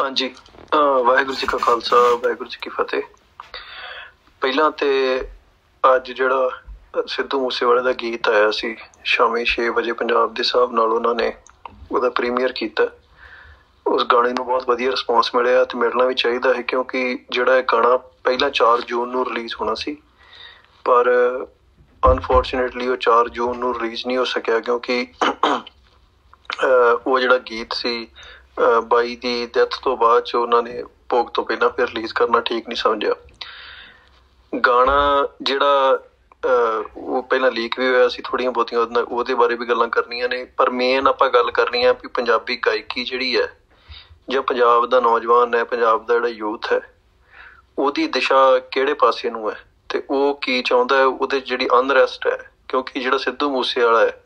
ਹਾਂਜੀ। ਵਾਹਿਗੁਰੂ ਜੀ ਕਾ ਖਾਲਸਾ, ਵਾਹਿਗੁਰੂ ਜੀ ਕੀ ਫਤਿਹ। ਪਹਿਲਾਂ ਤੇ ਅੱਜ ਜਿਹੜਾ ਸਿੱਧੂ ਮੂਸੇਵਾਲੇ ਦਾ ਗੀਤ ਆਇਆ ਸੀ, ਸ਼ਾਮੀ 6 ਵਜੇ ਪੰਜਾਬ ਦੇ ਹਿਸਾਬ ਨਾਲ ਉਹਨਾਂ ਨੇ ਉਹਦਾ ਪ੍ਰੀਮੀਅਰ ਕੀਤਾ। ਉਸ ਗਾਣੇ ਨੂੰ ਬਹੁਤ ਵਧੀਆ ਰਿਸਪੌਂਸ ਮਿਲਿਆ ਤੇ ਮਿਲਣਾ ਵੀ ਚਾਹੀਦਾ ਹੈ ਕਿਉਂਕਿ ਜਿਹੜਾ ਇਹ ਗਾਣਾ ਪਹਿਲਾਂ 4 ਜੂਨ ਨੂੰ ਰਿਲੀਜ਼ ਹੋਣਾ ਸੀ, ਪਰ ਅਨਫੋਰਚੂਨੇਟਲੀ ਉਹ 4 ਜੂਨ ਨੂੰ ਰਿਲੀਜ਼ ਨਹੀਂ ਹੋ ਸਕਿਆ ਕਿਉਂਕਿ ਉਹ ਜਿਹੜਾ ਗੀਤ ਸੀ ਬਾਈ ਦੀ ਡੈਥ ਤੋਂ ਬਾਅਦ ਚ ਉਹਨਾਂ ਨੇ ਭੋਗ ਤੋਂ ਪਹਿਲਾਂ ਫਿਰ ਰਿਲੀਜ਼ ਕਰਨਾ ਠੀਕ ਨਹੀਂ ਸਮਝਿਆ। ਗਾਣਾ ਜਿਹੜਾ ਉਹ ਪਹਿਲਾਂ ਲੀਕ ਵੀ ਹੋਇਆ ਸੀ ਥੋੜੀਆਂ ਬਹੁਤੀਆਂ, ਉਹਦੇ ਨਾਲ- ਉਹਦੇ ਬਾਰੇ ਵੀ ਗੱਲਾਂ ਕਰਨੀਆਂ ਨੇ। ਪਰ ਮੇਨ ਆਪਾਂ ਗੱਲ ਕਰਨੀ ਆ ਵੀ ਪੰਜਾਬੀ ਗਾਇਕੀ ਜਿਹੜੀ ਹੈ, ਜਾਂ ਪੰਜਾਬ ਦਾ ਨੌਜਵਾਨ ਹੈ, ਪੰਜਾਬ ਦਾ ਜਿਹੜਾ ਯੂਥ ਹੈ, ਉਹਦੀ ਦਿਸ਼ਾ ਕਿਹੜੇ ਪਾਸੇ ਨੂੰ ਹੈ? ਤੇ ਉਹ ਕੀ ਚਾਹੁੰਦਾ ਹੈ? ਉਹਦੇ 'ਚ ਜਿਹੜੀ ਅਨਰੈਸਟ ਹੈ, ਕਿਉਂਕਿ ਜਿਹੜਾ ਸਿੱਧੂ ਮੂਸੇ ਵਾਲਾ ਹੈ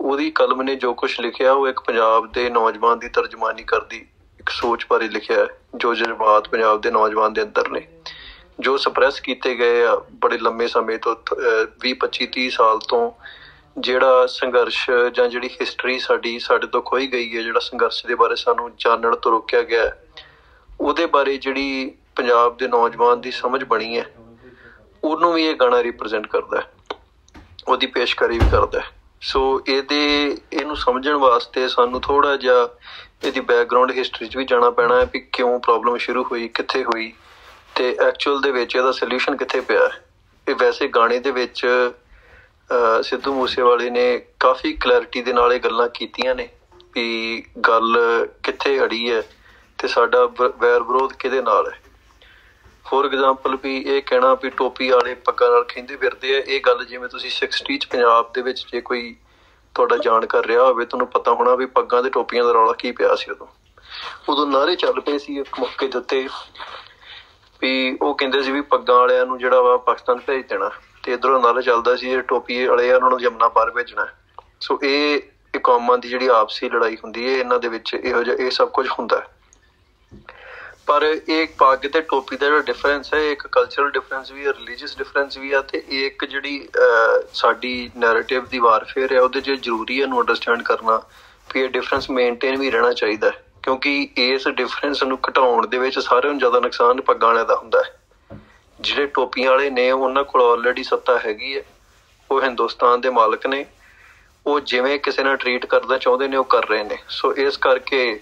ਉਹਦੀ ਕਲਮ ਨੇ ਜੋ ਕੁਝ ਲਿਖਿਆ, ਉਹ ਇੱਕ ਪੰਜਾਬ ਦੇ ਨੌਜਵਾਨ ਦੀ ਤਰਜਮਾਨੀ ਕਰਦੀ, ਇੱਕ ਸੋਚ ਬਾਰੇ ਲਿਖਿਆ ਜੋ ਜਜ਼ਬਾਤ ਪੰਜਾਬ ਦੇ ਨੌਜਵਾਨ ਦੇ ਅੰਦਰ ਨੇ। ਜੋ ਸਪਰੈਸ ਕੀਤੇ ਗਏ ਆ, ਬੜੇ ਲੰਮੇ ਸਮੇਂ ਤੋਂ 20 25 30 ਸਾਲ ਤੋਂ, ਜਿਹੜਾ ਸੰਘਰਸ਼ ਜਾਂ ਜਿਹੜੀ ਹਿਸਟਰੀ ਸਾਡੀ, ਸਾਡੇ ਤੋਂ ਖੋਈ ਗਈ ਹੈ, ਜਿਹੜਾ ਸੰਘਰਸ਼ ਦੇ ਬਾਰੇ ਸਾਨੂੰ ਜਾਣਨ ਤੋਂ ਰੋਕਿਆ ਗਿਆ ਹੈ, ਉਹਦੇ ਬਾਰੇ ਜਿਹੜੀ ਪੰਜਾਬ ਦੇ ਨੌਜਵਾਨ ਦੀ ਸਮਝ ਬਣੀ ਹੈ, ਉਹਨੂੰ ਵੀ ਇਹ ਗਾਣਾ ਰਿਪਰੈਜ਼ੈਂਟ ਕਰਦਾ ਹੈ, ਉਹਦੀ ਪੇਸ਼ਕਾਰੀ ਵੀ ਕਰਦਾ ਹੈ। ਸੋ ਇਹਦੇ, ਇਹਨੂੰ ਸਮਝਣ ਵਾਸਤੇ ਸਾਨੂੰ ਥੋੜਾ ਜਿਹਾ ਇਹਦੀ ਬੈਕਗ੍ਰਾਉਂਡ ਹਿਸਟਰੀ 'ਚ ਵੀ ਜਾਣਾ ਪੈਣਾ ਹੈ ਵੀ ਕਿਉਂ ਪ੍ਰੋਬਲਮ ਸ਼ੁਰੂ ਹੋਈ, ਕਿੱਥੇ ਹੋਈ ਤੇ ਐਕਚੁਅਲ ਦੇ ਵਿੱਚ ਇਹਦਾ ਸੋਲੂਸ਼ਨ ਕਿੱਥੇ ਪਿਆ ਹੈ। ਇਹ ਵੈਸੇ ਗਾਣੇ ਦੇ ਵਿੱਚ ਸਿੱਧੂ ਮੂਸੇਵਾਲੇ ਨੇ ਕਾਫੀ ਕਲੈਰਿਟੀ ਦੇ ਨਾਲ ਇਹ ਗੱਲਾਂ ਕੀਤੀਆਂ ਨੇ ਵੀ ਗੱਲ ਕਿੱਥੇ ਅੜੀ ਹੈ ਤੇ ਸਾਡਾ ਵ- ਵੈਰ ਵਿਰੋਧ ਕਿਹਦੇ ਨਾਲ ਹੈ ਫੋਰ ਐਗਜ਼ਾਮਪਲ ਵੀ ਇਹ ਕਹਿਣਾ ਵੀ ਟੋਪੀ ਵਾਲੇ ਪੱਗਾਂ ਨਾਲ ਖਿੰਦੇ ਫਿਰਦੇ ਆ, ਇਹ ਗੱਲ ਜਿਵੇਂ ਤੁਸੀਂ 60 ਚ ਪੰਜਾਬ ਦੇ ਵਿੱਚ ਜੇ ਕੋਈ ਤੁਹਾਡਾ ਜਾਣਕਾਰ ਰਿਹਾ ਹੋਵੇ, ਤੁਹਾਨੂੰ ਪਤਾ ਹੋਣਾ ਵੀ ਪੱਗਾਂ ਤੇ ਟੋਪੀਆਂ ਦਾ ਰੌਲਾ ਕੀ ਪਿਆ ਸੀ ਉਦੋਂ। ਉਦੋਂ ਨਾਰੇ ਚੱਲ ਪਏ ਸੀ ਇੱਕ ਮੌਕੇ ਦੇ ਉੱਤੇ ਵੀ ਉਹ ਕਹਿੰਦੇ ਸੀ ਵੀ ਪੱਗਾਂ ਵਾਲਿਆਂ ਨੂੰ ਜਿਹੜਾ ਵਾ ਪਾਕਿਸਤਾਨ ਭੇਜ ਦੇਣਾ। ਤੇ ਇਧਰੋਂ ਨਾਰਾ ਚੱਲਦਾ ਸੀ, ਇਹ ਟੋਪੀ ਵਾਲੇ ਆ ਉਹਨਾਂ ਨੂੰ ਯਮਨਾ ਪਾਰ ਭੇਜਣਾ। ਸੋ ਇਹ ਇਹ ਕੌਮਾਂ ਦੀ ਜਿਹੜੀ ਆਪਸੀ ਲੜਾਈ ਹੁੰਦੀ ਹੈ, ਇਹਨਾਂ ਦੇ ਵਿੱਚ ਇਹੋ ਜਿਹਾ ਇਹ ਸਭ ਕੁਝ ਹੁੰਦਾ। ਹੈ ਪਰ ਇਹ ਪੱਗ ਤੇ ਟੋਪੀ ਦਾ ਜਿਹੜਾ ਡਿਫਰੈਂਸ ਹੈ, ਇਹ ਇੱਕ ਕਲਚਰਲ ਡਿਫਰੈਂਸ ਵੀ ਹੈ ਰਿਲੀਜੀਅਸ ਡਿਫਰੈਂਸ ਵੀ ਆ ਤੇ ਇਹ ਇੱਕ ਜਿਹੜੀ ਸਾਡੀ ਨੈਰੇਟਿਵ ਦੀ ਵਾਰਫੇਅਰ ਹੈ, ਉਹਦੇ 'ਚ ਜ਼ਰੂਰੀ ਹੈ ਨੂੰ ਅੰਡਰਸਟੈਂਡ ਕਰਨਾ ਵੀ ਇਹ ਡਿਫਰੈਂਸ ਮੇਨਟੇਨ ਵੀ ਰਹਿਣਾ ਚਾਹੀਦਾ ਹੈ। ਕਿਉਂਕਿ ਇਸ ਡਿਫਰੈਂਸ ਨੂੰ ਘਟਾਉਣ ਦੇ ਵਿੱਚ ਸਾਰਿਆਂ ਨੂੰ ਜ਼ਿਆਦਾ ਨੁਕਸਾਨ ਪੱਗਾਂ ਵਾਲਿਆਂ ਦਾ ਹੁੰਦਾ ਹੈ। ਜਿਹੜੇ ਟੋਪੀਆਂ ਵਾਲੇ ਨੇ, ਉਹਨਾਂ ਕੋਲ ਆਲਰੇਡੀ ਸੱਤਾ ਹੈਗੀ ਹੈ। ਉਹ ਹਿੰਦੁਸਤਾਨ ਦੇ ਮਾਲਕ ਨੇ। ਉਹ ਜਿਵੇਂ ਕਿਸੇ ਨਾਲ ਟਰੀਟ ਕਰਨਾ ਚਾਹੁੰਦੇ ਨੇ, ਉਹ ਕਰ ਰਹੇ ਨੇ। ਸੋ ਇਸ ਕਰਕੇ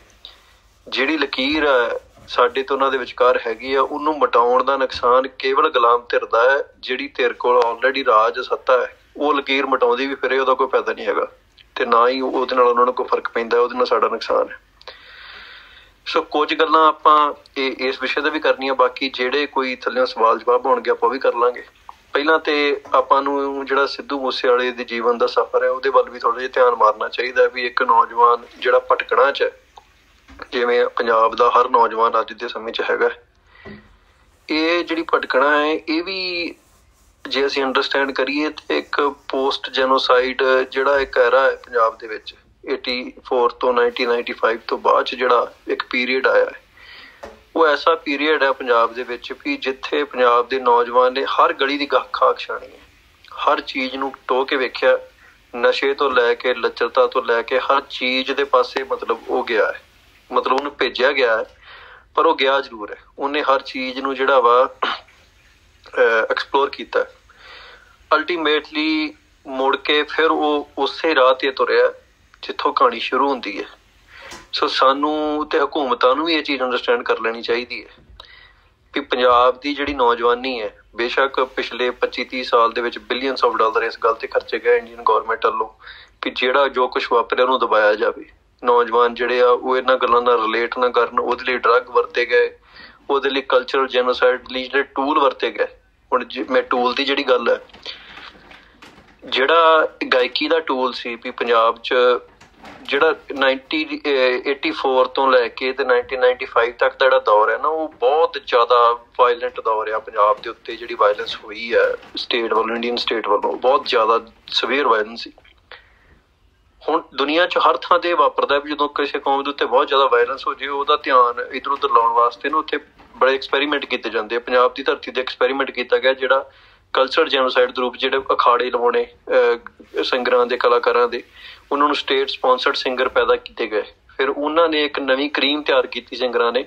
ਜਿਹੜੀ ਲਕੀਰ ਹੈ ਸਾਡੇ ਤੋਂ ਉਹਨਾਂ ਦੇ ਵਿਚਕਾਰ ਹੈਗੀ ਆ, ਉਹਨੂੰ ਮਟਾਉਣ ਦਾ ਨੁਕਸਾਨ ਕੇਵਲ ਗੁਲਾਮ ਧਿਰ ਦਾ ਹੈ, ਜਿਹੜੀ ਧਿਰ ਕੋਲ ਆਲਰੇਡੀ ਰਾਜ ਸੱਤਾ ਹੈ, ਉਹ ਲਕੀਰ ਮਟਾਉਂਦੀ ਵੀ ਫਿਰੇ, ਉਹਦਾ ਕੋਈ ਫਾਇਦਾ ਨਹੀਂ ਹੈਗਾ। ਤੇ ਨਾ ਹੀ ਉਹਦੇ ਨਾਲ ਉਹਨਾਂ ਨੂੰ ਕੋਈ ਫ਼ਰਕ ਪੈਂਦਾ, ਉਹਦੇ ਨਾਲ ਸਾਡਾ ਨੁਕਸਾਨ ਹੈ। ਸੋ ਕੁਝ ਗੱਲਾਂ ਆਪਾਂ ਇਹ, ਇਸ ਵਿਸ਼ੇ ਤੇ ਵੀ ਕਰਨੀਆਂ, ਬਾਕੀ ਜਿਹੜੇ ਕੋਈ ਥੱਲੇ ਸਵਾਲ ਜਵਾਬ ਹੋਣਗੇ, ਆਪਾਂ ਉਹ ਵੀ ਕਰ ਲਾਂਗੇ। ਪਹਿਲਾਂ ਤੇ ਆਪਾਂ ਨੂੰ ਜਿਹੜਾ ਸਿੱਧੂ ਮੂਸੇਵਾਲੇ ਦੇ ਜੀਵਨ ਦਾ ਸਫ਼ਰ ਹੈ, ਉਹਦੇ ਵੱਲ ਵੀ ਥੋੜਾ ਜਿਹਾ ਧਿਆਨ ਮਾਰਨਾ ਚਾਹੀਦਾ ਵੀ ਇੱਕ ਨੌਜਵਾਨ ਜਿਹੜਾ ਭਟਕਣਾ ਚ ਹੈ ਜਿਵੇਂ ਪੰਜਾਬ ਦਾ ਹਰ ਨੌਜਵਾਨ ਅੱਜ ਦੇ ਸਮੇਂ 'ਚ ਹੈਗਾ ਇਹ ਜਿਹੜੀ ਭਟਕਣਾ ਹੈ, ਇਹ ਵੀ ਜੇ ਅਸੀਂ ਅੰਡਰਸਟੈਂਡ ਕਰੀਏ ਤੇ ਇੱਕ ਪੋਸਟ ਜੈਨੋਸਾਈਡ ਜਿਹੜਾ ਇੱਕ ਐਰਾ ਹੈ ਪੰਜਾਬ ਦੇ ਵਿੱਚ 84 ਤੋਂ 1995 ਤੋਂ ਬਾਅਦ 'ਚ ਜਿਹੜਾ ਇੱਕ ਪੀਰੀਅਡ ਆਇਆ ਹੈ। ਉਹ ਐਸਾ ਪੀਰੀਅਡ ਹੈ ਪੰਜਾਬ ਦੇ ਵਿੱਚ ਵੀ ਜਿੱਥੇ ਪੰਜਾਬ ਦੇ ਨੌਜਵਾਨ ਨੇ ਹਰ ਗਲੀ ਦੀ ਗਾਹ ਖਾਕ ਛਾਣੀ ਹੈ। ਹਰ ਚੀਜ਼ ਨੂੰ ਟੋ ਕੇ ਵੇਖਿਆ, ਨਸ਼ੇ ਤੋਂ ਲੈ ਕੇ ਲੱਚਰਤਾ ਤੋਂ ਲੈ ਕੇ ਹਰ ਚੀਜ਼ ਦੇ ਪਾਸੇ ਮਤਲਬ ਉਹ ਗਿਆ ਹੈ। ਮਤਲਬ ਉਹਨੂੰ ਭੇਜਿਆ ਗਿਆ ਹੈ, ਪਰ ਉਹ ਗਿਆ ਜ਼ਰੂਰ ਹੈ। ਉਹਨੇ ਹਰ ਚੀਜ਼ ਨੂੰ ਜਿਹੜਾ ਵਾ ਐਕਸਪਲੋਰ ਕੀਤਾ। ਅਲਟੀਮੇਟਲੀ ਮੁੜ ਕੇ ਫਿਰ ਉਹ ਉਸੇ ਰਾਹ ਤੇ ਤੁਰਿਆ, ਜਿੱਥੋਂ ਕਹਾਣੀ ਸ਼ੁਰੂ ਹੁੰਦੀ ਹੈ। ਸੋ ਸਾਨੂੰ ਤੇ ਹਕੂਮਤਾਂ ਨੂੰ ਵੀ ਇਹ ਚੀਜ਼ ਅੰਡਰਸਟੈਂਡ ਕਰ ਲੈਣੀ ਚਾਹੀਦੀ ਹੈ ਕਿ ਪੰਜਾਬ ਦੀ ਜਿਹੜੀ ਨੌਜਵਾਨੀ ਹੈ, ਬੇਸ਼ੱਕ ਪਿਛਲੇ 25 30 ਸਾਲ ਦੇ ਵਿੱਚ ਬਿਲੀਅਨਸ ਆਫ ਡਾਲਰ ਇਸ ਗੱਲ ਤੇ ਖਰਚੇ ਗਏ ਇੰਡੀਅਨ ਗਵਰਨਮੈਂਟ ਵੱਲੋਂ ਕਿ ਜਿਹੜਾ ਜੋ ਕੁਝ ਵਾਪਰਿਆ ਉਹਨੂੰ ਦਬਾਇਆ ਜਾਵੇ। ਨੌਜਵਾਨ ਜਿਹੜੇ ਆ, ਉਹ ਇਹਨਾਂ ਗੱਲਾਂ ਨਾਲ ਰਿਲੇਟ ਨਾ ਕਰਨ, ਉਹਦੇ ਲਈ ਡਰੱਗ ਵਰਤੇ ਗਏ, ਉਹਦੇ ਲਈ ਕਲਚਰਲ ਜੈਨੋਸਾਈਡ ਲਈ ਜਿਹੜੇ ਟੂਲ ਵਰਤੇ ਗਏ। ਹੁਣ ਮੈਂ ਟੂਲ ਦੀ ਜਿਹੜੀ ਗੱਲ ਹੈ, ਜਿਹੜਾ ਗਾਇਕੀ ਦਾ ਟੂਲ ਸੀ ਵੀ ਪੰਜਾਬ 'ਚ ਜਿਹੜਾ 90 ਅਹ 84 ਤੋਂ ਲੈ ਕੇ ਤੇ 1995 ਤੱਕ ਦਾ ਜਿਹੜਾ ਦੌਰ ਹੈ ਨਾ, ਉਹ ਬਹੁਤ ਜ਼ਿਆਦਾ ਵਾਇਲੈਂਟ ਦੌਰ ਆ ਪੰਜਾਬ ਦੇ ਉੱਤੇ ਜਿਹੜੀ ਵਾਇਲੈਂਸ ਹੋਈ ਹੈ ਸਟੇਟ ਵੱਲੋਂ ਇੰਡੀਅਨ ਸਟੇਟ ਵੱਲੋਂ, ਬਹੁਤ ਜ਼ਿਆਦਾ ਸਵੇਅਰ ਵਾਇਲੈਂਸ ਸੀ। ਹੁਣ ਦੁਨੀਆ 'ਚ ਹਰ ਥਾਂ ਤੇ ਵਾਪਰਦਾ ਵੀ ਜਦੋਂ ਕਿਸੇ ਕੌਮ ਦੇ ਉੱਤੇ ਬਹੁਤ ਜ਼ਿਆਦਾ ਵਾਇਲੈਂਸ ਹੋ ਜੇ ਉਹਦਾ ਧਿਆਨ ਇਧਰ ਉਧਰ ਲਾਉਣ ਵਾਸਤੇ ਨਾ ਉੱਥੇ ਬੜੇ ਐਕਸਪੈਰੀਮੈਂਟ ਕੀਤੇ ਜਾਂਦੇ ਆ। ਪੰਜਾਬ ਦੀ ਧਰਤੀ ਤੇ ਐਕਸਪੈਰੀਮੈਂਟ ਕੀਤਾ ਗਿਆ ਜਿਹੜਾ ਕਲਚਰ ਜੈਨੋਸਾਈਡ ਦੇ ਰੂਪ ਜਿਹੜੇ ਅਖਾੜੇ ਲਵਾਉਣੇ ਸਿੰਗਰਾਂ ਦੇ, ਕਲਾਕਾਰਾਂ ਦੇ, ਉਹਨਾਂ ਨੂੰ ਸਟੇਟ ਸਪਾਂਸਰਡ ਸਿੰਗਰ ਪੈਦਾ ਕੀਤੇ ਗਏ। ਫਿਰ ਉਹਨਾਂ ਨੇ ਇੱਕ ਨਵੀਂ ਕਰੀਮ ਤਿਆਰ ਕੀਤੀ ਸਿੰਗਰਾਂ ਨੇ,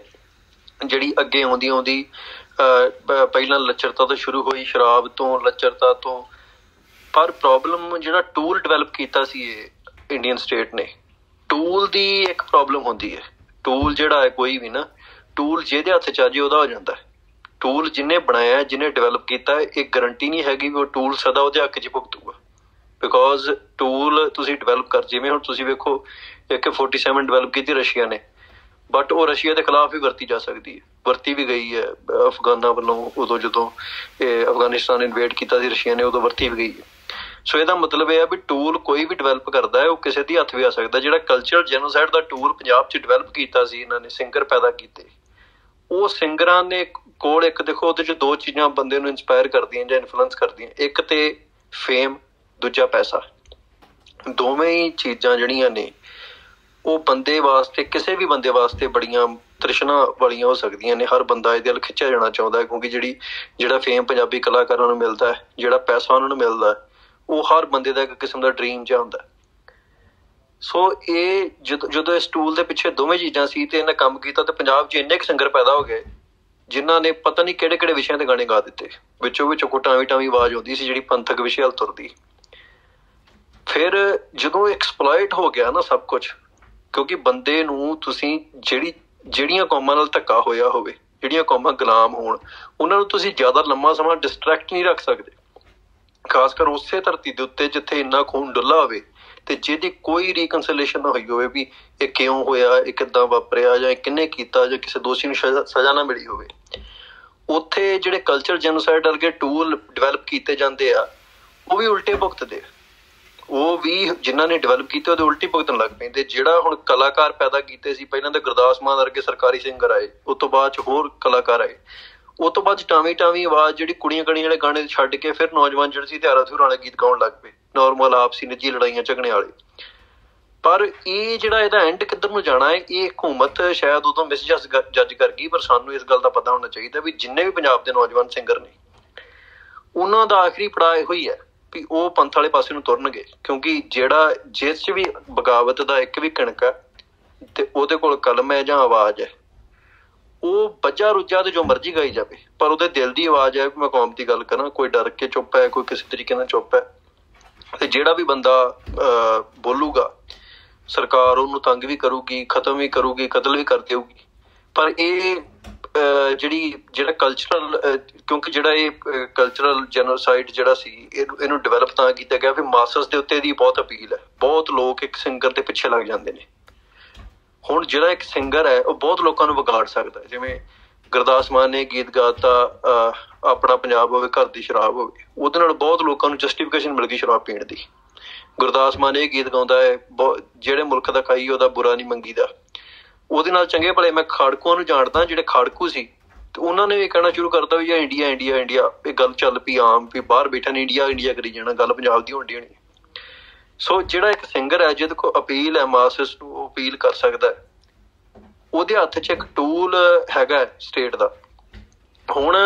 ਜਿਹੜੀ ਅੱਗੇ ਆਉਂਦੀ ਆਉਂਦੀ ਪਹਿਲਾਂ ਲੱਚਰਤਾ ਤੋਂ ਸ਼ੁਰੂ ਹੋਈ, ਸ਼ਰਾਬ ਤੋਂ, ਲੱਚਰਤਾ ਤੋਂ। ਪਰ ਪ੍ਰੋਬਲਮ ਜਿਹੜਾ ਟੂਲ ਡਿਵੈਲਪ ਕੀਤਾ ਸੀ ਇਹ ਇੰਡੀਅਨ ਸਟੇਟ ਨੇ। ਟੂਲ ਦੀ ਇੱਕ ਪ੍ਰੋਬਲਮ ਹੁੰਦੀ ਹੈ। ਟੂਲ ਜਿਹੜਾ ਹੈ ਕੋਈ ਵੀ ਨਾ ਟੂਲ ਜਿਹਦੇ ਹੱਥ 'ਚ ਆ ਜੇ ਉਹਦਾ ਹੋ ਜਾਂਦਾ ਹੈ। ਟੂਲ ਜਿਨੇ ਬਣਾਇਆ, ਜਿਨੇ ਡਿਵੈਲਪ ਕੀਤਾ, ਇਹ ਗਾਰੰਟੀ ਨਹੀਂ ਹੈਗੀ ਕਿ ਉਹ ਟੂਲ ਸਦਾ ਉਹਦੇ ਹੱਕ 'ਚ ਭੁਗਤੂਗਾ। ਬਿਕੋਜ਼ ਟੂਲ ਤੁਸੀਂ ਡਿਵੈਲਪ ਕਰ, ਜਿਵੇਂ ਹੁਣ ਤੁਸੀਂ ਵੇਖੋ, ਇੱਕ 47 ਡਿਵੈਲਪ ਕੀਤੀ ਰਸ਼ੀਆ ਨੇ। ਬਟ ਉਹ ਰਸ਼ੀਆ ਦੇ ਖਿਲਾਫ ਵੀ ਵਰਤੀ ਜਾ ਸਕਦੀ ਹੈ। ਵਰਤੀ ਵੀ ਗਈ ਹੈ ਅਫਗਾਨਾਂ ਵੱਲੋਂ, ਉਦੋਂ ਜਦੋਂ ਇਹ ਅਫਗਾਨਿਸਤਾਨ ਇਨਵੇਡ ਕੀਤਾ ਸੀ ਰਸ਼ੀਆ ਨੇ, ਉਦੋਂ ਵਰਤੀ ਵੀ ਗਈ ਹੈ। ਸੋ ਇਹਦਾ ਮਤਲਬ ਇਹ ਹੈ ਵੀ ਟੂਲ ਕੋਈ ਵੀ ਡਿਵੈਲਪ ਕਰਦਾ ਹੈ, ਉਹ ਕਿਸੇ ਦੀ ਹੱਥ ਵੀ ਆ ਸਕਦਾ। ਜਿਹੜਾ ਕਲਚਰਲ ਜੈਨੋਸਾਈਡ ਦਾ ਟੂਲ ਪੰਜਾਬ 'ਚ ਡਿਵੈਲਪ ਕੀਤਾ ਸੀ, ਇਹਨਾਂ ਨੇ ਸਿੰਗਰ ਪੈਦਾ ਕੀਤੇ। ਉਹ ਸਿੰਗਰਾਂ ਨੇ ਕੋਲ ਇੱਕ, ਦੇਖੋ, ਉਹਦੇ 'ਚ ਦੋ ਚੀਜ਼ਾਂ ਬੰਦੇ ਨੂੰ ਇਨਸਪਾਇਰ ਕਰਦੀਆਂ ਜਾਂ ਇਨਫਲੂਐਂਸ ਕਰਦੀਆਂ। ਇੱਕ ਤੇ ਫੇਮ ਦੂਜਾ ਪੈਸਾ। ਦੋਵੇਂ ਹੀ ਚੀਜ਼ਾਂ ਜਿਹੜੀਆਂ ਨੇ, ਉਹ ਬੰਦੇ ਵਾਸਤੇ, ਕਿਸੇ ਵੀ ਬੰਦੇ ਵਾਸਤੇ ਬੜੀਆਂ ਤ੍ਰਿਸ਼ਨਾ ਵਾਲੀਆਂ ਹੋ ਸਕਦੀਆਂ ਨੇ। ਹਰ ਬੰਦਾ ਇਹਦੇ ਵੱਲ ਖਿੱਚਿਆ ਜਾਣਾ ਚਾਹੁੰਦਾ ਹੈ, ਕਿਉਂਕਿ ਜਿਹੜੀ, ਜਿਹੜਾ ਫੇਮ ਪੰਜਾਬੀ ਕਲਾਕਾਰਾਂ ਨੂੰ ਮਿਲਦਾ ਹੈ, ਜਿਹੜਾ ਪੈਸਾ ਉਹਨਾਂ ਨੂੰ ਮਿਲਦਾ ਹੈ ਉਹ ਹਰ ਬੰਦੇ ਦਾ ਇੱਕ ਕਿਸਮ ਦਾ ਡ੍ਰੀਮ ਜਿਹਾ ਹੁੰਦਾ। ਸੋ ਇਹ ਜਦੋਂ ਇਸ ਟੂਲ ਦੇ ਪਿੱਛੇ ਦੋਵੇਂ ਚੀਜ਼ਾਂ ਸੀ ਤੇ ਇਹਨੇ ਕੰਮ ਕੀਤਾ ਤੇ ਪੰਜਾਬ 'ਚ ਇੰਨੇ ਕੁ ਸਿੰਗਰ ਪੈਦਾ ਹੋ ਗਏ, ਜਿਨ੍ਹਾਂ ਨੇ ਪਤਾ ਨਹੀਂ ਕਿਹੜੇ ਕਿਹੜੇ ਵਿਸ਼ਿਆਂ ਤੇ ਗਾਣੇ ਗਾ ਦਿੱਤੇ। ਵਿੱਚੋਂ ਵਿੱਚੋਂ ਕੋਟਾਵੀ ਟਾਵੀ ਆਵਾਜ਼ ਆਉਂਦੀ ਸੀ ਜਿਹੜੀ ਪੰਥਕ ਵਿਸ਼ੇ ਹਲ ਤੁਰਦੀ। ਫਿਰ ਜਦੋਂ ਐਕਸਪਲੋਇਟ ਹੋ ਗਿਆ ਨਾ ਸਭ ਕੁਝ ਕਿਉਂਕਿ ਬੰਦੇ ਨੂੰ ਤੁਸੀਂ ਜਿਹੜੀ, ਜਿਹੜੀਆਂ ਕੌਮਾਂ ਨਾਲ ਧੱਕਾ ਹੋਇਆ ਹੋਵੇ, ਜਿਹੜੀਆਂ ਕੌਮਾਂ ਗੁਲਾਮ ਹੋਣ, ਉਹਨਾਂ ਨੂੰ ਤੁਸੀਂ ਜ਼ਿਆਦਾ ਲੰਮਾ ਸਮਾਂ ਡਿਸਟਰੈਕਟ ਨਹੀਂ ਰੱਖ ਸਕਦੇ। ਖਾਸ ਕਰ ਉਸੇ ਧਰਤੀ ਦੇ ਉੱਤੇ ਜਿੱਥੇ ਇੰਨਾ ਖੂਨ ਡੁੱਲਾ ਹੋਵੇ ਤੇ ਜਿਹਦੀ ਕੋਈ ਰੀਕਨਸਿਲੇਸ਼ਨ ਨਾ ਹੋਈ ਹੋਵੇ ਵੀ ਇਹ ਕਿਉਂ ਹੋਇਆ, ਇਹ ਕਿੱਦਾਂ ਵਾਪਰਿਆ ਜਾਂ ਕਿੰਨੇ ਕੀਤਾ ਜਾਂ ਕਿਸੇ ਦੋਸ਼ੀ ਨੂੰ ਸਜ਼ਾ ਨਾ ਮਿਲੀ ਹੋਵੇ। ਉੱਥੇ ਜਿਹੜੇ ਕਲਚਰ ਜੈਨੋਸਾਈਡ ਵਰਗੇ ਟੂਲ ਡਿਵੈਲਪ ਕੀਤੇ ਜਾਂਦੇ ਆ, ਉਹ ਵੀ ਉਲਟੇ ਭੁਗਤਦੇ ਉਹ ਵੀ ਜਿਨ੍ਹਾਂ ਨੇ ਡਿਵੈਲਪ ਕੀਤੇ, ਉਹਦੇ ਉਲਟੀ ਭੁਗਤਣ ਲੱਗ ਪੈਂਦੇ। ਜਿਹੜਾ ਹੁਣ ਕਲਾਕਾਰ ਪੈਦਾ ਕੀਤੇ ਸੀ, ਪਹਿਲਾਂ ਤਾਂ ਗੁਰਦਾਸ ਮਾਨ ਵਰਗੇ ਸਰਕਾਰੀ ਸਿੰਗਰ ਆਏ ਉਸ ਤੋਂ ਬਾਅਦ ਚ ਹੋਰ ਕਲਾਕਾਰ ਆਏ। ਉਹ ਤੋਂ ਬਾਅਦ ਟਾਵੀ ਟਾਵੀ ਆਵਾਜ਼ ਜਿਹੜੀ ਕੁੜੀਆਂ ਕੜੀਆਂ ਵਾਲੇ ਗਾਣੇ ਛੱਡ ਕੇ ਫਿਰ ਨੌਜਵਾਨ ਜਿਹੜੇ ਸੀ ਧਿਆਰਾ ਥੂਰ ਵਾਲੇ ਗੀਤ ਗਾਉਣ ਲੱਗ ਪਏ। ਨਾਰਮਲ ਆਪਸੀ ਨਿੱਜੀ ਲੜਾਈਆਂ ਝਗੜੇ ਵਾਲੇ। ਪਰ ਇਹ ਜਿਹੜਾ ਇਹਦਾ ਐਂਡ ਕਿੱਧਰ ਨੂੰ ਜਾਣਾ ਹੈ, ਇਹ ਹਕੂਮਤ ਸ਼ਾਇਦ ਉਦੋਂ ਮਿਸ ਜੱਜ ਕਰ ਗਈ, ਪਰ ਸਾਨੂੰ ਇਸ ਗੱਲ ਦਾ ਪਤਾ ਹੋਣਾ ਚਾਹੀਦਾ ਵੀ ਜਿੰਨੇ ਵੀ ਪੰਜਾਬ ਦੇ ਨੌਜਵਾਨ ਸਿੰਗਰ ਨੇ, ਉਹਨਾਂ ਦਾ ਆਖਰੀ ਪੜਾਅ ਇਹੋ ਹੀ ਹੈ ਵੀ ਉਹ ਪੰਥ ਵਾਲੇ ਪਾਸੇ ਨੂੰ ਤੁਰਨਗੇ। ਕਿਉਂਕਿ ਜਿਹੜਾ ਜਿਸ 'ਚ ਵੀ ਬਗਾਵਤ ਦਾ ਇੱਕ ਵੀ ਕਣਕਾ ਤੇ ਉਹਦੇ ਕੋਲ ਕਲਮ ਹੈ ਜਾਂ ਆਵਾਜ਼ ਹੈ। ਉਹ ਬੱਜਾ ਰੁੱਜਾ ਤੇ ਜੋ ਮਰਜ਼ੀ ਗਾਈ ਜਾਵੇ, ਪਰ ਉਹਦੇ ਦਿਲ ਦੀ ਆਵਾਜ਼ ਹੈ ਮੈਂ ਕੌਮ ਦੀ ਗੱਲ ਕਰਾਂ, ਕੋਈ ਡਰ ਕੇ ਚੁੱਪ ਹੈ, ਕੋਈ ਕਿਸੇ ਤਰੀਕੇ ਨਾਲ ਚੁੱਪ ਹੈ। ਤੇ ਜਿਹੜਾ ਵੀ ਬੰਦਾ ਬੋਲੂਗਾ, ਸਰਕਾਰ ਉਹਨੂੰ ਤੰਗ ਵੀ ਕਰੂਗੀ, ਖਤਮ ਵੀ ਕਰੂਗੀ, ਕਤਲ ਵੀ ਕਰ ਦੇਊਗੀ। ਪਰ ਇਹ ਜਿਹੜੀ, ਜਿਹੜਾ ਕਲਚਰਲ ਕਿਉਂਕਿ ਜਿਹੜਾ ਇਹ ਕਲਚਰਲ ਜੈਨੋਸਾਈਡ ਜਿਹੜਾ ਸੀ ਇਹਨੂੰ ਡਿਵੈਲਪ ਤਾਂ ਕੀਤਾ ਗਿਆ ਵੀ ਮਾਸਸ ਦੇ ਉੱਤੇ ਦੀ ਬਹੁਤ ਅਪੀਲ ਹੈ। ਬਹੁਤ ਲੋਕ ਇੱਕ ਸਿੰਗਰ ਦੇ ਪਿੱਛੇ ਲੱਗ ਜਾਂਦੇ ਨੇ। ਹੁਣ ਜਿਹੜਾ ਇੱਕ ਸਿੰਗਰ ਹੈ, ਉਹ ਬਹੁਤ ਲੋਕਾਂ ਨੂੰ ਵਿਗਾੜ ਸਕਦਾ ਜਿਵੇਂ ਗੁਰਦਾਸ ਮਾਨ ਨੇ ਗੀਤ ਗਾਤਾ ਆਪਣਾ ਪੰਜਾਬ ਹੋਵੇ, ਘਰ ਦੀ ਸ਼ਰਾਬ ਹੋਵੇ, ਉਹਦੇ ਨਾਲ ਬਹੁਤ ਲੋਕਾਂ ਨੂੰ ਜਸਟੀਫਿਕੇਸ਼ਨ ਮਿਲ ਗਈ ਸ਼ਰਾਬ ਪੀਣ ਦੀ। ਗੁਰਦਾਸ ਮਾਨ ਇਹ ਗੀਤ ਗਾਉਂਦਾ ਹੈ ਜਿਹੜੇ ਮੁਲਕ ਦਾ ਖਾਈ, ਉਹਦਾ ਬੁਰਾ ਨਹੀਂ ਮੰਗੀਦਾ। ਉਹਦੇ ਨਾਲ ਚੰਗੇ ਭਲੇ, ਮੈਂ ਖਾੜਕੂਆਂ ਨੂੰ ਜਾਣਦਾ, ਜਿਹੜੇ ਖਾੜਕੂ ਸੀ, ਤੇ ਉਹਨਾਂ ਨੇ ਇਹ ਕਹਿਣਾ ਸ਼ੁਰੂ ਕਰਤਾ ਵੀ ਇਹ ਇੰਡੀਆ ਇੰਡੀਆ ਇੰਡੀਆ, ਇਹ ਗੱਲ ਚੱਲ ਪਈ ਆਮ, ਵੀ ਬਾਹਰ ਬੈਠਾ ਨਹੀਂ ਇੰਡੀਆ ਇੰਡੀਆ ਕਰੀ ਜਾਣਾ, ਗੱਲ ਪੰਜਾਬ ਦੀ ਹੁੰਦੀ ਹੋਣੀ। ਸੋ ਜਿਹੜਾ ਇੱਕ ਸਿੰਗਰ ਹੈ, ਜਿਹਦੇ ਕੋਲ ਅਪੀਲ ਹੈ ਮਾਸਸ ਨੂੰ ਅਪੀਲ ਕਰ ਸਕਦਾ ਹੈ। ਉਹਦੇ ਹੱਥ 'ਚ ਇੱਕ ਟੂਲ ਹੈਗਾ ਸਟੇਟ ਦਾ। ਹੁਣ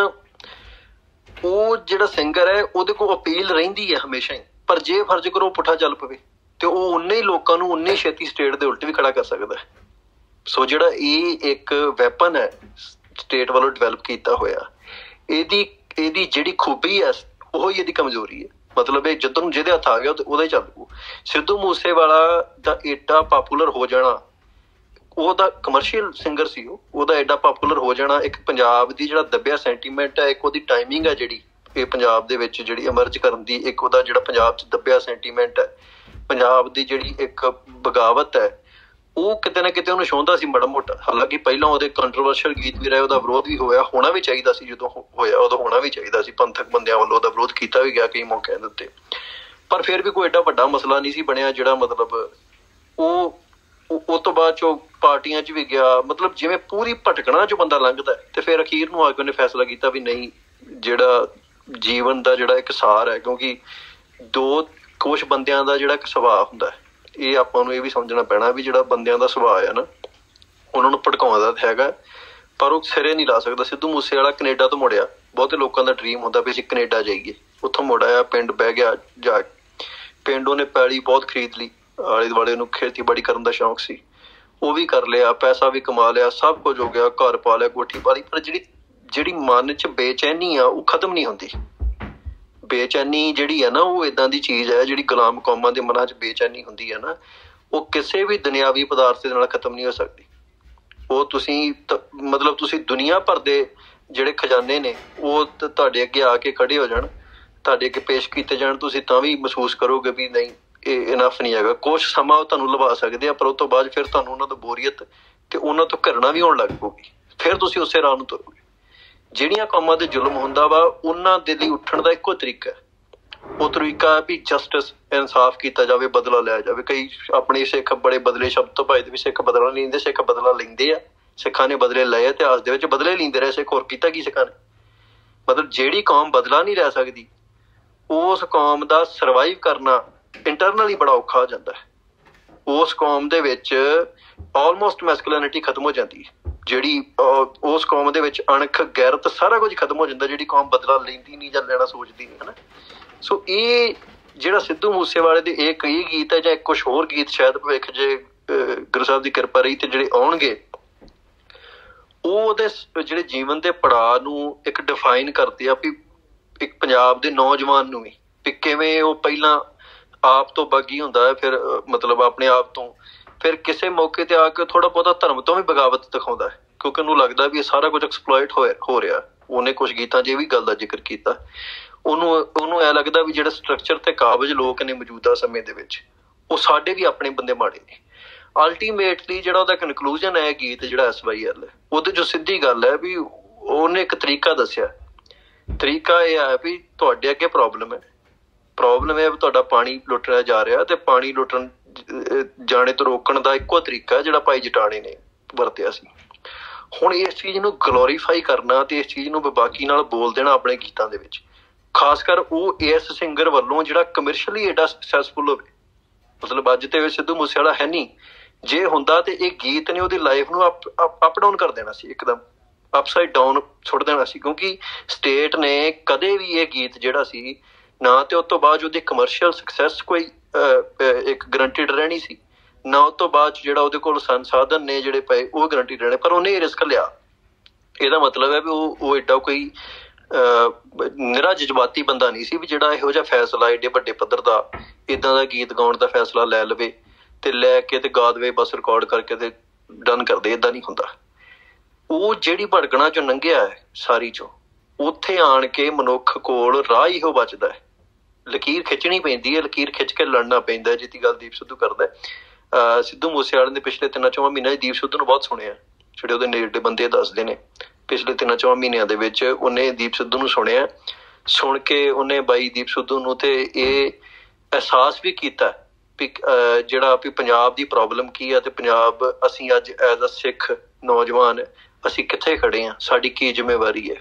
ਉਹ ਜਿਹੜਾ ਸਿੰਗਰ ਹੈ, ਉਹਦੇ ਕੋਲ ਅਪੀਲ ਰਹਿੰਦੀ ਹੈ ਹਮੇਸ਼ਾ ਹੀ। ਪਰ ਜੇ ਫਰਜ਼ ਕਰੋ ਪੁੱਠਾ ਚੱਲ ਪਵੇ, ਤੇ ਉਹ ਉਨੇ ਹੀ ਲੋਕਾਂ ਨੂੰ, ਉਨੇ ਛੇਤੀ ਸਟੇਟ ਦੇ ਉਲਟ ਵੀ ਖੜਾ ਕਰ ਸਕਦਾ ਹੈ। ਸੋ ਜਿਹੜਾ ਇਹ ਇੱਕ ਵੈਪਨ ਹੈ ਸਟੇਟ ਵੱਲੋਂ ਡਿਵੈਲਪ ਕੀਤਾ ਹੋਇਆ, ਇਹਦੀ ਇਹਦੀ ਜਿਹੜੀ ਖੂਬੀ ਹੈ, ਉਹ ਹੀ ਇਹਦੀ ਕਮਜ਼ੋਰੀ ਹੈ। ਮਤਲਬ ਇਹ ਜਦੋਂ ਜਿਹਦੇ ਹੱਥ ਆ ਗਿਆ ਉਹਦਾ ਚੱਲੂ ਸਿੱਧੂ ਮੂਸੇਵਾਲਾ ਦਾ ਏਡਾ ਪਪੂਲਰ ਹੋ ਜਾਣਾ, ਉਹਦਾ ਕਮਰਸ਼ੀਅਲ ਸਿੰਗਰ ਸੀ ਉਹ, ਉਹਦਾ ਐਡਾ ਪਪੂਲਰ ਹੋ ਜਾਣਾ, ਇੱਕ ਪੰਜਾਬ ਦੀ ਜਿਹੜਾ ਦੱਬਿਆ ਸੈਂਟੀਮੈਂਟ ਹੈ, ਇੱਕ ਉਹਦੀ ਟਾਈਮਿੰਗ ਹੈ ਜਿਹੜੀ, ਇਹ ਪੰਜਾਬ ਦੇ ਵਿੱਚ ਜਿਹੜੀ ਅਮਰਜ ਕਰਨ ਦੀ, ਇੱਕ ਉਹਦਾ ਜਿਹੜਾ ਪੰਜਾਬ 'ਚ ਦੱਬਿਆ ਸੈਂਟੀਮੈਂਟ ਹੈ, ਪੰਜਾਬ ਦੀ ਜਿਹੜੀ ਇੱਕ ਬਗਾਵਤ ਹੈ ਉਹ ਕਿਤੇ ਨਾ ਕਿਤੇ ਉਹਨੂੰ ਸ਼ੌਂਦਾ ਸੀ ਮੜਾ ਮੋਟਾ। ਹਾਲਾਂਕਿ ਪਹਿਲਾਂ ਉਹਦੇ ਕੰਟਰੋਵਰਸ਼ੀਅਲ ਗੀਤ ਵੀ ਰਹੇ, ਉਹਦਾ ਵਿਰੋਧ ਵੀ ਹੋਇਆ, ਹੋਣਾ ਵੀ ਚਾਹੀਦਾ ਸੀ ਜਦੋਂ ਹੋਇਆ, ਉਦੋਂ ਹੋਣਾ ਵੀ ਚਾਹੀਦਾ ਸੀ। ਪੰਥਕ ਬੰਦਿਆਂ ਵੱਲੋਂ ਉਹਦਾ ਵਿਰੋਧ ਕੀਤਾ ਵੀ ਗਿਆ ਕਈ ਮੌਕਿਆਂ ਦੇ ਉੱਤੇ। ਪਰ ਫਿਰ ਵੀ ਕੋਈ ਐਡਾ ਵੱਡਾ ਮਸਲਾ ਨਹੀਂ ਸੀ ਬਣਿਆ, ਜਿਹੜਾ ਮਤਲਬ ਉਹ ਉਹ ਤੋਂ ਬਾਅਦ ਚੋ ਪਾਰਟੀਆਂ 'ਚ ਵੀ ਗਿਆ। ਮਤਲਬ ਜਿਵੇਂ ਪੂਰੀ ਭਟਕਣਾ 'ਚ ਬੰਦਾ ਲੰਘਦਾ ਤੇ ਫਿਰ ਅਖੀਰ ਨੂੰ ਆ ਕੇ ਉਹਨੇ ਫੈਸਲਾ ਕੀਤਾ ਵੀ ਨਹੀਂ, ਜਿਹੜਾ ਜੀਵਨ ਦਾ ਜਿਹੜਾ ਇੱਕ ਸਾਰ ਹੈ, ਕਿਉਂਕਿ ਦੋ ਕੁਝ ਬੰਦਿਆਂ ਦਾ ਜਿਹੜਾ ਇੱਕ ਸੁਭਾਅ ਹੁੰਦਾ ਹੈ। ਇਹ ਆਪਾਂ ਨੂੰ ਇਹ ਵੀ ਸਮਝਣਾ ਪੈਣਾ ਵੀ ਜਿਹੜਾ ਬੰਦਿਆਂ ਦਾ ਸੁਭਾਅ ਆ ਨਾ, ਉਹਨਾਂ ਨੂੰ ਭਟਕਾਉਂਦਾ ਹੈਗਾ, ਪਰ ਉਹ ਸਿਰੇ ਨਹੀਂ ਲਾ ਸਕਦਾ। ਸਿੱਧੂ ਮੂਸੇ ਵਾਲਾ ਕੈਨੇਡਾ ਤੋਂ ਮੁੜਿਆ। ਬਹੁਤੇ ਲੋਕਾਂ ਦਾ ਡ੍ਰੀਮ ਹੁੰਦਾ ਵੀ ਅਸੀਂ ਕੈਨੇਡਾ ਜਾਈਏ। ਉੱਥੋਂ ਮੁੜ ਆਇਆ ਪਿੰਡ ਬਹਿ ਗਿਆ, ਜਾ ਪਿੰਡ ਉਹਨੇ ਪੈਲੀ ਬਹੁਤ ਖਰੀਦ ਲਈ। ਆਲੇ ਦੁਆਲੇ ਨੂੰ ਖੇਤੀਬਾੜੀ ਕਰਨ ਦਾ ਸ਼ੌਂਕ ਸੀ। ਉਹ ਵੀ ਕਰ ਲਿਆ, ਪੈਸਾ ਵੀ ਕਮਾ ਲਿਆ, ਸਭ ਕੁਝ ਹੋ ਗਿਆ, ਘਰ ਪਾ ਲਿਆ, ਕੋਠੀ ਪਾ ਲਈ, ਪਰ ਜਿਹੜੀ ਜਿਹੜੀ ਮਨ 'ਚ ਬੇਚੈਨੀ ਆ, ਉਹ ਖਤਮ ਨਹੀਂ ਹੁੰਦੀ। ਬੇਚੈਨੀ ਜਿਹੜੀ ਹੈ ਨਾ, ਉਹ ਇਦਾਂ ਦੀ ਚੀਜ਼ ਹੈ ਜਿਹੜੀ ਗੁਲਾਮ ਕੌਮਾਂ ਦੇ ਮਨਾਂ 'ਚ ਬੇਚੈਨੀ ਹੁੰਦੀ ਹੈ ਨਾ, ਉਹ ਕਿਸੇ ਵੀ ਦੁਨਿਆਵੀ ਪਦਾਰਥ ਦੇ ਨਾਲ ਖਤਮ ਨਹੀਂ ਹੋ ਸਕਦੀ। ਉਹ ਤੁਸੀਂ ਮਤਲਬ ਤੁਸੀਂ ਦੁਨੀਆ ਭਰ ਦੇ ਜਿਹੜੇ ਖਜ਼ਾਨੇ ਨੇ, ਉਹ ਤੁਹਾਡੇ ਅੱਗੇ ਆ ਕੇ ਖੜੇ ਹੋ ਜਾਣ। ਤੁਹਾਡੇ ਅੱਗੇ ਪੇਸ਼ ਕੀਤੇ ਜਾਣ, ਤੁਸੀਂ ਤਾਂ ਵੀ ਮਹਿਸੂਸ ਕਰੋਗੇ ਵੀ ਨਹੀਂ, ਇਹ ਇਨਫ ਨਹੀਂ ਹੈਗਾ। ਕੁਝ ਸਮਾਂ ਉਹ ਤੁਹਾਨੂੰ ਲਵਾ ਸਕਦੇ ਆ, ਪਰ ਉਸ ਤੋਂ ਬਾਅਦ ਫਿਰ ਤੁਹਾਨੂੰ ਉਹਨਾਂ ਤੋਂ ਬੋਰੀਅਤ ਤੇ ਉਹਨਾਂ ਤੋਂ ਘਰਣਾ ਵੀ ਹੋਣ ਲੱਗ ਪਊਗੀ। ਫਿਰ ਤੁਸੀਂ ਉਸੇ ਰਾਹ ਨੂੰ ਤੁਰੋਗੇ। ਜਿਹੜੀਆਂ ਕੌਮਾਂ ਦੇ ਜ਼ੁਲਮ ਹੁੰਦਾ ਵਾ, ਉਹਨਾਂ ਦੇ ਲਈ ਉੱਠਣ ਦਾ ਇੱਕੋ ਤਰੀਕਾ ਹੈ। ਉਹ ਤਰੀਕਾ ਵੀ ਜਸਟਿਸ ਇਨਸਾਫ ਕੀਤਾ ਜਾਵੇ, ਬਦਲਾ ਲਿਆ ਜਾਵੇ। ਕਈ ਆਪਣੇ ਸਿੱਖ ਬੜੇ ਬਦਲੇ ਸ਼ਬਦ ਤੋਂ ਭਾਈ ਦੇ ਵੀ ਸਿੱਖ ਬਦਲਾ ਨਹੀਂ ਲੈਂਦੇ, ਸਿੱਖ ਬਦਲਾ ਲੈਂਦੇ ਆ। ਸਿੱਖਾਂ ਨੇ ਬਦਲੇ ਲਏ ਇਤਿਹਾਸ ਦੇ ਵਿੱਚ ਬਦਲੇ ਲੈਂਦੇ ਰਹੇ, ਸਿੱਖ ਹੋਰ ਕੀਤਾ ਕੀ ਸਿੱਖਾਂ ਨੇ? ਮਤਲਬ ਜਿਹੜੀ ਕੌਮ ਬਦਲਾ ਨਹੀਂ ਲੈ ਸਕਦੀ, ਉਸ ਕੌਮ ਦਾ ਸਰਵਾਈਵ ਕਰਨਾ ਇੰਟਰਨਲੀ ਬੜਾ ਔਖਾ ਹੋ ਜਾਂਦਾ ਹੈ। ਉਸ ਕੌਮ ਦੇ ਵਿੱਚ ਆਲਮੋਸਟ ਮੈਸਕੂਲਿਨਿਟੀ ਖਤਮ ਹੋ ਜਾਂਦੀ ਹੈ। ਜਿਹੜੀ ਉਸ ਕੌਮ ਦੇ ਵਿੱਚ ਅਣਖ, ਗੈਰਤ ਸਾਰਾ ਕੁਝ ਖਤਮ ਹੋ ਜਾਂਦਾ, ਜਿਹੜੀ ਕੌਮ ਬਦਲਾ ਲੈਂਦੀ ਨਹੀਂ ਜਾਂ ਲੈਣਾ ਸੋਚਦੀ ਨਹੀਂ, ਹਨਾ? ਸੋ ਇਹ ਜਿਹੜਾ ਸਿੱਧੂ ਮੂਸੇਵਾਲੇ ਦੇ ਇਹ ਕਈ ਗੀਤ ਹੈ ਜਾਂ ਕੁਝ ਹੋਰ ਗੀਤ ਸ਼ਾਇਦ ਭਵਿੱਖ ਜੇ ਗੁਰੂ ਸਾਹਿਬ ਦੀ ਕਿਰਪਾ ਰਹੀ ਤੇ ਜਿਹੜੇ ਆਉਣਗੇ, ਉਹ ਉਹਦੇ ਜਿਹੜੇ ਜੀਵਨ ਦੇ ਪੜਾਅ ਨੂੰ ਇੱਕ ਡਿਫਾਈਨ ਕਰਦੇ ਆ ਵੀ ਇੱਕ ਪੰਜਾਬ ਦੇ ਨੌਜਵਾਨ ਨੂੰ ਵੀ ਵੀ ਕਿਵੇਂ ਉਹ ਪਹਿਲਾਂ ਆਪ ਤੋਂ ਬਾਗੀ ਹੁੰਦਾ ਹੈ, ਫਿਰ ਮਤਲਬ ਆਪਣੇ ਆਪ ਤੋਂ ਫਿਰ ਕਿਸੇ ਮੌਕੇ ਤੇ ਆ ਕੇ ਥੋੜਾ ਬਹੁਤਾ ਧਰਮ ਤੋਂ ਵੀ ਬਗਾਵਤ ਦਿਖਾਉਂਦਾ ਹੈ, ਕਿਉਂਕਿ ਉਹਨੂੰ ਲੱਗਦਾ ਵੀ ਇਹ ਸਾਰਾ ਕੁਝ ਐਕਸਪਲੋਇਟ ਹੋ ਰਿਹਾ। ਉਹਨੇ ਕੁਝ ਗੀਤਾਂ 'ਚ ਇਹ ਵੀ ਗੱਲ ਦਾ ਜ਼ਿਕਰ ਕੀਤਾ। ਉਹਨੂੰ ਉਹਨੂੰ ਐ ਲੱਗਦਾ ਵੀ ਜਿਹੜਾ ਸਟਰਕਚਰ ਤੇ ਕਾਬਜ ਲੋਕ ਨੇ ਮੌਜੂਦਾ ਸਮੇਂ ਦੇ ਵਿੱਚ, ਉਹ ਸਾਡੇ ਵੀ ਆਪਣੇ ਬੰਦੇ ਮਾੜੇ ਨੇ। ਅਲਟੀਮੇਟਲੀ ਜਿਹੜਾ ਉਹਦਾ ਕਨਕਲੂਜਨ ਹੈ ਗੀਤ ਜਿਹੜਾ ਐਸਵਾਈਐਲ ਹੈ, ਉਹਦੇ ਜੋ ਸਿੱਧੀ ਗੱਲ ਹੈ ਵੀ ਉਹਨੇ ਇੱਕ ਤਰੀਕਾ ਦੱਸਿਆ। ਤਰੀਕਾ ਇਹ ਹੈ ਵੀ ਤੁਹਾਡੇ ਅੱਗੇ ਪ੍ਰੋਬਲਮ ਹੈ। ਪ੍ਰੋਬਲਮ ਹੈ ਵੀ ਤੁਹਾਡਾ ਪਾਣੀ ਲੁੱਟ ਰਿਹਾ ਜਾ ਰਿਹਾ ਤੇ ਪਾਣੀ ਲੁੱਟਣ ਜਾਣੇ ਤੋਂ ਰੋਕਣ ਦਾ ਇੱਕੋ ਤਰੀਕਾ ਜਿਹੜਾ ਭਾਈ ਜਟਾਣੇ ਨੇ ਵਰਤਿਆ ਸੀ। ਹੁਣ ਇਸ ਚੀਜ਼ ਨੂੰ ਗਲੋਰੀਫਾਈ ਕਰਨਾ ਤੇ ਇਸ ਚੀਜ਼ ਨੂੰ ਬਬਾਕੀ ਨਾਲ ਬੋਲ ਦੇਣਾ ਆਪਣੇ ਗੀਤਾਂ ਦੇ ਵਿੱਚ। ਖਾਸ ਕਰ ਉਹ ਇਸ ਸਿੰਗਰ ਵੱਲੋਂ ਜਿਹੜਾ ਕਮਰਸ਼ੀਅਲੀ ਐਡਾ ਸਕਸੈਸਫੁਲ ਹੋਵੇ। ਮਤਲਬ ਅੱਜ ਤੇ ਸਿੱਧੂ ਮੂਸੇਵਾਲਾ ਹੈ ਨਹੀਂ। ਜੇ ਹੁੰਦਾ ਤੇ ਇਹ ਗੀਤ ਨੇ ਉਹਦੀ ਲਾਈਫ ਨੂੰ ਅਪ ਡਾਊਨ ਕਰ ਦੇਣਾ ਸੀ, ਇੱਕਦਮ ਅਪਸਾਈਡ ਡਾਊਨ ਛੁੱਟ ਦੇਣਾ ਸੀ। ਕਿਉਂਕਿ ਸਟੇਟ ਨੇ ਕਦੇ ਵੀ ਇਹ ਗੀਤ ਜਿਹੜਾ ਸੀ, ਨਾ ਤੇ ਉਸ ਤੋਂ ਬਾਅਦ ਉਹਦੀ ਕਮਰਸ਼ੀਅਲ ਸਕਸੈਸ ਕੋਈ ਇੱਕ ਗਰੰਟਿਡ ਰਹਿਣੀ ਸੀ। ਨਾ ਉਸ ਤੋਂ ਬਾਅਦ ਜਿਹੜਾ ਉਹਦੇ ਕੋਲ ਸੰਸਾਧਨ ਨੇ ਜਿਹੜੇ ਪਏ, ਉਹ ਗਰੰਟਿਡ ਰਹਿਣੇ, ਪਰ ਉਹਨੇ ਇਹ ਰਿਸਕ ਲਿਆ। ਇਹਦਾ ਮਤਲਬ ਹੈ ਵੀ ਉਹ ਉਹ ਐਡਾ ਕੋਈ ਨਿਰਾ ਜਜ਼ਬਾਤੀ ਬੰਦਾ ਨਹੀਂ ਸੀ ਵੀ ਜਿਹੜਾ ਇਹੋ ਜਿਹਾ ਫੈਸਲਾ, ਏਡੇ ਵੱਡੇ ਪੱਧਰ ਦਾ ਇਦਾਂ ਦਾ ਗੀਤ ਗਾਉਣ ਦਾ ਫੈਸਲਾ ਲੈ ਲਵੇ ਤੇ ਲੈ ਕੇ ਤੇ ਗਾ ਦੇਵੇ, ਬਸ ਰਿਕਾਰਡ ਕਰਕੇ ਤੇ ਡਨ ਕਰਦੇ ਇਦਾਂ ਨਹੀਂ ਹੁੰਦਾ। ਉਹ ਜਿਹੜੀ ਭੜਕਣਾ ਚੋਂ ਲੰਘਿਆ ਹੈ, ਸਾਰੀ ਚੋਂ, ਉੱਥੇ ਆਣ ਕੇ ਮਨੁੱਖ ਕੋਲ ਰਾਹ ਹੀ ਹੋ ਬਚਦਾ ਹੈ। ਲਕੀਰ ਖਿੱਚਣੀ ਪੈਂਦੀ ਹੈ, ਲਕੀਰ ਖਿੱਚ ਕੇ ਲੜਨਾ ਪੈਂਦਾ ਜਿੱਤੀ ਗੱਲ ਦੀਪ ਸਿੱਧੂ ਕਰਦਾ ਸਿੱਧੂ ਮੂਸੇਵਾਲੇ ਨੇ ਪਿਛਲੇ ਤਿੰਨ ਚੌਂ ਮਹੀਨਿਆਂ ਦੀਪ ਸਿੱਧੂ ਨੂੰ ਬਹੁਤ ਸੁਣਿਆ ਜਿਹੜੇ ਉਹਦੇ ਨੇੜੇ ਬੰਦੇ ਦੱਸਦੇ ਨੇ। ਪਿਛਲੇ ਤਿੰਨ ਚੌਂ ਮਹੀਨਿਆਂ ਦੇ ਵਿੱਚ ਉਹਨੇ ਦੀਪ ਸਿੱਧੂ ਨੂੰ ਸੁਣਿਆ ਸੁਣ ਕੇ ਉਹਨੇ ਬਾਈ ਦੀਪ ਸਿੱਧੂ ਨੂੰ ਤੇ ਇਹ ਅਹਿਸਾਸ ਵੀ ਕੀਤਾ ਕਿ ਜਿਹੜਾ ਵੀ ਪੰਜਾਬ ਦੀ ਪ੍ਰੋਬਲਮ ਕੀ ਹੈ ਤੇ ਪੰਜਾਬ, ਅਸੀਂ ਅੱਜ ਐਜ਼ ਅ ਸਿੱਖ ਨੌਜਵਾਨ, ਅਸੀਂ ਕਿੱਥੇ ਖੜੇ ਆ ਸਾਡੀ ਕੀ ਜ਼ਿੰਮੇਵਾਰੀ ਹੈ?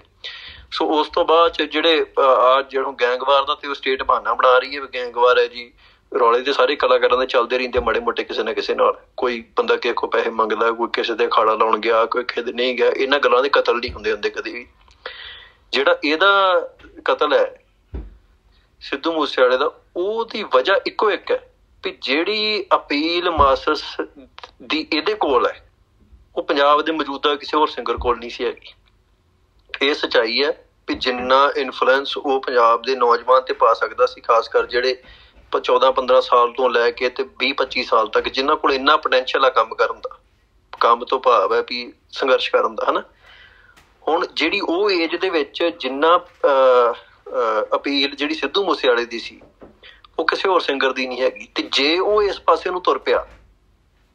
ਸੋ ਉਸ ਤੋਂ ਬਾਅਦ ਚ ਜਿਹੜੇ ਆ ਜਿਹੜਾ ਗੈਂਗਵਾਰ ਦਾ ਤੇ ਉਹ ਸਟੇਟ ਬਹਾਨਾ ਬਣਾ ਰਹੀ ਹੈ ਗੈਂਗਵਾਰ ਹੈ ਜੀ। ਰੌਲੇ ਦੇ ਸਾਰੇ ਕਲਾਕਾਰਾਂ ਦੇ ਚੱਲਦੇ ਰਹਿੰਦੇ ਮੜੇ ਮੋਟੇ ਕਿਸੇ ਨਾ ਕਿਸੇ ਨਾਲ। ਕੋਈ ਬੰਦਾ ਕਿਸੇ ਕੋ ਪੈਸੇ ਮੰਗਦਾ, ਕੋਈ ਕਿਸੇ ਦੇ ਖਾੜਾ ਲਾਉਣ ਗਿਆ, ਕੋਈ ਕਿਸੇ ਨਹੀਂ ਗਿਆ, ਇਹਨਾਂ ਗੱਲਾਂ ਦੇ ਕਤਲ ਨਹੀਂ ਹੁੰਦੇ ਹੁੰਦੇ ਕਦੇ ਵੀ। ਜਿਹੜਾ ਇਹਦਾ ਕਤਲ ਹੈ, ਸਿੱਧੂ ਮੂਸੇਵਾਲੇ ਦਾ, ਉਹਦੀ ਵਜ੍ਹਾ ਇੱਕੋ ਇੱਕ ਹੈ ਕਿ ਜਿਹੜੀ ਅਪੀਲ ਮਾਸਸ ਦੀ ਇਹਦੇ ਕੋਲ ਹੈ, ਉਹ ਪੰਜਾਬ ਦੇ ਮੌਜੂਦਾ ਕਿਸੇ ਹੋਰ ਸਿੰਗਰ ਕੋਲ ਨਹੀਂ ਸੀ ਹੈਗੀ। ਇਹ ਸਚਾਈ ਹੈ ਕਿ ਜਿੰਨਾ ਇਨਫਲੂਐਂਸ ਉਹ ਪੰਜਾਬ ਦੇ ਨੌਜਵਾਨ ਤੇ ਪਾ ਸਕਦਾ ਸੀ, ਖਾਸ ਕਰ ਜਿਹੜੇ 14 15 ਸਾਲ ਤੋਂ ਲੈ ਕੇ ਤੇ 20 25 ਸਾਲ ਤੱਕ, ਜਿਨ੍ਹਾਂ ਕੋਲ ਇੰਨਾ ਪੋਟੈਂਸ਼ੀਅਲ ਆ ਕੰਮ ਕਰਨ ਦਾ, ਕੰਮ ਤੋਂ ਭਾਵ ਹੈ ਵੀ ਸੰਘਰਸ਼ ਕਰਨ ਦਾ, ਹਨਾ? ਹੁਣ ਜਿਹੜੀ ਉਹ ਏਜ ਦੇ ਵਿੱਚ ਜਿੰਨਾ ਅਪੀਲ ਜਿਹੜੀ ਸਿੱਧੂ ਮੂਸੇਵਾਲੇ ਦੀ ਸੀ, ਉਹ ਕਿਸੇ ਹੋਰ ਸਿੰਗਰ ਦੀ ਨਹੀਂ ਹੈਗੀ, ਤੇ ਜੇ ਉਹ ਇਸ ਪਾਸੇ ਨੂੰ ਤੁਰ ਪਿਆ,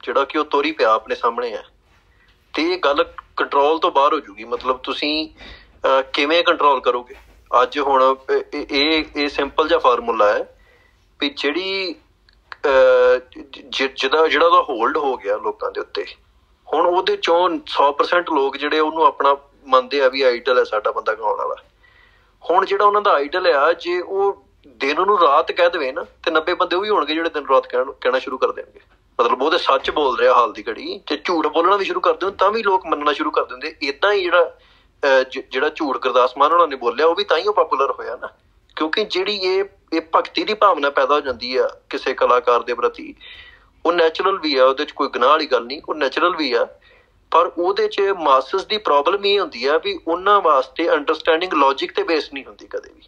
ਜਿਹੜਾ ਕਿ ਉਹ ਤੋਰੀ ਪਿਆ ਆਪਣੇ ਸਾਹਮਣੇ ਹੈ ਤੇ ਇਹ ਗੱਲ ਕੰਟਰੋਲ ਤੋਂ ਬਾਹਰ ਹੋ ਜੂਗੀ। ਮਤਲਬ ਤੁਸੀਂ ਕਿਵੇਂ ਕੰਟਰੋਲ ਕਰੋਗੇ? ਅੱਜ ਹੁਣ ਇਹ ਇਹ ਸਿੰਪਲ ਜਿਹਾ ਫਾਰਮੂਲਾ ਹੈ ਵੀ ਜਿਹੜੀ ਜਿਹਦਾ, ਜਿਹੜਾ ਦਾ ਹੋਲਡ ਹੋ ਗਿਆ ਲੋਕਾਂ ਦੇ ਉੱਤੇ, ਹੁਣ ਉਹਦੇ ਚੋਂ 100% ਲੋਕ ਜਿਹੜੇ ਉਹਨੂੰ ਆਪਣਾ ਮੰਨਦੇ ਆ ਵੀ ਆਈਡਲ ਹੈ ਸਾਡਾ ਬੰਦਾ ਗਾਉਣ ਵਾਲਾ। ਹੁਣ ਜਿਹੜਾ ਉਹਨਾਂ ਦਾ ਆਈਡਲ ਆ, ਜੇ ਉਹ ਦਿਨ ਨੂੰ ਰਾਤ ਕਹਿ ਦੇਵੇ ਨਾ, ਤੇ 90 ਬੰਦੇ ਉਹ ਵੀ ਹੋਣਗੇ ਜਿਹੜੇ ਦਿਨ ਰਾਤ ਕਹਿਣਾ ਸ਼ੁਰੂ ਕਰ ਦੇਣਗੇ। ਮਤਲਬ ਉਹਦੇ ਸੱਚ ਬੋਲ ਰਿਹਾ ਹਾਲ ਦੀ ਘੜੀ ਤੇ ਝੂਠ ਬੋਲਣਾ ਵੀ ਸ਼ੁਰੂ ਕਰ ਦਿੰਦੇ ਤਾਂ ਵੀ ਲੋਕ ਮੰਨਣਾ ਸ਼ੁਰੂ ਕਰ ਦਿੰਦੇ। ਇਦਾਂ ਹੀ ਜਿਹੜਾ ਜਿਹੜਾ ਝੂਠ ਗੁਰਦਾਸ ਮਾਨ ਉਹਨਾਂ ਨੇ ਬੋਲਿਆ, ਉਹ ਵੀ ਤਾਂ ਹੀ ਉਹ ਪਪੂਲਰ ਹੋਇਆ ਨਾ। ਕਿਉਂਕਿ ਜਿਹੜੀ ਇਹ ਇਹ ਭਗਤੀ ਦੀ ਭਾਵਨਾ ਪੈਦਾ ਹੋ ਜਾਂਦੀ ਆ ਕਿਸੇ ਕਲਾਕਾਰ ਦੇ ਪ੍ਰਤੀ, ਉਹ ਨੈਚੁਰਲ ਵੀ ਆ, ਉਹਦੇ 'ਚ ਕੋਈ ਗਨਾਹ ਵਾਲੀ ਗੱਲ ਨਹੀਂ, ਉਹ ਨੈਚੁਰਲ ਵੀ ਆ। ਪਰ ਉਹਦੇ 'ਚ ਮਾਸਸ ਦੀ ਪ੍ਰੋਬਲਮ ਇਹ ਹੁੰਦੀ ਆ ਵੀ ਉਹਨਾਂ ਵਾਸਤੇ ਅੰਡਰਸਟੈਂਡਿੰਗ ਲੌਜੀਕ ਤੇ ਬੇਸ ਨਹੀਂ ਹੁੰਦੀ ਕਦੇ ਵੀ।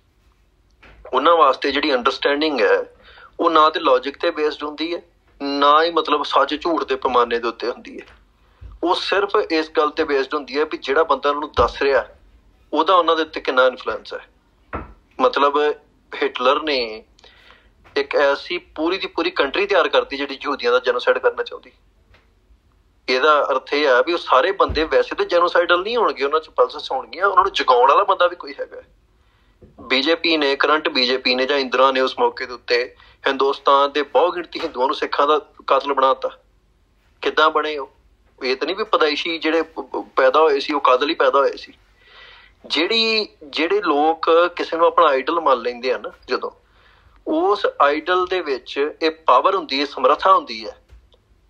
ਉਹਨਾਂ ਵਾਸਤੇ ਜਿਹੜੀ ਅੰਡਰਸਟੈਂਡਿੰਗ ਹੈ, ਉਹ ਨਾ ਤੇ ਲੌਜੀਕ ਤੇ ਬੇਸਡ ਹੁੰਦੀ ਹੈ ਨਾ ਹੀ ਮਤਲਬ ਸੱਚ ਝੂਠ ਦੇ ਪੈਮਾਨੇ ਦੇ ਉੱਤੇ ਹੁੰਦੀ ਹੈ। ਉਹ ਸਿਰਫ ਇਸ ਗੱਲ ਤੇ ਬੇਸਡ ਹੁੰਦੀ ਹੈ ਵੀ ਜਿਹੜਾ ਬੰਦਾ ਉਹਨੂੰ ਦੱਸ ਰਿਹਾ, ਉਹਦਾ ਉਹਨਾਂ ਦੇ ਉੱਤੇ ਕਿੰਨਾ ਇਨਫਲੂਐਂਸ ਹੈ। ਮਤਲਬ ਹਿਟਲਰ ਨੇ ਇੱਕ ਐਸੀ ਪੂਰੀ ਦੀ ਪੂਰੀ ਕੰਟਰੀ ਤਿਆਰ ਕਰਤੀ ਜਿਹੜੀ ਯਹੂਦੀਆਂ ਦਾ ਜੈਨੋਸਾਈਡ ਕਰਨਾ ਚਾਹੁੰਦੀ। ਇਹਦਾ ਅਰਥ ਇਹ ਆ ਵੀ ਉਹ ਸਾਰੇ ਬੰਦੇ ਵੈਸੇ ਤੇ ਜੈਨੋਸਾਈਡਲ ਨਹੀਂ ਹੋਣਗੇ, ਉਹਨਾਂ ਚ ਪਲਸਸ ਹੋਣਗੀਆਂ, ਉਹਨਾਂ ਨੂੰ ਜਗਾਉਣ ਵਾਲਾ ਬੰਦਾ ਵੀ ਕੋਈ ਹੈਗਾ। ਬੀਜੇਪੀ ਨੇ, ਕਰੰਟ ਬੀਜੇਪੀ ਨੇ ਜਾਂ ਇੰਦਰਾ ਨੇ ਉਸ ਮੌਕੇ ਦੇ ਉੱਤੇ ਹਿੰਦੁਸਤਾਨ ਦੇ ਬਹੁ ਗਿਣਤੀ ਹਿੰਦੂਆਂ ਨੂੰ ਸਿੱਖਾਂ ਦਾ ਕਾਤਲ ਬਣਾਤਾ ਕਿੱਦਾਂ ਬਣੇ ਉਹ? ਇਹ ਤਾਂ ਨਹੀਂ ਵੀ ਪਦਾਇਸ਼ੀ ਜਿਹੜੇ ਪੈਦਾ ਹੋਏ ਸੀ, ਉਹ ਕਾਤਲ ਹੀ ਪੈਦਾ ਹੋਏ ਸੀ। ਜਿਹੜੀ, ਜਿਹੜੇ ਲੋਕ ਕਿਸੇ ਨੂੰ ਆਪਣਾ ਆਈਡਲ ਮੰਨ ਲੈਂਦੇ ਆ ਨਾ ਜਦੋਂ, ਉਸ ਆਈਡਲ ਦੇ ਵਿੱਚ ਇਹ ਪਾਵਰ ਹੁੰਦੀ ਹੈ, ਸਮਰੱਥਾ ਹੁੰਦੀ ਹੈ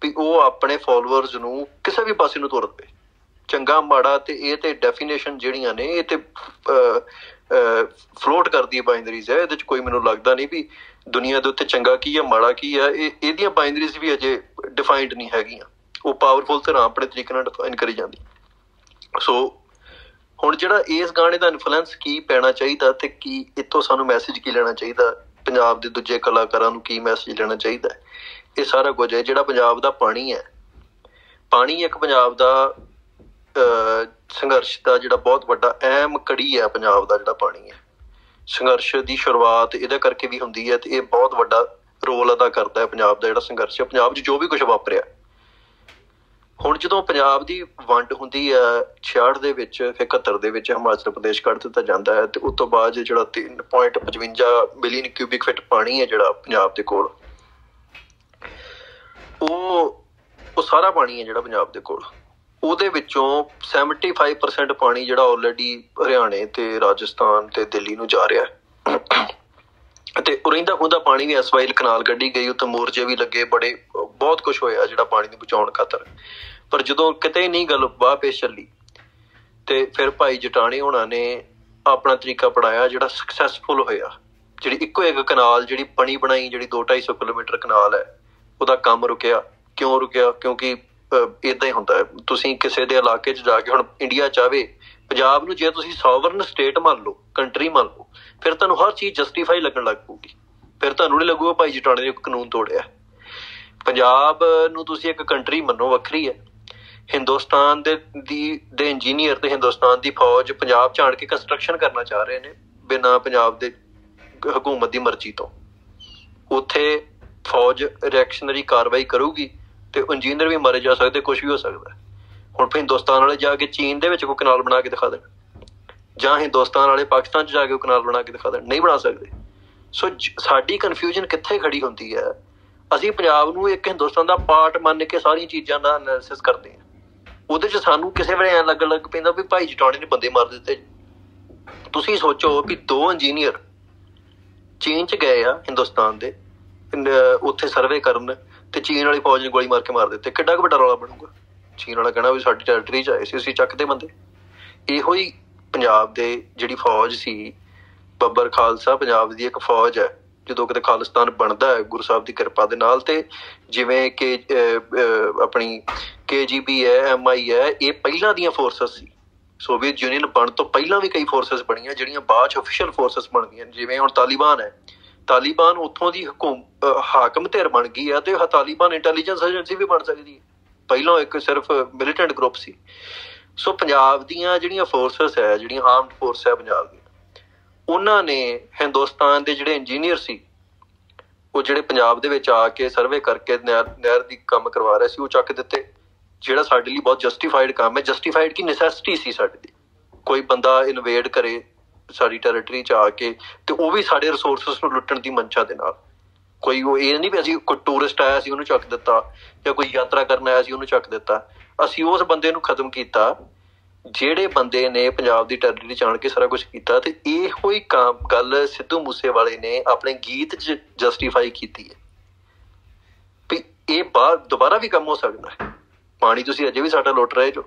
ਵੀ ਉਹ ਆਪਣੇ ਫਾਲੋਅਰਸ ਨੂੰ ਕਿਸੇ ਵੀ ਪਾਸੇ ਨੂੰ ਤੋਰ ਦੇ ਚੰਗਾ, ਮਾੜਾ ਤੇ ਇਹ ਤੇ ਡੈਫੀਨੇਸ਼ਨ ਜਿਹੜੀਆਂ ਨੇ, ਇਹ ਤੇ ਫਲੋਟ ਕਰਦੀ ਹੈ ਬਾਈਨਰੀਜ਼ ਹੈ ਇਹਦੇ ਚ ਕੋਈ ਮੈਨੂੰ ਲੱਗਦਾ ਨਹੀਂ ਵੀ ਦੁਨੀਆ ਦੇ ਉੱਤੇ ਚੰਗਾ ਕੀ ਹੈ, ਮਾੜਾ ਕੀ ਹੈ, ਇਹ, ਇਹਦੀਆਂ ਬਾਈਨਰੀਜ਼ ਵੀ ਅਜੇ ਡਿਫਾਈਨਡ ਨਹੀਂ ਹੈਗੀਆਂ। ਉਹ ਪਾਵਰਫੁਲ ਤਰ੍ਹਾਂ ਆਪਣੇ ਤਰੀਕੇ ਨਾਲ ਡਿਫਾਈਨ ਕਰੀ ਜਾਂਦੀ। ਸੋ ਹੁਣ ਜਿਹੜਾ ਇਸ ਗਾਣੇ ਦਾ ਇਨਫਲੂਐਂਸ ਕੀ ਪੈਣਾ ਚਾਹੀਦਾ ਤੇ ਕੀ ਇਤੋਂ ਸਾਨੂੰ ਮੈਸੇਜ ਕੀ ਲੈਣਾ ਚਾਹੀਦਾ? ਪੰਜਾਬ ਦੇ ਦੂਜੇ ਕਲਾਕਾਰਾਂ ਨੂੰ ਕੀ ਮੈਸੇਜ ਲੈਣਾ ਚਾਹੀਦਾ? ਇਹ ਸਾਰਾ ਕੁਝ ਹੈ, ਜਿਹੜਾ ਪੰਜਾਬ ਦਾ ਪਾਣੀ ਹੈ। ਪਾਣੀ ਇੱਕ ਪੰਜਾਬ ਦਾ ਸੰਘਰਸ਼ ਦਾ ਜਿਹੜਾ ਬਹੁਤ ਵੱਡਾ ਅਹਿਮ ਕੜੀ ਹੈ ਪੰਜਾਬ ਦਾ ਜਿਹੜਾ ਪਾਣੀ ਹੈ। ਸੰਘਰਸ਼ ਦੀ ਸ਼ੁਰੂਆਤ ਇਹਦੇ ਕਰਕੇ ਵੀ ਹੁੰਦੀ ਹੈ ਤੇ ਇਹ ਬਹੁਤ ਵੱਡਾ ਰੋਲ ਅਦਾ ਕਰਦਾ ਹੈ ਪੰਜਾਬ ਦਾ ਜਿਹੜਾ ਸੰਘਰਸ਼ ਹੈ। ਪੰਜਾਬ 'ਚ ਜੋ ਵੀ ਕੁਝ ਵਾਪਰਿਆ। ਹੁਣ ਜਦੋਂ ਪੰਜਾਬ ਦੀ ਵੰਡ ਹੁੰਦੀ ਹੈ 66 ਦੇ ਵਿੱਚ ਫਿਰ 71 ਦੇ ਵਿੱਚ ਹਿਮਾਚਲ ਪ੍ਰਦੇਸ਼ ਕੱਢ ਦਿੱਤਾ ਜਾਂਦਾ ਹੈ ਤੇ ਉਸ ਤੋਂ ਬਾਅਦ ਜਿਹੜਾ 3.55 ਮਿਲੀਅਨ ਕਿਊਬਿਕ ਫਿਟ ਪਾਣੀ ਹੈ ਜਿਹੜਾ ਪੰਜਾਬ ਦੇ ਕੋਲ, ਉਹ ਉਹ ਸਾਰਾ ਪਾਣੀ ਹੈ ਜਿਹੜਾ ਪੰਜਾਬ ਦੇ ਕੋਲ। ਉਹਦੇ ਵਿੱਚੋਂ 75% ਪਾਣੀ ਜਿਹੜਾ ਆਲਰੇਡੀ ਹਰਿਆਣੇ ਤੇ ਰਾਜਸਥਾਨ ਤੇ ਦਿੱਲੀ ਨੂੰ ਜਾ ਰਿਹਾ ਹੈ। ਤੇ ਉਰਿੰਦਾ ਖੁੰਦਾ ਪਾਣੀ ਵੀ ਐਸਵਾਈਲ ਕਨਾਲ ਗੱਡੀ ਗਈ, ਉੱਥੇ ਮੋਰਚੇ ਵੀ ਲੱਗੇ, ਬੜੇ, ਬਹੁਤ ਕੁਝ ਹੋਇਆ ਜਿਹੜਾ ਪਾਣੀ ਨੂੰ ਬਚਾਉਣ ਖਾਤਰ। ਪਰ ਜਦੋਂ ਕਿਤੇ ਨਹੀਂ ਗੱਲ ਬਾਹ ਪੇਸ਼ ਚੱਲੀ, ਤੇ ਫਿਰ ਭਾਈ ਜਟਾਣੀ ਹੋਣਾ ਨੇ ਆਪਣਾ ਤਰੀਕਾ ਪੜਾਇਆ ਜਿਹੜਾ ਸਕਸੈਸਫੁਲ ਹੋਇਆ। ਜਿਹੜੀ ਇੱਕੋ ਇੱਕ ਕਨਾਲ, ਜਿਹੜੀ ਪਣੀ ਬਣਾਈ, ਜਿਹੜੀ 2-250 ਕਿਲੋਮੀਟਰ ਕਨਾਲ ਹੈ, ਉਹਦਾ ਕੰਮ ਰੁਕਿਆ। ਕਿਉਂ ਰੁਕਿਆ? ਕਿਉਂਕਿ ਇਦਾਂ ਹੀ ਹੁੰਦਾ ਤੁਸੀਂ ਕਿਸੇ ਦੇ ਇਲਾਕੇ 'ਚ ਜਾ ਕੇ ਹੁਣ ਇੰਡੀਆ ਚਾਵੇ ਪੰਜਾਬ ਨੂੰ ਜੇ ਤੁਸੀਂ ਸੋਵਰਨ ਸਟੇਟ ਮੰਨ ਲਓ ਕੰਟਰੀ ਮੰਨ ਲਓ, ਫਿਰ ਤੁਹਾਨੂੰ ਹਰ ਚੀਜ਼ ਜਸਟੀਫਾਈ ਲੱਗਣ ਲੱਗ ਪਊਗੀ। ਫਿਰ ਤੁਹਾਨੂੰ ਨਹੀਂ ਲੱਗੂਗਾ ਭਾਈ ਜਟਾਣੇ ਨੇ ਕਾਨੂੰਨ ਤੋੜਿਆ। ਪੰਜਾਬ ਨੂੰ ਤੁਸੀਂ ਇੱਕ ਕੰਟਰੀ ਮੰਨੋ, ਵੱਖਰੀ ਹੈ। ਹਿੰਦੁਸਤਾਨ ਦੇ ਦੀ, ਦੇ ਇੰਜੀਨੀਅਰ ਤੇ ਹਿੰਦੁਸਤਾਨ ਦੀ ਫੌਜ ਪੰਜਾਬ ਚ ਆਣ ਕੇ ਕੰਸਟਰਕਸ਼ਨ ਕਰਨਾ ਚਾਹ ਰਹੇ ਨੇ, ਬਿਨਾਂ ਪੰਜਾਬ ਦੇ ਹਕੂਮਤ ਦੀ ਮਰਜ਼ੀ ਤੋਂ। ਉੱਥੇ ਫੌਜ ਰਿਐਕਸ਼ਨਰੀ ਕਾਰਵਾਈ ਕਰੂਗੀ। ਤੇ ਇੰਜੀਨੀਅਰ ਵੀ ਮਾਰੇ ਜਾ ਸਕਦੇ ਕੁਝ ਵੀ ਹੋ ਸਕਦਾ। ਹੁਣ ਹਿੰਦੁਸਤਾਨ ਵਾਲੇ ਜਾ ਕੇ ਚੀਨ ਦੇ ਵਿੱਚ ਕੋਈ ਕਨਾਲ ਬਣਾ ਕੇ ਦਿਖਾ ਦੇਣ। ਜਾਂ ਹਿੰਦੁਸਤਾਨ ਵਾਲੇ ਪਾਕਿਸਤਾਨ 'ਚ ਜਾ ਕੇ ਕਨਾਲ ਬਣਾ ਕੇ ਦਿਖਾ ਦੇਣ। ਨਹੀਂ ਬਣਾ ਸਕਦੇ। ਸੋ ਸਾਡੀ ਕਨਫਿਊਜ਼ਨ ਕਿੱਥੇ ਖੜੀ ਹੁੰਦੀ ਹੈ? ਅਸੀਂ ਪੰਜਾਬ ਨੂੰ ਇੱਕ ਹਿੰਦੁਸਤਾਨ ਦਾ ਪਾਰਟ ਮੰਨ ਕੇ ਸਾਰੀਆਂ ਚੀਜ਼ਾਂ ਦਾ ਐਨਾਲਿਸਿਸ ਕਰਦੇ ਹਾਂ। ਉਹਦੇ 'ਚ ਸਾਨੂੰ ਕਿਸੇ ਵੇਲੇ ਐਂ ਲੱਗਣ ਲੱਗ ਪੈਂਦਾ ਵੀ ਭਾਈ ਜਟਾਣੀ ਨੇ ਬੰਦੇ ਮਾਰ ਦਿੱਤੇ। ਤੁਸੀਂ ਸੋਚੋ ਵੀ ਦੋ ਇੰਜੀਨੀਅਰ ਚੀਨ 'ਚ ਗਏ ਆ ਹਿੰਦੁਸਤਾਨ ਦੇ ਉੱਥੇ ਸਰਵੇ ਕਰਨ। ਤੇ ਚੀਨ ਵਾਲੀ ਫੌਜ ਨੇ ਗੋਲੀ ਮਾਰ ਕੇ ਮਾਰ ਦਿੱਤੇ। ਕਿੱਡਾ ਕੁ ਵੱਡਾ ਰੌਲਾ ਬਣੂਗਾ? ਚੀਨ ਵਾਲਾ ਕਹਿੰਦਾ ਵੀ ਸਾਡੀ ਟੈਰੀਟਰੀ 'ਚ ਆਏ ਸੀ ਅਸੀਂ ਚੱਕਦੇ ਬੰਦੇ। ਇਹੋ ਹੀ ਪੰਜਾਬ ਦੇ ਜਿਹੜੀ ਫੌਜ ਸੀ, ਬੱਬਰ ਖਾਲਸਾ ਪੰਜਾਬ ਦੀ ਇੱਕ ਫੌਜ ਹੈ, ਜਦੋਂ ਕਿਤੇ ਖਾਲਿਸਤਾਨ ਬਣਦਾ ਹੈ, ਗੁਰੂ ਸਾਹਿਬ ਦੀ ਕਿਰਪਾ ਦੇ ਨਾਲ ਤੇ ਜਿਵੇਂ ਕਿ ਆਪਣੀ ਕੇਜੀਬੀ ਹੈ ਐਮਆਈ ਹੈ, ਇਹ ਪਹਿਲਾਂ ਦੀਆਂ ਫੋਰਸਸ ਸੀ। ਸੋਵੀਅਤ ਯੂਨੀਅਨ ਬਣ ਤੋਂ ਪਹਿਲਾਂ ਵੀ ਕਈ ਫੋਰਸਸ ਬਣੀਆਂ, ਜਿਹੜੀਆਂ ਬਾਅਦ ਚ ਅਫੀਸ਼ੀਅਲ ਫੋਰਸਸ ਬਣ ਗਈਆਂ, ਜਿਵੇਂ ਹੁਣ ਤਾਲਿਬਾਨ ਹੈ। ਤਾਲਿਬਾਨ ਉੱਥੋਂ ਦੀ ਹਾਕਮ ਧਿਰ ਬਣ ਗਈ ਆ ਤੇ ਤਾਲਿਬਾਨ ਇੰਟੈਲੀਜੈਂਸ ਏਜੰਸੀ ਵੀ ਬਣ ਸਕਦੀ ਹੈ। ਪਹਿਲਾਂ ਇੱਕ ਸਿਰਫ ਮਿਲੀਟੈਂਟ ਗਰੁੱਪ ਸੀ। ਸੋ ਪੰਜਾਬ ਦੀਆਂ ਜਿਹੜੀਆਂ ਫੋਰਸਸ ਹੈ, ਜਿਹੜੀਆਂ ਆਰਮਡ ਫੋਰਸ ਹੈ ਪੰਜਾਬ ਦੀ ਉਹਨਾਂ ਨੇ ਹਿੰਦੁਸਤਾਨ ਦੇ ਜਿਹੜੇ ਇੰਜੀਨੀਅਰ ਸੀ, ਉਹ ਜਿਹੜੇ ਪੰਜਾਬ ਦੇ ਵਿੱਚ ਆ ਕੇ ਸਰਵੇ ਕਰਕੇ ਨਹਿਰ ਦੀ ਕੰਮ ਕਰਵਾ ਰਹੇ ਸੀ, ਉਹ ਚੱਕ ਦਿੱਤੇ। ਜਿਹੜਾ ਸਾਡੇ ਲਈ ਬਹੁਤ ਜਸਟੀਫਾਈਡ ਕੰਮ ਹੈ ਜਸਟੀਫਾਈਡ ਕੀ ਨੈਸੈਸਿਟੀ ਸੀ ਸਾਡੇ ਦੀ ਕੋਈ ਬੰਦਾ ਇਨਵੇਡ ਕਰੇ ਸਾਡੀ ਟੈਰੀਟਰੀ ਚ ਆ ਕੇ ਤੇ ਉਹ ਵੀ ਸਾਡੇ ਰਿਸੋਰਸਸ ਨੂੰ ਲੁੱਟਣ ਦੀ ਮਨਸ਼ਾ ਦੇ ਨਾਲ। ਕੋਈ ਉਹ ਇਹ ਨਹੀਂ ਵੀ ਅਸੀਂ ਕੋਈ ਟੂਰਿਸਟ ਆਇਆ ਸੀ ਉਹਨੂੰ ਚੱਕ ਦਿੱਤਾ ਜਾਂ ਕੋਈ ਯਾਤਰਾ ਕਰਨ ਆਇਆ ਸੀ ਉਹਨੂੰ ਚੱਕ ਦਿੱਤਾ। ਅਸੀਂ ਉਸ ਬੰਦੇ ਨੂੰ ਖਤਮ ਕੀਤਾ, ਜਿਹੜੇ ਬੰਦੇ ਨੇ ਪੰਜਾਬ ਦੀ ਟੈਰੀਟਰੀ ਚਾਣ ਕੇ ਸਾਰਾ ਕੁਝ ਕੀਤਾ ਤੇ ਇਹੋ ਹੀ ਕੰਮ, ਗੱਲ ਸਿੱਧੂ ਮੂਸੇਵਾਲੇ ਨੇ ਆਪਣੇ ਗੀਤ 'ਚ ਜਸਟੀਫਾਈ ਕੀਤੀ ਹੈ। ਵੀ ਇਹ ਬਾਅਦ ਦੁਬਾਰਾ ਵੀ ਕੰਮ ਹੋ ਸਕਦਾ ਹੈ। ਪਾਣੀ ਤੁਸੀਂ ਅਜੇ ਵੀ ਸਾਡਾ ਲੁੱਟ ਰਹੇ ਜੋ।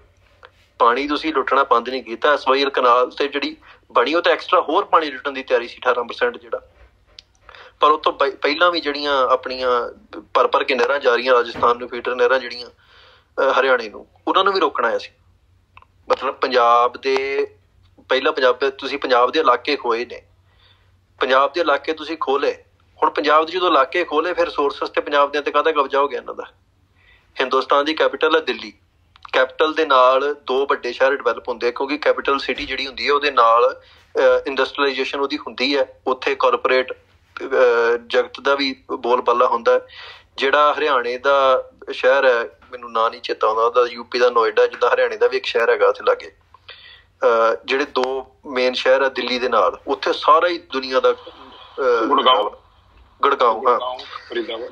ਪਾਣੀ ਤੁਸੀਂ ਲੁੱਟਣਾ ਬੰਦ ਨਹੀਂ ਕੀਤਾ ਸਵਾਈਲ ਕਨਾਲ ਤੇ ਜਿਹੜੀ ਬਣੀ, ਉਹ ਤਾਂ ਐਕਸਟਰਾ ਹੋਰ ਪਾਣੀ ਲੁੱਟਣ ਦੀ ਤਿਆਰੀ ਸੀ 18% ਜਿਹੜਾ। ਪਰ ਉਹ ਤੋਂ ਪਹਿਲਾਂ ਵੀ ਜਿਹੜੀਆਂ ਆਪਣੀਆਂ ਪਰ ਪਰ ਕੇ ਨਹਿਰਾਂ ਜਾ ਰਹੀਆਂ, ਰਾਜਸਥਾਨ ਨੂੰ ਫੀਡਰ ਨਹਿਰਾਂ ਜਿਹੜੀਆਂ ਹਰਿਆਣੇ ਨੂੰ, ਉਹਨਾਂ ਨੂੰ ਵੀ ਰੋਕਣਾ ਆਇਆ ਸੀ। ਮਤਲਬ ਪੰਜਾਬ ਦੇ, ਪਹਿਲਾਂ ਪੰਜਾਬ ਤੁਸੀਂ ਪੰਜਾਬ ਦੇ ਇਲਾਕੇ ਖੋਏ ਨੇ। ਪੰਜਾਬ ਦੇ ਇਲਾਕੇ ਤੁਸੀਂ ਖੋਲੇ। ਹੁਣ ਪੰਜਾਬ ਦੇ ਜਦੋਂ ਇਲਾਕੇ ਖੋਲੇ, ਫਿਰ ਸੋਰਸਸ ਤੇ ਪੰਜਾਬ ਦੇ ਤੇ ਕਾਹਦਾ ਕਬਜ਼ਾ ਹੋ ਗਿਆ ਇਹਨਾਂ ਦਾ? ਹਿੰਦੁਸਤਾਨ ਦੀ ਕੈਪੀਟਲ ਹੈ ਦਿੱਲੀ। ਕੈਪੀਟਲ ਦੇ ਨਾਲ ਦੋ ਵੱਡੇ ਸ਼ਹਿਰ ਡਿਵੈਲਪ ਹੁੰਦੇ ਆ ਕਿਉਂਕਿ ਕੈਪੀਟਲ ਸਿਟੀ ਜਿਹੜੀ ਹੁੰਦੀ ਹੈ ਉਹਦੇ ਨਾਲ ਇੰਡਸਟਰੀਲਾਈਜੇਸ਼ਨ ਉਹਦੀ ਹੁੰਦੀ ਹੈ ਉੱਥੇ ਕਾਰਪੋਰੇਟ ਜਗਤ ਦਾ ਵੀ ਬੋਲ ਬੱਲਾ ਹੁੰਦਾ ਜਿਹੜਾ ਹਰਿਆਣੇ ਦਾ ਸ਼ਹਿਰ ਹੈ ਮੈਨੂੰ ਨਾਂ ਨਹੀਂ ਚੇਤਾ ਆਉਂਦਾ ਉਹਦਾ ਯੂਪੀ ਦਾ ਨੋਇਡਾ ਜਿੱਦਾਂ ਹਰਿਆਣੇ ਦਾ ਵੀ ਇੱਕ ਸ਼ਹਿਰ ਹੈਗਾ ਉੱਥੇ ਲਾਗੇ। ਜਿਹੜੇ ਦੋ ਮੇਨ ਸ਼ਹਿਰ ਆ ਦਿੱਲੀ ਦੇ ਨਾਲ ਉੱਥੇ ਸਾਰਾ ਹੀ ਦੁਨੀਆ ਦਾ ਗੁੜਗਾਉਂ ਗੁੜਗਾਉਂ ਹਾਂ। ਫਰੀਦਾਬਾਦ।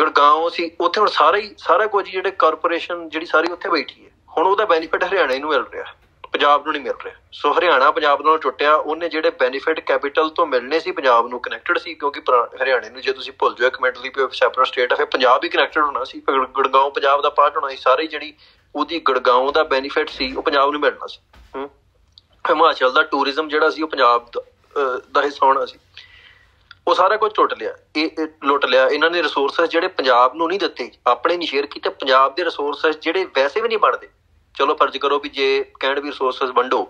ਗੜਗਾਉਂ ਸੀ ਉੱਥੇ ਹੁਣ ਸਾਰਾ ਹੀ ਸਾਰਾ ਕੁਝ ਜਿਹੜੇ ਕਾਰਪੋਰੇਸ਼ਨ ਜਿਹੜੀ ਸਾਰੀ ਉੱਥੇ ਬੈਠੀ ਹੈ। ਹੁਣ ਉਹਦਾ ਬੈਨੀਫਿਟ ਹਰਿਆਣੇ ਨੂੰ ਮਿਲ ਰਿਹਾ। ਪੰਜਾਬ ਨੂੰ ਨਹੀਂ ਮਿਲ ਰਿਹਾ। ਸੋ ਹਰਿਆਣਾ ਪੰਜਾਬ ਨਾਲੋਂ ਟੁੱਟਿਆ ਉਹਨੇ ਜਿਹੜੇ ਬੈਨੀਫਿਟ ਕੈਪੀਟਲ ਤੋਂ ਮਿਲਨੇ ਸੀ ਪੰਜਾਬ ਨੂੰ ਕਨੈਕਟਡ ਸੀ ਕਿਉਂਕਿ ਹਰਿਆਣੇ ਨੂੰ ਜੇ ਤੁਸੀਂ ਭੁੱਲ ਜਾਓ, ਇੱਕ ਮਿੰਟ ਲਈ ਵੀ ਸੈਪਰੇਟ ਸਟੇਟ ਹੈ ਫਿਰ ਪੰਜਾਬ ਹੀ ਕਨੈਕਟਡ ਹੋਣਾ ਸੀ। ਗੜਗਾਉਂ ਪੰਜਾਬ ਦਾ ਪਾਰਟ ਹੋਣਾ ਸੀ। ਸਾਰੀ ਜਿਹੜੀ ਉਹਦੀ ਗੜਗਾਉਂ ਦਾ ਬੈਨੀਫਿਟ ਸੀ, ਉਹ ਪੰਜਾਬ ਨੂੰ ਮਿਲਣਾ ਸੀ। ਹਿਮਾਚਲ ਦਾ ਟੂਰਿਜ਼ਮ ਜਿਹੜਾ ਸੀ, ਉਹ ਪੰਜਾਬ ਦਾ ਹਿੱਸਾ ਹੋਣਾ ਸੀ। ਉਹ ਸਾਰਾ ਕੁਝ ਟੁੱਟ ਲਿਆ। ਇਹ ਲੁੱਟ ਲਿਆ। ਇਹਨਾਂ ਨੇ ਰਿਸੋਰਸਸ ਜਿਹੜੇ ਪੰਜਾਬ ਨੂੰ ਨਹੀਂ ਦਿੱਤੇ, ਆਪਣੇ ਨਹੀਂ ਸ਼ੇਅਰ ਕੀਤੇ, ਪੰਜਾਬ ਦੇ ਰਿਸੋਰਸਸ ਜਿਹੜੇ ਵੈਸੇ ਵੀ ਨਹੀਂ ਬਣਦੇ। ਚਲੋ ਫਰਜ਼ ਕਰੋ ਵੀ ਜੇ ਕਹਿਣ ਵੀ ਰਿਸੋਰਸਸ ਵੰਡੋ,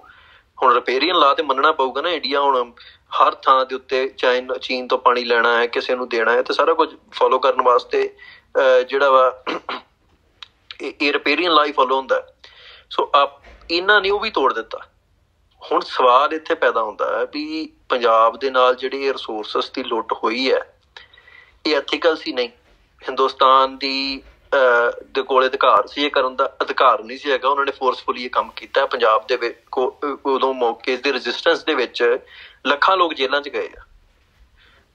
ਹੁਣ ਰਿਪੇਰੀਅਨ ਲਾ ਤੇ ਮੰਨਣਾ ਪਊਗਾ ਨਾ ਇੰਡੀਆ ਹੁਣ ਹਰ ਥਾਂ ਦੇ ਉੱਤੇ ਚਾਈਨ ਚੀਨ ਤੋਂ ਪਾਣੀ ਲੈਣਾ ਹੈ, ਕਿਸੇ ਨੂੰ ਦੇਣਾ ਹੈ, ਤੇ ਸਾਰਾ ਕੁਝ ਫੋਲੋ ਕਰਨ ਵਾਸਤੇ ਜਿਹੜਾ ਵਾ, ਇਹ ਰਿਪੇਰੀਅਨ ਲਾਈ ਫੋਲੋ ਹੁੰਦਾ। ਸੋ ਆਪ, ਇਹਨਾਂ ਨੇ ਉਹ ਵੀ ਤੋੜ ਦਿੱਤਾ। ਹੁਣ ਸਵਾਲ ਇੱਥੇ ਪੈਦਾ ਹੁੰਦਾ ਹੈ ਵੀ ਪੰਜਾਬ ਦੇ ਨਾਲ ਜਿਹੜੀ ਰਿਸੋਰਸਸ ਦੀ ਲੁੱਟ ਹੋਈ ਹੈ, ਇਹ ਐਥੀਕਲ ਸੀ ਨਹੀਂ? ਹਿੰਦੁਸਤਾਨ ਦੀ ਦੇ ਕੋਲੇ ਅਧਿਕਾਰ ਸੀ, ਇਹ ਕਰਨ ਦਾ ਅਧਿਕਾਰ ਨਹੀਂ ਸੀ ਹੈਗਾ। ਉਹਨਾਂ ਨੇ ਫੋਰਸਫੁਲੀ ਇਹ ਕੰਮ ਕੀਤਾ ਪੰਜਾਬ ਦੇ ਉਦੋਂ ਮੌਕੇ ਦੇ ਰੈਜ਼ਿਸਟੈਂਸ ਦੇ ਵਿੱਚ ਲੱਖਾਂ ਲੋਕ ਜੇਲ੍ਹਾਂ 'ਚ ਗਏ ਆ।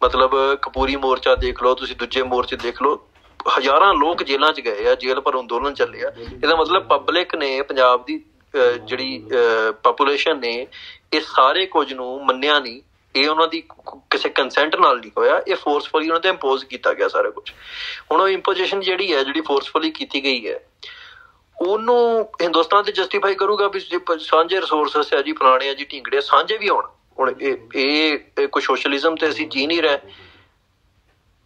ਮਤਲਬ ਕਪੂਰੀ ਮੋਰਚਾ ਦੇਖ ਲਓ, ਤੁਸੀਂ ਦੂਜੇ ਮੋਰਚੇ ਦੇਖ ਲਓ, ਹਜ਼ਾਰਾਂ ਲੋਕ ਜੇਲ੍ਹਾਂ 'ਚ ਗਏ ਆ, ਜੇਲ੍ਹ ਪਰ ਅੰਦੋਲਨ ਚੱਲਿਆ ਇਹਦਾ ਮਤਲਬ ਪਬਲਿਕ ਨੇ ਪੰਜਾਬ ਦੀ ਜਿਹੜੀ ਪੋਪੂਲੇਸ਼ਨ ਨੇ, ਇਹ ਸਾਰੇ ਕੁਝ ਨੂੰ ਮੰਨਿਆ ਨਹੀਂ। ਇਹ ਉਹਨਾਂ ਦੀ ਕਿਸੇ ਕੰਸੈਂਟ ਨਾਲ ਨਹੀਂ ਹੋਇਆ। ਇਹ ਫੋਰਸਫੁਲੀ ਉਹਨਾਂ ਤੇ ਇੰਪੋਜ਼ ਕੀਤਾ ਗਿਆ ਸਾਰਾ ਕੁਝ। ਹੁਣ ਉਹ ਇੰਪੋਜੀਸ਼ਨ ਜਿਹੜੀ ਹੈ, ਜਿਹੜੀ ਫੋਰਸਫੁਲੀ ਕੀਤੀ ਗਈ ਹੈ, ਉਹਨੂੰ ਹਿੰਦੁਸਤਾਨ ਤੇ ਜਸਟੀਫਾਈ ਕਰੂਗਾ ਵੀ ਸਾਂਝੇ ਰਿਸੋਰਸਸ ਹੈ ਜੀ, ਫਲਾਣੇ ਆ ਜੀ, ਢਿੰਗੜੇ ਸਾਂਝੇ ਵੀ ਹੋਣ। ਹੁਣ ਇਹ ਇਹ ਕੋਈ ਸੋਸ਼ਲਿਜ਼ਮ ਤੇ ਅਸੀਂ ਜੀ ਨਹੀਂ ਰਹੇ।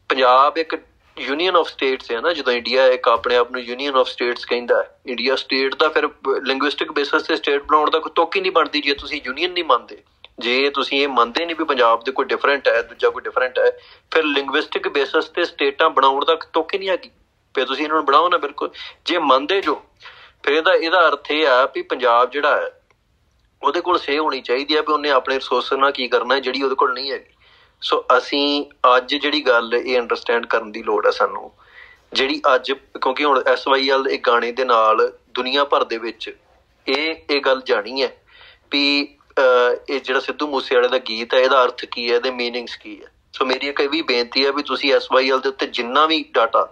ਪੰਜਾਬ ਇੱਕ ਯੂਨੀਅਨ ਆਫ ਸਟੇਟਸ ਹੈ ਨਾ, ਜਦੋਂ ਇੰਡੀਆ ਇੱਕ ਆਪਣੇ ਆਪ ਨੂੰ ਯੂਨੀਅਨ ਆਫ ਸਟੇਟਸ ਕਹਿੰਦਾ ਹੈ। ਇੰਡੀਆ ਸਟੇਟ ਦਾ ਫਿਰ ਲਿੰਗੁਇਸਟਿਕ ਬੇਸਿਸ ਤੇ ਸਟੇਟ ਬਣਾਉਣ ਦਾ ਕੋਈ ਤੋਕ ਨਹੀਂ ਬਣਦੀ, ਜੇ ਤੁਸੀਂ ਯੂਨੀਅਨ ਨਹੀਂ ਮੰਨਦੇ। ਜੇ ਤੁਸੀਂ ਇਹ ਮੰਨਦੇ ਨਹੀਂ ਵੀ ਪੰਜਾਬ ਦੇ ਕੋਈ ਡਿਫਰੈਂਟ ਹੈ, ਦੂਜਾ ਕੋਈ ਡਿਫਰੈਂਟ ਹੈ, ਫਿਰ ਲਿੰਗੁਇਸਟਿਕ ਬੇਸਿਸ ਤੇ ਸਟੇਟਾਂ ਬਣਾਉਣ ਦਾ ਤੋਕ ਨਹੀਂ ਹੈਗੀ। ਫਿਰ ਤੁਸੀਂ ਇਹਨਾਂ ਨੂੰ ਬਣਾਓ ਨਾ ਬਿਲਕੁਲ। ਜੇ ਮੰਨਦੇ ਜੋ, ਫਿਰ ਇਹਦਾ ਇਹਦਾ ਅਰਥ ਇਹ ਆ ਵੀ ਪੰਜਾਬ ਜਿਹੜਾ ਹੈ, ਉਹਦੇ ਕੋਲ ਸੇ ਹੋਣੀ ਚਾਹੀਦੀ ਹੈ ਵੀ ਉਹਨੇ ਆਪਣੇ ਰਿਸੋਰਸ ਨਾਲ ਕੀ ਕਰਨਾ ਜਿਹੜੀ ਉਹਦੇ ਕੋਲ ਨਹੀਂ ਹੈਗੀ। ਸੋ ਅਸੀਂ ਅੱਜ ਜਿਹੜੀ ਗੱਲ ਇਹ ਅੰਡਰਸਟੈਂਡ ਕਰਨ ਦੀ ਲੋੜ ਹੈ ਸਾਨੂੰ, ਜਿਹੜੀ ਅੱਜ, ਕਿਉਂਕਿ ਹੁਣ ਐਸਵਾਈਐਲ ਇੱਕ ਗਾਣੇ ਦੇ ਨਾਲ ਦੁਨੀਆ ਭਰ ਦੇ ਵਿੱਚ ਇਹ ਇਹ ਗੱਲ ਜਾਣੀ ਹੈ ਵੀ ਇਹ ਜਿਹੜਾ ਸਿੱਧੂ ਮੂਸੇਵਾਲੇ ਦਾ ਗੀਤ ਹੈ, ਇਹਦਾ ਅਰਥ ਕੀ ਹੈ, ਇਹਦੇ ਮੀਨਿੰਗਸ ਕੀ ਹੈ? ਸੋ ਮੇਰੀ ਇੱਕ ਇਹ ਵੀ ਬੇਨਤੀ ਹੈ ਵੀ ਤੁਸੀਂ ਐਸਵਾਈਐਲ ਦੇ ਉੱਤੇ ਜਿੰਨਾ ਵੀ ਡਾਟਾ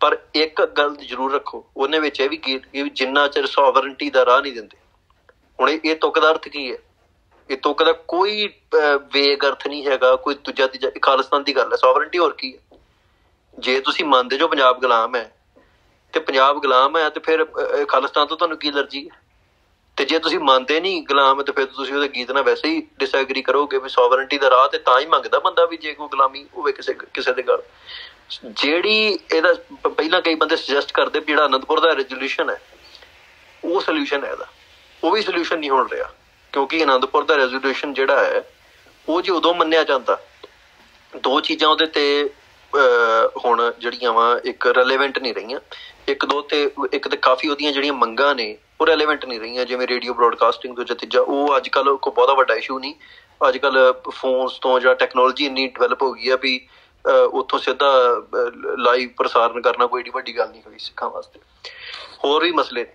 ਪਰ ਇੱਕ ਗੱਲ ਜ਼ਰੂਰ ਰੱਖੋ ਉਹਨੇ ਵਿੱਚ ਇਹ ਵੀ ਗੀਤ ਜਿੰਨਾ ਚਿਰ ਸੋਵਰਨਟੀ ਦਾ ਰਾਹ ਨਹੀਂ ਦਿੰਦੇ। ਹੁਣ ਇਹ ਤੁਕ ਦਾ ਅਰਥ ਕੀ ਹੈ? ਇਹ ਤੁਕ ਦਾ ਕੋਈ ਵੇਗ ਅਰਥ ਨਹੀਂ ਹੈਗਾ, ਕੋਈ ਦੂਜਾ ਤੀਜਾ ਖਾਲਸਤਾਨ ਦੀ ਗੱਲ ਹੈ ਸੋਵਰਨਟੀ ਹੋਰ ਕੀ ਹੈ? ਜੇ ਤੁਸੀਂ ਮੰਨਦੇ ਜੋ ਪੰਜਾਬ ਗੁਲਾਮ ਹੈ, ਤੇ ਪੰਜਾਬ ਗੁਲਾਮ ਹੈ, ਤੇ ਫਿਰ ਖਾਲਸਤਾਨ ਤੋਂ ਤੁਹਾਨੂੰ ਕੀ ਅਲਰਜੀ ਹੈ? ਤੇ ਜੇ ਤੁਸੀਂ ਮੰਨਦੇ ਨਹੀਂ ਗੁਲਾਮ ਤੇ ਫਿਰ ਤੁਸੀਂ ਉਹਦੇ ਗੀਤ ਨਾਲ ਵੈਸੇ ਹੀ ਡਿਸਐਗਰੀ ਕਰੋਗੇ ਵੀ ਸੋਵਰਨਟੀ ਦਾ ਰਾਹ ਤੇ ਤਾਂ ਹੀ ਮੰਗਦਾ ਬੰਦਾ ਵੀ ਜੇ ਕੋਈ ਗੁਲਾਮੀ ਹੋਵੇ ਕਿਸੇ ਕਿਸੇ ਦੇ ਗੱਲ ਜਿਹੜੀ ਇਹਦਾ ਪਹਿਲਾਂ ਕਈ ਬੰਦੇ ਸੁਜੈਸਟ ਕਰਦੇ ਵੀ ਜਿਹੜਾ ਅਨੰਦਪੁਰ ਦਾ ਰੈਜ਼ੋਲੂਸ਼ਨ ਹੈ, ਉਹ ਸੋਲੂਸ਼ਨ ਹੈ ਇਹਦਾ। ਉਹ ਵੀ ਸੋਲੂਸ਼ਨ ਨਹੀਂ ਹੋਣ ਰਿਹਾ। ਕਿਉਂਕਿ ਅਨੰਦਪੁਰ ਦਾ ਰੈਜ਼ੋਲੂਸ਼ਨ ਜਿਹੜਾ ਹੈ, ਉਹ ਜੇ ਉਦੋਂ ਮੰਨਿਆ ਜਾਂਦਾ। ਦੋ ਚੀਜ਼ਾਂ ਉਹਦੇ ਤੇ ਹੁਣ ਜਿਹੜੀਆਂ ਵਾ, ਇੱਕ ਰੈਲੇਵੈਂਟ ਨਹੀਂ ਰਹੀਆਂ, ਇੱਕ ਦੋ ਤੇ, ਇੱਕ ਤੇ ਕਾਫੀ ਉਹਦੀਆਂ ਜਿਹੜੀਆਂ ਮੰਗਾਂ ਨੇ, ਉਹ ਰੈਲੇਵੈਂਟ ਨਹੀਂ ਰਹੀਆਂ, ਜਿਵੇਂ ਰੇਡੀਓ ਬ੍ਰੌਡਕਾਸਟਿੰਗ ਤੋਂ ਜਤੀਜਾ, ਉਹ ਅੱਜ ਕੱਲ ਕੋਈ ਬਹੁਤਾ ਵੱਡਾ ਇਸ਼ੂ ਨਹੀਂ। ਅੱਜ ਕੱਲ ਫੋਨਸ ਤੋਂ ਜਾਂ ਟੈਕਨੋਲੋਜੀ ਇੰਨੀ ਡਿਵੈਲਪ ਹੋ ਗਈ ਆ ਵੀ ਉੱਥੋਂ ਸਿੱਧਾ ਲਾਈਵ ਪ੍ਰਸਾਰਣ ਕਰਨਾ ਕੋਈ ਏਡੀ ਵੱਡੀ ਗੱਲ ਨਹੀਂ ਹੋਈ ਸਿੱਖਾਂ ਵਾਸਤੇ। ਹੋਰ ਵੀ ਮਸਲੇ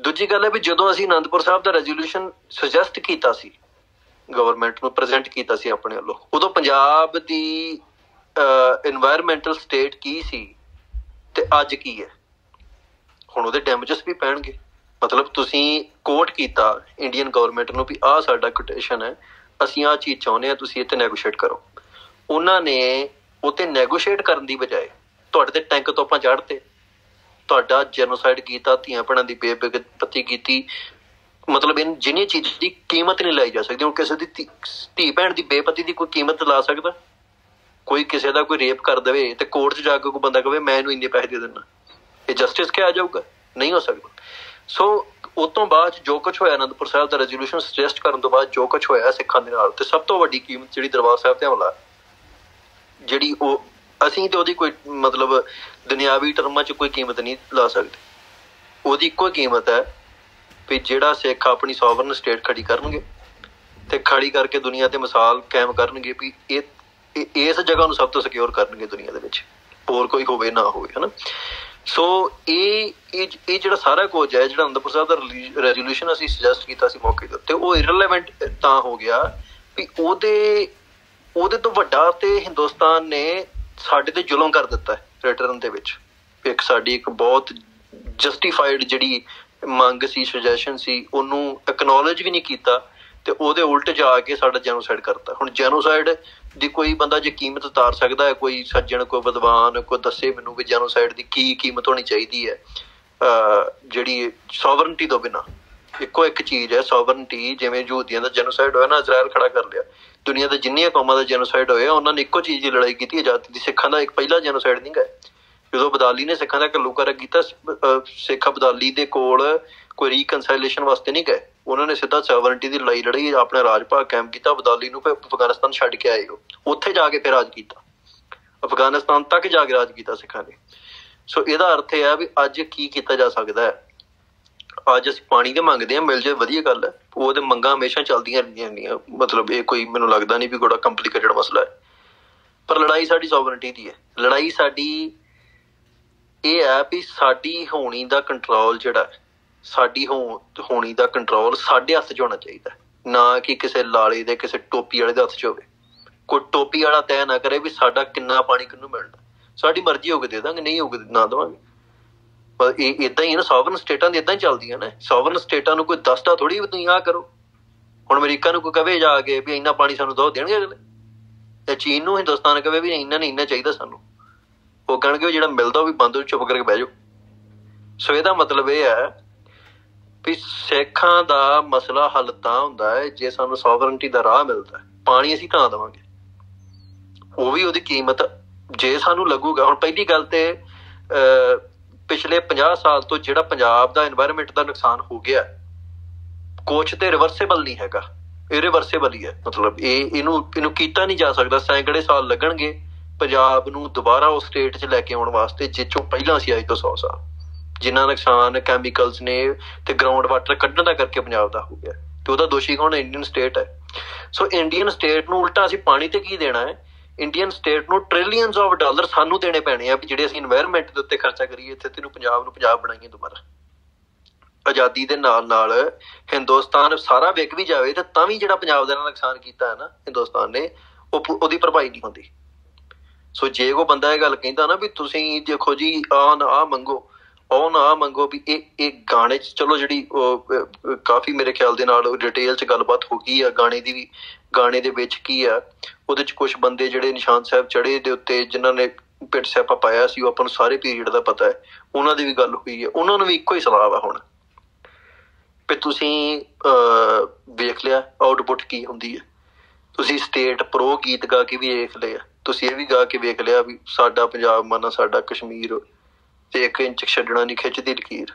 ਦੂਜੀ ਗੱਲ ਹੈ ਵੀ ਜਦੋਂ ਅਸੀਂ ਅਨੰਦਪੁਰ ਸਾਹਿਬ ਦਾ ਰੈਜ਼ੋਲੂਸ਼ਨ ਸੁਜੈਸਟ ਕੀਤਾ ਸੀ ਗਵਰਨਮੈਂਟ ਨੂੰ ਪ੍ਰੈਜ਼ੈਂਟ ਕੀਤਾ ਸੀ ਆਪਣੇ ਵੱਲੋਂ, ਉਦੋਂ ਪੰਜਾਬ ਦੀ এনवायरमेंटल ਸਟੇਟ ਕੀ ਸੀ ਤੇ ਅੱਜ ਕੀ ਹੈ? ਹੁਣ ਉਹਦੇ ਡੈਮੇजेस ਵੀ ਪੈਣਗੇ। ਮਤਲਬ ਤੁਸੀਂ ਕੋਟ ਕੀਤਾ ਇੰਡੀਅਨ ਗਵਰਨਮੈਂਟ ਨੂੰ ਵੀ ਆਹ ਸਾਡਾ ਕੋਟੇਸ਼ਨ ਹੈ, ਅਸੀਂ ਆਹ ਚੀਜ਼ ਚਾਹੁੰਦੇ ਆ ਤੁਸੀਂ ਇੱਥੇ ਨੈਗੋਸ਼ੀਏਟ ਕਰੋ। ਉਹਨਾਂ ਨੇ ਉਹ ਤੇ ਨੈਗੋਸ਼ੀਏਟ ਕਰਨ ਦੀ ਬਜਾਏ ਤੁਹਾਡੇ ਤੇ ਟੈਂਕ ਤੋਂ ਤੋਪਾਂ ਚੜ੍ਹਤੇ ਤੁਹਾਡਾ ਜੈਨੋਸਾਈਡ ਕੀਤਾ, ਧੀਆਂ ਭੈਣਾਂ ਦੀ ਬੇਬੇਪਤੀ ਕੀਤੀ। ਮਤਲਬ ਇਹ ਜਿੰਨੀ ਚੀਜ਼ ਦੀ ਕੀਮਤ ਨਹੀਂ ਲਾਈ ਜਾ ਸਕਦੀ ਹੁਣ ਕਿਸੇ ਦੀ ਧੀ ਭੈਣ ਦੀ ਬੇਪਤੀ ਦੀ ਕੋਈ ਕੀਮਤ ਲਾ ਸਕਦਾ? ਕੋਈ ਕਿਸੇ ਦਾ ਕੋਈ ਰੇਪ ਕਰ ਦੇਵੇ ਤੇ ਕੋਰਟ 'ਚ ਜਾ ਕੇ ਕੋਈ ਬੰਦਾ ਕਹੇ, ਮੈਂ ਇਹਨੂੰ ਇੰਨੇ ਪੈਸੇ ਦੇ ਦਿੰਦਾ। ਇਹ ਜਸਟਿਸ ਕਿਹਾ ਜਾਊਗਾ? ਨਹੀਂ ਹੋ ਸਕਦਾ। ਸੋ ਉਸ ਤੋਂ ਬਾਅਦ ਜੋ ਕੁਝ ਹੋਇਆ, ਅਨੰਦਪੁਰ ਸਾਹਿਬ ਦਾ ਰੈਜ਼ੋਲੂਸ਼ਨ ਸੁਜੈਸਟ ਕਰਨ ਤੋਂ ਬਾਅਦ ਜੋ ਕੁਝ ਹੋਇਆ ਸਿੱਖਾਂ ਦੇ ਨਾਲ, ਤੇ ਸਭ ਤੋਂ ਵੱਡੀ ਕੀਮਤ ਜਿਹੜੀ ਦਰਬਾਰ ਸਾਹਿਬ ਤੇ ਹਮਲਾ, ਜਿਹੜੀ ਉਹ ਅਸੀਂ ਤੇ ਉਹਦੀ ਕੋਈ, ਮਤਲਬ, ਦੁਨਿਆਵੀ ਟਰਮਾਂ 'ਚ ਕੋਈ ਕੀਮਤ ਨਹੀਂ ਲਾ ਸਕਦੇ। ਉਹਦੀ ਇੱਕੋ ਕੀਮਤ ਹੈ ਵੀ ਜਿਹੜਾ ਸਿੱਖ ਆਪਣੀ ਸੋਵਰਨ ਸਟੇਟ ਖੜੀ ਕਰਨਗੇ ਤੇ ਖੜੀ ਕਰਕੇ ਦੁਨੀਆ ਤੇ ਮਿਸਾਲ ਕਾਇਮ ਕਰਨਗੇ ਵੀ ਇਹ ਇਸ ਜਗ੍ਹਾ ਨੂੰ ਸਭ ਤੋਂ ਸਿਕਿਉਰ ਕਰਨਗੇ ਦੁਨੀਆ ਦੇ ਵਿੱਚ। ਹੋਰ ਕੋਈ ਹੋਵੇ, ਨਾ ਹੋਵੇ, ਹਨਾ? ਸੋ ਇਹ ਇਹ ਜਿਹੜਾ ਸਾਰਾ ਕੁਝ ਹੈ, ਜਿਹੜਾ ਅਨੰਦਪੁਰ ਸਾਹਿਬ ਦਾ ਰੈਜ਼ੋਲੂਸ਼ਨ ਅਸੀਂ ਸੁਜੈਸਟ ਕੀਤਾ ਸੀ ਮੌਕੇ ਦੇ ਉੱਤੇ, ਉਹ ਇਰਰੈਲੇਵੈਂਟ ਤਾਂ ਹੋ ਗਿਆ ਵੀ ਉਹਦੇ ਉਹਦੇ ਤੋਂ ਵੱਡਾ ਤੇ ਹਿੰਦੁਸਤਾਨ ਨੇ ਸਾਡੇ ਤੇ ਜ਼ੁਲਮ ਕਰ ਦਿੱਤਾ ਹੈ ਰਿਟਰਨ ਦੇ ਵਿੱਚ। ਇੱਕ ਸਾਡੀ ਇੱਕ ਬਹੁਤ ਜਸਟੀਫਾਈਡ ਜਿਹੜੀ ਮੰਗ ਸੀ ਸੁਜੈਸ਼ਨ ਸੀ, ਉਹਨੂੰ ਐਕਨੋਲਜ ਵੀ ਨਹੀਂ ਕੀਤਾ ਤੇ ਉਹਦੇ ਉਲਟ ਜਾ ਕੇ ਸਾਡਾ ਜੈਨੋਸਾਈਡ ਕਰਤਾ। ਹੁਣ ਜੈਨੋਸਾਈਡ ਦੀ ਕੋਈ ਬੰਦਾ ਜੇ ਕੀਮਤ ਉਤਾਰ ਸਕਦਾ ਹੈ, ਕੋਈ ਸੱਜਣ, ਕੋਈ ਵਿਦਵਾਨ, ਕੋਈ ਦੱਸੇ ਮੈਨੂੰ ਵੀ ਜੈਨੋਸਾਈਡ ਦੀ ਕੀ ਕੀਮਤ ਹੋਣੀ ਚਾਹੀਦੀ ਹੈ ਜਿਹੜੀ ਸੋਵਰਨਟੀ ਤੋਂ ਬਿਨਾ। ਇੱਕੋ ਇੱਕ ਚੀਜ਼ ਹੈ ਸੋਵਰਨਟੀ ਜਿਵੇਂ ਯਹੂਦੀਆਂ ਦਾ ਜੈਨੋਸਾਈਡ ਹੋਇਆ ਨਾ ਇਜ਼ਰਾਈਲ ਖੜਾ ਕਰ ਲਿਆ। ਦੁਨੀਆ ਦੇ ਜਿੰਨੀਆਂ ਕੌਮਾਂ ਦਾ ਜੈਨੋਸਾਈਡ ਹੋਇਆ, ਉਹਨਾਂ ਨੇ ਇੱਕੋ ਚੀਜ਼ ਦੀ ਲੜਾਈ ਕੀਤੀ, ਆਜ਼ਾਦੀ ਦੀ। ਸਿੱਖਾਂ ਦਾ ਇੱਕ ਪਹਿਲਾ ਜੈਨੋਸਾਈਡ ਨਹੀਂ ਗਏ। ਜਦੋਂ ਬਦਾਲੀ ਨੇ ਸਿੱਖਾਂ ਦਾ ਕਰ ਕੀਤਾ ਸਿੱਖ ਬਦਾਲੀ ਦੇ ਕੋਲ ਕੋਈ ਰੀਕਨਸਾਈਲੇਸ਼ਨ ਵਾਸਤੇ ਨਹੀਂ ਗਏ। ਉਹਨਾਂ ਨੇ ਸਿੱਧਾ ਸੋਵਰਨਟੀ ਦੀ ਲੜਾਈ ਲੜੀ, ਆਪਣੇ ਰਾਜ ਭਾਗ ਕਾਇਮ ਕੀਤਾ, ਬਦਾਲੀ ਨੂੰ ਫਿਰ ਅਫਗਾਨਿਸਤਾਨ ਛੱਡ ਕੇ ਆਏ ਉਹ। ਉੱਥੇ ਜਾ ਕੇ ਫਿਰ ਰਾਜ ਕੀਤਾ। ਅਫਗਾਨਿਸਤਾਨ ਤੱਕ ਜਾ ਕੇ ਰਾਜ ਕੀਤਾ ਸਿੱਖਾਂ ਨੇ। ਸੋ ਇਹਦਾ ਅਰਥ ਇਹ ਹੈ ਵੀ ਅੱਜ ਕੀ ਕੀਤਾ ਜਾ ਸਕਦਾ ਹੈ। ਅੱਜ ਅਸੀਂ ਪਾਣੀ ਦੇ ਮੰਗਦੇ ਆ ਮਿਲ ਜੇ ਵਧੀਆ ਗੱਲ ਹੈ। ਉਹ ਤੇ ਮੰਗਾਂ ਹਮੇਸ਼ਾ ਚੱਲਦੀਆਂ ਰਹਿੰਦੀਆਂ ਨੇ। ਮਤਲਬ ਇਹ ਕੋਈ ਮੈਨੂੰ ਲੱਗਦਾ ਨਹੀਂ ਵੀ ਬੜਾ ਕੰਪਲਿਕੇਟਡ ਮਸਲਾ ਹੈ। ਪਰ ਲੜਾਈ ਸਾਡੀ ਸੋਵਰਨਟੀ ਦੀ ਹੈ। ਲੜਾਈ ਸਾਡੀ ਇਹ ਹੈ ਵੀ ਸਾਡੀ ਹੋਣੀ ਦਾ ਕੰਟਰੋਲ ਜਿਹੜਾ ਸਾਡੀ ਹੋਣੀ ਦਾ ਕੰਟਰੋਲ ਸਾਡੇ ਹੱਥ 'ਚ ਹੋਣਾ ਚਾਹੀਦਾ ਨਾ ਕਿ ਕਿਸੇ ਲਾਲੇ ਦੇ, ਕਿਸੇ ਟੋਪੀ ਵਾਲੇ ਦੇ ਹੱਥ 'ਚ ਹੋਵੇ। ਕੋਈ ਟੋਪੀ ਵਾਲਾ ਤੈਅ ਨਾ ਕਰੇ ਵੀ ਸਾਡਾ ਕਿੰਨਾ ਪਾਣੀ ਕਿੰਨੂੰ ਮਿਲਣਾ। ਸਾਡੀ ਮਰਜ਼ੀ ਹੋਵੇ ਦੇ ਦਾਂਗੇ, ਨਹੀਂ ਹੋਵੇ ਨਾ ਦਵਾਂਗੇ। ਇਦਾਂ ਹੀ ਨਾ ਸੋਵਰਨ ਸਟੇਟਾਂ ਦੀ ਇਦਾਂ ਹੀ ਚੱਲਦੀਆਂ ਨੇ। ਸੋਵਰਨ ਸਟੇਟਾਂ ਨੂੰ ਕੋਈ ਦੱਸਦਾ ਥੋੜੀ ਵੀ ਤੁਸੀਂ ਆ ਕਰੋ। ਹੁਣ ਅਮਰੀਕਾ ਨੂੰ ਕੋਈ ਕਵੇ ਜਾ ਕੇ ਵੀ ਇੰਨਾ ਪਾਣੀ ਸਾਨੂੰ ਦੋ ਦੇਣਗੇ ਅਗਲੇ। ਤੇ ਚੀਨ ਨੂੰ ਹਿੰਦੁਸਤਾਨ ਕਵੇ ਵੀ ਇੰਨਾ ਨਹੀਂ, ਇੰਨਾ ਚਾਹੀਦਾ ਸਾਨੂੰ। ਉਹ ਕਹਿਣਗੇ ਜਿਹੜਾ ਮਿਲਦਾ ਉਹ ਵੀ ਬੰਦ ਚੁੱਪ ਕਰਕੇ ਬਹਿ ਜਾਓ। ਸੋ ਇਹਦਾ ਮਤਲਬ ਇਹ ਹੈ ਵੀ ਸਿੱਖਾਂ ਦਾ ਮਸਲਾ ਹੱਲ ਤਾਂ ਹੁੰਦਾ ਹੈ ਜੇ ਸਾਨੂੰ ਸੋਵਰਨਟੀ ਦਾ ਰਾਹ ਮਿਲਦਾ ਪਾਣੀ ਅਸੀਂ ਤਾਂ ਦਵਾਂਗੇ। ਉਹ ਵੀ ਉਹਦੀ ਕੀਮਤ ਜੇ ਸਾਨੂੰ ਲੱਗੂਗਾ। ਹੁਣ ਪਹਿਲੀ ਗੱਲ ਤੇ ਪਿਛਲੇ 50 ਸਾਲ ਤੋਂ ਜਿਹੜਾ ਪੰਜਾਬ ਦਾ এনवायरमेंट ਦਾ ਨੁਕਸਾਨ ਹੋ ਗਿਆ ਕੁਛ ਤੇ ਰਿਵਰਸੇਬਲ ਨਹੀਂ ਹੈਗਾ। ਇਹ ਰਿਵਰਸੇਬਲ ਹੀ ਹੈ। ਮਤਲਬ ਇਹ, ਇਹਨੂੰ ਇਹਨੂੰ ਕੀਤਾ ਨਹੀਂ ਜਾ ਸਕਦਾ। ਸੈਂਕੜੇ ਸਾਲ ਲੱਗਣਗੇ ਪੰਜਾਬ ਨੂੰ ਦੁਬਾਰਾ ਉਸ ਸਟੇਟ 'ਚ ਲੈ ਕੇ ਆਉਣ ਵਾਸਤੇ ਜਿੱਚੋਂ ਪਹਿਲਾਂ ਸੀ ਅੱਜ ਤੋਂ ਸੌ ਸਾਲ। ਜਿੰਨਾ ਨੁਕਸਾਨ ਕੈਮੀਕਲਸ ਨੇ ਤੇ ਗਰਾਊਂਡ ਵਾਟਰ ਕੱਢਣ ਦਾ ਕਰਕੇ ਪੰਜਾਬ ਦਾ ਹੋ ਗਿਆ। ਤੇ ਉਹਦਾ ਦੋਸ਼ੀ ਕੌਣ ਇੰਡੀਅਨ ਸਟੇਟ ਹੈ। ਸੋ ਇੰਡੀਅਨ ਸਟੇਟ ਨੂੰ ਉਲਟਾ ਅਸੀਂ ਪਾਣੀ ਤੇ ਕੀ ਦੇਣਾ ਹੈ? ਇੰਡੀਅਨ ਸਟੇਟ ਨੂੰ ਟ੍ਰਿਲੀਅਨਸ ਆਫ ਡਾਲਰ ਸਾਨੂੰ ਦੇਣੇ ਪੈਣੇ ਆ ਜਿਹੜੇ ਅਸੀਂ এনवायरमेंट ਦੇ ਉੱਤੇ ਖਰਚਾ ਕਰੀਏ, ਇੱਥੇ ਤੈਨੂੰ ਪੰਜਾਬ ਨੂੰ ਪੰਜਾਬ ਬਣਾਈਏ ਦੁਬਾਰਾ। ਆਜ਼ਾਦੀ ਦੇ ਨਾਲ ਨਾਲ ਹਿੰਦੁਸਤਾਨ ਸਾਰਾ ਵਿਕ ਵੀ ਜਾਵੇ ਤਾਂ ਤਾਂ ਵੀ ਜਿਹੜਾ ਪੰਜਾਬ ਦੇ ਨਾਲ ਨੁਕਸਾਨ ਕੀਤਾ ਹੈ ਨਾ, ਹਿੰਦੁਸਤਾਨ ਨੇ, ਉਹ ਉਹਦੀ ਭਰਪਾਈ ਨਹੀਂ ਹੁੰਦੀ। ਸੋ ਜੇ ਕੋ ਬੰਦਾ ਇਹ ਗੱਲ ਕਹਿੰਦਾ ਨਾ ਵੀ ਤੁਸੀਂ ਦੇਖੋ ਜੀ ਆ ਨਾ ਆ ਮੰਗੋ, ਉਹ ਨਾ ਮੰਗੋ ਵੀ ਇਹ ਇਹ ਗਾਣੇ 'ਚ ਚਲੋ ਜਿਹੜੀ ਕਾਫੀ ਮੇਰੇ ਖਿਆਲ ਦੇ ਨਾਲ ਡਿਟੇਲ 'ਚ ਗੱਲਬਾਤ ਹੋ ਗਈ ਆ, ਗਾਣੇ ਦੀ ਵੀ ਗਾਣੇ ਦੇ ਵਿੱਚ ਕੀ ਆ, ਉਹਦੇ ਚ ਕੁਝ ਬੰਦੇ ਜਿਹੜੇ ਨਿਸ਼ਾਨ ਸਾਹਿਬ ਚੜੇ ਦੇ ਉੱਤੇ, ਜਿਨ੍ਹਾਂ ਨੇ ਪਿੱਟ ਸੈਪਾ ਪਾਇਆ ਸੀ, ਉਹ ਆਪਾਂ ਨੂੰ ਸਾਰੇ ਪੀਰੀਅਡ ਦਾ ਪਤਾ ਹੈ, ਉਹਨਾਂ ਦੀ ਵੀ ਗੱਲ ਹੋਈ ਹੈ, ਉਹਨਾਂ ਨੂੰ ਵੀ ਇੱਕੋ ਹੀ ਸਲਾਹ ਆ ਹੁਣ। ਕਿ ਤੁਸੀਂ ਵੇਖ ਲਿਆ ਆਊਟਪੁੱਟ ਕੀ ਹੁੰਦੀ ਹੈ। ਤੁਸੀਂ ਸਟੇਟ ਪ੍ਰੋ ਗੀਤ ਗਾ ਕੇ ਵੀ ਵੇਖ ਲਿਆ, ਤੁਸੀਂ ਇਹ ਵੀ ਗਾ ਕੇ ਵੇਖ ਲਿਆ ਵੀ ਸਾਡਾ ਪੰਜਾਬ ਮਾਨਾ ਸਾਡਾ ਕਸ਼ਮੀਰ, ਤੇ ਇੱਕ ਇੰਚ ਛੱਡਣਾ ਨਹੀਂ, ਖਿੱਚਦੀ ਲਕੀਰ।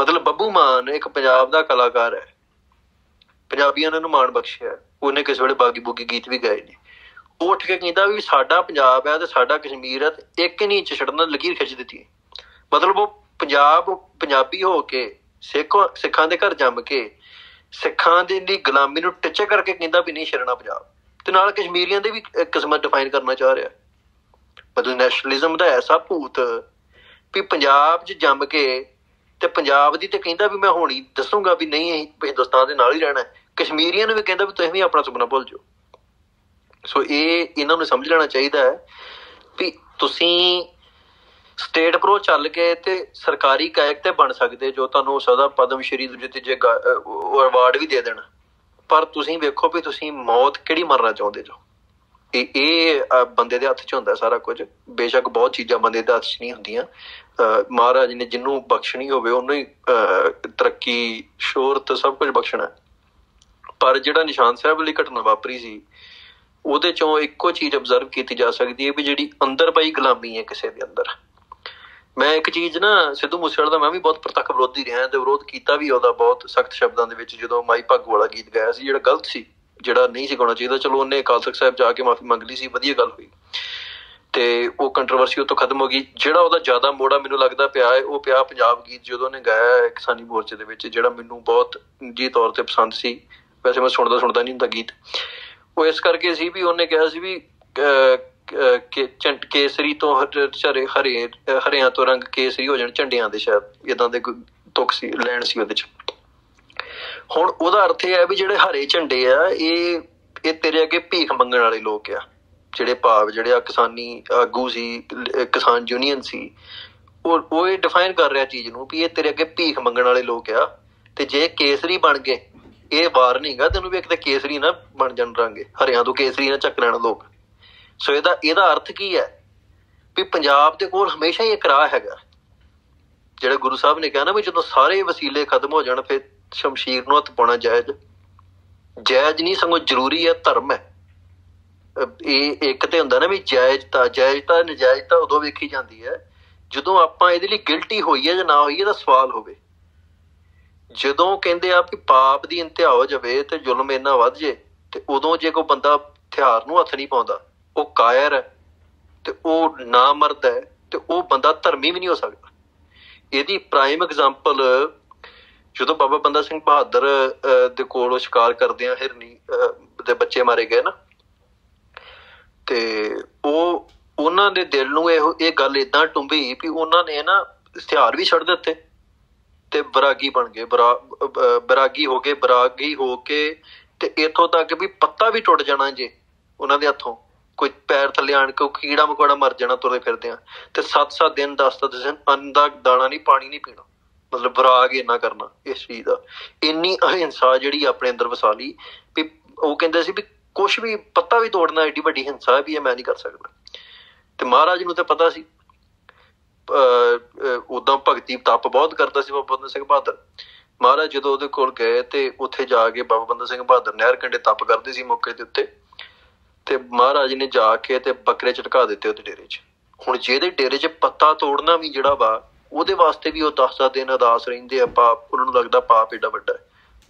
ਮਤਲਬ ਬੱਬੂ ਮਾਨ ਇੱਕ ਪੰਜਾਬ ਦਾ ਕਲਾਕਾਰ ਹੈ, ਪੰਜਾਬੀਆਂ ਨੇ ਉਹਨੂੰ ਮਾਣ ਬਖਸ਼ਿਆ ਉਹਨੇ ਕਿਸੇ ਵੇਲੇ ਬਾਗੀ ਬੁਗੀ ਗੀਤ ਵੀ ਗਾਏ ਨੇ। ਉਹ ਉੱਠ ਕੇ ਕਹਿੰਦਾ ਵੀ ਸਾਡਾ ਪੰਜਾਬ ਹੈ ਤੇ ਸਾਡਾ ਕਸ਼ਮੀਰ ਹੈ ਤੇ ਇੱਕ ਨਹੀਂ ਇੰਚ ਛੱਡਣਾ ਲਕੀਰ ਖਿੱਚ ਦਿੱਤੀ। ਮਤਲਬ ਉਹ ਪੰਜਾਬ ਪੰਜਾਬੀ ਹੋ ਕੇ, ਸਿੱਖ ਸਿੱਖਾਂ ਦੇ ਘਰ ਜੰਮ ਕੇ, ਸਿੱਖਾਂ ਦੇ ਲਈ ਗੁਲਾਮੀ ਨੂੰ ਟਿੱਚੇ ਕਰਕੇ ਕਹਿੰਦਾ ਵੀ ਨਹੀਂ ਛੱਡਣਾ ਪੰਜਾਬ। ਤੇ ਨਾਲ ਕਸ਼ਮੀਰੀਆਂ ਦੇ ਵੀ ਕਿਸਮਤ ਡਿਫਾਈਨ ਕਰਨਾ ਚਾਹ ਰਿਹਾ। ਮਤਲਬ ਨੈਸ਼ਨਲਿਜ਼ਮ ਦਾ ਐਸਾ ਭੂਤ ਵੀ ਪੰਜਾਬ 'ਚ ਜੰਮ ਕੇ ਤੇ ਪੰਜਾਬ ਦੀ ਤੇ ਕਹਿੰਦਾ ਵੀ ਮੈਂ ਹੋਣੀ ਦੱਸੂਗਾ ਵੀ ਨਹੀਂ ਅਸੀਂ ਹਿੰਦੁਸਤਾਨ ਦੇ ਨਾਲ ਹੀ ਰਹਿਣਾ ਕਸ਼ਮੀਰੀਆਂ ਨੂੰ ਵੀ ਕਹਿੰਦਾ ਵੀ ਤੁਸੀਂ ਵੀ ਆਪਣਾ ਸੁਪਨਾ ਭੁੱਲ ਜਾਓ। ਸੋ ਇਹ ਇਹਨਾਂ ਨੂੰ ਸਮਝ ਲੈਣਾ ਚਾਹੀਦਾ ਹੈ ਵੀ ਤੁਸੀਂ ਸਟੇਟ ਪ੍ਰੋ ਚੱਲ ਕੇ ਤੇ ਸਰਕਾਰੀ ਗਾਇਕ ਤੇ ਬਣ ਸਕਦੇ ਜੋ ਤੁਹਾਨੂੰ ਸਦਾ ਪਦਮ ਸ਼੍ਰੀ ਦੂਜੇ ਤੀਜੇ ਅਵਾਰਡ ਵੀ ਦੇ ਦੇਣ। ਪਰ ਤੁਸੀਂ ਵੇਖੋ ਵੀ ਤੁਸੀਂ ਮੌਤ ਕਿਹੜੀ ਮਰਨਾ ਚਾਹੁੰਦੇ ਜੋ। ਇਹ ਇਹ ਬੰਦੇ ਦੇ ਹੱਥ 'ਚ ਹੁੰਦਾ ਸਾਰਾ ਕੁਝ। ਬੇਸ਼ੱਕ ਬਹੁਤ ਚੀਜ਼ਾਂ ਬੰਦੇ ਦੇ ਹੱਥ 'ਚ ਨਹੀਂ ਹੁੰਦੀਆਂ। ਮਹਾਰਾਜ ਨੇ ਜਿੰਨੂੰ ਬਖਸ਼ਣੀ ਹੋਵੇ, ਉਹਨੂੰ ਹੀ ਤਰੱਕੀ, ਸ਼ੋਹਰਤ ਸਭ ਕੁਝ ਬਖਸ਼ਣਾ। ਪਰ ਜਿਹੜਾ ਨਿਸ਼ਾਨ ਸਾਹਿਬ ਲਈ ਘਟਨਾ ਵਾਪਰੀ ਸੀ, ਉਹਦੇ ਚੋਂ ਇੱਕੋ ਚੀਜ਼ ਅਬਜ਼ਰਵ ਕੀਤੀ ਜਾ ਸਕਦੀ ਹੈ ਵੀ ਜਿਹੜੀ ਅੰਦਰ ਪਈ ਗੁਲਾਮੀ ਹੈ ਕਿਸੇ ਦੇ ਅੰਦਰ। ਮੈਂ ਇੱਕ ਚੀਜ਼ ਨਾ ਸਿੱਧੂ ਮੂਸੇਵਾਲਾ ਦਾ ਮੈਂ ਵੀ ਬਹੁਤ ਪ੍ਰਤੱਖ ਵਿਰੋਧੀ ਰਿਹਾ, ਤੇ ਵਿਰੋਧ ਕੀਤਾ ਵੀ ਉਹਦਾ ਬਹੁਤ ਸਖਤ ਸ਼ਬਦਾਂ ਦੇ ਵਿੱਚ, ਜਦੋਂ ਮਾਈ ਭੱਗ ਵਾਲਾ ਗੀਤ ਗਾਇਆ ਸੀ, ਜਿਹੜਾ ਗਲਤ ਸੀ, ਜਿਹੜਾ ਨਹੀਂ ਸੀ ਗਾਉਣਾ ਚਾਹੀਦਾ, ਚਲੋ ਉਹਨੇ ਅਕਾਲ ਤਖਤ ਸਾਹਿਬ ਜਾ ਕੇ ਮਾਫੀ ਮੰਗ ਲਈ ਸੀ, ਵਧੀਆ ਗੱਲ ਹੋਈ। ਤੇ ਉਹ ਕੰਟਰੋਵਰਸੀ ਉਹ ਖਤਮ ਹੋ ਗਈ। ਜਿਹੜਾ ਉਹਦਾ ਜ਼ਿਆਦਾ ਮੋੜਾ ਮੈਨੂੰ ਲੱਗਦਾ ਪਿਆ ਹੈ, ਉਹ ਪਿਆ ਪੰਜਾਬ ਗੀਤ ਜਦੋਂ ਉਹਨੇ ਗਾਇਆ ਕਿਸਾਨੀ ਮੋਰਚੇ ਦੇ ਵਿੱਚ, ਜਿਹੜਾ ਮੈਨੂੰ ਬਹੁਤ ਜੀ ਤੌਰ ਤੇ ਪਸੰਦ ਸੀ। ਵੈਸੇ ਮੈਂ ਸੁਣਦਾ ਸੁਣਦਾ ਨਹੀਂ ਹੁੰਦਾ ਗੀਤ। ਉਹ ਇਸ ਕਰਕੇ ਸੀ ਵੀ ਉਹਨੇ ਕਿਹਾ ਸੀ ਵੀ ਕਿ, ਚੰਟ, ਕੇਸਰੀ ਤੋਂ ਹਰੇ ਹਰੇ ਹਰਿਆਂ ਤੋਂ ਰੰਗ ਕੇਸਰੀ ਹੋ ਜਾਣ, ਝੰਡਿਆਂ ਦੇ ਸ਼ਾਇਦ ਇਦਾਂ ਦੇ ਤੁਕ ਸੀ, ਲੈਣ ਸੀ ਉਹਦੇ ਚ। ਹੁਣ ਉਹਦਾ ਅਰਥ ਇਹ ਹੈ ਵੀ ਜਿਹੜੇ ਹਰੇ ਝੰਡੇ ਆ, ਇਹ ਇਹ ਤੇਰੇ ਅੱਗੇ ਭੀਖ ਮੰਗਣ ਵਾਲੇ ਲੋਕ ਆ। ਜਿਹੜੇ ਭਾਵ, ਜਿਹੜੇ ਆ ਕਿਸਾਨੀ ਆਗੂ ਸੀ ਕਿਸਾਨ ਯੂਨੀਅਨ ਸੀ, ਉਹ ਉਹ ਇਹ ਡਿਫਾਈਨ ਕਰ ਰਿਹਾ ਚੀਜ਼ ਨੂੰ ਵੀ ਇਹ ਤੇਰੇ ਅੱਗੇ ਭੀਖ ਮੰਗਣ ਵਾਲੇ ਲੋਕ ਆ। ਤੇ ਜੇ ਕੇਸਰੀ ਬਣ ਗਏ ਇਹ ਵਾਰ ਨਹੀਂਗਾ ਤੈਨੂੰ ਵੀ ਇੱਕ ਤੇ ਕੇਸਰੀ ਨਾ ਬਣ ਜਾਣ ਰਾਂਗੇ। ਹਰਿਆਂ ਤੋਂ ਕੇਸਰੀ ਨਾ ਚੱਕ ਲੈਣ ਲੋਕ। ਸੋ ਇਹਦਾ ਇਹਦਾ ਅਰਥ ਕੀ ਹੈ? ਵੀ ਪੰਜਾਬ ਦੇ ਕੋਲ ਹਮੇਸ਼ਾ ਹੀ ਇੱਕ ਰਾਹ ਹੈਗਾ। ਜਿਹੜਾ ਗੁਰੂ ਸਾਹਿਬ ਨੇ ਕਿਹਾ ਨਾ ਵੀ ਜਦੋਂ ਸਾਰੇ ਵਸੀਲੇ ਖਤਮ ਹੋ ਜਾਣ, ਫਿਰ ਸ਼ਮਸ਼ੀਰ ਨੂੰ ਹੱਥ ਪਾਉਣਾ ਜਾਇਜ਼। ਜਾਇਜ਼ ਨਹੀਂ, ਸੰਗੋ ਜ਼ਰੂਰੀ ਹੈ, ਧਰਮ ਹੈ। ਇਹ ਇੱਕ ਤੇ ਹੁੰਦਾ ਨਾ ਵੀ ਜਾਇਜ਼ਤਾ ਜਾਇਜ਼ਤਾ, ਨਜਾਇਜ਼ਤਾ ਉਦੋਂ ਵੇਖੀ ਜਾਂਦੀ ਹੈ, ਜਦੋਂ ਆਪਾਂ ਇਹਦੇ ਲਈ ਗਿਲਟੀ ਹੋਈਏ ਜਾਂ ਨਾ ਹੋਈਏ ਤਾਂ ਸਵਾਲ ਹੋਵੇ। ਜਦੋਂ ਕਹਿੰਦੇ ਆ ਵੀ ਪਾਪ ਦੀ ਇੰਤਹਾ ਹੋ ਜਾਵੇ ਤੇ ਜ਼ੁਲਮ ਇੰਨਾ ਵੱਧ ਜੇ, ਤੇ ਉਦੋਂ ਜੇ ਕੋਈ ਬੰਦਾ ਹਥਿਆਰ ਨੂੰ ਹੱਥ ਨਹੀਂ ਪਾਉਂਦਾ, ਉਹ ਕਾਇਰ ਹੈ ਤੇ ਉਹ ਨਾ ਮਰਦ ਹੈ ਤੇ ਉਹ ਬੰਦਾ ਧਰਮੀ ਵੀ ਨਹੀਂ ਹੋ ਸਕਦਾ। ਇਹਦੀ ਪ੍ਰਾਈਮ ਐਗਜ਼ਾਮਪਲ ਜਦੋਂ ਬਾਬਾ ਬੰਦਾ ਸਿੰਘ ਬਹਾਦਰ ਦੇ ਕੋਲ ਸ਼ਿਕਾਰ ਕਰਦੇ ਆ ਹਿਰਨੀ ਦੇ ਬੱਚੇ ਮਾਰੇ ਗਏ ਨਾ, ਤੇ ਉਹ ਉਹਨਾਂ ਦੇ ਦਿਲ ਨੂੰ ਇਹ ਇਹ ਗੱਲ ਇਦਾਂ ਟੁੰਬੀ ਵੀ ਉਹਨਾਂ ਨੇ ਨਾ ਹਥਿਆਰ ਵੀ ਛੱਡ ਦਿੱਤੇ। ਤੇ ਬਰਾਗੀ ਬਣ ਗਏ, ਬਰਾ ਬਰਾਗੀ ਹੋ ਕੇ ਬਰਾਗੀ ਹੋ ਕੇ ਤੇ ਇਥੋਂ ਤੱਕ ਵੀ ਪੱਤਾ ਵੀ ਟੁੱਟ ਜਾਣਾ ਜੇ ਉਹਨਾਂ ਦੇ ਹੱਥੋਂ। ਕੋਈ ਪੈਰ ਥੱਲੇ ਆਣ ਕੇ ਕੀੜਾ ਮਕੌੜਾ ਮਰ ਜਾਣਾ ਤੁਰੇ ਫਿਰਦੇ ਆ। ਤੇ 7-7 ਦਿਨ 10-10 ਦਿਨ ਅੰਨ ਦਾ ਦਾਣਾ ਨਹੀਂ, ਪਾਣੀ ਨਹੀਂ ਪੀਣਾ। ਮਤਲਬ ਬਰਾਗ ਇਹਨਾਂ ਕਰਨਾ ਇਸ ਚੀਜ਼ ਦਾ। ਇੰਨੀ ਅਹਿੰਸਾ ਜਿਹੜੀ ਆਪਣੇ ਅੰਦਰ ਵਸਾ ਲਈ ਵੀ ਉਹ ਕਹਿੰਦੇ ਸੀ ਵੀ ਕੁਝ ਵੀ ਪੱਤਾ ਵੀ ਤੋੜਨਾ ਏਡੀ ਵੱਡੀ ਹਿੰਸਾ ਵੀ ਇਹ ਮੈਂ ਨਹੀਂ ਕਰ ਸਕਦਾ। ਤੇ ਮਹਾਰਾਜ ਨੂੰ ਤਾਂ ਪਤਾ ਸੀ ਉਦਾਂ ਭਗਤੀ ਤਪ ਬਹੁਤ ਕਰਦਾ ਸੀ ਬਾਬਾ ਬੰਦਾ ਸਿੰਘ ਬਹਾਦਰ। ਮਹਾਰਾਜ ਜਦੋਂ ਉਹਦੇ ਕੋਲ ਗਏ ਤੇ ਉੱਥੇ ਜਾ ਕੇ ਬਾਬਾ ਬੰਦਾ ਸਿੰਘ ਬਹਾਦਰ ਨਹਿਰ ਕੰਢੇ ਤਪ ਕਰਦੇ ਸੀ ਮੌਕੇ ਦੇ ਉੱਤੇ। ਤੇ ਮਹਾਰਾਜ ਨੇ ਜਾ ਕੇ ਤੇ ਬੱਕਰੇ ਝਟਕਾ ਦਿੱਤੇ ਉਹਦੇ ਡੇਰੇ 'ਚ। ਹੁਣ ਜਿਹਦੇ ਡੇਰੇ 'ਚ ਪੱਤਾ ਤੋੜਨਾ ਵੀ ਜਿਹੜਾ ਵਾ, ਉਹਦੇ ਵਾਸਤੇ ਵੀ ਉਹ 10 ਦਿਨ ਅਦਾਸ ਰਹਿੰਦੇ ਆ ਪਾਪ, ਉਹਨਾਂ ਨੂੰ ਲੱਗਦਾ ਪਾਪ ਏਡਾ ਵੱਡਾ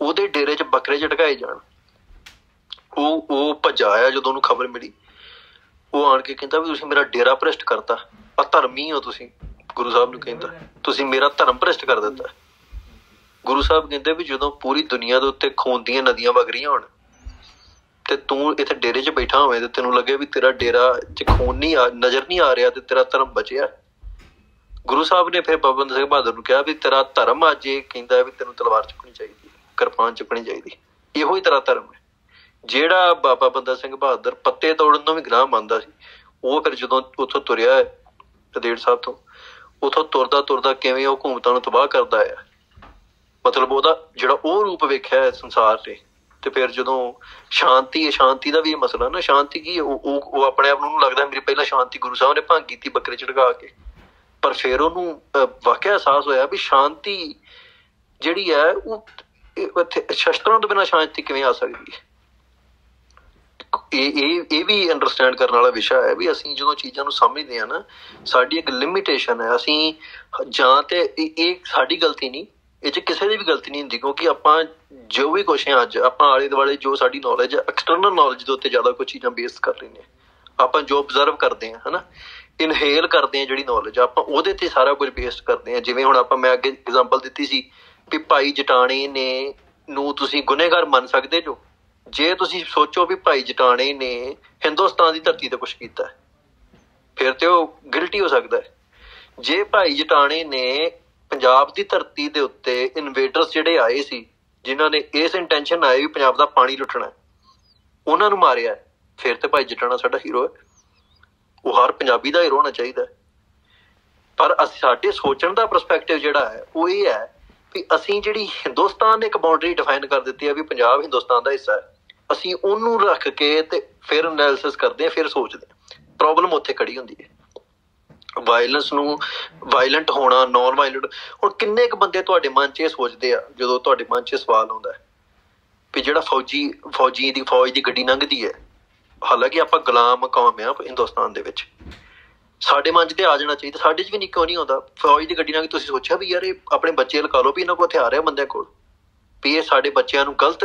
ਉਹਦੇ ਡੇਰੇ 'ਚ ਬੱਕਰੇ ਝਟਕਾਏ ਜਾਣ। ਉਹ ਉਹ ਭਜਾਇਆ ਜਦੋਂ ਉਹਨੂੰ ਖਬਰ ਮਿਲੀ। ਉਹ ਆਣ ਕੇ ਕਹਿੰਦਾ ਵੀ ਤੁਸੀਂ ਮੇਰਾ ਡੇਰਾ ਭ੍ਰਿਸ਼ਟ ਕਰਤਾ। ਅਧਰਮੀ ਹੋ ਤੁਸੀਂ। ਗੁਰੂ ਸਾਹਿਬ ਨੂੰ ਕਹਿੰਦਾ, ਤੁਸੀਂ ਮੇਰਾ ਧਰਮ ਭ੍ਰਸਟ ਕਰ ਦਿੱਤਾ ਗੁਰੂ ਸਾਹਿਬ ਕਹਿੰਦੇ ਵੀ ਜਦੋਂ ਪੂਰੀ ਦੁਨੀਆ ਦੇ ਉੱਤੇ ਖੂਨ ਦੀਆਂ ਨਦੀਆਂ ਵਗ ਰਹੀਆਂ ਹੋਣ, ਤੇ ਤੂੰ ਇੱਥੇ ਡੇਰੇ 'ਚ ਬੈਠਾ ਹੋਵੇਂ ਤੇ ਤੈਨੂੰ ਲੱਗੇ ਵੀ ਤੇਰਾ ਡੇਰਾ 'ਚ ਖੂਨ ਨਹੀਂ ਨਜ਼ਰ ਨਹੀਂ ਆ ਰਿਹਾ ਤੇ ਤੇਰਾ ਧਰਮ ਬਚਿਆ। ਗੁਰੂ ਸਾਹਿਬ ਨੇ ਫਿਰ ਬਾਬਾ ਸਿੰਘ ਬਹਾਦਰ ਨੂੰ ਕਿਹਾ ਵੀ ਤੇਰਾ ਧਰਮ ਅੱਜ ਇਹ ਕਹਿੰਦਾ ਵੀ ਤੈਨੂੰ ਤਲਵਾਰ ਚੁੱਕਣੀ ਚਾਹੀਦੀ ਕਿਰਪਾਨ ਚੁੱਕਣੀ ਚਾਹੀਦੀ ਇਹੋ ਹੀ ਤੇਰਾ ਧਰਮ ਹੈ। ਜਿਹੜਾ ਬਾਬਾ ਬੰਦਾ ਸਿੰਘ ਬਹਾਦਰ ਪੱਤੇ ਤੋੜਨ ਨੂੰ ਵੀ ਗਨਾਹ ਮੰਨਦਾ ਸੀ, ਉਹ ਫਿਰ ਜਦੋਂ ਉੱਥੋਂ ਤੁਰਿਆ ਹੈ ਤਦੇੜ ਸਾਹਿਬ ਤੋਂ ਉੱਥੋਂ ਤੁਰਦਾ ਤੁਰਦਾ ਕਿਵੇਂ ਉਹ ਹਕੂਮਤਾਂ ਨੂੰ ਤਬਾਹ ਕਰਦਾ ਹੈ ਮਤਲਬ ਉਹਦਾ ਜਿਹੜਾ ਉਹ ਰੂਪ ਵੇਖਿਆ ਸੰਸਾਰ ਤੇ ਤੇ ਫਿਰ ਜਦੋਂ ਸ਼ਾਂਤੀ ਅਸ਼ਾਂਤੀ ਦਾ ਵੀ ਇਹ ਮਸਲਾ ਨਾ, ਸ਼ਾਂਤੀ ਕੀ ਉਹ ਉਹ ਆਪਣੇ ਆਪ ਨੂੰ ਲੱਗਦਾ ਮੇਰੀ ਪਹਿਲਾਂ ਸ਼ਾਂਤੀ ਗੁਰੂ ਸਾਹਿਬ ਨੇ ਭੰਗ ਕੀਤੀ ਬੱਕਰੇ ਚੜਗਾ ਕੇ। ਪਰ ਫਿਰ ਉਹਨੂੰ ਵਾਕਿਆ ਅਹਿਸਾਸ ਹੋਇਆ ਵੀ ਸ਼ਾਂਤੀ ਜਿਹੜੀ ਹੈ, ਉਹ ਇੱਥੇ ਸ਼ਸਤਰਾਂ ਤੋਂ ਬਿਨਾ ਸ਼ਾਂਤੀ ਕਿਵੇਂ ਆ ਸਕਦੀ ਹੈ? ਇਹ ਇਹ ਇਹ ਵੀ ਅੰਡਰਸਟੈਂਡ ਕਰਨ ਵਾਲਾ ਵਿਸ਼ਾ ਹੈ ਵੀ ਅਸੀਂ ਜਦੋਂ ਚੀਜ਼ਾਂ ਨੂੰ ਸਮਝਦੇ ਆ ਨਾ, ਸਾਡੀ ਇੱਕ ਲਿਮਿਟੇਸ਼ਨ ਹੈ। ਅਸੀਂ ਜਾਂ ਤੇ ਇਹ ਸਾਡੀ ਗਲਤੀ ਨਹੀਂ, ਇਹ ਚ ਕਿਸੇ ਦੀ ਵੀ ਗਲਤੀ ਨਹੀਂ ਹੁੰਦੀ ਕਿਉਂਕਿ ਆਪਾਂ ਜੋ ਵੀ ਕੁਛ ਹੈ ਅੱਜ, ਆਪਾਂ ਆਲੇ ਦੁਆਲੇ ਜੋ ਸਾਡੀ ਨੌਲੇਜ ਹੈ ਐਕਸਟਰਨਲ ਨੌਲੇਜ ਦੇ ਉੱਤੇ ਜ਼ਿਆਦਾ ਕੁਝ ਚੀਜ਼ਾਂ ਬੇਸ ਕਰ ਰਹੇ ਨੇ ਆਪਾਂ ਜੋ ਅਬਜ਼ਰਵ ਕਰਦੇ ਹਾਂ, ਹਨਾ? ਇਨਹੇਲ ਕਰਦੇ ਹਾਂ ਜਿਹੜੀ ਨੌਲੇਜ ਆਪਾਂ ਉਹਦੇ ਤੇ ਸਾਰਾ ਕੁਝ ਬੇਸ ਕਰਦੇ ਆ ਜਿਵੇਂ ਹੁਣ ਆਪਾਂ ਮੈਂ ਅੱਗੇ ਐਗਜ਼ਾਮਪਲ ਦਿੱਤੀ ਸੀ ਕਿ ਭਾਈ ਜਟਾਣੇ ਨੇ ਨੂੰ ਤੁਸੀਂ ਗੁਨੇਗਾਰ ਮੰਨ ਸਕਦੇ ਜੋ? ਜੇ ਤੁਸੀਂ ਸੋਚੋ ਵੀ ਭਾਈ ਜਟਾਣੇ ਨੇ ਹਿੰਦੁਸਤਾਨ ਦੀ ਧਰਤੀ ਤੇ ਕੁਝ ਕੀਤਾ ਫਿਰ ਤੇ ਉਹ ਗਿਲਟੀ ਹੋ ਸਕਦਾ ਹੈ। ਜੇ ਭਾਈ ਜਟਾਣੇ ਨੇ ਪੰਜਾਬ ਦੀ ਧਰਤੀ ਦੇ ਉੱਤੇ ਇਨਵੇਡਰਸ ਜਿਹੜੇ ਆਏ ਸੀ, ਜਿਨ੍ਹਾਂ ਨੇ ਇਸ ਇੰਟੈਂਸ਼ਨ ਆਏ ਵੀ ਪੰਜਾਬ ਦਾ ਪਾਣੀ ਲੁੱਟਣਾ ਉਹਨਾਂ ਨੂੰ ਮਾਰਿਆ ਫਿਰ ਤੇ ਭਾਈ ਜਟਾਣਾ ਸਾਡਾ ਹੀਰੋ ਹੈ। ਉਹ ਹਰ ਪੰਜਾਬੀ ਦਾ ਹੀਰੋ ਹੋਣਾ ਚਾਹੀਦਾ ਪਰ ਸਾਡੇ ਸੋਚਣ ਦਾ ਪਰਸਪੈਕਟਿਵ ਜਿਹੜਾ ਹੈ, ਉਹ ਇਹ ਹੈ ਵੀ ਅਸੀਂ ਜਿਹੜੀ ਹਿੰਦੁਸਤਾਨ ਨੇ ਇੱਕ ਬਾਉਂਡਰੀ ਡਿਫਾਈਨ ਕਰ ਦਿੱਤੀ ਹੈ ਵੀ ਪੰਜਾਬ ਹਿੰਦੁਸਤਾਨ ਦਾ ਹਿੱਸਾ ਹੈ। ਅਸੀਂ ਉਹਨੂੰ ਰੱਖ ਕੇ ਤੇ ਫਿਰ ਐਨਾਲਿਸਿਸ ਕਰਦੇ ਆ ਫਿਰ ਸੋਚਦੇ ਆ ਪ੍ਰੋਬਲਮ ਉੱਥੇ ਖੜੀ ਹੁੰਦੀ ਹੈ। ਵਾਇਲੈਂਸ ਨੂੰ ਵਾਇਲੈਂਟ ਹੋਣਾ ਨਾਨ ਵਾਇਲੈਂਟ ਹੁਣ ਕਿੰਨੇ ਕੁ ਬੰਦੇ ਤੁਹਾਡੇ ਮਨ 'ਚ ਇਹ ਸੋਚਦੇ ਆ, ਜਦੋਂ ਤੁਹਾਡੇ ਮਨ 'ਚ ਸਵਾਲ ਆਉਂਦਾ ਹੈ ਵੀ ਜਿਹੜਾ ਫੌਜੀ ਫੌਜੀ ਦੀ, ਫੌਜ ਦੀ ਗੱਡੀ ਲੰਘਦੀ ਹੈ, ਹਾਲਾਂਕਿ ਆਪਾਂ ਗੁਲਾਮ ਕੌਮ ਆ ਹਿੰਦੁਸਤਾਨ ਦੇ ਵਿੱਚ, ਸਾਡੇ ਮਨ 'ਚ ਤੇ ਆ ਜਾਣਾ ਚਾਹੀਦਾ, ਸਾਡੇ 'ਚ ਵੀ ਨਹੀਂ ਕਿਉਂ ਨਹੀਂ ਆਉਂਦਾ। ਫੌਜ ਦੀ ਗੱਡੀ ਨਾਲ ਤੁਸੀਂ ਸੋਚਿਆ ਵੀ ਯਾਰ ਇਹ ਆਪਣੇ ਬੱਚੇ ਲਗਾ ਲਓ ਵੀ ਇਹਨਾਂ ਕੋਲ ਹਥਿਆਰ ਹੈ ਬੰਦਿਆਂ ਕੋਲ, ਵੀ ਇਹ ਸਾਡੇ ਬੱਚਿਆਂ ਨੂੰ ਗਲਤ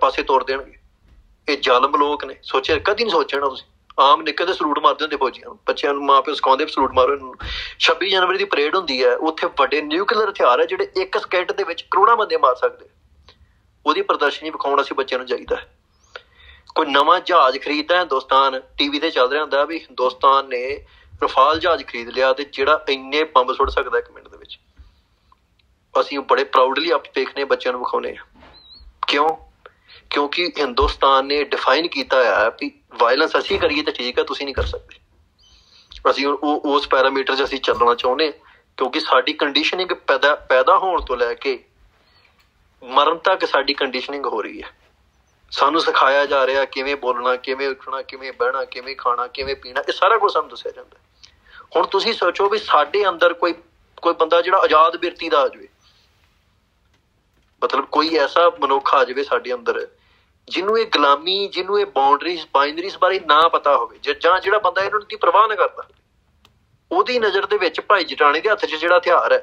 ਪਾਸੇ ਤੋਰ ਦੇਣਗੇ। ਇਹ ਜ਼ਾਲਮ ਲੋਕ ਨੇ। ਸੋਚਿਆ, ਕਦੀ ਨਹੀਂ ਸੋਚਣਾ ਤੁਸੀਂ। ਆਮ ਨਿੱਕੇ ਦੇ ਸਲੂਟ ਮਾਰਦੇ ਹੁੰਦੇ ਫੌਜੀਆਂ ਨੂੰ। ਬੱਚਿਆਂ ਨੂੰ ਮਾਪੇ ਸਿਖਾਉਂਦੇ ਸਲੂਟ ਮਾਰੋ 26 ਜਨਵਰੀ ਦੀ ਪਰੇਡ ਹੁੰਦੀ ਹੈ, ਉੱਥੇ ਵੱਡੇ ਨਿਊਕਲੀਅਰ ਹਥਿਆਰ ਹੈ ਜਿਹੜੇ ਇੱਕ ਸਕਿੰਟ ਦੇ ਵਿੱਚ ਕਰੋੜਾਂ ਬੰਦੇ ਮਾਰ ਸਕਦੇ ਉਹਦੀ ਪ੍ਰਦਰਸ਼ਨੀ ਵਿਖਾਉਣਾ ਸੀ ਬੱਚਿਆਂ ਨੂੰ ਚਾਹੀਦਾ ਹੈ। ਕੋਈ ਨਵਾਂ ਜਹਾਜ਼ ਖਰੀਦਦਾ ਹੈ ਹਿੰਦੁਸਤਾਨ, ਟੀਵੀ ਤੇ ਚੱਲ ਰਿਹਾ ਹੁੰਦਾ ਵੀ ਹਿੰਦੁਸਤਾਨ ਨੇ ਰਫਾਲ ਜਹਾਜ਼ ਖਰੀਦ ਲਿਆ ਤੇ ਜਿਹੜਾ ਇੰਨੇ ਬੰਬ ਸੁੱਟ ਸਕਦਾ ਇੱਕ ਮਿੰਟ ਦੇ ਵਿੱਚ। ਅਸੀਂ ਬੜੇ ਪ੍ਰਾਊਡਲੀ ਆਪ ਦੇਖਨੇ ਬੱਚਿਆਂ ਨੂੰ ਵਿਖਾਉਨੇ ਆ ਕਿਉਂ? ਕਿਉਂਕਿ ਹਿੰਦੁਸਤਾਨ ਨੇ ਡਿਫਾਈਨ ਕੀਤਾ ਹੈ ਕਿ ਵਾਇਲੈਂਸ ਅਸੀਂ ਕਰੀਏ ਤਾਂ ਠੀਕ ਹੈ, ਤੁਸੀਂ ਨਹੀਂ ਕਰ ਸਕਦੇ। ਅਸੀਂ ਉਹ ਉਸ ਪੈਰਾਮੀਟਰ 'ਚ ਅਸੀਂ ਚੱਲਣਾ ਚਾਹੁੰਦੇ ਕਿਉਂਕਿ ਸਾਡੀ ਕੰਡੀਸ਼ਨਿੰਗ ਪੈਦਾ ਪੈਦਾ ਹੋਣ ਤੋਂ ਲੈ ਕੇ ਮਰਨ ਤੱਕ ਸਾਡੀ ਕੰਡੀਸ਼ਨਿੰਗ ਹੋ ਰਹੀ ਹੈ। ਸਾਨੂੰ ਸਿਖਾਇਆ ਜਾ ਰਿਹਾ ਕਿਵੇਂ ਬੋਲਣਾ, ਕਿਵੇਂ ਉੱਠਣਾ, ਕਿਵੇਂ ਬਹਿਣਾ, ਕਿਵੇਂ ਖਾਣਾ, ਕਿਵੇਂ ਪੀਣਾ, ਇਹ ਸਾਰਾ ਕੁਝ ਸਾਨੂੰ ਦੱਸਿਆ ਜਾਂਦਾ ਹੁਣ ਤੁਸੀਂ ਸੋਚੋ ਵੀ ਸਾਡੇ ਅੰਦਰ ਕੋਈ ਕੋਈ ਬੰਦਾ ਜਿਹੜਾ ਆਜ਼ਾਦ ਬਿਰਤੀ ਦਾ ਆ ਜਾਵੇ, ਮਤਲਬ ਕੋਈ ਐਸਾ ਮਨੁੱਖ ਆ ਜਾਵੇ ਸਾਡੇ ਅੰਦਰ ਜਿਹਨੂੰ ਇਹ ਗੁਲਾਮੀ, ਜਿਹਨੂੰ ਇਹ ਬਾਉਂਡਰੀਜ਼ ਬਾਈਨਰੀਜ਼ ਬਾਰੇ ਨਾ ਪਤਾ ਹੋਵੇ, ਜਾਂ ਜਿਹੜਾ ਬੰਦਾ ਇਹਨਾਂ ਦੀ ਪਰਵਾਹ ਨਾ ਕਰਦਾ, ਉਹਦੀ ਨਜ਼ਰ ਦੇ ਵਿੱਚ ਭਾਈ ਜਟਾਣੇ ਦੇ ਹੱਥ 'ਚ ਜਿਹੜਾ ਹਥਿਆਰ ਹੈ,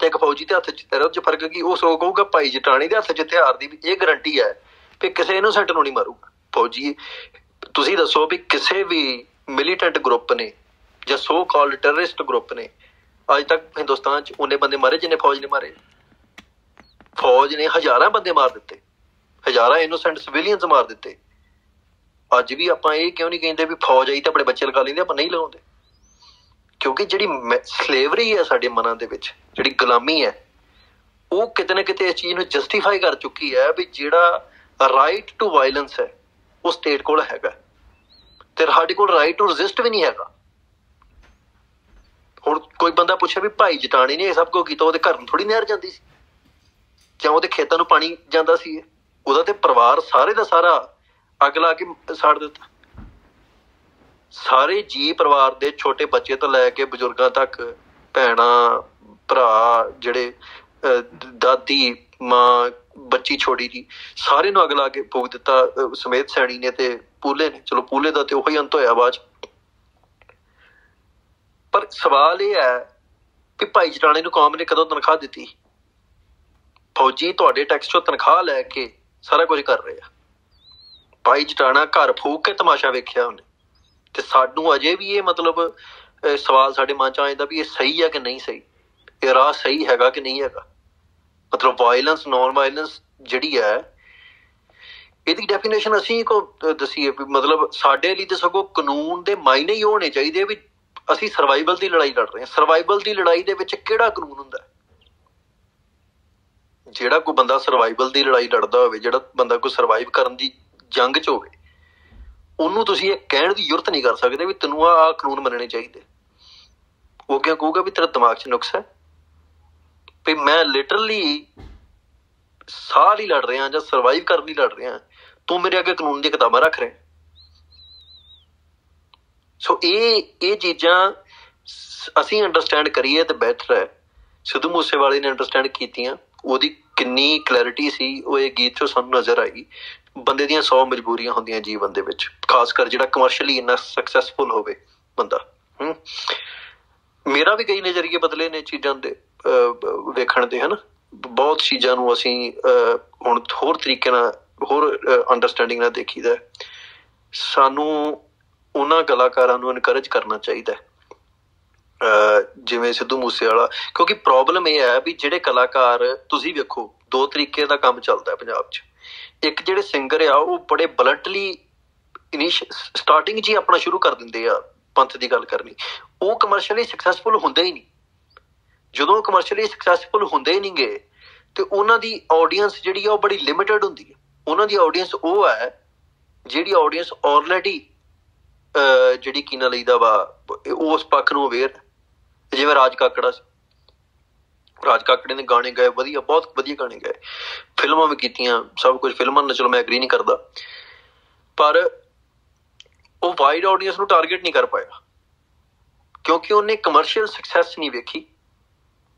ਤੇ ਇੱਕ ਫੌਜੀ ਦੇ ਹੱਥ 'ਚ ਤੇਰਾ ਉਹ ਫ਼ਰਕ ਕੀ, ਉਹ ਸੋ ਕਹੂਗਾ ਭਾਈ ਜਟਾਣੇ ਦੇ ਹੱਥ 'ਚ ਹਥਿਆਰ ਦੀ ਵੀ ਇਹ ਗਾਰੰਟੀ ਹੈ ਕਿ ਕਿਸੇ ਇਨੋਸੈਂਟ ਨੂੰ ਨਹੀਂ ਮਾਰੂਗਾ। ਫੌਜੀ, ਤੁਸੀਂ ਦੱਸੋ ਵੀ ਕਿਸੇ ਵੀ ਮਿਲੀਟੈਂਟ ਗਰੁੱਪ ਨੇ ਜਾਂ ਸੋ ਕਾਲਡ ਟੈਰਰਿਸਟ ਗਰੁੱਪ ਨੇ, ਅੱਜ ਤੱਕ ਹਿੰਦੁਸਤਾਨ 'ਚ ਉਹਨੇ ਬੰਦੇ ਮਾਰੇ ਜਿੰਨੇ ਫੌਜ ਨੇ ਮਾਰੇ? ਫੌਜ ਨੇ ਹਜ਼ਾਰਾਂ ਬੰਦੇ ਮਾਰ ਦਿੱਤੇ। ਹਜ਼ਾਰਾਂ ਇਨੋਸੈਂਟ ਸਿਵਿਲੀਅਨਸ ਮਾਰ ਦਿੱਤੇ। ਅੱਜ ਵੀ ਆਪਾਂ ਇਹ ਕਿਉਂ ਨਹੀਂ ਕਹਿੰਦੇ ਵੀ ਫੌਜ ਆਈ ਤਾਂ ਆਪਣੇ ਬੱਚੇ ਲਗਾ ਲੈਂਦੇ, ਆਪਾਂ ਨਹੀਂ ਲਗਾਉਂਦੇ? ਕਿਉਂਕਿ ਜਿਹੜੀ ਸਲੇਵਰੀ ਹੈ ਸਾਡੇ ਮਨਾਂ ਦੇ ਵਿੱਚ, ਜਿਹੜੀ ਗੁਲਾਮੀ ਹੈ, ਉਹ ਕਿਤੇ ਨਾ ਕਿਤੇ ਇਸ ਚੀਜ਼ ਨੂੰ ਜਸਟੀਫਾਈ ਕਰ ਚੁੱਕੀ ਹੈ ਵੀ ਜਿਹੜਾ ਰਾਈਟ ਟੂ ਵਾਇਲੈਂਸ ਹੈ, ਉਹ ਸਟੇਟ ਕੋਲ ਹੈਗਾ। ਤੇ ਸਾਡੇ ਕੋਲ ਰਾਈਟ ਟੂ ਰੈਜ਼ਿਸਟ ਵੀ ਨਹੀਂ ਹੈਗਾ। ਹੁਣ ਕੋਈ ਬੰਦਾ ਪੁੱਛੇ ਵੀ ਭਾਈ ਜਟਾਣੀ ਨੇ ਇਹ ਸਭ ਕੁਝ ਕੀਤਾ, ਉਹਦੇ ਘਰ ਨੂੰ ਥੋੜੀ ਨਹਿਰ ਜਾਂਦੀ ਸੀ। ਜਾਂ ਉਹਦੇ ਖੇਤਾਂ ਨੂੰ ਪਾਣੀ ਜਾਂਦਾ ਸੀ ਇਹ। ਉਹਦਾ ਤੇ ਪਰਿਵਾਰ ਸਾਰੇ ਦਾ ਸਾਰਾ ਅੱਗ ਲਾ ਕੇ ਸਾੜ ਦਿੱਤਾ। ਸਾਰੇ ਜੀ ਪਰਿਵਾਰ ਦੇ ਛੋਟੇ ਬੱਚੇ ਤੋਂ ਲੈ ਕੇ ਬਜ਼ੁਰਗਾਂ ਤੱਕ, ਭੈਣਾ, ਭਰਾ, ਜਿਹੜੇ ਦਾਦੀ, ਮਾਂ, ਬੱਚੀ ਛੋਟੀ ਜੀ, ਸਾਰੇ ਨੂੰ ਅੱਗ ਲਾ ਕੇ ਫੂਕ ਦਿੱਤਾ। ਸਮੇਤ ਸੈਣੀ ਨੇ ਤੇ ਪੂਲੇ ਨੇ। ਚਲੋ ਪੂਲੇ ਦਾ ਤੇ ਉਹੀ ਅੰਤ ਹੋਇਆ ਬਾਅਦ ਪਰ ਸਵਾਲ ਇਹ ਹੈ ਕਿ ਭਾਈ ਜਟਾਣੇ ਨੂੰ ਕੌਮ ਨੇ ਕਦੋਂ ਤਨਖਾਹ ਦਿੱਤੀ? ਫੌਜੀ ਤੁਹਾਡੇ ਟੈਕਸ ਚੋਂ ਤਨਖਾਹ ਲੈ ਕੇ ਸਾਰਾ ਕੁਝ ਕਰ ਰਹੇ ਆ। ਭਾਈ ਜਟਾਣਾ ਘਰ ਫੂਕ ਕੇ ਤਮਾਸ਼ਾ ਵੇਖਿਆ ਉਹਨੇ। ਤੇ ਸਾਨੂੰ ਅਜੇ ਵੀ ਇਹ ਮਤਲਬ ਸਵਾਲ ਸਾਡੇ ਮਨ ਚ ਆ ਜਾਂਦਾ ਵੀ ਇਹ ਸਹੀ ਹੈ ਕਿ ਨਹੀਂ ਸਹੀ? ਇਹ ਰਾਹ ਸਹੀ ਹੈਗਾ ਕਿ ਨਹੀਂ ਹੈਗਾ? ਮਤਲਬ ਵਾਇਲੈਂਸ ਨਾਨ ਵਾਇਲੈਂਸ ਜਿਹੜੀ ਹੈ, ਇਹਦੀ ਡੈਫੀਨੇਸ਼ਨ ਅਸੀਂ ਕੋ ਦਸੀਏ ਵੀ ਮਤਲਬ ਸਾਡੇ ਲਈ ਤੇ ਸਗੋਂ ਕਾਨੂੰਨ ਦੇ ਮਾਇਨੇ ਹੀ ਹੋਣੇ ਚਾਹੀਦੇ ਵੀ ਅਸੀਂ ਸਰਵਾਈਵਲ ਦੀ ਲੜਾਈ ਲੜ ਰਹੇ ਹਾਂ। ਸਰਵਾਈਵਲ ਦੀ ਲੜਾਈ ਦੇ ਵਿੱਚ ਕਿਹੜਾ ਕਾਨੂੰਨ ਹੁੰਦਾ ਜਿਹੜਾ ਕੋਈ ਬੰਦਾ ਸਰਵਾਈਵਲ ਦੀ ਲੜਾਈ ਲੜਦਾ ਹੋਵੇ, ਜਿਹੜਾ ਬੰਦਾ ਕੋਈ ਸਰਵਾਈਵ ਕਰਨ ਦੀ ਜੰਗ 'ਚ ਹੋਵੇ, ਉਹਨੂੰ ਤੁਸੀਂ ਇਹ ਕਹਿਣ ਦੀ ਜ਼ਰੂਰਤ ਨਹੀਂ ਕਰ ਸਕਦੇ ਵੀ ਤੈਨੂੰ ਆ ਕਾਨੂੰਨ ਮੰਨਣੇ ਚਾਹੀਦੇ। ਉਹ ਕਿਉਂ ਕਹੂਗਾ ਵੀ ਤੇਰਾ ਦਿਮਾਗ 'ਚ ਨੁਕਸ ਹੈ। ਵੀ ਮੈਂ ਲਿਟਰਲੀ ਸਾਲ ਹੀ ਲੜ ਰਿਹਾ ਜਾਂ ਸਰਵਾਈਵ ਕਰਨ ਲਈ ਲੜ ਰਿਹਾ, ਤੂੰ ਮੇਰੇ ਅੱਗੇ ਕਾਨੂੰਨ ਦੀਆਂ ਕਿਤਾਬਾਂ ਰੱਖ ਰਿਹਾ। ਸੋ ਇਹ ਇਹ ਚੀਜ਼ਾਂ ਅਸੀਂ ਅੰਡਰਸਟੈਂਡ ਕਰੀਏ ਤਾਂ ਬੈਟਰ ਹੈ ਸਿੱਧੂ ਮੂਸੇਵਾਲੇ ਨੇ ਅੰਡਰਸਟੈਂਡ ਕੀਤੀਆਂ, ਉਹਦੀ ਕਿੰਨੀ ਕਲੈਰਿਟੀ ਸੀ, ਉਹ ਇਹ ਗੀਤ ਚੋਂ ਸਾਨੂੰ ਨਜ਼ਰ ਆਈ। ਬੰਦੇ ਦੀਆਂ 100 ਮਜਬੂਰੀਆਂ ਹੁੰਦੀਆਂ ਜੀਵਨ ਦੇ ਵਿੱਚ, ਖਾਸ ਕਰ ਜਿਹੜਾ ਕਮਰਸ਼ੀਅਲੀ ਇੰਨਾ ਸਕਸੈਸਫੁਲ ਹੋਵੇ ਬੰਦਾ ਮੇਰਾ ਵੀ ਕਈ ਨਜ਼ਰੀਏ ਬਦਲੇ ਨੇ ਚੀਜ਼ਾਂ ਦੇ ਵੇਖਣ ਦੇ, ਹਨ। ਬਹੁਤ ਚੀਜ਼ਾਂ ਨੂੰ ਅਸੀਂ ਹੁਣ ਹੋਰ ਤਰੀਕੇ ਨਾਲ, ਹੋਰ ਅੰਡਰਸਟੈਂਡਿੰਗ ਨਾਲ ਦੇਖੀਦਾ ਸਾਨੂੰ ਉਹਨਾਂ ਕਲਾਕਾਰਾਂ ਨੂੰ ਇਨਕਰੇਜ ਕਰਨਾ ਚਾਹੀਦਾ ਜਿਵੇਂ ਸਿੱਧੂ ਮੂਸੇਵਾਲਾ, ਕਿਉਂਕਿ ਪ੍ਰੋਬਲਮ ਇਹ ਹੈ ਵੀ ਜਿਹੜੇ ਕਲਾਕਾਰ ਤੁਸੀਂ ਵੇਖੋ, ਦੋ ਤਰੀਕੇ ਦਾ ਕੰਮ ਚੱਲਦਾ ਹੈ ਪੰਜਾਬ 'ਚ। ਇੱਕ ਜਿਹੜੇ ਸਿੰਗਰ ਆ, ਉਹ ਬੜੇ ਬਲੰਟਲੀ ਇਨੀਸ਼ ਸਟਾਰਟਿੰਗ ਜੀ ਆਪਣਾ ਸ਼ੁਰੂ ਕਰ ਦਿੰਦੇ ਆ, ਪੰਥ ਦੀ ਗੱਲ ਕਰਨੀ। ਉਹ ਕਮਰਸ਼ੀਅਲੀ ਸਕਸੈਸਫੁਲ ਹੁੰਦੇ ਹੀ ਨਹੀਂ। ਜਦੋਂ ਉਹ ਕਮਰਸ਼ੀਅਲੀ ਸਕਸੈਸਫੁਲ ਹੁੰਦੇ ਹੀ ਨਹੀਂਗੇ, ਤੇ ਉਹਨਾਂ ਦੀ ਆਡੀਅנס ਜਿਹੜੀ ਆ, ਉਹ ਬੜੀ ਲਿਮਿਟਿਡ ਹੁੰਦੀ ਹੈ। ਉਹਨਾਂ ਦੀ ਆਡੀਅנס ਉਹ ਹੈ, ਜਿਹੜੀ ਆਡੀਅנס ਆਲਰੇਡੀ ਜਿਹੜੀ ਕੀਨਾ ਲਈਦਾ ਵਾ ਉਸ ਪੱਖ ਨੂੰ ਅਵੇਅਰ ਜਿਵੇਂ ਰਾਜ ਕਾਕੜਾ ਸੀ। ਰਾਜ ਕਾਕੜੇ ਨੇ ਗਾਣੇ ਗਾਏ, ਵਧੀਆ, ਬਹੁਤ ਵਧੀਆ ਗਾਣੇ ਗਾਏ। ਫਿਲਮਾਂ ਵੀ ਕੀਤੀਆਂ, ਸਭ ਕੁਝ, ਫਿਲਮਾਂ ਨਾਲ ਚਲੋ ਮੈਂ ਐਗਰੀ ਨਹੀਂ ਕਰਦਾ। ਪਰ ਉਹ ਵਾਈਡ ਆਡੀਅנס ਨੂੰ ਟਾਰਗੇਟ ਨਹੀਂ ਕਰ ਪਾਇਆ। ਕਿਉਂਕਿ ਉਹਨੇ ਕਮਰਸ਼ੀਅਲ ਸਕਸੈਸ ਨਹੀਂ ਵੇਖੀ।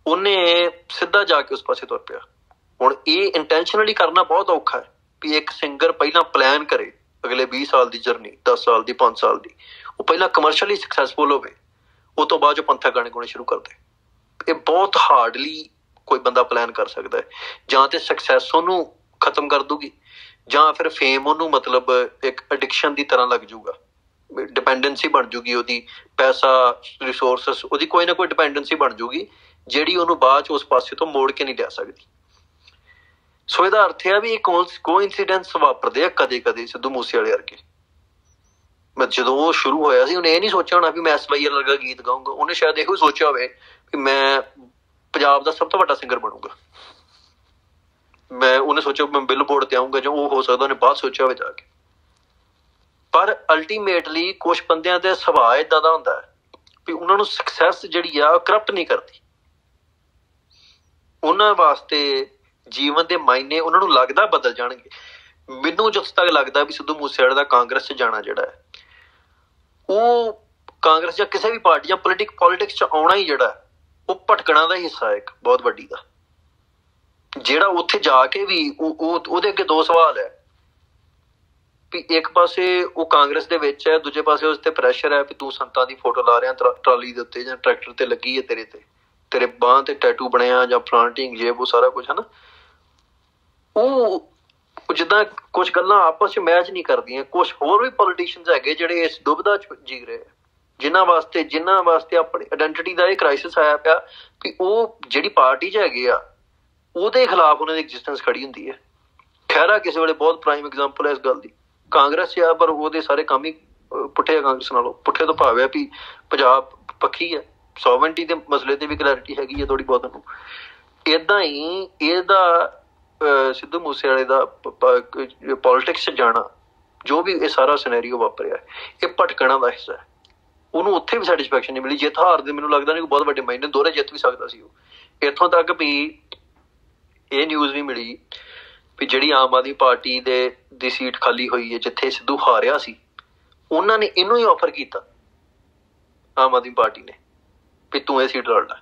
ਉਹਨੇ ਸਿੱਧਾ ਜਾ ਕੇ ਉਸ ਪਾਸੇ ਤੁਰ ਪਿਆ। ਹੁਣ ਇਹ ਇੰਟੈਂਸ਼ਨਲੀ ਕਰਨਾ ਬਹੁਤ ਔਖਾ ਹੈ ਵੀ ਇੱਕ ਸਿੰਗਰ ਪਹਿਲਾਂ ਪਲਾਨ ਕਰੇ ਅਗਲੇ 20 ਸਾਲ ਦੀ ਜਰਨੀ 10 ਸਾਲ ਦੀ 5 ਸਾਲ ਦੀ। ਉਹ ਪਹਿਲਾਂ ਕਮਰਸ਼ੀਅਲੀ ਸਕਸੈਸਫੁਲ ਹੋਵੇ। ਉਹ ਤੋਂ ਬਾਅਦ ਜੋ ਪੰਥਕ ਗਾਣੇ ਗਾਉਣੇ ਸ਼ੁਰੂ ਕਰਦੇ। ਇਹ ਬਹੁਤ ਹਾਰਡਲੀ ਕੋਈ ਬੰਦਾ ਪਲਾਨ ਕਰ ਸਕਦਾ ਹੈ। ਜਾਂ ਤੇ ਸਕਸੈਸ ਉਹਨੂੰ ਖਤਮ ਕਰ ਦੂਗੀ, ਜਾਂ ਫਿਰ ਫੇਮ ਉਹਨੂੰ ਮਤਲਬ ਇੱਕ ਐਡਿਕਸ਼ਨ ਦੀ ਤਰ੍ਹਾਂ ਲੱਗ ਜਾਊਗਾ। ਡਿਪੈਂਡੈਂਸੀ ਬਣ ਜੂਗੀ ਉਹਦੀ, ਪੈਸਾ ਰਿਸੋਰਸਸ ਉਹਦੀ ਕੋਈ ਨਾ ਕੋਈ ਡਿਪੈਂਡੈਂਸੀ ਬਣ ਜੂਗੀ, ਜਿਹੜੀ ਉਹਨੂੰ ਬਾਅਦ ਚ ਉਸ ਪਾਸੇ ਤੋਂ ਮੋੜ ਕੇ ਨਹੀਂ ਲਿਆ ਸਕਦੀ। ਸੋ ਇਹਦਾ ਅਰਥ ਹੈ ਵੀ ਇਹ ਕੋਇਨਸੀਡੈਂਸ ਵਾਪਰਦੇ ਆ ਕਦੇ ਕਦੇ ਸਿੱਧੂ ਮੂਸੇ ਵਾਲੇ ਵਰਗੇ। ਜਦੋਂ ਉਹ ਸ਼ੁਰੂ ਹੋਇਆ ਸੀ, ਉਹਨੇ ਇਹ ਨਹੀਂ ਸੋਚਿਆ ਹੋਣਾ ਵੀ ਮੈਂ ਐਸਵਾਈਆਰ ਵਰਗਾ ਗੀਤ ਗਾਉਂਗਾ ਉਹਨੇ ਸ਼ਾਇਦ ਇਹੋ ਸੋਚਿਆ ਹੋਵੇ ਕਿ ਮੈਂ ਪੰਜਾਬ ਦਾ ਸਭ ਤੋਂ ਵੱਡਾ ਸਿੰਗਰ ਬਣੂੰਗਾ। ਮੈਂ ਉਹਨੇ ਸੋਚਿਆ ਮੈਂ ਬਿਲਬੋਰਡ ਤੇ ਆਉਂਗਾ ਜਾਂ ਉਹ ਹੋ ਸਕਦਾ ਉਹਨੇ ਬਾਅਦ ਸੋਚਿਆ ਹੋਵੇ ਜਾ ਕੇ। ਪਰ ਅਲਟੀਮੇਟਲੀ ਕੁਝ ਬੰਦਿਆਂ ਦੇ ਸੁਭਾਅ ਇਦਾਂ ਦਾ ਹੁੰਦਾ ਹੈ ਵੀ ਉਹਨਾਂ ਨੂੰ ਸਕਸੈਸ ਜਿਹੜੀ ਆ ਕਰਪਟ ਨਹੀਂ ਕਰਦੀ। ਉਹਨਾਂ ਵਾਸਤੇ ਜੀਵਨ ਦੇ ਮਾਇਨੇ ਉਹਨਾਂ ਨੂੰ ਲੱਗਦਾ ਬਦਲ ਜਾਣਗੇ। ਮੈਨੂੰ ਜਿੱਥੇ ਤੱਕ ਲੱਗਦਾ ਵੀ ਸਿੱਧੂ ਮੂਸੇਵਾਲੇ ਦਾ ਕਾਂਗਰਸ 'ਚ ਜਾਣਾ ਜਿਹੜਾ ਹੈ ਉਹ ਕਾਂਗਰਸ ਜਾਂ ਕਿਸੇ ਵੀ ਪਾਰਟੀ ਜਾਂ ਪੋਲਿਟਿਕ ਪੋਲਿਟਿਕਸ 'ਚ ਆਉਣਾ ਹੀ ਜਿਹੜਾ ਉਹ ਭਟਕਣਾ ਦਾ ਹਿੱਸਾ ਹੈ ਇੱਕ, ਬਹੁਤ ਵੱਡੀ ਦਾ ਜਿਹੜਾ ਉੱਥੇ ਜਾ ਕੇ ਵੀ ਉਹ ਉਹਦੇ ਅੱਗੇ ਦੋ ਸਵਾਲ ਹੈ। ਵੀ ਇੱਕ ਪਾਸੇ ਉਹ ਕਾਂਗਰਸ ਦੇ ਵਿੱਚ ਹੈ, ਦੂਜੇ ਪਾਸੇ ਉਸ ਤੇ ਪ੍ਰੈਸ਼ਰ ਹੈ ਵੀ ਤੂੰ ਸੰਤਾਂ ਦੀ ਫੋਟੋ ਲਾ ਰਿਹਾ ਟਰਾਲੀ ਦੇ ਉੱਤੇ ਜਾਂ ਟਰੈਕਟਰ ਤੇ ਲੱਗੀ ਹੈ ਤੇਰੇ ਤੇ। ਤੇਰੇ ਬਾਹਾਂ ਤੇ ਟੈਟੂ ਬਣਿਆ ਜਾਂ ਫਲਾਂਟਿੰਗ ਜੇ ਉਹ ਸਾਰਾ ਕੁਝ ਹੈ ਨਾ। ਉਹ ਜਿੱਦਾਂ ਕੁਝ ਗੱਲਾਂ ਆਪਸ ਵਿੱਚ ਮੈਚ ਨਹੀਂ ਕਰਦੀਆਂ ਕੁਝ ਹੋਰ ਵੀ ਪੋਲੀਟੀਸ਼ੀਅਨਸ ਹੈਗੇ ਜਿਹੜੇ ਇਸ ਦੁਬਦਾ ਚ ਜੀ ਰਹੇ ਜਿਨ੍ਹਾਂ ਵਾਸਤੇ ਜਿਨ੍ਹਾਂ ਵਾਸਤੇ ਆਪਣੀ ਆਇਡੈਂਟੀਟੀ ਦਾ ਇਹ ਕ੍ਰਾਈਸਿਸ ਆਇਆ ਪਿਆ ਕਿ ਉਹ ਜਿਹੜੀ ਪਾਰਟੀ 'ਚ ਹੈਗੇ ਆ, ਉਹਦੇ ਖਿਲਾਫ ਉਹਨਾਂ ਦੀ ਐਗਜ਼ਿਸਟੈਂਸ ਖੜੀ ਹੁੰਦੀ ਹੈ। ਖੈਰਾ ਕਿਸੇ ਵੇਲੇ ਬਹੁਤ ਪ੍ਰਾਈਮ ਐਗਜ਼ਾਮਪਲ ਹੈ ਇਸ ਗੱਲ ਦੀ। ਕਾਂਗਰਸ ਆ, ਪਰ ਉਹਦੇ ਸਾਰੇ ਕੰਮ ਹੀ ਪੁੱਠੇ ਕਾਂਗਰਸ ਨਾਲੋਂ। ਪੁੱਠੇ ਤੋਂ ਭਾਵ ਵੀ ਪੰਜਾਬ ਪੱਖੀ ਹੈ। ਸੋਵਰਨਟੀ ਦੇ ਮਸਲੇ ਤੇ ਵੀ ਕਲੈਰਿਟੀ ਹੈਗੀ ਹੈ ਥੋੜੀ ਬਹੁਤ ਨੂੰ ਇਦਾਂ ਹੀ ਇਹਦਾ ਸਿੱਧੂ ਮੂਸੇਵਾਲੇ ਦਾ ਪੋਲਿਟਿਕਸ 'ਚ ਜਾਣਾ, ਜੋ ਵੀ ਇਹ ਸਾਰਾ ਸਿਨੈਰੀਓ ਵਾਪਰਿਆ, ਇਹ ਭਟਕਣਾ ਦਾ ਹਿੱਸਾ ਹੈ। ਉਹਨੂੰ ਉੱਥੇ ਵੀ ਸੈਟੀਸਫੈਕਸ਼ਨ ਨਹੀਂ ਮਿਲੀ। ਜਿੱਤ ਹਾਰ ਦੇ ਮੈਨੂੰ ਲੱਗਦਾ ਨਹੀਂ ਕੋਈ ਬਹੁਤ ਵੱਡੇ ਮਾਇਨੇ ਦੋਰੇ ਜਿੱਤ ਵੀ ਸਕਦਾ ਸੀ ਉਹ। ਇੱਥੋਂ ਤੱਕ ਵੀ ਇਹ ਨਿਊਜ਼ ਵੀ ਮਿਲੀ ਵੀ ਜਿਹੜੀ ਆਮ ਆਦਮੀ ਪਾਰਟੀ ਦੇ, ਦੀ ਸੀਟ ਖਾਲੀ ਹੋਈ ਹੈ, ਜਿੱਥੇ ਸਿੱਧੂ ਹਾਰਿਆ ਸੀ, ਉਹਨਾਂ ਨੇ ਇਹਨੂੰ ਹੀ ਆਫਰ ਕੀਤਾ, ਆਮ ਆਦਮੀ ਪਾਰਟੀ ਨੇ, ਵੀ ਤੂੰ ਇਹ ਸੀਟ ਲੜ ਲੈ।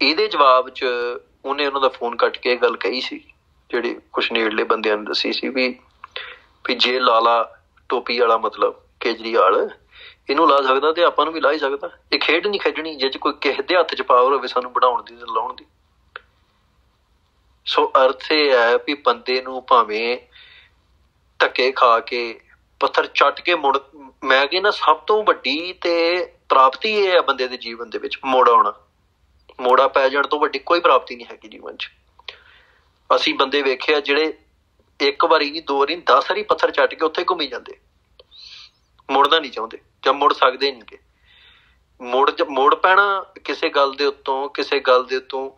ਇਹਦੇ ਜਵਾਬ 'ਚ ਉਹਨੇ ਉਹਨਾਂ ਦਾ ਫੋਨ ਕੱਟ ਕੇ ਗੱਲ ਕਹੀ ਸੀ, ਜਿਹੜੇ ਕੁਝ ਨੇੜਲੇ ਬੰਦਿਆਂ ਨੇ ਦੱਸੀ ਸੀ ਵੀ ਵੀ ਜੇ ਲਾਲਾ ਟੋਪੀ ਵਾਲਾ ਮਤਲਬ ਕੇਜਰੀਵਾਲ, ਇਹਨੂੰ ਲਾ ਸਕਦਾ ਤੇ ਆਪਾਂ ਨੂੰ ਵੀ ਲਾ ਹੀ ਸਕਦਾ। ਇਹ ਖੇਡ ਨਹੀਂ ਖੇਡਣੀ, ਜੇ ਕੋਈ ਕਿਸੇ ਦੇ ਹੱਥ 'ਚ ਪਾਵਰ ਹੋਵੇ ਸਾਨੂੰ ਬਣਾਉਣ ਦੀ ਤੇ ਲਾਉਣ ਦੀ। ਸੋ ਅਰਥ ਇਹ ਹੈ ਵੀ ਬੰਦੇ ਨੂੰ ਭਾਵੇਂ ਧੱਕੇ ਖਾ ਕੇ, ਪੱਥਰ ਚੱਟ ਕੇ ਮੁੜ, ਮੈਂ ਕਹਿੰਦਾ ਸਭ ਤੋਂ ਵੱਡੀ ਤੇ ਪ੍ਰਾਪਤੀ ਇਹ ਹੈ ਬੰਦੇ ਦੇ ਜੀਵਨ ਦੇ ਵਿੱਚ ਮੋੜ ਆਉਣਾ। ਮੋੜਾ ਪੈ ਜਾਣ ਤੋਂ ਵੱਡੀ ਕੋਈ ਪ੍ਰਾਪਤੀ ਨਹੀਂ ਹੈਗੀ ਜੀਵਨ 'ਚ। ਅਸੀਂ ਬੰਦੇ ਵੇਖਿਆ ਜਿਹੜੇ ਇੱਕ ਵਾਰੀ ਨਹੀਂ, ਦੋ ਵਾਰੀ 10 ਵਾਰੀ ਪੱਥਰ ਚੱਟ ਕੇ ਉੱਥੇ ਘੁੰਮੀ ਜਾਂਦੇ। ਮੁੜਨਾ ਨਹੀਂ ਚਾਹੁੰਦੇ, ਜਾਂ ਮੁੜ ਸਕਦੇ ਨਹੀਂਗੇ। ਮੁੜ ਮੋੜ ਪੈਣਾ ਕਿਸੇ ਗੱਲ ਦੇ ਉੱਤੋਂ, ਕਿਸੇ ਗੱਲ ਦੇ ਉੱਤੋਂ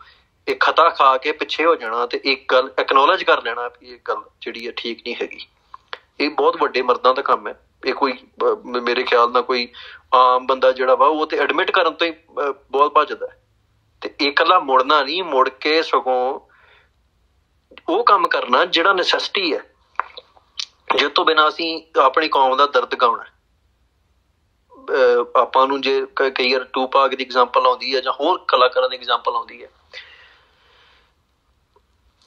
ਇਹ ਖਤਾ ਖਾ ਕੇ ਪਿੱਛੇ ਹੋ ਜਾਣਾ ਤੇ ਇੱਕ ਗੱਲ ਐਕਨੋਲਜ ਕਰ ਲੈਣਾ ਵੀ ਇਹ ਗੱਲ ਜਿਹੜੀ ਹੈ ਠੀਕ ਨਹੀਂ ਹੈਗੀ। ਇਹ ਬਹੁਤ ਵੱਡੇ ਮਰਦਾਂ ਦਾ ਕੰਮ ਹੈ। ਇਹ ਕੋਈ ਮੇਰੇ ਖਿਆਲ ਨਾਲ ਕੋਈ ਆਮ ਬੰਦਾ ਜਿਹੜਾ ਵਾ, ਉਹ ਤੇ ਐਡਮਿਟ ਕਰਨ ਤੋਂ ਹੀ ਬਹੁਤ ਭੱਜਦਾ ਤੇ ਇਹ ਇਕੱਲਾ ਮੁੜਨਾ ਨਹੀਂ, ਮੁੜ ਕੇ ਸਗੋਂ ਉਹ ਕੰਮ ਕਰਨਾ ਜਿਹੜਾ ਨੈਸੈਸਿਟੀ ਹੈ। ਜਿਸ ਤੋਂ ਬਿਨਾ ਅਸੀਂ ਆਪਣੀ ਕੌਮ ਦਾ ਦਰਦ ਗਾਉਣਾ ਆਪਾਂ ਨੂੰ ਜੇ ਕਈ ਵਾਰ ਟੂਪਾਕ ਦੀ ਐਗਜ਼ਾਮਪਲ ਆਉਂਦੀ ਹੈ ਜਾਂ ਹੋਰ ਕਲਾਕਾਰਾਂ ਦੀ ਐਗਜ਼ਾਮਪਲ ਆਉਂਦੀ ਹੈ।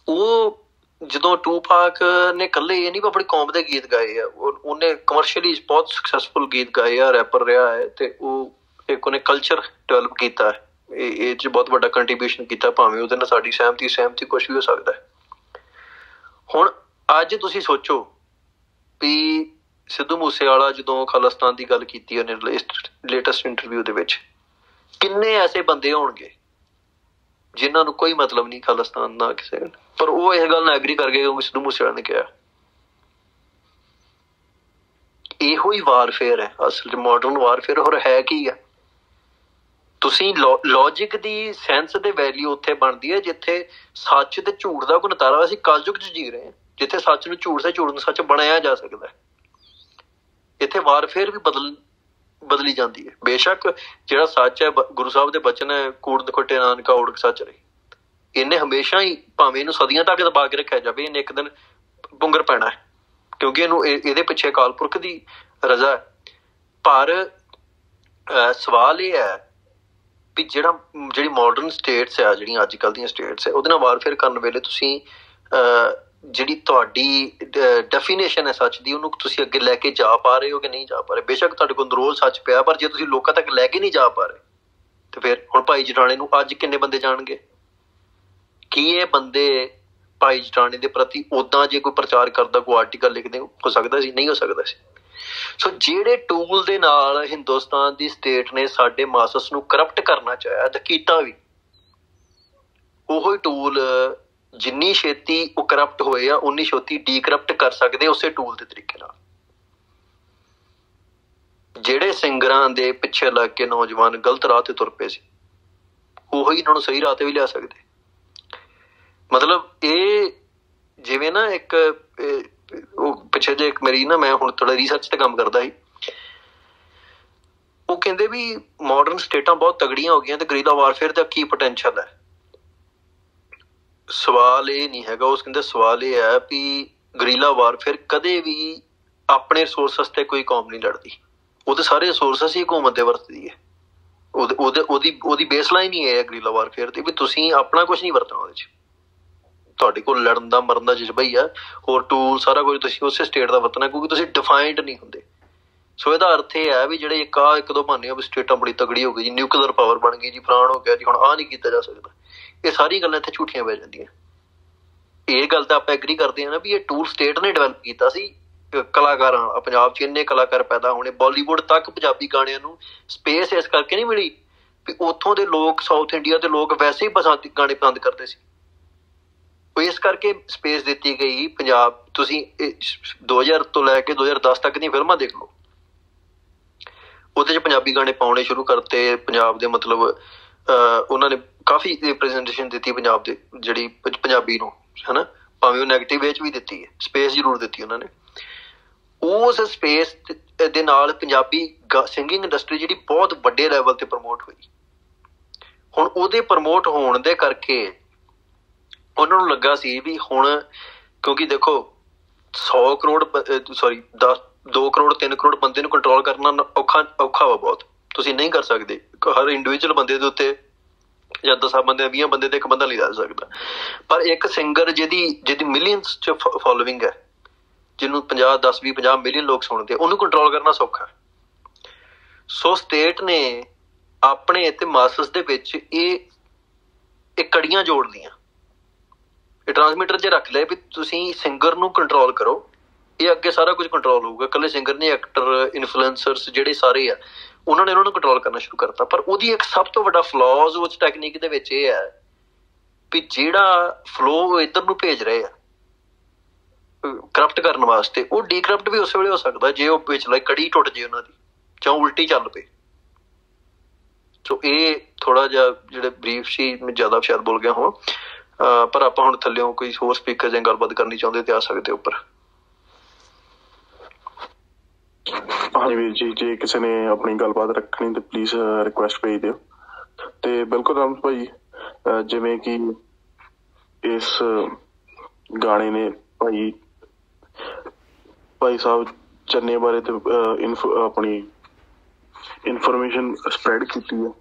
ਉਹ ਜਦੋਂ ਟੂਪਾਕ ਨੇ ਇਕੱਲੇ ਇਹ ਨਹੀਂ ਆਪਣੀ ਕੌਮ ਦੇ ਗੀਤ ਗਾਏ ਆ ਉਹਨੇ ਕਮਰਸ਼ੀਅਲੀ ਬਹੁਤ ਸਕਸੈਸਫੁਲ ਗੀਤ ਗਾਏ ਆ ਰੈਪਰ ਰਿਹਾ ਹੈ ਤੇ ਉਹ ਇੱਕ ਉਹਨੇ ਕਲਚਰ ਡਿਵੈਲਪ ਕੀਤਾ ਹੈ। ਇਹ ਚ ਬਹੁਤ ਵੱਡਾ ਕੰਟਰੀਬਿਊਸ਼ਨ ਕੀਤਾ, ਭਾਵੇਂ ਉਹਦੇ ਨਾਲ ਸਾਡੀ ਸਹਿਮਤੀ ਸਹਿਮਤੀ ਕੁਝ ਵੀ ਹੋ ਸਕਦਾ ਹੈ। ਹੁਣ ਅੱਜ ਤੁਸੀਂ ਸੋਚੋ ਵੀ ਸਿੱਧੂ ਮੂਸੇਵਾਲਾ ਜਦੋਂ ਖਾਲਸਤਾਨ ਦੀ ਗੱਲ ਕੀਤੀ ਉਹਨੇ ਲੇਟੈਸਟ ਇੰਟਰਵਿਊ ਦੇ ਵਿੱਚ, ਕਿੰਨੇ ਐਸੇ ਬੰਦੇ ਹੋਣਗੇ ਜਿਨ੍ਹਾਂ ਨੂੰ ਕੋਈ ਮਤਲਬ ਨਹੀਂ ਖਾਲਸਤਾਨ ਦਾ ਕਿਸੇ ਨਾਲ ਪਰ ਉਹ ਇਹ ਗੱਲ ਨਾਲ ਐਗਰੀ ਕਰ ਗਏ ਕਿਉਂਕਿ ਸਿੱਧੂ ਮੂਸੇਵਾਲਾ ਨੇ ਕਿਹਾ। ਇਹੋ ਹੀ ਵਾਰਫੇਅਰ ਹੈ, ਅਸਲ ਵਿੱਚ ਮਾਡਰਨ ਵਾਰਫੇਅਰ ਹੋਰ ਹੈ ਕੀ ਹੈ ਤੁਸੀਂ ਲੌਜੀਕ ਦੀ ਸੈਂਸ ਦੇ ਵੈਲਿਊ ਉੱਥੇ ਬਣਦੀ ਹੈ, ਜਿੱਥੇ ਸੱਚ ਤੇ ਝੂਠ ਦਾ ਕੋਈ ਨਤਾਰਾ ਅਸੀਂ ਕਲਯੁਗ 'ਚ ਜੀ ਰਹੇ ਹਾਂ, ਜਿੱਥੇ ਸੱਚ ਨੂੰ ਝੂਠ ਤੇ ਝੂਠ ਨੂੰ ਸੱਚ ਬਣਾਇਆ ਜਾ ਸਕਦਾ ਹੈ। ਇੱਥੇ ਵਾਰਫੇਅਰ ਵੀ ਬਦਲ, ਬਦਲੀ ਜਾਂਦੀ ਹੈ। ਬੇਸ਼ੱਕ ਜਿਹੜਾ ਸੱਚ ਹੈ ਗੁਰੂ ਸਾਹਿਬ ਦੇ ਬਚਨ ਹੈ ਕੂੜ ਖੋਟੇ ਨਾਨਕਾ ਓੜਕ ਸੱਚ ਰਹੀ। ਇਹਨੇ ਹਮੇਸ਼ਾ ਹੀ ਭਾਵੇਂ ਇਹਨੂੰ ਸਦੀਆਂ ਤੱਕ ਦਬਾ ਕੇ ਰੱਖਿਆ ਜਾਵੇ, ਇਹਨੇ ਇੱਕ ਦਿਨ ਪੁੰਗਰ ਪੈਣਾ ਹੈ, ਕਿਉਂਕਿ ਇਹਨੂੰ ਇਹਦੇ ਪਿੱਛੇ ਕਾਲਪੁਰਖ ਦੀ ਰਜ਼ਾ ਹੈ। ਪਰ ਸਵਾਲ ਇਹ ਹੈ ਵੀ ਜਿਹੜਾ, ਜਿਹੜੀ ਮਾਡਰਨ ਸਟੇਟਸ ਆ, ਜਿਹੜੀਆਂ ਅੱਜ ਕੱਲ ਦੀਆਂ ਸਟੇਟਸ ਹੈ ਉਹਦੇ ਨਾਲ ਵਾਰਫੇਅਰ ਕਰਨ ਵੇਲੇ ਤੁਸੀਂ ਜਿਹੜੀ ਤੁਹਾਡੀ ਡੈਫੀਨੇਸ਼ਨ ਹੈ ਸੱਚ ਦੀ, ਉਹਨੂੰ ਤੁਸੀਂ ਅੱਗੇ ਲੈ ਕੇ ਜਾ ਪਾ ਰਹੇ ਹੋ ਕਿ ਨਹੀਂ ਜਾ ਪਾ ਰਹੇ? ਬੇਸ਼ੱਕ ਤੁਹਾਡੇ ਕੋਲ ਰੋਲ ਸੱਚ ਪਿਆ, ਪਰ ਜੇ ਤੁਸੀਂ ਲੋਕਾਂ ਤੱਕ ਲੈ ਕੇ ਨਹੀਂ ਜਾ ਪਾ ਰਹੇ, ਤੇ ਫਿਰ ਹੁਣ ਭਾਈ ਜਟਾਣੇ ਨੂੰ ਅੱਜ ਕਿੰਨੇ ਬੰਦੇ ਜਾਣਗੇ? ਕੀ ਇਹ ਬੰਦੇ ਭਾਈ ਜਟਾਣੇ ਦੇ ਪ੍ਰਤੀ ਉਦਾਂ ਜੇ ਕੋਈ ਪ੍ਰਚਾਰ ਕਰਦਾ, ਕੋਈ ਆਰਟੀਕਲ ਲਿਖਦੇ ਹੋ ਸਕਦਾ ਸੀ? ਨਹੀਂ ਹੋ ਸਕਦਾ ਸੀ। ਸੋ ਜਿਹੜੇ ਟੂਲ ਦੇ ਨਾਲ ਹਿੰਦੁਸਤਾਨ ਦੀ ਸਟੇਟ ਨੇ ਸਾਡੇ ਮਾਸਸ ਨੂੰ ਕਰਪਟ ਕਰਨਾ ਚਾਹਿਆ ਤੇ ਕੀਤਾ ਵੀ, ਉਹੀ ਟੂਲ ਜਿੰਨੀ ਛੇਤੀ ਉਹ ਕਰਪਟ ਹੋਏ ਆ ਉਨੀ ਛੇਤੀ ਡੀਕਰਪਟ ਕਰ ਸਕਦੇ ਉਸੇ ਟੂਲ ਦੇ ਤਰੀਕੇ ਨਾਲ। ਜਿਹੜੇ ਸਿੰਗਰਾਂ ਦੇ ਪਿੱਛੇ ਲੱਗ ਕੇ ਨੌਜਵਾਨ ਗਲਤ ਰਾਹ ਤੇ ਤੁਰ ਪਏ ਸੀ, ਉਹੀ ਇਹਨਾਂ ਨੂੰ ਸਹੀ ਰਾਹ ਤੇ ਵੀ ਲਿਆ ਸਕਦੇ। ਮਤਲਬ ਇਹ ਜਿਵੇਂ ਨਾ ਇੱਕ ਉਹ ਪਿੱਛੇ ਜੇ ਇੱਕ ਮੇਰੀ ਨਾ, ਮੈਂ ਹੁਣ ਥੋੜਾ ਰਿਸਰਚ ਤੇ ਕੰਮ ਕਰਦਾ ਸੀ। ਉਹ ਕਹਿੰਦੇ ਵੀ ਮਾਡਰਨ ਸਟੇਟਾਂ ਬਹੁਤ ਤਗੜੀਆਂ ਹੋ ਗਈਆਂ ਤੇ ਗਰੀਲਾ ਵਾਰਫੇਅਰ ਦਾ ਕੀ ਪੋਟੈਂਸ਼ੀਅਲ ਹੈ? ਸਵਾਲ ਇਹ ਨਹੀਂ ਹੈਗਾ, ਉਸ ਕਹਿੰਦੇ ਸਵਾਲ ਇਹ ਹੈ ਵੀ ਗਰੀਲਾ ਵਾਰਫੇਅਰ ਕਦੇ ਵੀ ਆਪਣੇ ਰਿਸੋਰਸਸ ਤੇ ਕੋਈ ਕੌਮ ਨਹੀਂ ਲੜਦੀ। ਉਹਦੇ ਸਾਰੇ ਰਿਸੋਰਸਸ ਹੀ ਹਕੂਮਤ ਦੇ ਵਰਤਦੀ ਹੈ। ਉਹਦੇ, ਉਹਦੀ ਉਹਦੀ ਬੇਸਲਾਈਨ ਹੀ ਹੈ ਗਰੀਲਾ ਵਾਰਫੇਅਰ ਦੀ ਵੀ ਤੁਸੀਂ ਆਪਣਾ ਕੁਝ ਨਹੀਂ ਵਰਤਣਾ ਉਹਦੇ 'ਚ। ਤੁਹਾਡੇ ਕੋਲ ਲੜਨ ਦਾ, ਮਰਨ ਦਾ ਜਜ਼ਬਾ ਹੀ ਆ। ਹੋਰ ਟੂਲ ਸਾਰਾ ਕੁਝ ਤੁਸੀਂ ਉਸੇ ਸਟੇਟ ਦਾ ਵਰਤਣਾ, ਕਿਉਂਕਿ ਤੁਸੀਂ ਡਿਫਾਈਨਡ ਨਹੀਂ ਹੁੰਦੇ। ਸੋ ਇਹਦਾ ਅਰਥ ਇਹ ਹੈ ਵੀ ਜਿਹੜੇ ਇੱਕ ਆ ਇੱਕ ਦੋ ਬਹਾਨੇ ਆ ਵੀ ਸਟੇਟਾਂ ਬੜੀ ਤਗੜੀ ਹੋ ਗਈ ਜੀ ਨਿਊਕਲੀਅਰ ਪਾਵਰ ਬਣ ਗਈ ਜੀ, ਫਲਾਣ ਹੋ ਗਿਆ ਜੀ, ਹੁਣ ਆ ਨਹੀਂ ਕੀਤਾ ਜਾ ਸਕਦਾ। ਇਹ ਸਾਰੀ ਗੱਲਾਂ ਇੱਥੇ ਝੂਠੀਆਂ ਪੈ ਜਾਂਦੀਆਂ। ਇਹ ਗੱਲ ਤਾਂ ਆਪਾਂ ਐਗਰੀ ਕਰਦੇ ਹਾਂ ਨਾ ਵੀ ਇਹ ਟੂਲ ਸਟੇਟ ਨੇ ਡਿਵੈਲਪ ਕੀਤਾ ਸੀ। ਕਲਾਕਾਰਾਂ, ਪੰਜਾਬ 'ਚ ਇੰਨੇ ਕਲਾਕਾਰ ਪੈਦਾ ਹੋਣੇ ਬਾਲੀਵੁੱਡ ਤੱਕ ਪੰਜਾਬੀ ਗਾਣਿਆਂ ਨੂੰ ਸਪੇਸ ਇਸ ਕਰਕੇ ਨਹੀਂ ਮਿਲੀ ਵੀ ਉੱਥੋਂ ਦੇ ਲੋਕ ਸਾਊਥ ਇੰਡੀਆ ਦੇ ਲੋਕ ਵੈਸੇ ਹੀ ਬਸੰਤ ਗਾਣੇ ਪਸੰਦ ਕਰਦੇ ਸੀ। ਉਹ ਇਸ ਕਰਕੇ ਸਪੇਸ ਦਿੱਤੀ ਗਈ ਪੰਜਾਬ, ਤੁਸੀਂ 2000 ਤੋਂ ਲੈ ਕੇ 2010 ਤੱਕ ਦੀਆਂ ਫਿਲਮਾਂ ਦੇਖ ਲਓ। ਉਹਦੇ 'ਚ ਪੰਜਾਬੀ ਗਾਣੇ ਪਾਉਣੇ ਸ਼ੁਰੂ ਕਰਤੇ, ਪੰਜਾਬ ਦੇ ਮਤਲਬ ਉਹਨਾਂ ਨੇ ਕਾਫੀ ਰਿਪਰੈਜ਼ੈਂਟੇਸ਼ਨ ਦਿੱਤੀ ਪੰਜਾਬ ਦੇ, ਜਿਹੜੀ ਪੰਜਾਬੀ ਨੂੰ, ਹੈਨਾ? ਭਾਵੇਂ ਉਹ 네ਗੇਟਿਵ ਵੇਚ ਵੀ ਦਿੱਤੀ ਹੈ ਸਪੇਸ ਜ਼ਰੂਰ ਦਿੱਤੀ ਉਹਨਾਂ ਨੇ। ਉਸ ਸਪੇਸ ਦੇ ਨਾਲ ਪੰਜਾਬੀ ਸਿੰਗਿੰਗ ਇੰਡਸਟਰੀ ਜਿਹੜੀ ਬਹੁਤ ਵੱਡੇ ਲੈਵਲ ਤੇ ਪ੍ਰਮੋਟ ਹੋਈ। ਹੁਣ ਉਹਦੇ ਪ੍ਰਮੋਟ ਹੋਣ ਦੇ ਕਰਕੇ ਉਹਨਾਂ ਨੂੰ ਲੱਗਾ ਸੀ ਵੀ ਹੁਣ ਕਿਉਂਕਿ ਦੇਖੋ 100 ਕਰੋੜ ਸੌਰੀ 10 2 ਕਰੋੜ 3 ਕਰੋੜ ਬੰਦੇ ਨੂੰ ਕੰਟਰੋਲ ਕਰਨਾ ਔਖਾ ਔਖਾ ਵਾ ਬਹੁਤ। ਤੁਸੀਂ ਨਹੀਂ ਕਰ ਸਕਦੇ। ਹਰ ਇੰਡੀਵਿਜੂਅਲ ਬੰਦੇ ਦੇ ਉੱਤੇ ਜਾਂ 10 ਬੰਦੇ 20 ਬੰਦੇ ਤੇ ਇੱਕ ਬੰਦਾ ਨਹੀਂ ਰਹਿ ਸਕਦਾ। ਪਰ ਇੱਕ ਸਿੰਗਰ ਜਿਹਦੀ ਜਿਹਦੀ ਮਿਲੀਅਨਸ ਚ ਫਾਲੋਇੰਗ ਹੈ, ਜਿਹਨੂੰ 50 10 20 50 ਮਿਲੀਅਨ ਲੋਕ ਸੁਣਦੇ, ਉਹਨੂੰ ਕੰਟਰੋਲ ਕਰਨਾ ਸੌਖਾ ਸੋ ਸਟੇਟ ਨੇ ਆਪਣੇ ਤੇ ਮਾਸਸ ਦੇ ਵਿੱਚ ਇਹ ਇੱਕ ਕੜੀਆਂ ਜੋੜ ਲੀਆਂ। ਇਹ ਟਰਾਂਸਮਿਟਰ 'ਚ ਰੱਖ ਲਿਆ ਵੀ ਤੁਸੀਂ ਸਿੰਗਰ ਨੂੰ ਕੰਟਰੋਲ ਕਰੋ। ਇਹ ਅੱਗੇ ਸਾਰਾ ਕੁਝ ਕੰਟਰੋਲ ਹੋਊਗਾ। ਕੱਲੇ ਸਿੰਗਰ ਨਹੀਂ ਐਕਟਰ ਇਨਫਲੂਐਂਸਰਸ ਜਿਹੜੇ ਸਾਰੇ ਆ, ਉਹਨਾਂ ਨੇ ਉਹਨਾਂ ਨੂੰ ਕੰਟਰੋਲ ਕਰਨਾ ਸ਼ੁਰੂ ਕਰਤਾ। ਪਰ ਉਹਦੀ ਇੱਕ ਸਭ ਤੋਂ ਵੱਡਾ ਫਲॉज ਉਸ ਟੈਕਨੀਕ ਦੇ ਵਿੱਚ ਇਹ ਹੈ ਵੀ ਜਿਹੜਾ ਫਲੋ ਇਧਰ ਨੂੰ ਭੇਜ ਰਹੇ ਆ ਕਰਪਟ ਕਰਨ ਵਾਸਤੇ, ਉਹ ਡੀਕਰਪਟ ਵੀ ਉਸੇ ਵੇਲੇ ਹੋ ਸਕਦਾ ਜੇ ਉਹ ਪਿਛਲਾ ਕੜੀ ਟੁੱਟ ਜੇ ਉਹਨਾਂ ਦੀ ਜਾਂ ਉਲਟੀ ਚੱਲ ਪਏ। ਸੋ ਇਹ ਥੋੜਾ ਜਿਹਾ ਜਿਹੜੇ ਬਰੀਫ ਸੀ, ਮੈਂ ਜ਼ਿਆਦਾ ਸ਼ਾਇਦ ਬੋਲ ਗਿਆ ਹਾਂ ਪਰ ਆਪਾਂ ਹੁਣ ਥੱਲੇੋਂ ਕੋਈ ਹੋਰ ਸਪੀਕਰ ਜਾਂ ਗੱਲਬਾਤ ਕਰਨੀ ਚਾਹੁੰਦੇ ਤੇ ਆ ਸਕਦੇ ਉੱਪਰ। ਹਾਂਜੀ ਵੀਰ ਜੀ, ਜੇ ਕਿਸੇ ਨੇ ਆਪਣੀ ਗੱਲਬਾਤ ਰੱਖਣੀ ਤੇ ਪਲੀਜ਼ ਰਿਕੁਐਸਟ ਭੇਜ ਦਿਓ। ਤੇ ਬਿਲਕੁਲ ਰਾਮ ਭਾਈ ਜਿਵੇਂ ਕਿ ਇਸ ਗਾਣੇ ਨੇ ਭਾਈ ਭਾਈ ਸਾਹਿਬ ਚੰਨੇ ਬਾਰੇ ਤੇ ਆਪਣੀ ਇਨਫੋਰਮੇਸ਼ਨ ਸਪਰੈਡ ਕੀਤੀ ਹੈ।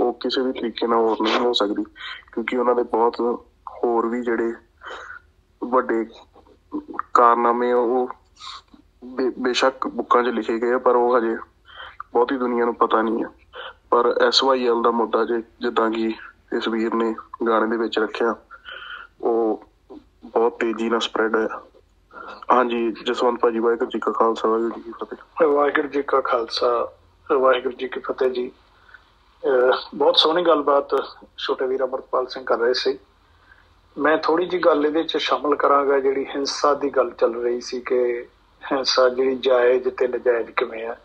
ਉਹ ਕਿਸੇ ਵੀ ਤਰੀਕੇ ਨਾਲ ਹੋਰ ਨਹੀਂ ਹੋ ਸਕਦੀ, ਕਿਉਂਕਿ ਉਹਨਾਂ ਦੇ ਬਹੁਤ ਹੋਰ ਵੀ ਜਿਹੜੇ ਵੱਡੇ ਕਾਰਨਾਮੇ ਉਹ ਬੇਸ਼ੱਕ ਬੁੱਕਾਂ 'ਚ ਲਿਖੇ ਗਏ ਪਰ ਉਹ ਹਜੇ ਬਹੁਤੀ ਦੁਨੀਆ ਨੂੰ ਪਤਾ ਨਹੀਂ ਹੈ ਪਰ ਐਸਵਾਈਐਲ ਦਾ ਮੁੱਦਾ ਜੇ, ਜਿੱਦਾਂ ਕਿ ਇਸ ਵੀਰ ਨੇ ਗਾਣੇ ਦੇ ਵਿੱਚ ਰੱਖਿਆ, ਉਹ ਬਹੁਤ ਤੇਜ਼ੀ ਨਾਲ ਸਪਰੈਡ ਹੈ ਹਾਂਜੀ, ਜਸਵੰਤ ਭਾਜੀ, ਵਾਹਿਗੁਰੂ ਜੀ ਕਾ ਖਾਲਸਾ, ਵਾਹਿਗੁਰੂ ਜੀ ਕੀ ਫਤਿਹ। ਵਾਹਿਗੁਰੂ ਜੀ ਕਾ ਖਾਲਸਾ, ਵਾਹਿਗੁਰੂ ਜੀ ਕੀ ਫਤਿਹ ਜੀ। ਬਹੁਤ ਸੋਹਣੀ ਗੱਲਬਾਤ ਛੋਟੇ ਵੀਰ ਅਮਰਪਾਲ ਸਿੰਘ ਕਰ ਰਹੇ ਸੀ। ਮੈਂ ਥੋੜੀ ਜੀ ਗੱਲ ਇਹਦੇ ਵਿੱਚ ਸ਼ਾਮਲ ਕਰਾਂਗਾ, ਜਿਹੜੀ ਹਿੰਸਾ ਦੀ ਗੱਲ ਚੱਲ ਰਹੀ ਸੀ ਕਿ ਹਿੰਸਾ ਜਿਹੜੀ ਜਾਇਜ਼ ਤੇ ਨਜਾਇਜ਼ ਕਿਵੇਂ ਆ।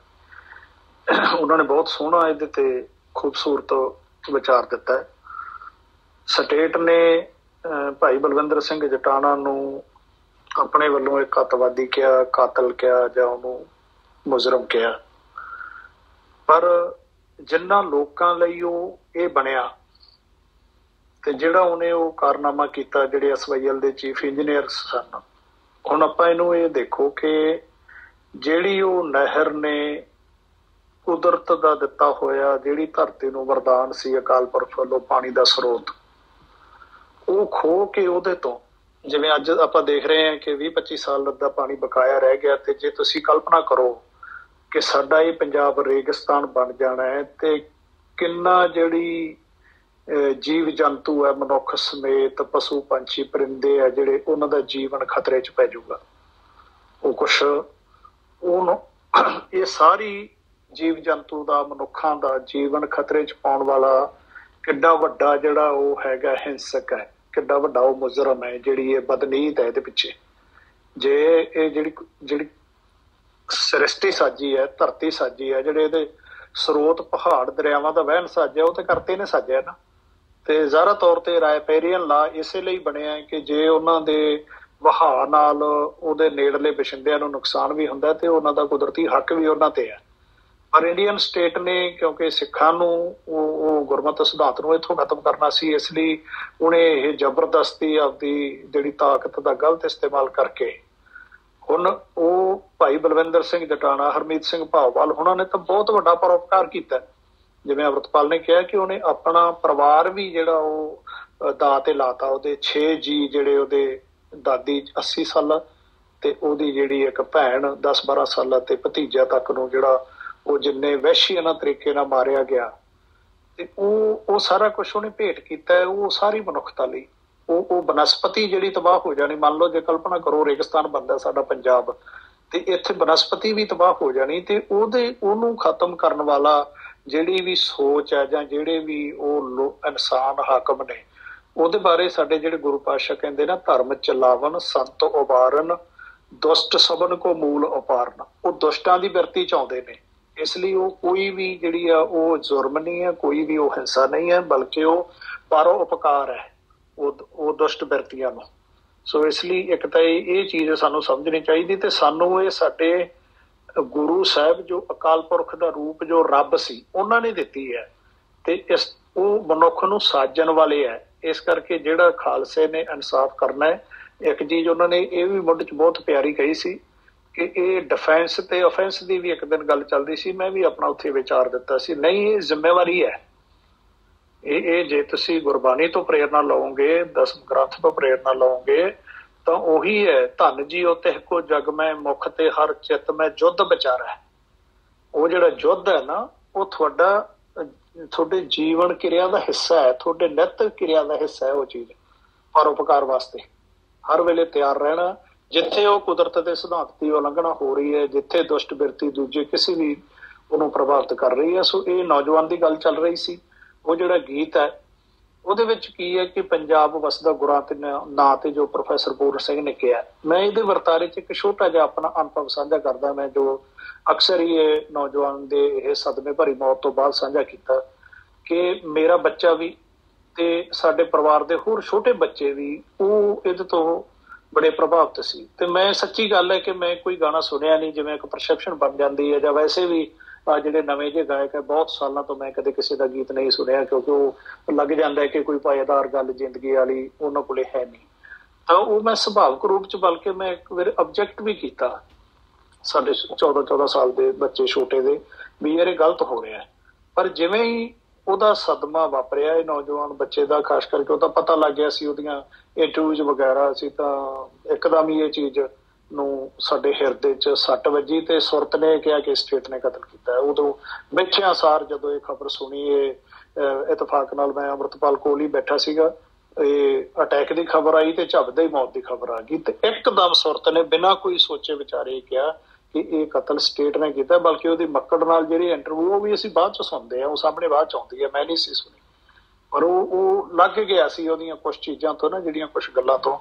ਉਹਨਾਂ ਨੇ ਬਹੁਤ ਸੋਹਣਾ ਇਹਦੇ ਤੇ ਖੂਬਸੂਰਤ ਵਿਚਾਰ ਦਿੱਤਾ ਹੈ। ਸਟੇਟ ਨੇ ਭਾਈ ਬਲਵਿੰਦਰ ਸਿੰਘ ਜਟਾਣਾ ਨੂੰ ਆਪਣੇ ਵੱਲੋਂ ਇੱਕ ਅਤਵਾਦੀ ਕਿਹਾ, ਕਾਤਲ ਕਿਹਾ ਜਾਂ ਉਹਨੂੰ ਮੁਜਰਮ ਕਿਹਾ। ਪਰ ਜਿੰਨਾ ਲੋਕਾਂ ਲਈ ਉਹ ਇਹ ਬਣਿਆ ਤੇ ਜਿਹੜਾ ਉਹਨੇ ਉਹ ਕਾਰਨਾਮਾ ਕੀਤਾ, ਜਿਹੜੇ ਐਸਵਾਈਐਲ ਦੇ ਚੀਫ ਇੰਜੀਨੀਅਰ ਸਨ, ਹੁਣ ਆਪਾਂ ਇਹਨੂੰ ਇਹ ਦੇਖੋ ਕਿ ਜਿਹੜੀ ਉਹ ਨਹਿਰ ਨੇ ਕੁਦਰਤ ਦਾ ਦਿੱਤਾ ਹੋਇਆ, ਜਿਹੜੀ ਧਰਤੀ ਨੂੰ ਵਰਦਾਨ ਸੀ ਅਕਾਲ ਪੁਰਖ ਵੱਲੋਂ ਪਾਣੀ ਦਾ ਸਰੋਤ, ਉਹ ਖੋ ਕੇ ਉਹਦੇ ਤੋਂ, ਜਿਵੇਂ ਅੱਜ ਆਪਾਂ ਦੇਖ ਰਹੇ ਹਾਂ ਕਿ 20-25 ਸਾਲ ਦਾ ਪਾਣੀ ਬਕਾਇਆ ਰਹਿ ਗਿਆ ਤੇ ਜੇ ਤੁਸੀਂ ਕਲਪਨਾ ਕਰੋ ਕਿ ਸਾਡਾ ਇਹ ਪੰਜਾਬ ਰੇਗਿਸਤਾਨ ਬਣ ਜਾਣਾ ਹੈ ਤੇ ਕਿੰਨਾ ਜਿਹੜੀ ਜੀਵ ਜੰਤੂ ਹੈ, ਮਨੁੱਖ ਸਮੇਤ ਪਸ਼ੂ ਪੰਛੀ ਪਰਿੰਦੇ ਆ ਜਿਹੜੇ ਉਹਨਾਂ ਦਾ ਜੀਵਨ ਖਤਰੇ 'ਚ ਪੈ ਜਾਊਗਾ। ਉਹ ਕੁਛ ਉਹ ਇਹ ਸਾਰੀ ਜੀਵ ਜੰਤੂ ਦਾ, ਮਨੁੱਖਾਂ ਦਾ ਜੀਵਨ ਖਤਰੇ 'ਚ ਪਾਉਣ ਵਾਲਾ ਕਿੱਡਾ ਵੱਡਾ ਜਿਹੜਾ ਉਹ ਹੈਗਾ ਹਿੰਸਕ ਹੈ। ਕਿੱਡਾ ਵੱਡਾ ਉਹ ਮੁਜਰਮ ਹੈ, ਜਿਹੜੀ ਇਹ ਬਦਨੀਤ ਹੈ ਇਹਦੇ ਪਿੱਛੇ। ਜੇ ਇਹ ਜਿਹੜੀ ਜਿਹੜੀ ਸ੍ਰਿਸ਼ਟੀ ਸਾਜੀ ਹੈ, ਧਰਤੀ ਸਾਜੀ ਹੈ, ਜਿਹੜੇ ਇਹਦੇ ਸਰੋਤ ਪਹਾੜ, ਦਰਿਆਵਾਂ ਦਾ ਵਹਿਣ ਸਾਜਿਆ ਉਹ ਤੇ ਕਰਤੇ ਨੇ ਸਾਜਿਆ ਨਾ। ਤੇ ਜ਼ਾਹਰਾ ਤੌਰ ਤੇ ਰਾਇਪੇਰੀਅਨ ਲਾ ਇਸੇ ਲਈ ਬਣਿਆ ਕਿ ਜੇ ਉਹਨਾਂ ਦੇ ਵਹਾਅ ਨਾਲ ਉਹਦੇ ਨੇੜਲੇ ਬਸ਼ਿੰਦਿਆਂ ਨੂੰ ਨੁਕਸਾਨ ਵੀ ਹੁੰਦਾ ਤੇ ਉਹਨਾਂ ਦਾ ਕੁਦਰਤੀ ਹੱਕ ਵੀ ਉਹਨਾਂ ਤੇ ਹੈ। ਪਰ ਇੰਡੀਅਨ ਸਟੇਟ ਨੇ ਕਿਉਂਕਿ ਸਿੱਖਾਂ ਨੂੰ ਉਹ ਉਹ ਗੁਰਮਤਿ ਸਿਧਾਂਤ ਨੂੰ ਇੱਥੋਂ ਖਤਮ ਕਰਨਾ ਸੀ, ਇਸ ਲਈ ਉਹਨੇ ਇਹ ਜ਼ਬਰਦਸਤੀ ਆਪਦੀ ਜਿਹੜੀ ਤਾਕਤ ਦਾ ਗਲਤ ਇਸਤੇਮਾਲ ਕਰਕੇ ਹੁਣ ਉਹ ਭਾਈ ਬਲਵਿੰਦਰ ਸਿੰਘ ਜਟਾਣਾ, ਹਰਮੀਤ ਸਿੰਘ ਭਾਵਵਾਲ ਉਹਨਾਂ ਨੇ ਤਾਂ ਬਹੁਤ ਵੱਡਾ ਪਰਉਪਕਾਰ ਕੀਤਾ। ਜਿਵੇਂ ਅਮਰਤਪਾਲ ਨੇ ਕਿਹਾ ਕਿ ਉਹਨੇ ਆਪਣਾ ਪਰਿਵਾਰ ਵੀ ਜਿਹੜਾ ਉਹ ਦਾ ਤੇ ਲਾਤਾ। ਉਹਦੇ 6 ਜੀ ਜਿਹੜੇ ਉਹਦੇ ਦਾਦੀ 80 ਸਾਲ ਤੇ ਉਹਦੀ ਜਿਹੜੀ ਇੱਕ ਭੈਣ 10 12 ਸਾਲਾਂ ਤੇ ਭਤੀਜਾ ਤੱਕ ਨੂੰ ਜਿਹੜਾ ਉਹ ਜਿੰਨੇ ਵਹਿਸ਼ੀਆਨਾ ਤਰੀਕੇ ਨਾਲ ਮਾਰਿਆ ਗਿਆ। ਤੇ ਉਹ ਉਹ ਸਾਰਾ ਕੁਝ ਉਹਨੇ ਭੇਟ ਕੀਤਾ ਉਹ ਸਾਰੀ ਮਨੁੱਖਤਾ ਲਈ। ਉਹ ਉਹ ਬਨਸਪਤੀ ਜਿਹੜੀ ਤਬਾਹ ਹੋ ਜਾਣੀ, ਮੰਨ ਲਓ ਜੇ ਕਲਪਨਾ ਕਰੋ ਰੇਗਿਸਤਾਨ ਬੰਦਾ ਸਾਡਾ ਪੰਜਾਬ, ਤੇ ਇੱਥੇ ਬਨਸਪਤੀ ਵੀ ਤਬਾਹ ਹੋ ਜਾਣੀ ਤੇ ਉਹਦੇ, ਉਹਨੂੰ ਖਤਮ ਕਰਨ ਵਾਲਾ ਜਿਹੜੀ ਵੀ ਸੋਚ ਹੈ ਜਾਂ ਜਿਹੜੇ ਵੀ ਉਹ ਇਨਸਾਨ ਹਾਕਮ ਨੇ, ਉਹਦੇ ਬਾਰੇ ਸਾਡੇ ਜਿਹੜੇ ਗੁਰੂ ਪਾਤਸ਼ਾਹ ਕਹਿੰਦੇ ਨਾ, ਧਰਮ ਚਲਾਵਨ, ਸੰਤ ਉਬਾਰਨ, ਦੁਸ਼ਟ ਸਬਨ ਕੋ ਮੂਲ ਉਪਾਰਨ। ਉਹ ਦੁਸ਼ਟਾਂ ਦੀ ਵਰਤੀ ਚਾਉਂਦੇ ਨੇ। ਇਸ ਲਈ ਉਹ ਕੋਈ ਵੀ ਜਿਹੜੀ ਆ, ਉਹ ਜ਼ੁਰਮ ਨਹੀਂ ਹੈ, ਕੋਈ ਵੀ ਉਹ ਹਿੰਸਾ ਨਹੀਂ ਹੈ, ਬਲਕਿ ਉਹ ਪਰੋ ਉਪਕਾਰ ਹੈ, ਉਹ ਉਹ ਦੁਸ਼ਟ ਵਰਤੀਆਂ ਨੂੰ। ਸੋ ਇਸ ਲਈ ਇੱਕ ਤਾਂ ਇਹ ਚੀਜ਼ ਸਾਨੂੰ ਸਮਝਣੀ ਚਾਹੀਦੀ ਤੇ ਸਾਨੂੰ ਇਹ ਸਾਡੇ ਗੁਰੂ ਸਾਹਿਬ ਜੋ ਅਕਾਲ ਪੁਰਖ ਦਾ ਰੂਪ ਜੋ ਰੱਬ ਸੀ, ਉਹਨਾਂ ਨੇ ਦਿੱਤੀ ਹੈ ਤੇ ਇਸ, ਉਹ ਮਨੁੱਖ ਨੂੰ ਸਾਜਣ ਵਾਲੇ ਹੈ। ਇਸ ਕਰਕੇ ਜਿਹੜਾ ਖਾਲਸੇ ਨੇ ਇਨਸਾਫ ਕਰਨਾ ਹੈ, ਇੱਕ ਚੀਜ਼ ਉਹਨਾਂ ਨੇ ਇਹ ਵੀ ਮੁੱਢ ਚ ਬਹੁਤ ਪਿਆਰੀ ਕਹੀ ਸੀ ਕਿ ਇਹ ਡਿਫੈਂਸ ਤੇ ਆਫੈਂਸ ਦੀ ਵੀ ਇੱਕ ਦਿਨ ਗੱਲ ਚੱਲਦੀ ਸੀ, ਮੈਂ ਵੀ ਆਪਣਾ ਉੱਥੇ ਵਿਚਾਰ ਦਿੱਤਾ ਸੀ। ਨਹੀਂ, ਇਹ ਜ਼ਿੰਮੇਵਾਰੀ ਹੈ। ਇਹ ਇਹ ਜੇ ਤੁਸੀਂ ਗੁਰਬਾਣੀ ਤੋਂ ਪ੍ਰੇਰਣਾ ਲਓਗੇ, ਦਸਮ ਗ੍ਰੰਥ ਤੋਂ ਪ੍ਰੇਰਣਾ ਲਓਗੇ ਤਾਂ ਉਹੀ ਹੈ, ਧੰਨ ਜੀ ਉਤੇ ਕੋ ਜਗ ਮੈਂ, ਮੁਖ ਤੇ ਹਰ ਚਿਤ ਮੈਂ, ਜੁੱਧ ਵਿਚਾਰਾ ਉਹ ਜਿਹੜਾ ਜੁੱਧ ਹੈ ਨਾ, ਉਹ ਤੁਹਾਡਾ, ਤੁਹਾਡੇ ਜੀਵਨ ਕਿਰਿਆ ਦਾ ਹਿੱਸਾ ਹੈ, ਤੁਹਾਡੇ ਨਿਤ ਕਿਰਿਆ ਦਾ ਹਿੱਸਾ ਹੈ ਉਹ ਚੀਜ਼ ਪਰਉਪਕਾਰ ਵਾਸਤੇ। ਹਰ ਵੇਲੇ ਤਿਆਰ ਰਹਿਣਾ, ਜਿੱਥੇ ਉਹ ਕੁਦਰਤ ਦੇ ਸਿਧਾਂਤ ਦੀ ਉਲੰਘਣਾ ਹੋ ਰਹੀ ਹੈ, ਜਿੱਥੇ ਦੁਸ਼ਟ ਬਿਰਤੀ ਦੂਜੇ ਕਿਸੇ ਵੀ ਉਹਨੂੰ ਪ੍ਰਭਾਵਿਤ ਕਰ ਰਹੀ ਹੈ, ਸੋ ਇਹ ਨੌਜਵਾਨ ਦੀ ਗੱਲ ਚੱਲ ਰਹੀ ਸੀ। ਉਹ ਜਿਹੜਾ ਗੀਤ ਹੈ ਉਹਦੇ ਵਿੱਚ ਕੀ ਹੈ ਕਿ ਪੰਜਾਬ ਵਸਦਾ ਗੁਰਾਂ ਤੇ ਨਾਂ ਤੇ ਜੋ ਪ੍ਰੋਫੈਸਰ ਪੂਰਨ ਸਿੰਘ ਨੇ ਕਿਹਾ ਮੈਂ ਇਹਦੇ ਵਰਤਾਰੇ 'ਚ ਇੱਕ ਛੋਟਾ ਜਿਹਾ ਆਪਣਾ ਅਨੁਭਵ ਸਾਂਝਾ ਕਰਦਾ ਮੈਂ ਜੋ ਅਕਸਰ ਹੀ ਇਹ ਨੌਜਵਾਨ ਦੇ ਇਹ ਸਦਮੇ ਭਰੀ ਮੌਤ ਤੋਂ ਬਾਅਦ ਸਾਂਝਾ ਕੀਤਾ ਕਿ ਮੇਰਾ ਬੱਚਾ ਵੀ ਤੇ ਸਾਡੇ ਪਰਿਵਾਰ ਦੇ ਹੋਰ ਛੋਟੇ ਬੱਚੇ ਵੀ ਉਹ ਇਹਦੇ ਤੋਂ ਬੜੇ ਪ੍ਰਭਾਵਿਤ ਸੀ। ਤੇ ਮੈਂ ਸੱਚੀ ਗੱਲ ਹੈ ਕਿ ਮੈਂ ਕੋਈ ਗਾਣਾ ਸੁਣਿਆ ਨਹੀਂ, ਜਿਵੇਂ ਇੱਕ ਪਰਸੈਪਸ਼ਨ ਬਣ ਜਾਂਦੀ ਹੈ ਜਾਂ ਵੈਸੇ ਵੀ ਜਿਹੜੇ ਨਵੇਂ ਜਿਹੇ ਗਾਇਕ ਹੈ ਬਹੁਤ ਸਾਲਾਂ ਤੋਂ ਮੈਂ ਕਦੇ ਕਿਸੇ ਦਾ ਗੀਤ ਨਹੀਂ ਸੁਣਿਆ, ਕਿਉਂਕਿ ਉਹ ਲੱਗ ਜਾਂਦਾ ਹੈ ਕਿ ਕੋਈ ਪਾਇਦਾਰ ਗੱਲ ਜ਼ਿੰਦਗੀ ਵਾਲੀ ਉਹਨਾਂ ਕੋਲੇ ਹੈ ਨਹੀਂ। ਤਾਂ ਉਹ ਮੈਂ ਸੁਭਾਵਿਕ ਰੂਪ ਚ, ਬਲਕਿ ਮੈਂ ਇੱਕ ਵਾਰ ਆਬਜੈਕਟ ਵੀ ਕੀਤਾ ਸਾਡੇ 14 14 ਸਾਲ ਦੇ ਬੱਚੇ ਛੋਟੇ ਦੇ, ਵੀ ਇਹ ਗਲਤ ਹੋ ਰਿਹਾ ਪਰ ਜਿਵੇਂ ਹੀ ਉਹਦਾ ਸਦਮਾ ਵਾਪਰਿਆ, ਇਹ ਨੌਜਵਾਨ ਬੱਚੇ ਦਾ, ਖਾਸ ਕਰਕੇ ਉਹਦਾ ਪਤਾ ਲੱਗ ਗਿਆ ਸੀ ਉਹਦੀਆਂ ਇੰਟਰਵਿਊਜ਼ ਵਗੈਰਾ ਸੀ ਤਾਂ ਇੱਕਦਮ ਹੀ ਇਹ ਚੀਜ਼ ਨੂੰ ਸਾਡੇ ਹਿਰਦੇ 'ਚ ਸੱਟ ਵੱਜੀ ਤੇ ਸੁਰਤ ਨੇ ਕਿਹਾ ਕਿ ਸਟੇਟ ਨੇ ਕਤਲ ਕੀਤਾ। ਉਦੋਂ ਮਿੱਠਿਆਂ ਸਾਰ ਜਦੋਂ ਇਹ ਖਬਰ ਸੁਣੀ, ਇਹ ਇਤਫਾਕ ਨਾਲ ਮੈਂ ਅਮਰਤਪਾਲ ਕੋਲ ਹੀ ਬੈਠਾ ਸੀਗਾ। ਇਹ ਅਟੈਕ ਦੀ ਖਬਰ ਆਈ ਤੇ ਝੱਬਦੇ ਹੀ ਮੌਤ ਦੀ ਖਬਰ ਆ ਗਈ ਤੇ ਇੱਕਦਮ ਸੁਰਤ ਨੇ ਬਿਨਾਂ ਕੋਈ ਸੋਚੇ ਵਿਚਾਰੇ ਕਿਹਾ ਕਿ ਇਹ ਕਤਲ ਸਟੇਟ ਨੇ ਕੀਤਾ, ਬਲਕਿ ਉਹਦੀ ਮੱਕੜ ਨਾਲ ਜਿਹੜੀ ਇੰਟਰਵਿਊ ਉਹ ਵੀ ਅਸੀਂ ਬਾਅਦ ਚ ਸੁਣਦੇ ਆ ਉਹ ਸਾਹਮਣੇ ਬਾਅਦ ਚ ਆਉਂਦੀ ਹੈ, ਮੈਂ ਨਹੀਂ ਸੀ ਸੁਣੀ। ਪਰ ਉਹ ਉਹ ਲੱਗ ਗਿਆ ਸੀ ਉਹਦੀਆਂ ਕੁਝ ਚੀਜ਼ਾਂ ਤੋਂ ਨਾ, ਜਿਹੜੀਆਂ ਕੁਝ ਗੱਲਾਂ ਤੋਂ।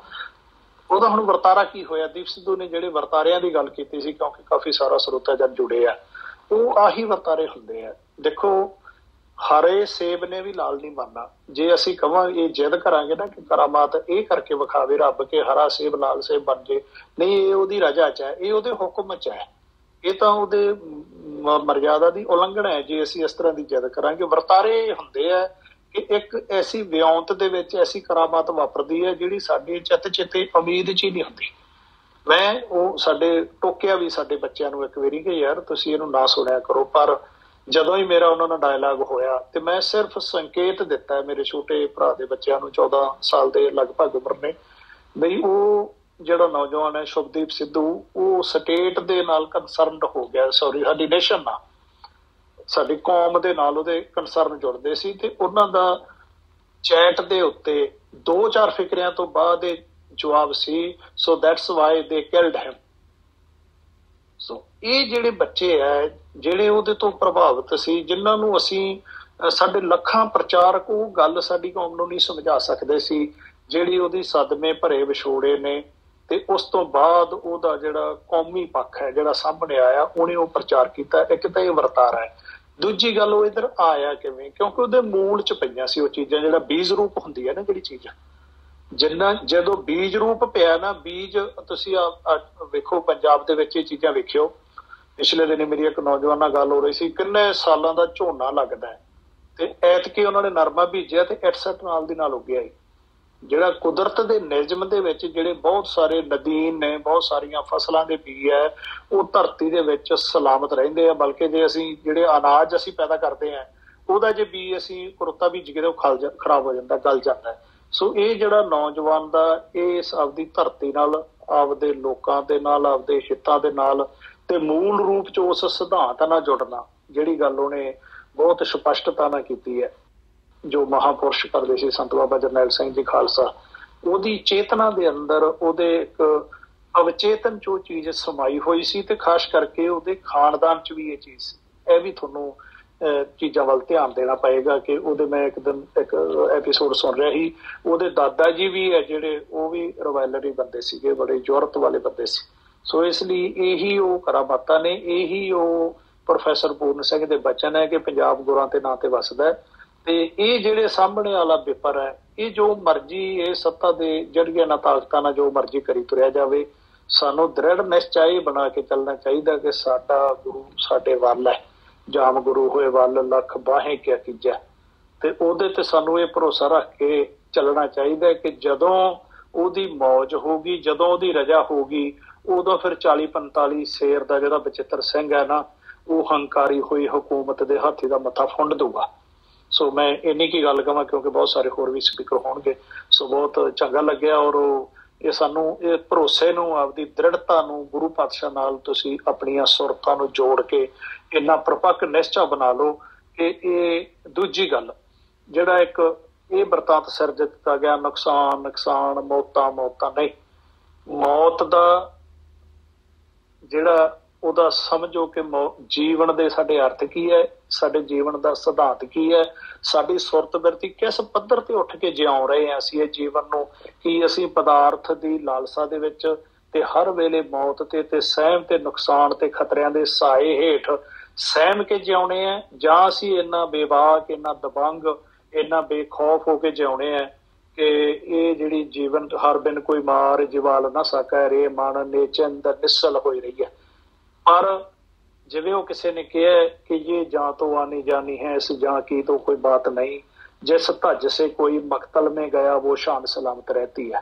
ਉਹਦਾ ਹੁਣ ਵਰਤਾਰਾ ਕੀ ਹੋਇਆ? ਦੀਪ ਸਿੱਧੂ ਨੇ ਜਿਹੜੇ ਵਰਤਾਰਿਆਂ ਦੀ ਗੱਲ ਕੀਤੀ ਸੀ, ਕਿਉਂਕਿ ਕਾਫੀ ਸਾਰਾ ਸਰੋਤਾ ਜਦ ਜੁੜੇ ਆ, ਉਹ ਆਹੀ ਵਰਤਾਰੇ ਹੁੰਦੇ ਆ। ਦੇਖੋ, ਹਰੇ ਸੇਬ ਨੇ ਵੀ ਲਾਲ ਨਹੀਂ ਬਣਨਾ। ਜੇ ਅਸੀਂ ਕਵਾਂਗੇ ਇਹ ਜਿੱਦ ਕਰਾਂਗੇ ਨਾ ਕਿ ਕਰਾਮਾਤ ਇਹ ਕਰਕੇ ਵਿਖਾਵੇ ਰੱਬ ਕੇ ਹਰਾ ਸੇਬ, ਲਾਲ ਸੇਬ ਬਣ ਜੇ। ਨਹੀਂ, ਇਹ ਉਹਦੀ ਰਜਾ ਚ ਹੈ, ਇਹ ਉਹਦੇ ਹੁਕਮ ਚ ਹੈ। ਇਹ ਤਾਂ ਉਹਦੇ ਮਰਜ਼ਾਦਾ ਦੀ ਉਲੰਘਣਾ ਹੈ, ਜੇ ਅਸੀਂ ਇਸ ਤਰ੍ਹਾਂ ਦੀ ਜਿੱਦ ਕਰਾਂਗੇ। ਵਰਤਾਰੇ ਹੁੰਦੇ ਆ ਕਿ ਇੱਕ ਐਸੀ ਵਿਉਂਤ ਦੇ ਵਿੱਚ ਐਸੀ ਕਰਾਮਾਤ ਵਾਪਰਦੀ ਹੈ ਜਿਹੜੀ ਸਾਡੇ ਚਿੱਤ ਚਿੱਤੇ ਉਮੀਦ ਚ ਹੀ ਨਹੀਂ ਹੁੰਦੀ। ਮੈਂ ਉਹ ਸਾਡੇ ਟੋਕਿਆ ਵੀ ਸਾਡੇ ਬੱਚਿਆਂ ਨੂੰ ਇੱਕ ਵਾਰੀ ਕਿ ਯਾਰ ਤੁਸੀਂ ਇਹਨੂੰ ਨਾ ਸੁਣਿਆ ਕਰੋ, ਪਰ ਜਦੋਂ ਹੀ ਮੇਰਾ ਉਹਨਾਂ ਨਾਲ ਡਾਇਲਾਗ ਹੋਇਆ ਤੇ ਮੈਂ ਸਿਰਫ ਸੰਕੇਤ ਦਿੱਤਾ ਮੇਰੇ ਛੋਟੇ ਭਰਾ ਦੇ ਬੱਚਿਆਂ ਨੂੰ 14 ਸਾਲ ਦੇ ਲਗਭਗ ਉਮਰ ਨੇ, ਬਈ ਉਹ ਜਿਹੜਾ ਨੌਜਵਾਨ ਹੈ ਸ਼ੁਭਦੀਪ ਸਿੱਧੂ, ਉਹ ਸਟੇਟ ਦੇ ਨਾਲ ਕੰਸਰਨਡ ਹੋ ਗਿਆ ਸੌਰੀ ਸਾਡੀ ਨੇਸ਼ਨ ਨਾਲ। ਸਾਡੀ ਕੌਮ ਦੇ ਨਾਲ ਉਹਦੇ ਕੰਸਰਨ ਜੁੜਦੇ ਸੀ ਤੇ ਉਹਨਾਂ ਦਾ ਚੈਟ ਦੇ ਉੱਤੇ ਦੋ ਚਾਰ ਫਿਕਰਿਆਂ ਤੋਂ ਬਾਅਦ ਇਹ ਜਵਾਬ ਸੀ so that's why they killed him so ਇਹ ਜਿਹੜੇ ਬੱਚੇ ਐ ਜਿਹੜੇ ਉਹਦੇ ਤੋਂ ਪ੍ਰਭਾਵਿਤ ਸੀ, ਜਿਨ੍ਹਾਂ ਨੂੰ ਅਸੀਂ ਸਾਡੇ ਲੱਖਾਂ ਪ੍ਰਚਾਰਕ ਉਹ ਗੱਲ ਸਾਡੀ ਕੌਮ ਨੂੰ ਨਹੀਂ ਸਮਝਾ ਸਕਦੇ ਸੀ, ਜਿਹੜੀ ਉਹਦੀ ਸਦਮੇ ਭਰੇ ਵਿਛੋੜੇ ਨੇ ਤੇ ਉਸ ਤੋਂ ਬਾਅਦ ਉਹਦਾ ਜਿਹੜਾ ਕੌਮੀ ਪੱਖ ਹੈ, ਜਿਹੜਾ ਸਾਹਮਣੇ ਆਇਆ, ਉਹਨੇ ਉਹ ਪ੍ਰਚਾਰ ਕੀਤਾ। ਇੱਕ ਤਾਂ ਇਹ ਵਰਤਾਰਾ ਹੈ। ਦੂਜੀ ਗੱਲ ਉਹ ਇਧਰ ਆਇਆ ਕਿਵੇਂ? ਕਿਉਂਕਿ ਉਹਦੇ ਮੂਲ ਚ ਪਈਆਂ ਸੀ ਉਹ ਚੀਜ਼ਾਂ, ਜਿਹੜਾ ਬੀਜ ਰੂਪ ਹੁੰਦੀ ਹੈ ਨਾ ਜਿਹੜੀ ਚੀਜ਼। ਜਿੰਨਾ, ਜਦੋਂ ਬੀਜ ਰੂਪ ਪਿਆ ਨਾ, ਬੀਜ ਤੁਸੀਂ ਆ ਵੇਖੋ, ਪੰਜਾਬ ਦੇ ਵਿੱਚ ਇਹ ਚੀਜ਼ਾਂ ਵੇਖਿਓ। ਪਿਛਲੇ ਦਿਨ ਮੇਰੀ ਇੱਕ ਨੌਜਵਾਨ ਨਾਲ ਗੱਲ ਹੋ ਰਹੀ ਸੀ, ਕਿੰਨੇ ਸਾਲਾਂ ਦਾ ਝੋਨਾ ਲੱਗਦਾ ਤੇ ਐਤਕੀ ਉਹਨਾਂ ਨੇ ਨਰਮਾ ਬੀਜਿਆ ਤੇ ਐਟਸੈਟ ਨਾਲ ਦੀ ਨਾਲ ਉੱਗਿਆ ਜਿਹੜਾ ਕੁਦਰਤ ਦੇ ਨਿਯਮ ਦੇ ਵਿੱਚ ਜਿਹੜੇ ਬਹੁਤ ਸਾਰੇ ਨਦੀਨ ਨੇ, ਬਹੁਤ ਸਾਰੀਆਂ ਫਸਲਾਂ ਦੇ ਬੀ ਹੈ, ਉਹ ਧਰਤੀ ਦੇ ਵਿੱਚ ਸਲਾਮਤ ਰਹਿੰਦੇ ਆ। ਬਲਕਿ ਜੇ ਅਸੀਂ ਜਿਹੜੇ ਅਨਾਜ ਅਸੀਂ ਪੈਦਾ ਕਰਦੇ ਆ, ਉਹਦਾ ਜੇ ਬੀ ਅਸੀਂ ਕੁਰਤਾ ਬੀਜ ਕੇ ਉਹ ਖਰਾਬ ਹੋ ਜਾਂਦਾ, ਗਲ ਜਾਂਦਾ। ਸੋ ਇਹ ਜਿਹੜਾ ਨੌਜਵਾਨ ਦਾ ਇਸ ਆਪਦੀ ਧਰਤੀ ਨਾਲ, ਆਪਦੇ ਲੋਕਾਂ ਦੇ ਨਾਲ, ਆਪਦੇ ਹਿੱਤਾਂ ਦੇ ਨਾਲ ਤੇ ਮੂਲ ਰੂਪ ਚ ਉਸ ਸਿਧਾਂਤ ਨਾਲ ਜੁੜਨਾ, ਜਿਹੜੀ ਗੱਲ ਉਹਨੇ ਬਹੁਤ ਸਪਸ਼ਟਤਾ ਨਾਲ ਕੀਤੀ ਹੈ। ਜੋ ਮਹਾਪੁਰਸ਼ ਕਰਦੇ ਸੀ ਸੰਤ ਬਾਬਾ ਜਰਨੈਲ ਸਿੰਘ ਜੀ ਖਾਲਸਾ, ਉਹਦੀ ਚੇਤਨਾ ਦੇ ਅੰਦਰ ਉਹਦੇ ਇੱਕ ਅਵਚੇਤਨ ਜੋ ਚੀਜ਼ ਸਮਾਈ ਹੋਈ ਸੀ ਤੇ ਖਾਸ ਕਰਕੇ ਉਹਦੇ ਖਾਨਦਾਨ ਚ ਵੀ ਇਹ ਚੀਜ਼ ਇਹ ਵੀ ਤੁਹਾਨੂੰ ਚੀਜ਼ਾਂ ਵੱਲ ਧਿਆਨ ਦੇਣਾ ਪਏਗਾ ਕਿ ਉਹਦੇ ਮੈਂ ਇੱਕ ਦਿਨ ਇੱਕ ਐਪੀਸੋਡ ਸੁਣ ਰਿਹਾ ਸੀ। ਉਹਦੇ ਦਾਦਾ ਜੀ ਵੀ ਹੈ ਜਿਹੜੇ, ਉਹ ਵੀ ਰਵਾਇਲਰੀ ਬੰਦੇ ਸੀਗੇ, ਬੜੇ ਜੋਰਤ ਵਾਲੇ ਬੰਦੇ ਸੀ। ਸੋ ਇਸ ਲਈ ਇਹੀ ਉਹ ਕਰਾਮਾਤਾਂ ਨੇ, ਇਹੀ ਉਹ ਪ੍ਰੋਫੈਸਰ ਪੂਰਨ ਸਿੰਘ ਦੇ ਬਚਨ ਹੈ ਕਿ ਪੰਜਾਬ ਗੁਰਾਂ ਤੇ ਨਾਂ ਤੇ ਵਸਦਾ ਤੇ ਇਹ ਜਿਹੜੇ ਸਾਹਮਣੇ ਵਾਲਾ ਪੇਪਰ ਹੈ, ਇਹ ਜੋ ਮਰਜ਼ੀ, ਇਹ ਸੱਤਾ ਦੇ ਜਿਹੜੀਆਂ ਨਾ ਤਾਕਤਾਂ ਨਾਲ ਜੋ ਮਰਜ਼ੀ ਕਰੀ ਤੁਰਿਆ ਜਾਵੇ, ਸਾਨੂੰ ਦ੍ਰਿੜ ਨਿਸ਼ਚੈ ਬਣਾ ਕੇ ਚੱਲਣਾ ਚਾਹੀਦਾ ਕਿ ਸਾਡਾ ਗੁਰੂ ਸਾਡੇ ਵੱਲ ਹੈ। ਜਾਮ ਗੁਰੂ ਹੋਏ ਵੱਲ, ਲੱਖ ਬਾਹੇ ਕਿਆ ਕੀਜੈ ਤੇ ਉਹਦੇ ਤੇ ਸਾਨੂੰ ਇਹ ਭਰੋਸਾ ਰੱਖ ਕੇ ਚੱਲਣਾ ਚਾਹੀਦਾ ਕਿ ਜਦੋਂ ਉਹਦੀ ਮੌਜ ਹੋਗੀ ਜਦੋਂ ਉਹਦੀ ਰਜਾ ਹੋਗੀ ਉਦੋਂ ਫਿਰ 40 45 ਸ਼ੇਰ ਦਾ ਜਿਹੜਾ ਬਚਿੱਤਰ ਸਿੰਘ ਹੈ ਨਾ, ਉਹ ਹੰਕਾਰੀ ਹੋਈ ਹਕੂਮਤ ਦੇ ਹੱਥੀ ਦਾ ਮੱਥਾ ਫੁੰਡ ਦੂਗਾ ਸੋ ਮੈਂ ਇੰਨੀ ਕੀ ਗੱਲ ਕਹਾਂ ਕਿਉਂਕਿ ਬਹੁਤ ਸਾਰੇ ਹੋਰ ਵੀ ਸਪੀਕਰ ਹੋਣਗੇ। ਸੋ ਬਹੁਤ ਚੰਗਾ ਲੱਗਿਆ ਔਰ ਇਹ ਸਾਨੂੰ, ਇਹ ਭਰੋਸੇ ਨੂੰ, ਆਪਦੀ ਦ੍ਰਿੜਤਾ ਨੂੰ, ਗੁਰੂ ਪਾਤਸ਼ਾਹ ਨਾਲ ਤੁਸੀਂ ਆਪਣੀਆਂ ਸੁਰਤਾਂ ਨੂੰ ਜੋੜ ਕੇ ਇੰਨਾ ਪ੍ਰਪੱਕ ਨਿਸ਼ਚਾ ਬਣਾ ਲਓ ਕਿ ਇਹ ਦੂਜੀ ਗੱਲ, ਜਿਹੜਾ ਇੱਕ ਇਹ ਵਰਤਾਂਤ ਸਿਰ ਦਿੱਤਾ ਗਿਆ, ਨੁਕਸਾਨ ਨੁਕਸਾਨ, ਮੌਤਾਂ ਮੌਤਾਂ, ਨਹੀਂ। ਮੌਤ ਦਾ ਜਿਹੜਾ ਉਹਦਾ ਸਮਝੋ ਕਿ ਜੀਵਨ ਦੇ ਸਾਡੇ ਅਰਥ ਕੀ ਹੈ, ਸਾਡੇ ਜੀਵਨ ਦਾ ਸਿਧਾਂਤ ਕੀ ਹੈ, ਸਾਡੀ ਸੁਰਤ ਬਿਰਤੀ ਕਿਸ ਪੱਧਰ ਤੇ ਉੱਠ ਕੇ ਜਿਉਂ ਰਹੇ ਹਾਂ ਅਸੀਂ, ਇਹ ਜੀਵਨ ਨੂੰ ਕੀ ਅਸੀਂ ਪਦਾਰਥ ਦੀ ਲਾਲਸਾ ਦੇ ਵਿੱਚ ਤੇ ਹਰ ਵੇਲੇ ਮੌਤ ਤੇ ਤੇ ਸਹਿਮ ਤੇ ਨੁਕਸਾਨ ਤੇ ਖਤਰਿਆਂ ਦੇ ਸਾਏ ਹੇਠ ਸਹਿਮ ਕੇ ਜਿਉਣੇ ਆ ਜਾਂ ਅਸੀਂ ਇੰਨਾ ਬੇਵਾਕ, ਇੰਨਾ ਦਬੰਗ, ਇੰਨਾ ਬੇਖੌਫ ਹੋ ਕੇ ਜਿਉਣੇ ਆ ਕਿ ਇਹ ਜਿਹੜੀ ਜੀਵਨ, ਹਰ ਬਿਨ ਕੋਈ ਮਾਰ ਜਵਾਲ ਨਾ ਸਕੈ, ਰੇ ਮਨ ਨੇ ਚੰਦ ਨਿਸਲ ਹੋਈ ਰਹੀ ਹੈ। ਪਰ ਜਿਵੇਂ ਉਹ ਕਿਸੇ ਨੇ ਕਿਹਾ ਕਿ ਇਹ ਜਾਂ ਤੋਂ ਆਨੀ ਜਾਨੀ ਹੈ, ਇਸ ਜਾਂ ਕੀ ਤੋਂ ਕੋਈ ਬਾਤ ਨਹੀਂ। ਜਿਸ ਧੱਜ ਸੇ ਕੋਈ ਮਕਤਲ ਮੇ ਗਿਆ, ਉਹ ਸ਼ਾਨ ਸਲਾਮਤ ਰਹਤੀ ਹੈ।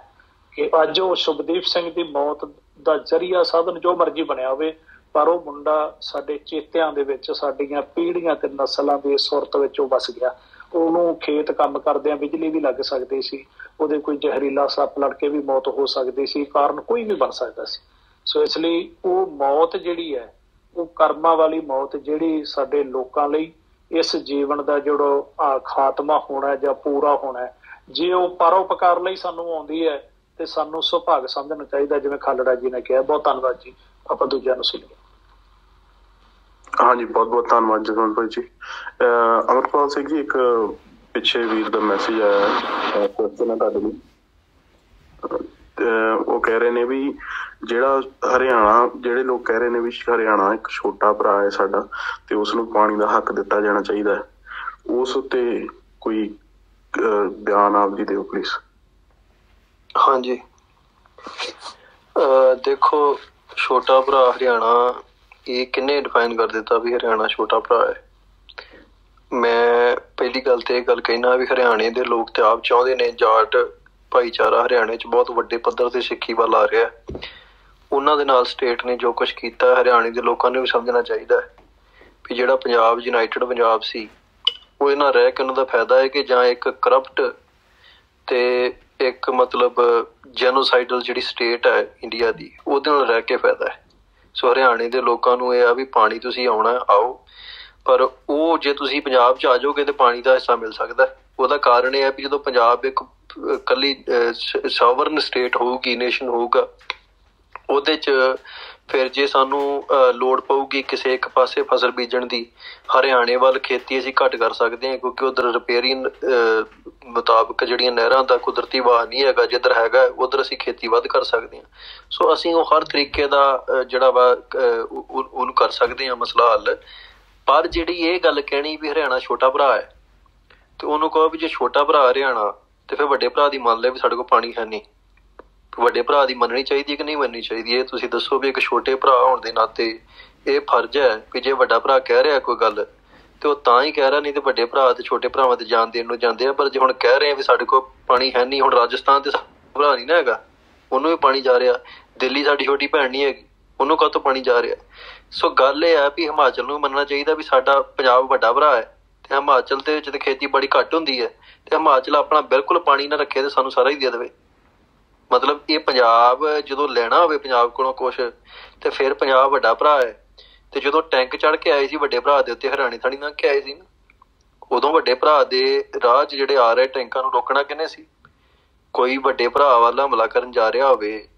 ਕਿ ਅੱਜ ਉਹ ਸ਼ੁਭਦੀਪ ਸਿੰਘ ਦੀ ਮੌਤ ਦਾ ਜ਼ਰੀਆ ਸਾਧਨ ਜੋ ਮਰਜ਼ੀ ਬਣਿਆ ਹੋਵੇ, ਪਰ ਉਹ ਮੁੰਡਾ ਸਾਡੇ ਚੇਤਿਆਂ ਦੇ ਵਿੱਚ, ਸਾਡੀਆਂ ਪੀੜ੍ਹੀਆਂ ਤੇ ਨਸਲਾਂ ਦੇ ਸੁਰਤ ਵਿੱਚ ਉਹ ਵਸ ਗਿਆ। ਉਹਨੂੰ ਖੇਤ ਕੰਮ ਕਰਦਿਆਂ ਬਿਜਲੀ ਵੀ ਲੱਗ ਸਕਦੀ ਸੀ। ਉਹਦੇ ਕੋਈ ਜ਼ਹਿਰੀਲਾ ਸੱਪ ਲੜ ਕੇ ਵੀ ਮੌਤ ਹੋ ਸਕਦੀ ਸੀ। ਕਾਰਨ ਕੋਈ ਵੀ ਬਣ ਸਕਦਾ ਸੀ। ਸੋ ਇਸ ਲਈ ਉਹ ਮੌਤ ਜਿਹੜੀ ਹੈ, ਉਹ ਕਰਮਾਂ ਵਾਲੀ ਮੌਤ ਜਿਹੜੀ ਸਾਡੇ ਲੋਕਾਂ ਲਈ ਇਸ ਜੀਵਨ ਦਾ ਜਿਹੜਾ ਖਾਤਮਾ ਹੋਣਾ ਜਾਂ ਪੂਰਾ ਹੋਣਾ ਜੇ ਉਹ ਪਰਉਪਕਾਰ ਲਈ ਸਾਨੂੰ ਆਉਂਦੀ ਹੈ, ਤੇ ਸਾਨੂੰ ਸੁਭਾਗ ਸਮਝਣਾ ਚਾਹੀਦਾ ਜਿਵੇਂ ਖਾਲੜਾ ਜੀ ਨੇ ਕਿਹਾ। ਬਹੁਤ ਧੰਨਵਾਦ ਜੀ। ਆਪਾਂ ਦੂਜਿਆਂ ਨੂੰ ਸੁਣੀਏ। ਹਾਂਜੀ, ਬਹੁਤ ਬਹੁਤ ਧੰਨਵਾਦ ਜਸਵੰਤ ਭਾਈ ਜੀ। ਅਮਰਪਾਲ ਸਿੰਘ ਜੀ, ਇੱਕ ਪਿੱਛੇ ਵੀਰ ਦਾ ਮੈਸੇਜ ਆਇਆ ਕੁਐਸਚਨ ਹੈ ਤੁਹਾਡੇ ਲਈ। ਉਹ ਕਹਿ ਰਹੇ ਨੇ ਵੀ ਜਿਹੜਾ ਹਰਿਆਣਾ, ਜਿਹੜੇ ਲੋਕ ਕਹਿ ਰਹੇ ਨੇ ਵੀ ਹਰਿਆਣਾ ਇੱਕ ਛੋਟਾ ਭਰਾ ਹੈ ਸਾਡਾ ਤੇ ਉਸ ਨੂੰ ਪਾਣੀ ਦਾ ਹੱਕ ਦਿੱਤਾ ਜਾਣਾ ਚਾਹੀਦਾ ਹੈ। ਉਸ ਉੱਤੇ ਕੋਈ ਬਿਆਨ ਆਪ ਜੀ ਦਿਓ ਪਲੀਜ਼ ਹਾਂਜੀ। ਦੇਖੋ, ਛੋਟਾ ਭਰਾ ਹਰਿਆਣਾ, ਇਹ ਕਿੰਨੇ ਡਿਫਾਈਨ ਕਰ ਦਿੱਤਾ ਵੀ ਹਰਿਆਣਾ ਛੋਟਾ ਭਰਾ ਹੈ। ਮੈਂ ਪਹਿਲੀ ਗੱਲ ਤੇ ਇਹ ਗੱਲ ਕਹਿਣਾ ਵੀ ਹਰਿਆਣੇ ਦੇ ਲੋਕ ਤੇ ਆਪ ਚਾਹੁੰਦੇ ਨੇ ਜਾਟ ਭਾਈਚਾਰਾ ਹਰਿਆਣੇ 'ਚ ਬਹੁਤ ਵੱਡੇ ਪੱਧਰ ਤੇ ਸਿੱਖੀ ਵੱਲ ਆ ਰਿਹਾ ਉਹਨਾਂ ਦੇ ਨਾਲ ਸਟੇਟ ਨੇ ਜੋ ਕੁਝ ਕੀਤਾ ਹਰਿਆਣੇ ਦੇ ਲੋਕਾਂ ਨੂੰ ਵੀ ਸਮਝਣਾ ਚਾਹੀਦਾ ਹੈ ਵੀ ਜਿਹੜਾ ਪੰਜਾਬ ਯੂਨਾਈਟਿਡ ਪੰਜਾਬ ਸੀ, ਉਹ ਇਹਨਾਂ ਰਹਿ ਕੇ ਉਹਨਾਂ ਦਾ ਫਾਇਦਾ ਹੈ ਕਿ ਜਾਂ ਇੱਕ ਕਰਪਟ ਤੇ ਇੱਕ ਮਤਲਬ ਜੈਨੋਸਾਈਡਲ ਜਿਹੜੀ ਸਟੇਟ ਹੈ ਇੰਡੀਆ ਦੀ, ਉਹਦੇ ਨਾਲ ਰਹਿ ਕੇ ਫਾਇਦਾ ਹੈ। ਸੋ ਹਰਿਆਣੇ ਦੇ ਲੋਕਾਂ ਨੂੰ ਇਹ ਆ ਵੀ ਪਾਣੀ ਤੁਸੀਂ ਆਉਣਾ, ਆਓ। ਪਰ ਉਹ ਜੇ ਤੁਸੀਂ ਪੰਜਾਬ ਚ ਆ ਜਾਓਗੇ ਤੇ ਪਾਣੀ ਦਾ ਹਿੱਸਾ ਮਿਲ ਸਕਦਾ ਉਹਦਾ ਕਾਰਨ ਇਹ ਹੈ ਵੀ ਜਦੋਂ ਪੰਜਾਬ ਇੱਕ ਕੱਲੀ ਸੋਵਰਨ ਸਟੇਟ ਹੋਊਗੀ ਨੇਸ਼ਨ ਹੋਊਗਾ। ਉਹਦੇ ਚ ਫਿਰ ਜੇ ਸਾਨੂੰ ਲੋੜ ਪਊਗੀ ਕਿਸੇ ਇੱਕ ਪਾਸੇ ਫਸਲ ਬੀਜਣ ਦੀ, ਹਰਿਆਣੇ ਵੱਲ ਖੇਤੀ ਅਸੀਂ ਘੱਟ ਕਰ ਸਕਦੇ ਹਾਂ, ਕਿਉਂਕਿ ਉਧਰ ਰਿਪੇਅਰਿੰਗ ਮੁਤਾਬਕ ਜਿਹੜੀਆਂ ਨਹਿਰਾਂ ਦਾ ਕੁਦਰਤੀ ਵਾਹ ਨਹੀਂ ਹੈਗਾ, ਜਿੱਧਰ ਹੈਗਾ, ਉਧਰ ਅਸੀਂ ਖੇਤੀ ਵੱਧ ਕਰ ਸਕਦੇ ਹਾਂ। ਸੋ ਅਸੀਂ ਉਹ ਹਰ ਤਰੀਕੇ ਦਾ ਜਿਹੜਾ ਵਾ ਉਹਨੂੰ ਕਰ ਸਕਦੇ ਹਾਂ ਮਸਲਾ ਹੱਲ। ਪਰ ਜਿਹੜੀ ਇਹ ਗੱਲ ਕਹਿਣੀ ਵੀ ਹਰਿਆਣਾ ਛੋਟਾ ਭਰਾ ਹੈ, ਤੇ ਉਹਨੂੰ ਕਹੋ ਵੀ ਜੇ ਛੋਟਾ ਭਰਾ ਹਰਿਆਣਾ ਤੇ ਫਿਰ ਵੱਡੇ ਭਰਾ ਦੀ ਮੰਨ ਲੈ ਵੀ ਸਾਡੇ ਕੋਲ ਪਾਣੀ ਹੈ ਨਹੀਂ। ਵੱਡੇ ਭਰਾ ਦੀ ਮੰਨਣੀ ਚਾਹੀਦੀ ਹੈ ਕਿ ਨਹੀਂ ਮੰਨਣੀ ਚਾਹੀਦੀ ਹੈ? ਤੁਸੀਂ ਦੱਸੋ ਵੀ ਇੱਕ ਛੋਟੇ ਭਰਾ ਹੋਣ ਦੇ ਨਾਤੇ ਇਹ ਫਰਜ਼ ਹੈ ਕਿ ਜੇ ਵੱਡਾ ਭਰਾ ਕਹਿ ਰਿਹਾ ਕੋਈ ਗੱਲ ਤੇ ਉਹ ਤਾਂ ਹੀ ਕਹਿ ਰਿਹਾ ਨਹੀਂ ਤੇ ਵੱਡੇ ਭਰਾ ਤੇ ਛੋਟੇ ਭਰਾਵਾਂ ਤੇ ਜਾਣ ਦੇਣ ਨੂੰ ਜਾਂਦੇ ਆ, ਪਰ ਜੇ ਹੁਣ ਕਹਿ ਰਹੇ ਆ ਵੀ ਸਾਡੇ ਕੋਲ ਪਾਣੀ ਹੈ ਨਹੀਂ, ਹੁਣ ਰਾਜਸਥਾਨ ਤੇ ਭਰਾ ਨਹੀਂ ਨਾ ਹੈਗਾ, ਉਹਨੂੰ ਵੀ ਪਾਣੀ ਜਾ ਰਿਹਾ। ਦਿੱਲੀ ਸਾਡੀ ਛੋਟੀ ਭੈਣ ਨਹੀਂ ਹੈਗੀ, ਉਹਨੂੰ ਕਾਹ ਤੋਂ ਪਾਣੀ ਜਾ ਰਿਹਾ? ਸੋ ਗੱਲ ਇਹ ਹੈ ਵੀ ਹਿਮਾਚਲ ਨੂੰ ਮੰਨਣਾ ਚਾਹੀਦਾ ਵੀ ਸਾਡਾ ਪੰਜਾਬ ਵੱਡਾ ਭਰਾ ਹੈ। ਤੇ ਹਿਮਾਚਲ ਤੇ ਜਿੱਥੇ ਖੇਤੀ ਬੜੀ ਘੱਟ ਹੁੰਦੀ ਹੈ ਤੇ ਹਿਮਾਚਲ ਆਪਣਾ ਬਿਲਕੁਲ ਪਾਣੀ ਨਾ ਰੱਖੇ ਤੇ ਸਾਨੂੰ ਸਾਰਾ ਹੀ ਦੇ ਦੇਵੇ। ਮਤਲਬ ਇਹ ਪੰਜਾਬ ਜਦੋਂ ਲੈਣਾ ਹੋਵੇ ਪੰਜਾਬ ਕੋਲੋਂ ਕੁਝ ਤੇ ਫਿਰ ਪੰਜਾਬ ਵੱਡਾ ਭਰਾ ਹੈ ਤੇ ਜਦੋਂ ਟੈਂਕ ਚੜ ਕੇ ਆਏ ਸੀ ਵੱਡੇ ਭਰਾ ਦੇ ਉੱਤੇ ਹਰਿਆਣੇ ਥਾਣੀ ਨਾਲ ਕੇ ਆਏ ਸੀ ਨਾ, ਉਦੋਂ ਵੱਡੇ ਭਰਾ ਦੇ ਰਾਹ ਜਿਹੜੇ ਆ ਰਹੇ ਟੈਂਕਾਂ ਨੂੰ ਰੋਕਣਾ ਕਿਨੇ ਸੀ? ਕੋਈ ਵੱਡੇ ਭਰਾ ਵਾਲਾ ਹਮਲਾ ਕਰਨ ਜਾ ਰਿਹਾ ਹੋਵੇ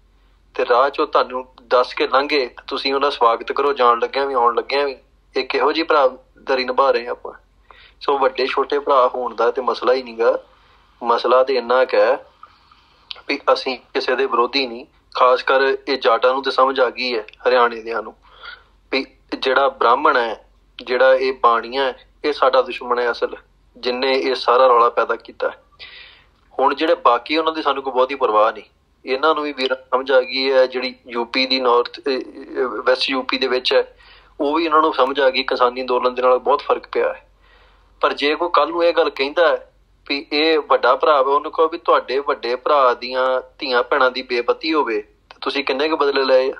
ਤੇ ਰਾਹ 'ਚੋਂ ਤੁਹਾਨੂੰ ਦੱਸ ਕੇ ਲੰਘੇ ਤੁਸੀਂ ਉਹਦਾ ਸਵਾਗਤ ਕਰੋ, ਜਾਣ ਲੱਗਿਆ ਵੀ, ਆਉਣ ਲੱਗਿਆ ਵੀ। ਇਹ ਕਿਹੋ ਜੀ ਦਰੀ ਨਿਭਾ ਰਹੇ ਆਪਾਂ? ਸੋ ਵੱਡੇ ਛੋਟੇ ਭਰਾ ਹੋਣ ਦਾ ਤੇ ਮਸਲਾ ਹੀ ਨਹੀਂਗਾ ਮਸਲਾ ਤੇ ਇੰਨਾ ਹੈ ਵੀ ਅਸੀਂ ਕਿਸੇ ਦੇ ਵਿਰੋਧੀ ਨਹੀਂ, ਖਾਸ ਕਰ ਇਹ ਜਾਟਾਂ ਨੂੰ ਤੇ ਸਮਝ ਆ ਗਈ ਹੈ, ਹਰਿਆਣੇ ਦੇਆਂ ਨੂੰ। ਵੀ ਜਿਹੜਾ ਬ੍ਰਾਹਮਣ ਹੈ, ਜਿਹੜਾ ਇਹ ਬਾਣੀਆਂ ਹੈ, ਇਹ ਸਾਡਾ ਦੁਸ਼ਮਣ ਹੈ ਅਸਲ ਜਿਨਨੇ ਇਹ ਸਾਰਾ ਰੌਲਾ ਪੈਦਾ ਕੀਤਾ ਹੁਣ ਜਿਹੜੇ ਬਾਕੀ ਉਹਨਾਂ ਦੀ ਸਾਨੂੰ ਕੋਈ ਬਹੁਤੀ ਪਰਵਾਹ ਨਹੀਂ। ਇਹਨਾਂ ਨੂੰ ਵੀ ਵੀਰ ਸਮਝ ਆ ਗਈ ਹੈ, ਜਿਹੜੀ ਯੂਪੀ ਦੀ ਨਾਰਥ ਵੈਸਟ ਯੂਪੀ ਦੇ ਵਿੱਚ ਹੈ, ਉਹ ਵੀ ਇਹਨਾਂ ਨੂੰ ਸਮਝ ਆ ਗਈ, ਕਿਸਾਨੀ ਅੰਦੋਲਨ ਦੇ ਨਾਲ ਬਹੁਤ ਫ਼ਰਕ ਪਿਆ ਹੈ। ਪਰ ਜੇ ਕੋਈ ਕੱਲ ਨੂੰ ਇਹ ਗੱਲ ਕਹਿੰਦਾ ਹੈ ਵੀ ਇਹ ਵੱਡਾ ਭਰਾ ਹੈ ਉਹਨੂੰ ਕਹੋ ਵੀ ਤੁਹਾਡੇ ਵੱਡੇ ਭਰਾ ਦੀਆਂ ਧੀਆਂ ਭੈਣਾਂ ਦੀ ਬੇਪਤੀ ਹੋਵੇ, ਤੇ ਤੁਸੀਂ ਕਿੰਨੇ ਕੁ ਬਦਲੇ ਲਏ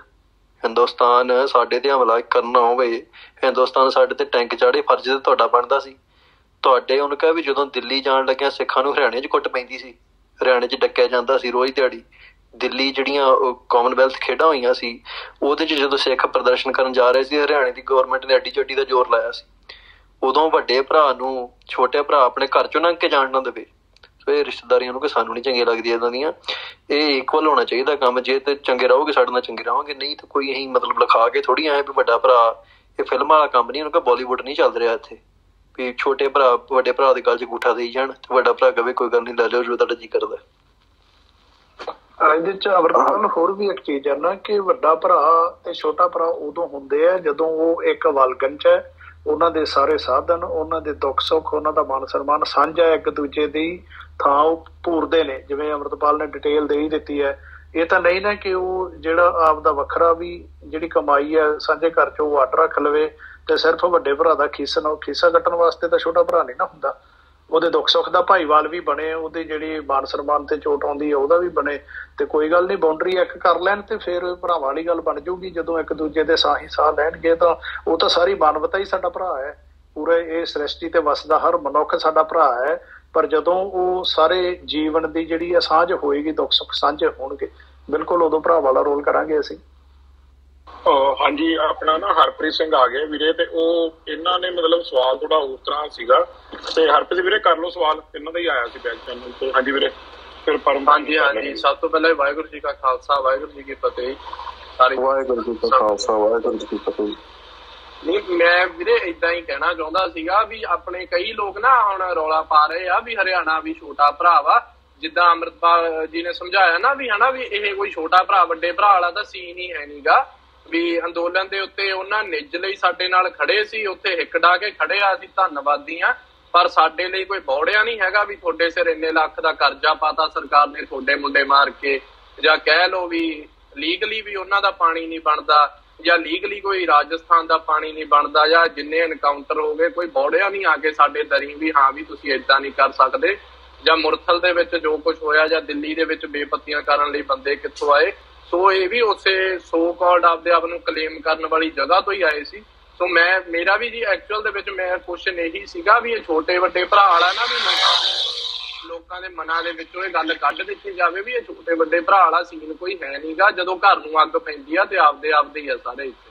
ਹਿੰਦੁਸਤਾਨ ਸਾਡੇ ਤੇ ਹਮਲਾ ਕਰਨਾ ਹੋਵੇ, ਹਿੰਦੁਸਤਾਨ ਸਾਡੇ ਤੇ ਟੈਂਕ ਚਾੜੇ ਫਰਜ਼ ਤੇ ਤੁਹਾਡਾ ਬਣਦਾ ਸੀ। ਤੁਹਾਡੇ ਉਹਨੂੰ ਕਹੇ ਵੀ ਜਦੋਂ ਦਿੱਲੀ ਜਾਣ ਲੱਗਿਆ ਸਿੱਖਾਂ ਨੂੰ ਹਰਿਆਣੇ 'ਚ ਕੁੱਟ ਪੈਂਦੀ ਸੀ, ਹਰਿਆਣੇ 'ਚ ਡੱਕਿਆ ਜਾਂਦਾ ਸੀ ਰੋਜ਼ ਦਿਹਾੜੀ। ਦਿੱਲੀ ਜਿਹੜੀਆਂ ਕਾਮਨਵੈਲਥ ਖੇਡਾਂ ਹੋਈਆਂ ਸੀ, ਉਹਦੇ 'ਚ ਜਦੋਂ ਸਿੱਖ ਪ੍ਰਦਰਸ਼ਨ ਕਰਨ ਜਾ ਰਹੇ ਸੀ, ਹਰਿਆਣੇ ਦੀ ਗਵਰਨਮੈਂਟ ਨੇ ਅੱਡੀ ਚੱਡੀ ਦਾ ਜ਼ੋਰ ਲਾਇਆ ਸੀ। ਉਦੋਂ ਵੱਡੇ ਭਰਾ ਨੂੰ, ਛੋਟੇ ਭਰਾ ਆਪਣੇ ਘਰ ਚੋਂ ਲੰਘ ਕੇ ਜਾਣ ਨਾ ਦੇਵੇ। ਸੋ ਇਹ ਰਿਸ਼ਤੇਦਾਰੀਆਂ ਨੂੰ ਕਿ ਸਾਨੂੰ ਨਹੀਂ ਚੰਗੀਆਂ ਲੱਗਦੀਆਂ ਇਦਾਂ ਦੀਆਂ। ਇਹ ਇਕੁਅਲ ਹੋਣਾ ਚਾਹੀਦਾ ਕੰਮ। ਜੇ ਤੇ ਚੰਗੇ ਰਹੋਗੇ, ਸਾਡੇ ਨਾਲ ਚੰਗੇ ਰਹੋਗੇ। ਨਹੀਂ ਤਾਂ ਕੋਈ ਅਸੀਂ ਮਤਲਬ ਲਿਖਾ ਕੇ ਥੋੜੀ ਆਏ ਵੀ ਵੱਡਾ ਭਰਾ, ਇਹ ਫਿਲਮ ਵਾਲਾ ਕੰਮ ਨਹੀਂ ਉਹਨੂੰ ਕਿ ਬਾਲੀਵੁੱਡ ਨਹੀਂ ਚੱਲ ਰਿਹਾ ਇੱਥੇ। ਵੀ ਛੋਟੇ ਭਰਾ, ਵੱਡੇ ਭਰਾ ਦੇ ਗੱਲ 'ਚ ਗੂਠਾ ਦੇਈ ਜਾਣ ਤੇ ਵੱਡਾ ਭਰਾ ਕਵੇ ਕੋਈ ਗੱਲ ਨਹੀਂ ਲੈ ਲਿਓ ਜੋ ਤੁਹਾਡਾ ਜੀ ਕਰਦਾ ਇਹਦੇ ਚ ਅਵਰਪਾਲ ਹੋਰ ਵੀ ਇੱਕ ਚੀਜ਼ ਹੈ ਨਾ ਕਿ ਵੱਡਾ ਭਰਾ ਤੇ ਛੋਟਾ ਭਰਾ ਉਦੋਂ ਹੁੰਦੇ ਆ ਜਦੋਂ ਉਹ ਇੱਕ ਵਲਗਨ ਚ ਹੈ। ਉਹਨਾਂ ਦੇ ਸਾਰੇ ਸਾਧਨ, ਉਹਨਾਂ ਦੇ ਦੁੱਖ ਸੁੱਖ, ਉਹਨਾਂ ਦਾ ਮਾਨ ਸਨਮਾਨ ਸਾਂਝਾ ਇੱਕ ਦੂਜੇ ਦੀ ਥਾਂ ਉਹ ਪੂਰਦੇ ਨੇ। ਜਿਵੇਂ ਅਮਰਤਪਾਲ ਨੇ ਡਿਟੇਲ ਦੇ ਹੀ ਦਿੱਤੀ ਹੈ। ਇਹ ਤਾਂ ਨਹੀਂ ਨਾ ਕਿ ਉਹ ਜਿਹੜਾ ਆਪ ਦਾ ਵੱਖਰਾ ਵੀ ਜਿਹੜੀ ਕਮਾਈ ਹੈ, ਸਾਂਝੇ ਘਰ ਚ ਉਹ ਅੱਡ ਰੱਖ ਲਵੇ ਤੇ ਸਿਰਫ ਵੱਡੇ ਭਰਾ ਦਾ ਖੀਸਾ ਨਾ ਖੀਸਾ ਕੱਟਣ ਵਾਸਤੇ ਤਾਂ ਛੋਟਾ ਭਰਾ ਨਹੀਂ ਨਾ ਹੁੰਦਾ। ਉਹਦੇ ਦੁੱਖ ਸੁੱਖ ਦਾ ਭਾਈਵਾਲ ਵੀ ਬਣੇ, ਉਹਦੇ ਜਿਹੜੀ ਮਾਨ ਸਨਮਾਨ ਤੇ ਚੋਟ ਆਉਂਦੀ ਹੈ ਉਹਦਾ ਵੀ ਬਣੇ। ਤੇ ਕੋਈ ਗੱਲ ਨਹੀਂ ਬਾਉਂਡਰੀ ਇੱਕ ਕਰ ਲੈਣ ਤੇ ਫਿਰ ਭਰਾਵਾਂ ਵਾਲੀ ਗੱਲ ਬਣ ਜਾਊਗੀ। ਜਦੋਂ ਇੱਕ ਦੂਜੇ ਦੇ ਸਾਹੀ ਸਾਹ ਲੈਣਗੇ ਤਾਂ ਉਹ ਤਾਂ ਸਾਰੀ ਮਾਨਵਤਾ ਹੀ ਸਾਡਾ ਭਰਾ ਹੈ। ਪੂਰੇ ਇਹ ਸ੍ਰਿਸ਼ਟੀ ਤੇ ਵਸਦਾ ਹਰ ਮਨੁੱਖ ਸਾਡਾ ਭਰਾ ਹੈ। ਪਰ ਜਦੋਂ ਉਹ ਸਾਰੇ ਜੀਵਨ ਦੀ ਜਿਹੜੀ ਸਾਂਝ ਹੋਏਗੀ, ਦੁੱਖ ਸੁੱਖ ਸਾਂਝੇ ਹੋਣਗੇ, ਬਿਲਕੁਲ ਉਦੋਂ ਭਰਾ ਵਾਲਾ ਰੋਲ ਕਰਾਂਗੇ ਅਸੀਂ। ਹਾਂਜੀ ਆਪਣਾ ਨਾ ਹਰਪ੍ਰੀਤ ਸਿੰਘ ਆ ਗਏ ਵੀਰੇ ਤੇ ਉਹ ਇਹਨਾਂ ਨੇ ਮਤਲਬ ਸਵਾਲ ਥੋੜਾ ਉਸ ਤਰ੍ਹਾਂ ਸੀਗਾ। ਤੇ ਹਰਪ੍ਰੀਤ ਵੀਰੇ ਕਰ ਲਓ ਸਵਾਲ ਇਹਨਾਂ ਦਾ ਹੀ ਆਇਆ ਸੀ ਬੈਕ ਚੈਨਲ ਤੇ। ਹਾਂਜੀ ਵੀਰੇ ਫਿਰ ਪਰਮ ਹਾਂਜੀ ਹਾਂਜੀ ਸਭ ਤੋਂ ਪਹਿਲਾਂ ਵਾਹਿਗੁਰੂ ਜੀ ਕਾ ਖਾਲਸਾ ਵਾਹਿਗੁਰੂ ਜੀ ਕੀ ਫਤਿਹ। ਸਾਰੇ ਵਾਹਿਗੁਰੂ ਜੀ ਕਾ ਖਾਲਸਾ ਵਾਹਿਗੁਰੂ ਜੀ ਕੀ ਫਤਿਹ। ਨਹੀਂ ਮੈਂ ਵੀਰੇ ਇਦਾਂ ਹੀ ਕਹਿਣਾ ਚਾਹੁੰਦਾ ਸੀਗਾ ਵੀ ਆਪਣੇ ਕਈ ਲੋਕ ਨਾ ਹੁਣ ਰੌਲਾ ਪਾ ਰਹੇ ਆ ਵੀ ਹਰਿਆਣਾ ਵੀ ਛੋਟਾ ਭਰਾ ਵਾ। ਜਿੱਦਾਂ ਅਮਰਤਪਾਲ ਜੀ ਨੇ ਸਮਝਾਇਆ ਨਾ ਵੀ ਹਨਾ ਵੀ ਇਹ ਕੋਈ ਛੋਟਾ ਭਰਾ ਵੱਡੇ ਭਰਾ ਵਾਲਾ ਤਾਂ ਸੀਨ ਹੀ ਹੈ ਨਹੀਂਗਾ ਵੀ ਅੰਦੋਲਨ ਦੇ ਉੱਤੇ ਉਹਨਾਂ ਨਿੱਜ ਲਈ ਸਾਡੇ ਨਾਲ ਖੜੇ ਸੀ, ਉੱਥੇ ਹਿੱਕ ਕੇ ਖੜੇ ਆ ਸੀ ਧੰਨਵਾਦੀ ਆ ਪਰ ਸਾਡੇ ਲਈ ਕੋਈ ਬੌੜਿਆ ਨਹੀਂ ਹੈਗਾ ਵੀ ਤੁਹਾਡੇ ਸਿਰ ਇੰਨੇ ਲੱਖ ਦਾ ਕਰਜ਼ਾ ਪਾਤਾ, ਸਰਕਾਰ ਨੇ ਤੁਹਾਡੇ ਮੁੰਡੇ ਮਾਰ ਕੇ। ਜਾਂ ਕਹਿ ਲੋ ਵੀ ਲੀਗਲੀ ਵੀ ਉਹਨਾਂ ਦਾ ਪਾਣੀ ਨਹੀਂ ਬਣਦਾ, ਜਾਂ ਲੀਗਲੀ ਕੋਈ ਰਾਜਸਥਾਨ ਦਾ ਪਾਣੀ ਨਹੀਂ ਬਣਦਾ, ਜਾਂ ਜਿੰਨੇ ਐਨਕਾਊਂਟਰ ਹੋ ਗਏ, ਕੋਈ ਬੌੜਿਆ ਨਹੀਂ ਆ ਕੇ ਸਾਡੇ ਦਰੀ ਵੀ, ਹਾਂ ਵੀ ਤੁਸੀਂ ਇਦਾਂ ਨਹੀਂ ਕਰ ਸਕਦੇ। ਜਾਂ ਮੁਰਥਲ ਦੇ ਵਿੱਚ ਜੋ ਕੁਝ ਹੋਇਆ, ਜਾਂ ਦਿੱਲੀ ਦੇ ਵਿੱਚ ਬੇਪਤੀਆਂ ਕਰਨ ਲਈ ਬੰਦੇ ਕਿੱਥੋਂ ਆਏ। ਸੋ ਇਹ ਵੀ ਉਸੇ ਸੋ ਕਾਲਡ ਆਪਦੇ ਆਪ ਨੂੰ ਕਲੇਮ ਕਰਨ ਵਾਲੀ ਜਗ੍ਹਾ ਤੋਂ ਹੀ ਆਏ ਸੀ। ਸੋ ਮੈਂ, ਮੇਰਾ ਵੀ ਜੀ ਐਕਚੁਅਲ ਦੇ ਵਿੱਚ ਮੈਂ ਕੁਐਸਚਨ ਇਹੀ ਸੀਗਾ ਵੀ ਇਹ ਛੋਟੇ ਵੱਡੇ ਭਰਾ ਵਾਲਾ ਨਾ ਵੀ ਲੋਕਾਂ ਦੇ ਮਨਾਂ ਦੇ ਵਿੱਚੋਂ ਇਹ ਗੱਲ ਕੱਢ ਦਿੱਤੀ ਜਾਵੇ ਵੀ ਇਹ ਛੋਟੇ ਵੱਡੇ ਭਰਾ ਵਾਲਾ ਸੀਨ ਕੋਈ ਹੈ ਨਹੀਂਗਾ ਜਦੋਂ ਘਰ ਨੂੰ ਅੱਗ ਪੈਂਦੀ ਆ ਤੇ ਆਪਦੇ ਆਪਦੇ ਹੀ ਆ ਸਾਰੇ ਇੱਥੇ।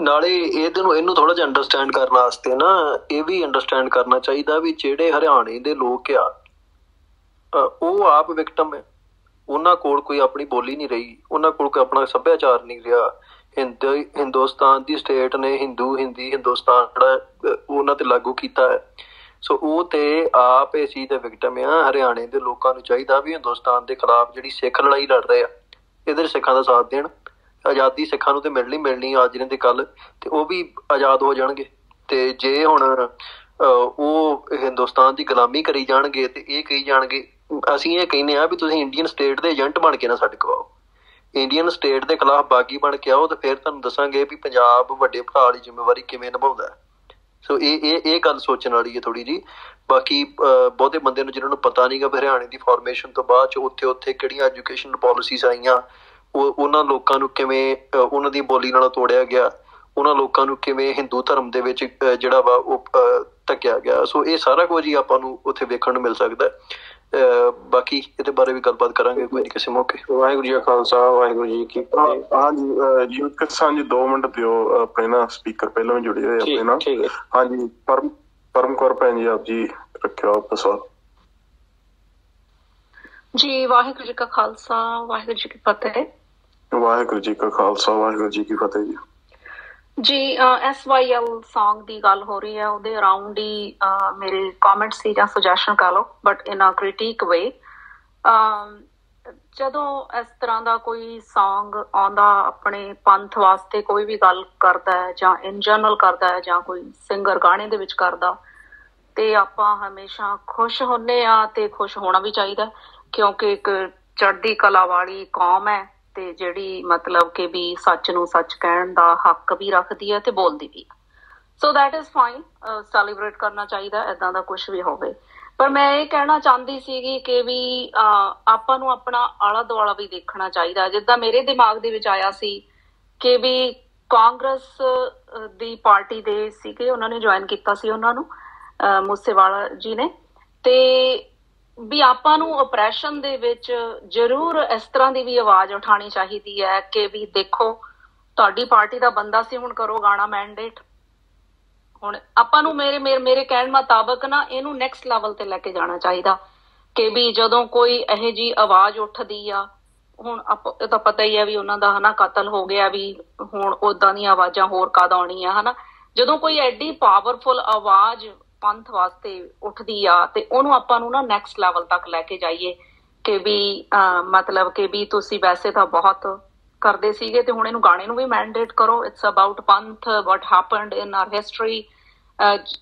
ਨਾਲੇ ਇਹਦੇ ਨੂੰ, ਇਹਨੂੰ ਥੋੜਾ ਜਿਹਾ ਅੰਡਰਸਟੈਂਡ ਕਰਨ ਵਾਸਤੇ ਨਾ, ਇਹ ਵੀ ਅੰਡਰਸਟੈਂਡ ਕਰਨਾ ਚਾਹੀਦਾ ਵੀ ਜਿਹੜੇ ਹਰਿਆਣੇ ਦੇ ਲੋਕ ਆ ਉਹ ਆਪ ਵਿਕਟਮ ਹੈ। ਉਹਨਾਂ ਕੋਲ ਕੋਈ ਆਪਣੀ ਬੋਲੀ ਨਹੀਂ ਰਹੀ। ਉਹਨਾਂ ਕੋਲ ਕੋਈ ਆਪਣਾ ਸੱਭਿਆਚਾਰ ਨਹੀਂ ਰਿਹਾ। ਹਿੰਦ, ਹਿੰਦੁਸਤਾਨ ਦੀ ਸਟੇਟ ਨੇ ਹਿੰਦੂ, ਹਿੰਦੀ, ਹਿੰਦੁਸਤਾਨ ਜਿਹੜਾ ਉਹਨਾਂ ਤੇ ਲਾਗੂ ਕੀਤਾ ਹੈ। ਸੋ ਉਹ ਤੇ ਆਪ ਇਸ ਚੀਜ਼ ਦੇ ਵਿਕਟਮ ਆ। ਹਰਿਆਣੇ ਦੇ ਲੋਕਾਂ ਨੂੰ ਚਾਹੀਦਾ ਵੀ ਹਿੰਦੁਸਤਾਨ ਦੇ ਖਿਲਾਫ ਜਿਹੜੀ ਸਿੱਖ ਲੜਾਈ ਲੜ ਰਹੇ ਆ, ਇਹਦੇ ਸਿੱਖਾਂ ਦਾ ਸਾਥ ਦੇਣ। ਆਜ਼ਾਦੀ ਸਿੱਖਾਂ ਨੂੰ ਤੇ ਮਿਲਣੀ ਮਿਲਣੀ ਅੱਜ ਨੇ ਤੇ ਕੱਲ ਤੇ ਉਹ ਵੀ ਆਜ਼ਾਦ ਹੋ ਜਾਣਗੇ। ਤੇ ਜੇ ਹੁਣ ਉਹ ਹਿੰਦੁਸਤਾਨ ਦੀ ਗੁਲਾਮੀ ਕਰੀ ਜਾਣਗੇ ਤੇ ਇਹ ਕਹੀ ਜਾਣਗੇ ਅਸੀਂ ਇਹ ਕਹਿੰਦੇ ਆ ਵੀ ਤੁਸੀਂ ਇੰਡੀਅਨ ਸਟੇਟ ਦੇ ਏਜੰਟ ਬਣ ਕੇ ਨਾ ਸਾਡੇ ਕੋਲ ਆਓ। ਇੰਡੀਅਨ ਸਟੇਟ ਦੇ ਖਿਲਾਫ ਬਾਗੀ ਬਣ ਕੇ ਆਓ ਤੇ ਫਿਰ ਤੁਹਾਨੂੰ ਦੱਸਾਂਗੇ ਵੀ ਪੰਜਾਬ ਵੱਡੇ ਭਰਾ ਦੀ ਜ਼ਿੰਮੇਵਾਰੀ ਕਿਵੇਂ ਨਿਭਾਉਂਦਾ ਸੋ ਇਹ ਇਹ ਇਹ ਗੱਲ ਸੋਚਣ ਵਾਲੀ ਹੈ ਥੋੜੀ ਜੀ ਬਾਕੀ ਬਹੁਤੇ ਬੰਦੇ ਨੂੰ ਜਿਹਨਾਂ ਨੂੰ ਪਤਾ ਨਹੀਂਗਾ ਵੀ ਹਰਿਆਣੇ ਦੀ ਫਾਰਮੇਸ਼ਨ ਤੋਂ ਬਾਅਦ ਚ ਉੱਥੇ ਉੱਥੇ ਕਿਹੜੀਆਂ ਐਜੂਕੇਸ਼ਨ ਪਾਲਿਸੀਜ਼ ਆਈਆਂ, ਉਹ ਉਹਨਾਂ ਲੋਕਾਂ ਨੂੰ ਕਿਵੇਂ ਉਹਨਾਂ ਦੀ ਬੋਲੀ ਨਾਲ ਤੋੜਿਆ ਗਿਆ, ਉਹਨਾਂ ਲੋਕਾਂ ਨੂੰ ਕਿਵੇਂ ਹਿੰਦੂ ਧਰਮ ਦੇ ਵਿੱਚ ਜਿਹੜਾ ਵਾ ਉਹ ਧੱਕਿਆ ਗਿਆ। ਸੋ ਇਹ ਸਾਰਾ ਕੁਝ ਹੀ ਆਪਾਂ ਨੂੰ ਉੱਥੇ ਵੇਖਣ ਨੂੰ ਮਿਲ ਸਕਦਾ ਹੈ। ਬਾਕੀ ਇਹਦੇ ਬਾਰੇ ਵੀ ਗੱਲਬਾਤ ਕਰਾਂਗੇ ਕੋਈ ਨਹੀਂ ਕਿਸੇ ਮੌਕੇ। ਵਾਹਿਗੁਰੂ ਜੀ ਕਾ ਖਾਲਸਾ ਵਾਹਿਗੁਰੂ ਜੀ ਕੀ ਹਾਂ ਫਤਿਹ। ਹਾਂਜੀ ਜੀ ਕਿਸਾਨ ਜੀ 2 ਮਿੰਟ ਦਿਓ ਆਪਣੇ ਨਾਲ ਸਪੀਕਰ ਪਹਿਲਾਂ ਵੀ ਜੁੜੇ ਹੋਏ ਆਪਣੇ ਨਾਲ। ਹਾਂਜੀ ਪਰਮ ਪਰਮ ਕੌਰ ਭੈਣ ਜੀ ਆਪ ਜੀ ਰੱਖਿਓ ਆਪ ਸਵਾਲ ਜੀ ਵਾਹਿਗੁਰੂ ਜੀ ਕਾ ਖਾਲਸਾ ਵਾਹਿਗੁਰੂ ਜੀ ਕੀ ਫਤਿਹ। ਵਾਹਿਗੁਰੂ ਜੀ ਕਾ ਖਾਲਸਾ ਵਾਹਿਗੁਰੂ ਜੀ ਕੀ ਫਤਿਹ ਜੀ। ਜੀ ਐਸਵਾਈਐਲ Song ਦੀ ਗੱਲ ਹੋ ਰਹੀ ਹੈ, ਉਹਦੇ ਅਰਾਊਂਡ ਹੀ ਮੇਰੇ ਕਮੈਂਟ ਸੀ ਜਾਂ ਸੁਜੈਸ਼ਨ ਕਰ ਲਓ ਬਟ ਇਨ ਅ ਕ੍ਰਿਟਿਕ ਵੇ ਜਦੋਂ ਇਸ ਤਰ੍ਹਾਂ ਦਾ ਕੋਈ Song ਆਉਂਦਾ, ਆਪਣੇ ਪੰਥ ਵਾਸਤੇ ਕੋਈ ਵੀ ਗੱਲ ਕਰਦਾ ਹੈ ਜਾਂ ਇਨ ਜਨਰਲ ਕਰਦਾ ਹੈ ਜਾਂ ਕੋਈ ਸਿੰਗਰ ਗਾਣੇ ਦੇ ਵਿੱਚ ਕਰਦਾ, ਤੇ ਆਪਾਂ ਹਮੇਸ਼ਾ ਖੁਸ਼ ਹੁੰਨੇ ਆ ਤੇ ਖੁਸ਼ ਹੋਣਾ ਵੀ ਚਾਹੀਦਾ ਕਿਉਂਕਿ ਇੱਕ ਚੜ੍ਹਦੀ ਕਲਾ ਵਾਲੀ ਕੌਮ ਹੈ। ਤੇ ਜਿਹੜੀ ਮਤਲਬ ਕਿ ਵੀ ਸੱਚ ਨੂੰ ਸੱਚ ਕਹਿਣ ਦਾ ਹੱਕ ਵੀ ਰੱਖਦੀ ਹੈ ਤੇ ਬੋਲਦੀ ਵੀ so that is fine celebrate ਕਰਨਾ ਚਾਹੀਦਾ ਐਦਾਂ ਦਾ ਕੁਝ ਵੀ ਹੋਵੇ। ਪਰ ਮੈਂ ਇਹ ਕਹਿਣਾ ਚਾਹੁੰਦੀ ਸੀਗੀ ਕਿ ਵੀ ਆਪਾਂ ਨੂੰ ਆਪਣਾ ਆਲਾ ਦੁਆਲਾ ਵੀ ਦੇਖਣਾ ਚਾਹੀਦਾ। ਜਿੱਦਾਂ ਮੇਰੇ ਦਿਮਾਗ ਦੇ ਵਿੱਚ ਆਇਆ ਸੀ ਕਿ ਵੀ ਕਾਂਗਰਸ ਦੀ ਪਾਰਟੀ ਦੇ ਸੀਗੇ ਉਹਨਾਂ ਨੇ ਜੁਆਇਨ ਕੀਤਾ ਸੀ ਉਹਨਾਂ ਨੂੰ ਅਹ, ਮੂਸੇਵਾਲਾ ਜੀ ਨੇ। ਤੇ ਵੀ ਆਪਾਂ ਨੂੰ ਆਪਰੇਸ਼ਨ ਦੇ ਵਿੱਚ ਜ਼ਰੂਰ ਇਸ ਤਰ੍ਹਾਂ ਦੀ ਵੀ ਆਵਾਜ਼ ਉਠਾਣੀ ਚਾਹੀਦੀ ਹੈ ਕਿ ਵੀ ਦੇਖੋ, ਤੁਹਾਡੀ ਪਾਰਟੀ ਦਾ ਬੰਦਾ ਸੀ, ਹੁਣ ਕਰੋ ਗਾਣਾ ਮੈਂਡੇਟ ਹੁਣ ਆਪਾਂ ਨੂੰ ਮੇਰੇ ਮੇਰੇ ਕਹਿਣ ਮੁਤਾਬਕ ਨਾ ਇਹਨੂੰ ਨੈਕਸਟ ਲੈਵਲ ਤੇ ਲੈ ਕੇ ਜਾਣਾ ਚਾਹੀਦਾ ਕਿ ਵੀ ਜਦੋਂ ਕੋਈ ਇਹੋ ਜੀ ਆਵਾਜ਼ ਉੱਠਦੀ ਆ, ਹੁਣ ਆਪਾਂ, ਇਹ ਤਾਂ ਪਤਾ ਹੀ ਆ ਵੀ ਉਹਨਾਂ ਦਾ ਹਨਾ ਕਤਲ ਹੋ ਗਿਆ ਵੀ ਹੁਣ ਉਦਾਂ ਦੀਆਂ ਆਵਾਜ਼ਾਂ ਹੋਰ ਕਦ ਆਉਣੀਆਂ, ਹਨਾ। ਜਦੋਂ ਕੋਈ ਐਡੀ ਪਾਵਰਫੁਲ ਆਵਾਜ਼ ਪੰਥ ਵਾਸਤੇ ਉੱਠਦੀ ਆ ਤੇ ਉਹਨੂੰ ਆਪਾਂ ਨੂੰ ਨਾ ਨੈਕਸਟ ਲੈਵਲ ਤੱਕ ਲੈ ਕੇ ਜਾਈਏ ਕਿ ਵੀ ਮਤਲਬ ਕਿ ਵੀ ਤੁਸੀਂ ਵੈਸੇ ਤਾਂ ਬਹੁਤ ਕਰਦੇ ਸੀਗੇ ਤੇ ਹੁਣ ਇਹਨੂੰ ਗਾਣੇ ਨੂੰ ਵੀ ਮੈਂਡੇਟ ਕਰੋ। It's about Panth what happened in our history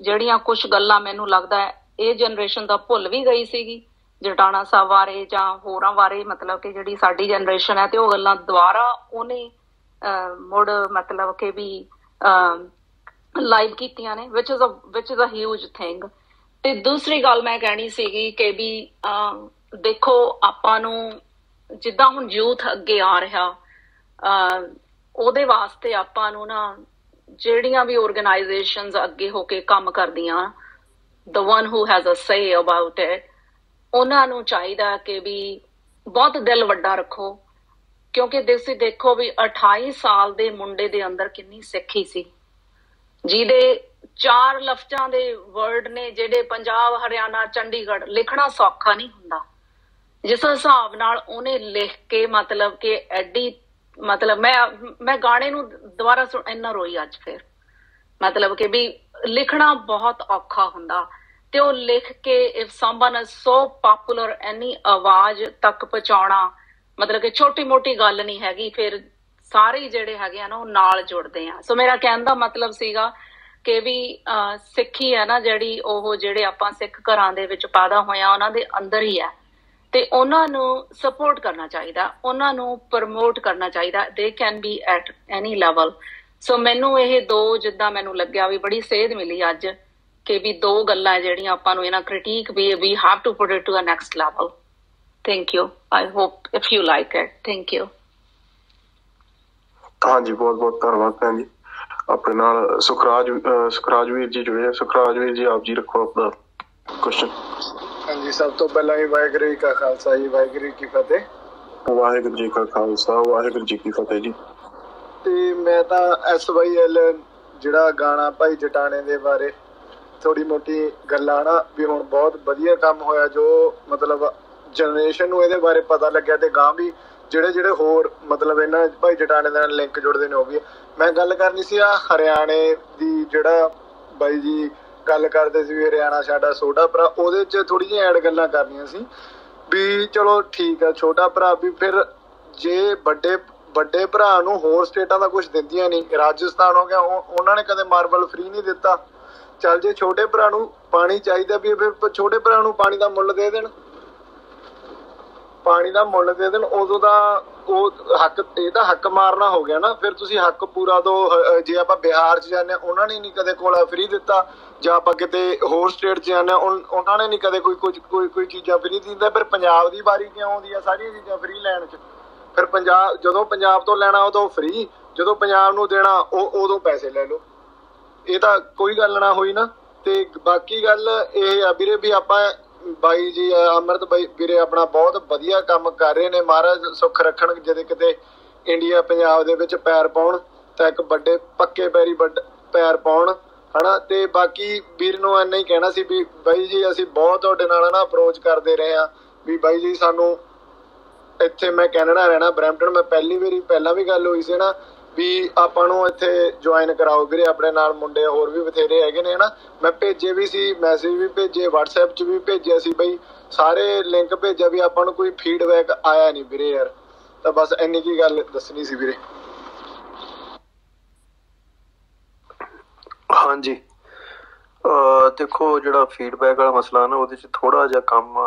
ਜਿਹੜੀਆਂ ਕੁਝ ਗੱਲਾਂ ਮੈਨੂੰ ਲੱਗਦਾ ਇਹ ਜਨਰੇਸ਼ਨ ਦਾ ਭੁੱਲ ਵੀ ਗਈ ਸੀਗੀ। ਜਟਾਣਾ ਸਾਹਿਬ ਬਾਰੇ ਜਾਂ ਹੋਰਾਂ ਬਾਰੇ, ਮਤਲਬ ਕਿ ਜਿਹੜੀ ਸਾਡੀ ਜਨਰੇਸ਼ਨ ਹੈ ਤੇ ਉਹ ਗੱਲਾਂ ਦੁਬਾਰਾ ਉਹਨੇ ਮੁੜ ਮਤਲਬ ਕਿ ਵੀ ਲਾਈਵ ਕੀਤੀਆਂ ਨੇ which is a which is a huge thing ਤੇ ਦੂਸਰੀ ਗੱਲ ਮੈਂ ਕਹਿਣੀ ਸੀਗੀ ਕਿ ਵੀ ਦੇਖੋ ਆਪਾਂ ਨੂੰ ਜਿੱਦਾਂ ਹੁਣ ਯੂਥ ਅੱਗੇ ਆ ਰਿਹਾ ਅਹ, ਉਹਦੇ ਵਾਸਤੇ ਆਪਾਂ ਨੂੰ ਨਾ ਜਿਹੜੀਆਂ ਵੀ ਆਰਗੇਨਾਈਜੇਸ਼ਨਸ ਅੱਗੇ ਹੋ ਕੇ ਕੰਮ ਕਰਦੀਆਂ the one who has a say about it ਉਹਨਾਂ ਨੂੰ ਚਾਹੀਦਾ ਕਿ ਵੀ ਬਹੁਤ ਦਿਲ ਵੱਡਾ ਰੱਖੋ ਕਿਉਂਕਿ ਤੁਸੀਂ ਦੇਖੋ ਵੀ 28 ਸਾਲ ਦੇ ਮੁੰਡੇ ਦੇ ਅੰਦਰ ਕਿੰਨੀ ਸਿੱਖੀ ਸੀ। ਜਿਹਦੇ ਚਾਰ ਲਫ਼ਜ਼ਾਂ ਦੇ ਵਰਡ ਨੇ, ਜਿਹੜੇ ਪੰਜਾਬ, ਹਰਿਆਣਾ, ਚੰਡੀਗੜ੍ਹ, ਲਿਖਣਾ ਸੌਖਾ ਨਹੀਂ ਹੁੰਦਾ। ਜਿਸ ਹਿਸਾਬ ਨਾਲ ਉਹਨੇ ਲਿਖ ਕੇ ਮਤਲਬ ਕਿ ਐਡੀ, ਮਤਲਬ ਮੈਂ ਮੈਂ ਗਾਣੇ ਨੂੰ ਦੁਬਾਰਾ ਸੁਣ, ਇੰਨਾ ਰੋਈ ਅੱਜ ਫਿਰ। ਮਤਲਬ ਕਿ ਵੀ ਲਿਖਣਾ ਬਹੁਤ ਔਖਾ ਹੁੰਦਾ। ਤੇ ਉਹ ਲਿਖ ਕੇ if someone is so popular ਐਨੀ ਆਵਾਜ਼ ਤੱਕ ਪਹੁੰਚਾਉਣਾ, ਮਤਲਬ ਕਿ ਛੋਟੀ ਮੋਟੀ ਗੱਲ ਨਹੀਂ ਹੈਗੀ, ਫਿਰ ਸਾਰੇ ਹੀ ਜਿਹੜੇ ਹੈਗੇ ਆ ਨਾ ਉਹ ਨਾਲ ਜੁੜਦੇ ਆ। ਸੋ ਮੇਰਾ ਕਹਿਣ ਦਾ ਮਤਲਬ ਸੀਗਾ ਕਿ ਵੀ ਅਹ, ਸਿੱਖੀ ਹੈ ਨਾ ਜਿਹੜੀ ਉਹ ਜਿਹੜੇ ਆਪਾਂ ਸਿੱਖ ਘਰਾਂ ਦੇ ਵਿੱਚ ਪੈਦਾ ਹੋਇਆ ਉਹਨਾਂ ਦੇ ਅੰਦਰ ਹੀ ਹੈ ਤੇ ਉਹਨਾਂ ਨੂੰ ਸਪੋਰਟ ਕਰਨਾ ਚਾਹੀਦਾ ਉਹਨਾਂ ਨੂੰ ਪ੍ਰਮੋਟ ਕਰਨਾ ਚਾਹੀਦਾ they can be at any level so ਮੈਨੂੰ ਇਹ ਦੋ ਜਿੱਦਾਂ ਮੈਨੂੰ ਲੱਗਿਆ ਵੀ ਬੜੀ ਸੇਧ ਮਿਲੀ ਅੱਜ ਕਿ ਵੀ ਦੋ ਗੱਲਾਂ ਜਿਹੜੀਆਂ ਆਪਾਂ ਨੂੰ ਇਹਨਾਂ critic we we have to put it to a next level thank you I hope if you like it thank you ਹਾਂਜੀ ਬਹੁਤ ਬਹੁਤ ਧੰਨਵਾਦ ਭੈਣ ਜੀ। ਆਪਣੇ ਨਾਲ ਸੁਖਰਾਜ ਸੁਖਰਾਜ ਵੀਰ ਜੀ ਜੁੜੇ ਆ ਸੁਖਰਾਜ ਵੀਰ ਜੀ ਆਪ ਜੀ ਰੱਖੋ ਆਪਣਾ ਕੁਐਸਚਨ ਹਾਂਜੀ ਸਭ ਤੋਂ ਪਹਿਲਾਂ ਹੀ ਵਾਹਿਗੁਰੂ ਜੀ ਕਾ ਖਾਲਸਾ ਜੀ ਵਾਹਿਗੁਰੂ ਕੀ ਫਤਿਹ। ਵਾਹਿਗੁਰੂ ਜੀ ਕਾ ਖਾਲਸਾ ਵਾਹਿਗੁਰੂ ਜੀ ਕੀ ਫਤਿਹ ਜੀ। ਤੇ ਮੈਂ ਤਾਂ ਐਸਵਾਈਐਲ ਜਿਹੜਾ ਗਾਣਾ ਭਾਈ ਜਟਾਣੇ ਦੇ ਬਾਰੇ ਥੋੜੀ ਮੋਟੀ ਗੱਲਾਂ ਨਾ ਵੀ ਹੁਣ ਬਹੁਤ ਵਧੀਆ ਕੰਮ ਹੋਇਆ ਜੋ ਮਤਲਬ ਜਨਰੇਸ਼ਨ ਨੂੰ ਇਹਦੇ ਬਾਰੇ ਪਤਾ ਲੱਗਿਆ ਤੇ ਗਾਂ ਵੀ ਜਿਹੜੇ ਜਿਹੜੇ ਹੋਰ ਮਤਲਬ ਇਹਨਾਂ ਭਾਈ ਜਟਾਣੇ ਦੇ ਨਾਲ ਲਿੰਕ ਜੁੜਦੇ ਨੇ ਉਹ ਵੀ ਮੈਂ ਗੱਲ ਕਰਨੀ ਸੀ ਆ ਹਰਿਆਣੇ ਦੀ ਜਿਹੜਾ ਬਾਈ ਜੀ ਗੱਲ ਕਰਦੇ ਸੀ ਵੀ ਹਰਿਆਣਾ ਸਾਡਾ ਛੋਟਾ ਭਰਾ, ਉਹਦੇ 'ਚ ਥੋੜੀ ਜਿਹੀ ਐਡ ਗੱਲਾਂ ਕਰਨੀਆਂ ਸੀ ਵੀ ਚਲੋ ਠੀਕ ਆ ਛੋਟਾ ਭਰਾ ਵੀ ਫਿਰ ਜੇ ਵੱਡੇ ਵੱਡੇ ਭਰਾ ਨੂੰ ਹੋਰ ਸਟੇਟਾਂ ਦਾ ਕੁਝ ਦਿੰਦੀਆਂ ਨਹੀਂ, ਰਾਜਸਥਾਨ ਹੋ ਗਿਆ ਉਹਨਾਂ ਨੇ ਕਦੇ ਮਾਰਬਲ ਫ੍ਰੀ ਨਹੀਂ ਦਿੱਤਾ। ਚੱਲ ਜੇ ਛੋਟੇ ਭਰਾ ਨੂੰ ਪਾਣੀ ਚਾਹੀਦਾ ਵੀ ਫਿਰ ਛੋਟੇ ਭਰਾ ਨੂੰ ਪਾਣੀ ਦਾ ਮੁੱਲ ਦੇ ਦੇਣ। ਪਾਣੀ ਦਾ ਮੁੱਲ ਦੇ ਦੇਣ, ਉਦੋਂ ਦਾ ਉਹ ਹੱਕ, ਇਹਦਾ ਹੱਕ ਮਾਰਨਾ ਹੋ ਗਿਆ ਨਾ। ਫਿਰ ਤੁਸੀਂ ਹੱਕ ਪੂਰਾ ਦੋ ਜੇ ਆਪਾਂ ਬਿਹਾਰ 'ਚ ਜਾਂਦੇ ਉਹਨਾਂ ਨੇ ਨਹੀਂ ਕਦੇ ਕੋਲਾ ਫ੍ਰੀ ਦਿੱਤਾ। ਜਾਂ ਆਪਾਂ ਕਿਤੇ ਹੋਰ ਸਟੇਟ 'ਚ ਜਾਂਦੇ ਉਹਨਾਂ ਨੇ ਨਹੀਂ ਕਦੇ ਕੋਈ, ਕੁਝ, ਕੋਈ ਕੋਈ ਚੀਜ਼ਾਂ ਫ੍ਰੀ ਦਿੰਦਾ ਫਿਰ ਪੰਜਾਬ ਦੀ ਵਾਰੀ ਕਿਉਂ ਆਉਂਦੀ ਆ ਸਾਰੀਆਂ ਚੀਜ਼ਾਂ ਫ੍ਰੀ ਲੈਣ 'ਚ? ਫਿਰ ਪੰਜਾਬ, ਜਦੋਂ ਪੰਜਾਬ ਤੋਂ ਲੈਣਾ, ਉਦੋਂ ਫ੍ਰੀ ਜਦੋਂ ਪੰਜਾਬ ਨੂੰ ਦੇਣਾ, ਉਹ, ਉਦੋਂ ਪੈਸੇ ਲੈ ਲਓ। ਇਹ ਤਾਂ ਕੋਈ ਗੱਲ ਨਾ ਹੋਈ ਨਾ। ਤੇ ਬਾਕੀ ਗੱਲ ਇਹ ਆ ਵੀਰੇ ਵੀ ਆਪਾਂ ਬਾਈ ਜੀ ਅਮਰਤ ਬਾਈ ਵੀਰੇ ਆਪਣਾ ਬਹੁਤ ਵਧੀਆ ਕੰਮ ਕਰ ਰਹੇ ਨੇ। ਮਹਾਰਾਜ ਸੁੱਖ ਰੱਖਣ ਜਦੇ ਕਿਤੇ ਇੰਡੀਆ ਪੰਜਾਬ ਦੇ ਵਿੱਚ ਪੈਰ ਪਾਉਣ, ਤਾਂ ਇੱਕ ਵੱਡੇ ਪੱਕੇ ਪੈਰੀ ਪੈਰ ਪਾਉਣ, ਹਨਾ? ਤੇ ਬਾਕੀ ਵੀਰ ਨੂੰ ਇੰਨਾ ਹੀ ਕਹਿਣਾ ਸੀ ਵੀ ਬਾਈ ਜੀ, ਅਸੀਂ ਬਹੁਤ ਤੁਹਾਡੇ ਨਾਲ ਨਾ ਅਪਰੋਚ ਕਰਦੇ ਰਹੇ ਆ ਵੀ ਬਾਈ ਜੀ, ਸਾਨੂੰ ਇੱਥੇ ਮੈਂ ਕੈਨੇਡਾ ਰਹਿਣਾ, ਬਰੈਂਪਟਨ, ਮੈਂ ਪਹਿਲੀ ਵਾਰੀ, ਪਹਿਲਾਂ ਵੀ ਗੱਲ ਹੋਈ ਸੀ ਨਾ। ਵੀ ਆਪਾਂ ਨੂੰ ਇੱਥੇ ਜੁਆਇਨ ਕਰਾਓ ਵੀਰੇ, ਆਪਣੇ ਨਾਲ ਮੁੰਡੇ ਹੋਰ ਵੀ ਬਥੇਰੇ ਹੈਗੇ ਨੇ, ਹਨਾ? ਮੈਂ ਭੇਜੇ ਵੀ ਸੀ ਮੈਸੇਜ ਵੀ ਭੇਜੇ, WhatsApp 'ਚ ਵੀ ਭੇਜਿਆ ਸੀ ਬਈ, ਸਾਰੇ ਲਿੰਕ ਭੇਜਿਆ ਵੀ ਆਪਾਂ ਨੂੰ ਕੋਈ ਫੀਡਬੈਕ ਆਇਆ ਨਹੀਂ ਵੀਰੇ ਯਾਰ। ਤਾਂ ਬਸ ਇੰਨੀ ਕੀ ਗੱਲ ਦੱਸਣੀ ਸੀ ਵੀਰੇ। ਹਾਂਜੀ। ਦੇਖੋ, ਜਿਹੜਾ ਫੀਡਬੈਕ ਵਾਲਾ ਮਸਲਾ ਨਾ, ਉਹਦੇ ਚ ਥੋੜਾ ਜਿਹਾ ਕੰਮ,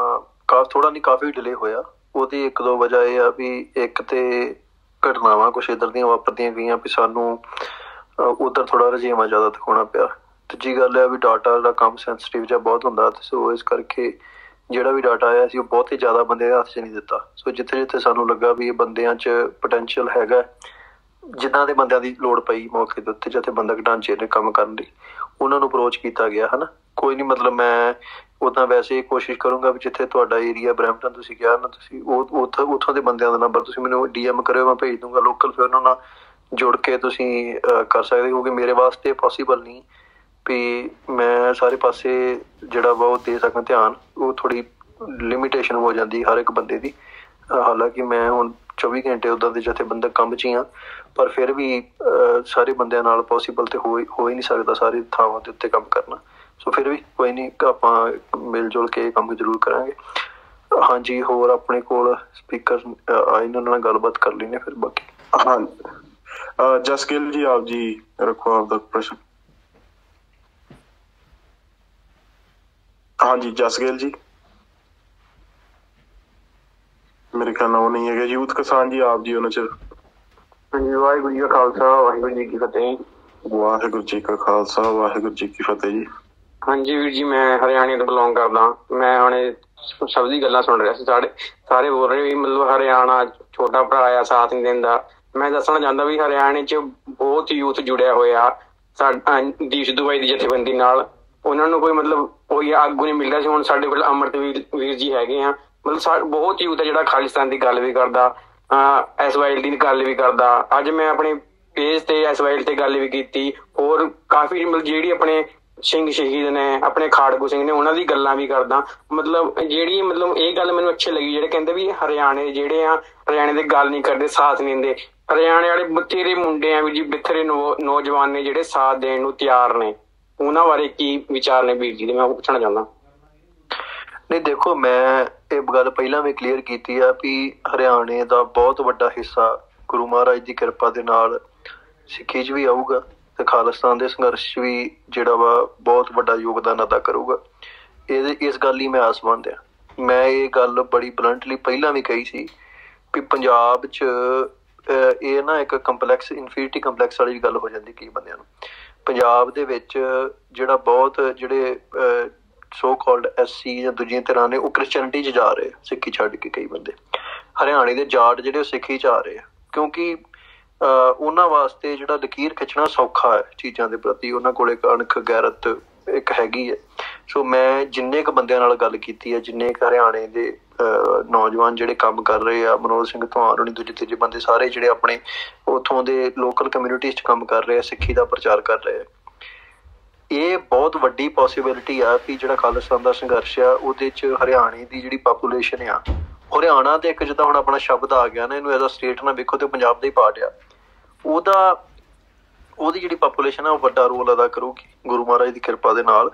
ਕਾ ਥੋੜਾ ਨਹੀਂ, ਕਾਫੀ ਡਿਲੇ ਹੋਇਆ। ਉਹਦੀ ਇੱਕ ਦੋ ਵਜ੍ਹਾ ਇਹ ਆ ਵੀ ਇੱਕ ਤੇ ਘਟਨਾਵਾਂ ਕੁਛ ਇਧਰ ਦੀਆਂ ਵਾਪਰਦੀਆਂ ਗਈਆਂ ਵੀ ਸਾਨੂੰ ਉਧਰ ਥੋੜਾ ਰਜੀਮਾ ਜ਼ਿਆਦਾ ਦਿਖਾਉਣਾ ਪਿਆ। ਤੇ ਗੱਲ ਹੈ ਵੀ ਡਾਟਾ ਦਾ ਕੰਮ ਸੈਂਸਿਟਿਵ ਜਿਹਾ ਬਹੁਤ ਹੁੰਦਾ, ਤੇ ਸੋ ਇਸ ਕਰਕੇ ਜਿਹੜਾ ਵੀ ਡਾਟਾ ਆਇਆ ਸੀ ਉਹ ਬਹੁਤ ਹੀ ਜ਼ਿਆਦਾ ਬੰਦੇ ਦੇ ਹੱਥ 'ਚ ਨਹੀਂ ਦਿੱਤਾ। ਸੋ ਜਿੱਥੇ ਜਿੱਥੇ ਸਾਨੂੰ ਲੱਗਾ ਵੀ ਇਹ ਬੰਦਿਆਂ 'ਚ ਪੋਟੈਂਸ਼ੀਅਲ ਹੈਗਾ ਜਿਨ੍ਹਾਂ ਦੇ ਬੰਦਿਆਂ ਦੀ ਲੋੜ ਪਈ ਮੌਕੇ ਦੇ ਉੱਤੇ, ਜਿੱਥੇ ਬੰਦਾ ਢਾਂਚੇ ਨੇ ਕੰਮ ਕਰਨ ਲਈ, ਉਹਨਾਂ ਨੂੰ ਅਪਰੋਚ ਕੀਤਾ ਗਿਆ, ਹਨਾ? ਕੋਈ ਨਹੀਂ ਮਤਲਬ ਮੈਂ ਉਦਾਂ ਵੈਸੇ ਕੋਸ਼ਿਸ਼ ਕਰੂੰਗਾ ਵੀ ਜਿੱਥੇ ਤੁਹਾਡਾ ਏਰੀਆ ਬ੍ਰੈਂਪਟਨ ਤੁਸੀਂ ਕਿਹਾ ਨਾ ਤੁਸੀਂ, ਉਹ, ਉੱਥੋਂ ਉੱਥੋਂ ਦੇ ਬੰਦਿਆਂ ਦਾ ਨੰਬਰ ਤੁਸੀਂ ਮੈਨੂੰ ਡੀਐਮ ਕਰਿਓ, ਮੈਂ ਭੇਜ ਦੂੰਗਾ ਲੋਕਲ ਫਿਰ ਉਹਨਾਂ ਨਾਲ ਜੁੜ ਕੇ ਤੁਸੀਂ ਕਰ ਸਕਦੇ ਕਿਉਂਕਿ ਮੇਰੇ ਵਾਸਤੇ ਪੋਸੀਬਲ ਨਹੀਂ ਵੀ ਮੈਂ ਸਾਰੇ ਪਾਸੇ ਜਿਹੜਾ ਵਾ ਉਹ ਦੇ ਸਕਾਂ ਧਿਆਨ, ਉਹ ਥੋੜੀ ਲਿਮਿਟੇਸ਼ਨ ਹੋ ਜਾਂਦੀ ਹਰ ਇੱਕ ਬੰਦੇ ਦੀ। ਹਾਲਾਂਕਿ ਮੈਂ ਹੁਣ 24 ਘੰਟੇ ਉਦਾਂ ਦੇ ਜਥੇਬੰਦਕ ਕੰਮ 'ਚ ਹੀ ਆ ਪਰ ਫਿਰ ਵੀ ਸਾਰੇ ਬੰਦਿਆਂ ਨਾਲ ਪੋਸੀਬਲ ਤੇ ਹੋ ਹੀ ਹੋ ਹੀ ਨਹੀਂ ਸਕਦਾ ਸਾਰੇ ਥਾਵਾਂ ਦੇ ਉੱਤੇ ਕੰਮ ਕਰਨਾ। ਸੋ ਫਿਰ ਵੀ ਕੋਈ ਨਹੀਂ ਆਪਾਂ ਮਿਲ ਜੁਲ ਕੇ ਕੰਮ ਜ਼ਰੂਰ ਕਰਾਂਗੇ। ਹਾਂਜੀ ਹੋਰ ਆਪਣੇ ਕੋਲ ਸਪੀਕਰ ਆਏ ਨੇ ਉਹਨਾਂ ਨਾਲ ਗੱਲਬਾਤ ਕਰ ਲੈਣੇ ਫਿਰ ਬਾਕੀ। ਹਾਂ। ਜਸਕਿਲ ਜੀ ਆਪ ਜੀ ਰੱਖੋ ਆਪ ਦਾ ਪ੍ਰਸ਼ਨ। ਹਾਂਜੀ ਜਸਕਿਲ ਜੀ। ਮੇਰੇ ਖਿਆਲ ਨਾਲ ਉਹ ਨਹੀਂ ਹੈਗਾ। ਯੂਥ ਕਿਸਾਨ ਜੀ ਆਪ ਜੀ ਉਹਨਾਂ ਚ। ਹਾਂਜੀ ਵਾਹਿਗੁਰੂ ਜੀ ਕਾ ਖਾਲਸਾ ਵਾਹਿਗੁਰੂ ਜੀ ਕੀ ਫਤਿਹ। ਵਾਹਿਗੁਰੂ ਜੀ ਕਾ ਖਾਲਸਾ ਵਾਹਿਗੁਰੂ ਜੀ ਕੀ ਫਤਿਹ ਜੀ। ਹਾਂਜੀ ਵੀਰ ਜੀ, ਮੈਂ ਹਰਿਆਣੇ ਤੋਂ ਬਿਲੋਂਗ ਕਰਦਾ। ਮੈਂ ਹੁਣੇ ਸਭ ਦੀ ਗੱਲਾਂ ਸੁਣ ਰਿਹਾ ਸੀ ਸਾਡੇ ਸਾਰੇ ਬੋਲ ਰਹੇ ਵੀ ਮਤਲਬ ਹਰਿਆਣਾ ਛੋਟਾ ਭਰਾ ਆ, ਸਾਥ ਨਹੀਂ ਦਿੰਦਾ। ਮੈਂ ਦੱਸਣਾ ਚਾਹੁੰਦਾ ਵੀ ਹਰਿਆਣੇ 'ਚ ਬਹੁਤ ਯੂਥ ਜੁੜਿਆ ਹੋਇਆ। ਸਾਡਾ ਦੀਸ਼ ਦੁਬਈ ਦੀ ਜਥੇਬੰਦੀ ਨਾਲ। ਉਹਨਾਂ ਨੂੰ ਕੋਈ ਮਤਲਬ ਕੋਈ ਆਗੂ ਨਹੀਂ ਮਿਲਦਾ ਸੀ। ਹੁਣ ਸਾਡੇ ਕੋਲ ਅਮਰਤ ਵੀਰ ਜੀ ਹੈਗੇ ਆ। ਮਤਲਬ ਬਹੁਤ ਯੂਥ ਹੈ ਜਿਹੜਾ ਖਾਲਿਸਤਾਨ ਦੀ ਗੱਲ ਵੀ ਕਰਦਾ। ਐਸਵਾਈਐਲ ਦੀ ਗੱਲ ਵੀ ਕਰਦਾ। ਅੱਜ ਮੈਂ ਆਪਣੇ ਪੇਜ ਤੇ ਐਸਵਾਈਐਲ ਤੇ ਗੱਲ ਵੀ ਕੀਤੀ। ਹੋਰ ਕਾਫੀ ਮਤਲਬ ਜਿਹੜੀ ਆਪਣੇ ਸਿੰਘ ਸ਼ਹੀਦ ਨੇ, ਆਪਣੇ ਖਾੜਕੂ ਸਿੰਘ ਨੇ, ਉਹਨਾਂ ਦੀ ਗੱਲਾਂ ਵੀ ਕਰਦਾ। ਮਤਲਬ ਜਿਹੜੀ, ਮਤਲਬ ਇਹ ਗੱਲ ਮੈਨੂੰ ਅੱਛੀ ਲੱਗੀ, ਜਿਹੜੇ ਕਹਿੰਦੇ ਵੀ ਹਰਿਆਣੇ ਜਿਹੜੇ ਆ, ਹਰਿਆਣੇ ਦੇ ਗੱਲ ਨਹੀਂ ਕਰਦੇ, ਸਾਥ ਨਹੀਂ ਦਿੰਦੇ। ਹਰਿਆਣੇ ਵਾਲੇ ਬਥੇਰੇ ਮੁੰਡੇ ਆ ਵੀ ਜੀ, ਬਥੇਰੇ ਨੌਜਵਾਨ ਨੇ ਜਿਹੜੇ ਸਾਥ ਦੇਣ ਨੂੰ ਤਿਆਰ ਨੇ। ਉਹਨਾਂ ਬਾਰੇ ਕੀ ਵਿਚਾਰ ਨੇ ਵੀਰ ਜੀ ਦੇ? ਮੈਂ ਪੁੱਛਣਾ ਚਾਹੁੰਦਾ। ਨਹੀਂ, ਦੇਖੋ, ਮੈਂ ਇਹ ਗੱਲ ਪਹਿਲਾਂ ਵੀ ਕਲੀਅਰ ਕੀਤੀ ਆ ਵੀ ਹਰਿਆਣੇ ਦਾ ਬਹੁਤ ਵੱਡਾ ਹਿੱਸਾ ਗੁਰੂ ਮਹਾਰਾਜ ਦੀ ਕਿਰਪਾ ਦੇ ਨਾਲ ਸਿੱਖੀ 'ਚ ਵੀ ਆਊਗਾ। ਤੇ ਖਾਲਿਸਤਾਨ ਦੇ ਸੰਘਰਸ਼ 'ਚ ਵੀ ਜਿਹੜਾ ਵਾ ਬਹੁਤ ਵੱਡਾ ਯੋਗਦਾਨ ਅਦਾ ਕਰੂਗਾ। ਇਹ ਇਸ ਗੱਲ ਲਈ ਮੈਂ ਆਸ ਆ ਮੈਂ ਇਹ ਗੱਲ ਬੜੀ ਬਲੰਟਲੀ ਪਹਿਲਾਂ ਵੀ ਕਹੀ ਸੀ ਕਿ ਪੰਜਾਬ 'ਚ ਇਹ ਨਾ ਇੱਕ ਕੰਪਲੈਕਸ ਇਨਫੀਨਿਟੀ ਕੰਪਲੈਕਸ ਵਾਲੀ ਗੱਲ ਹੋ ਜਾਂਦੀ ਕਈ ਬੰਦਿਆਂ ਨੂੰ। ਪੰਜਾਬ ਦੇ ਵਿੱਚ ਜਿਹੜਾ ਬਹੁਤ ਜਿਹੜੇ ਸੋ ਕਾਲਡ ਐਸਸੀ ਜਾਂ ਦੂਜੀਆਂ ਤਰ੍ਹਾਂ ਨੇ, ਉਹ ਕ੍ਰਿਸਚੀਅਨਿਟੀ 'ਚ ਜਾ ਰਹੇ ਸਿੱਖੀ ਛੱਡ ਕੇ ਕਈ ਬੰਦੇ। ਹਰਿਆਣੇ ਦੇ ਜਾਟ ਜਿਹੜੇ ਉਹ ਸਿੱਖੀ 'ਚ ਆ ਰਹੇ ਆ। ਕਿਉਂਕਿ ਉਹਨਾਂ ਵਾਸਤੇ ਜਿਹੜਾ ਲਕੀਰ ਖਿੱਚਣਾ ਸੌਖਾ ਹੈ ਚੀਜ਼ਾਂ ਦੇ ਪ੍ਰਤੀ, ਉਹਨਾਂ ਕੋਲੇ ਅਣਖ ਗੈਰਤ ਇੱਕ ਹੈਗੀ ਹੈ। ਸੋ ਮੈਂ ਜਿੰਨੇ ਕ ਬੰਦਿਆਂ ਨਾਲ ਗੱਲ ਕੀਤੀ ਹੈ, ਜਿੰਨੇ ਕ ਹਰਿਆਣੇ ਦੇ ਨੌਜਵਾਨ ਜਿਹੜੇ ਕੰਮ ਕਰ ਰਹੇ ਆ, ਮਨੋਜ ਸਿੰਘ ਧਵਾਨ ਹੋਣੀ, ਦੂਜੇ ਤੀਜੇ ਬੰਦੇ ਸਾਰੇ ਜਿਹੜੇ ਆਪਣੇ ਉਥੋਂ ਦੇ ਲੋਕਲ ਕਮਿਊਨਿਟੀਆਂ 'ਚ ਕੰਮ ਕਰ ਰਹੇ ਆ, ਸਿੱਖੀ ਦਾ ਪ੍ਰਚਾਰ ਕਰ ਰਹੇ ਆ। ਇਹ ਬਹੁਤ ਵੱਡੀ ਪੋਸਿਬਿਲਿਟੀ ਆ ਕਿ ਜਿਹੜਾ ਖਾਲਿਸਤਾਨ ਦਾ ਸੰਘਰਸ਼ ਆ, ਉਹਦੇ 'ਚ ਹਰਿਆਣੇ ਦੀ ਜਿਹੜੀ ਪੋਪੂਲੇਸ਼ਨ ਆ ਹਰਿਆਣਾ ਤੇ ਇੱਕ ਜਿੱਦਾਂ ਹੁਣ ਆਪਣਾ ਸ਼ਬਦ ਆ ਗਿਆ ਨਾ, ਇਹਨੂੰ ਐਜ਼ ਅ ਸਟੇਟ ਨਾ ਵੇਖੋ ਤੇ ਪੰਜਾਬ ਦਾ ਹੀ ਪਾਰਟ ਆ। ਉਹਦਾ, ਉਹਦੀ ਜਿਹੜੀ ਪੋਪੂਲੇਸ਼ਨ ਆ ਉਹ ਵੱਡਾ ਰੋਲ ਅਦਾ ਕਰੂਗੀ, ਗੁਰੂ ਮਹਾਰਾਜ ਦੀ ਕਿਰਪਾ ਦੇ ਨਾਲ।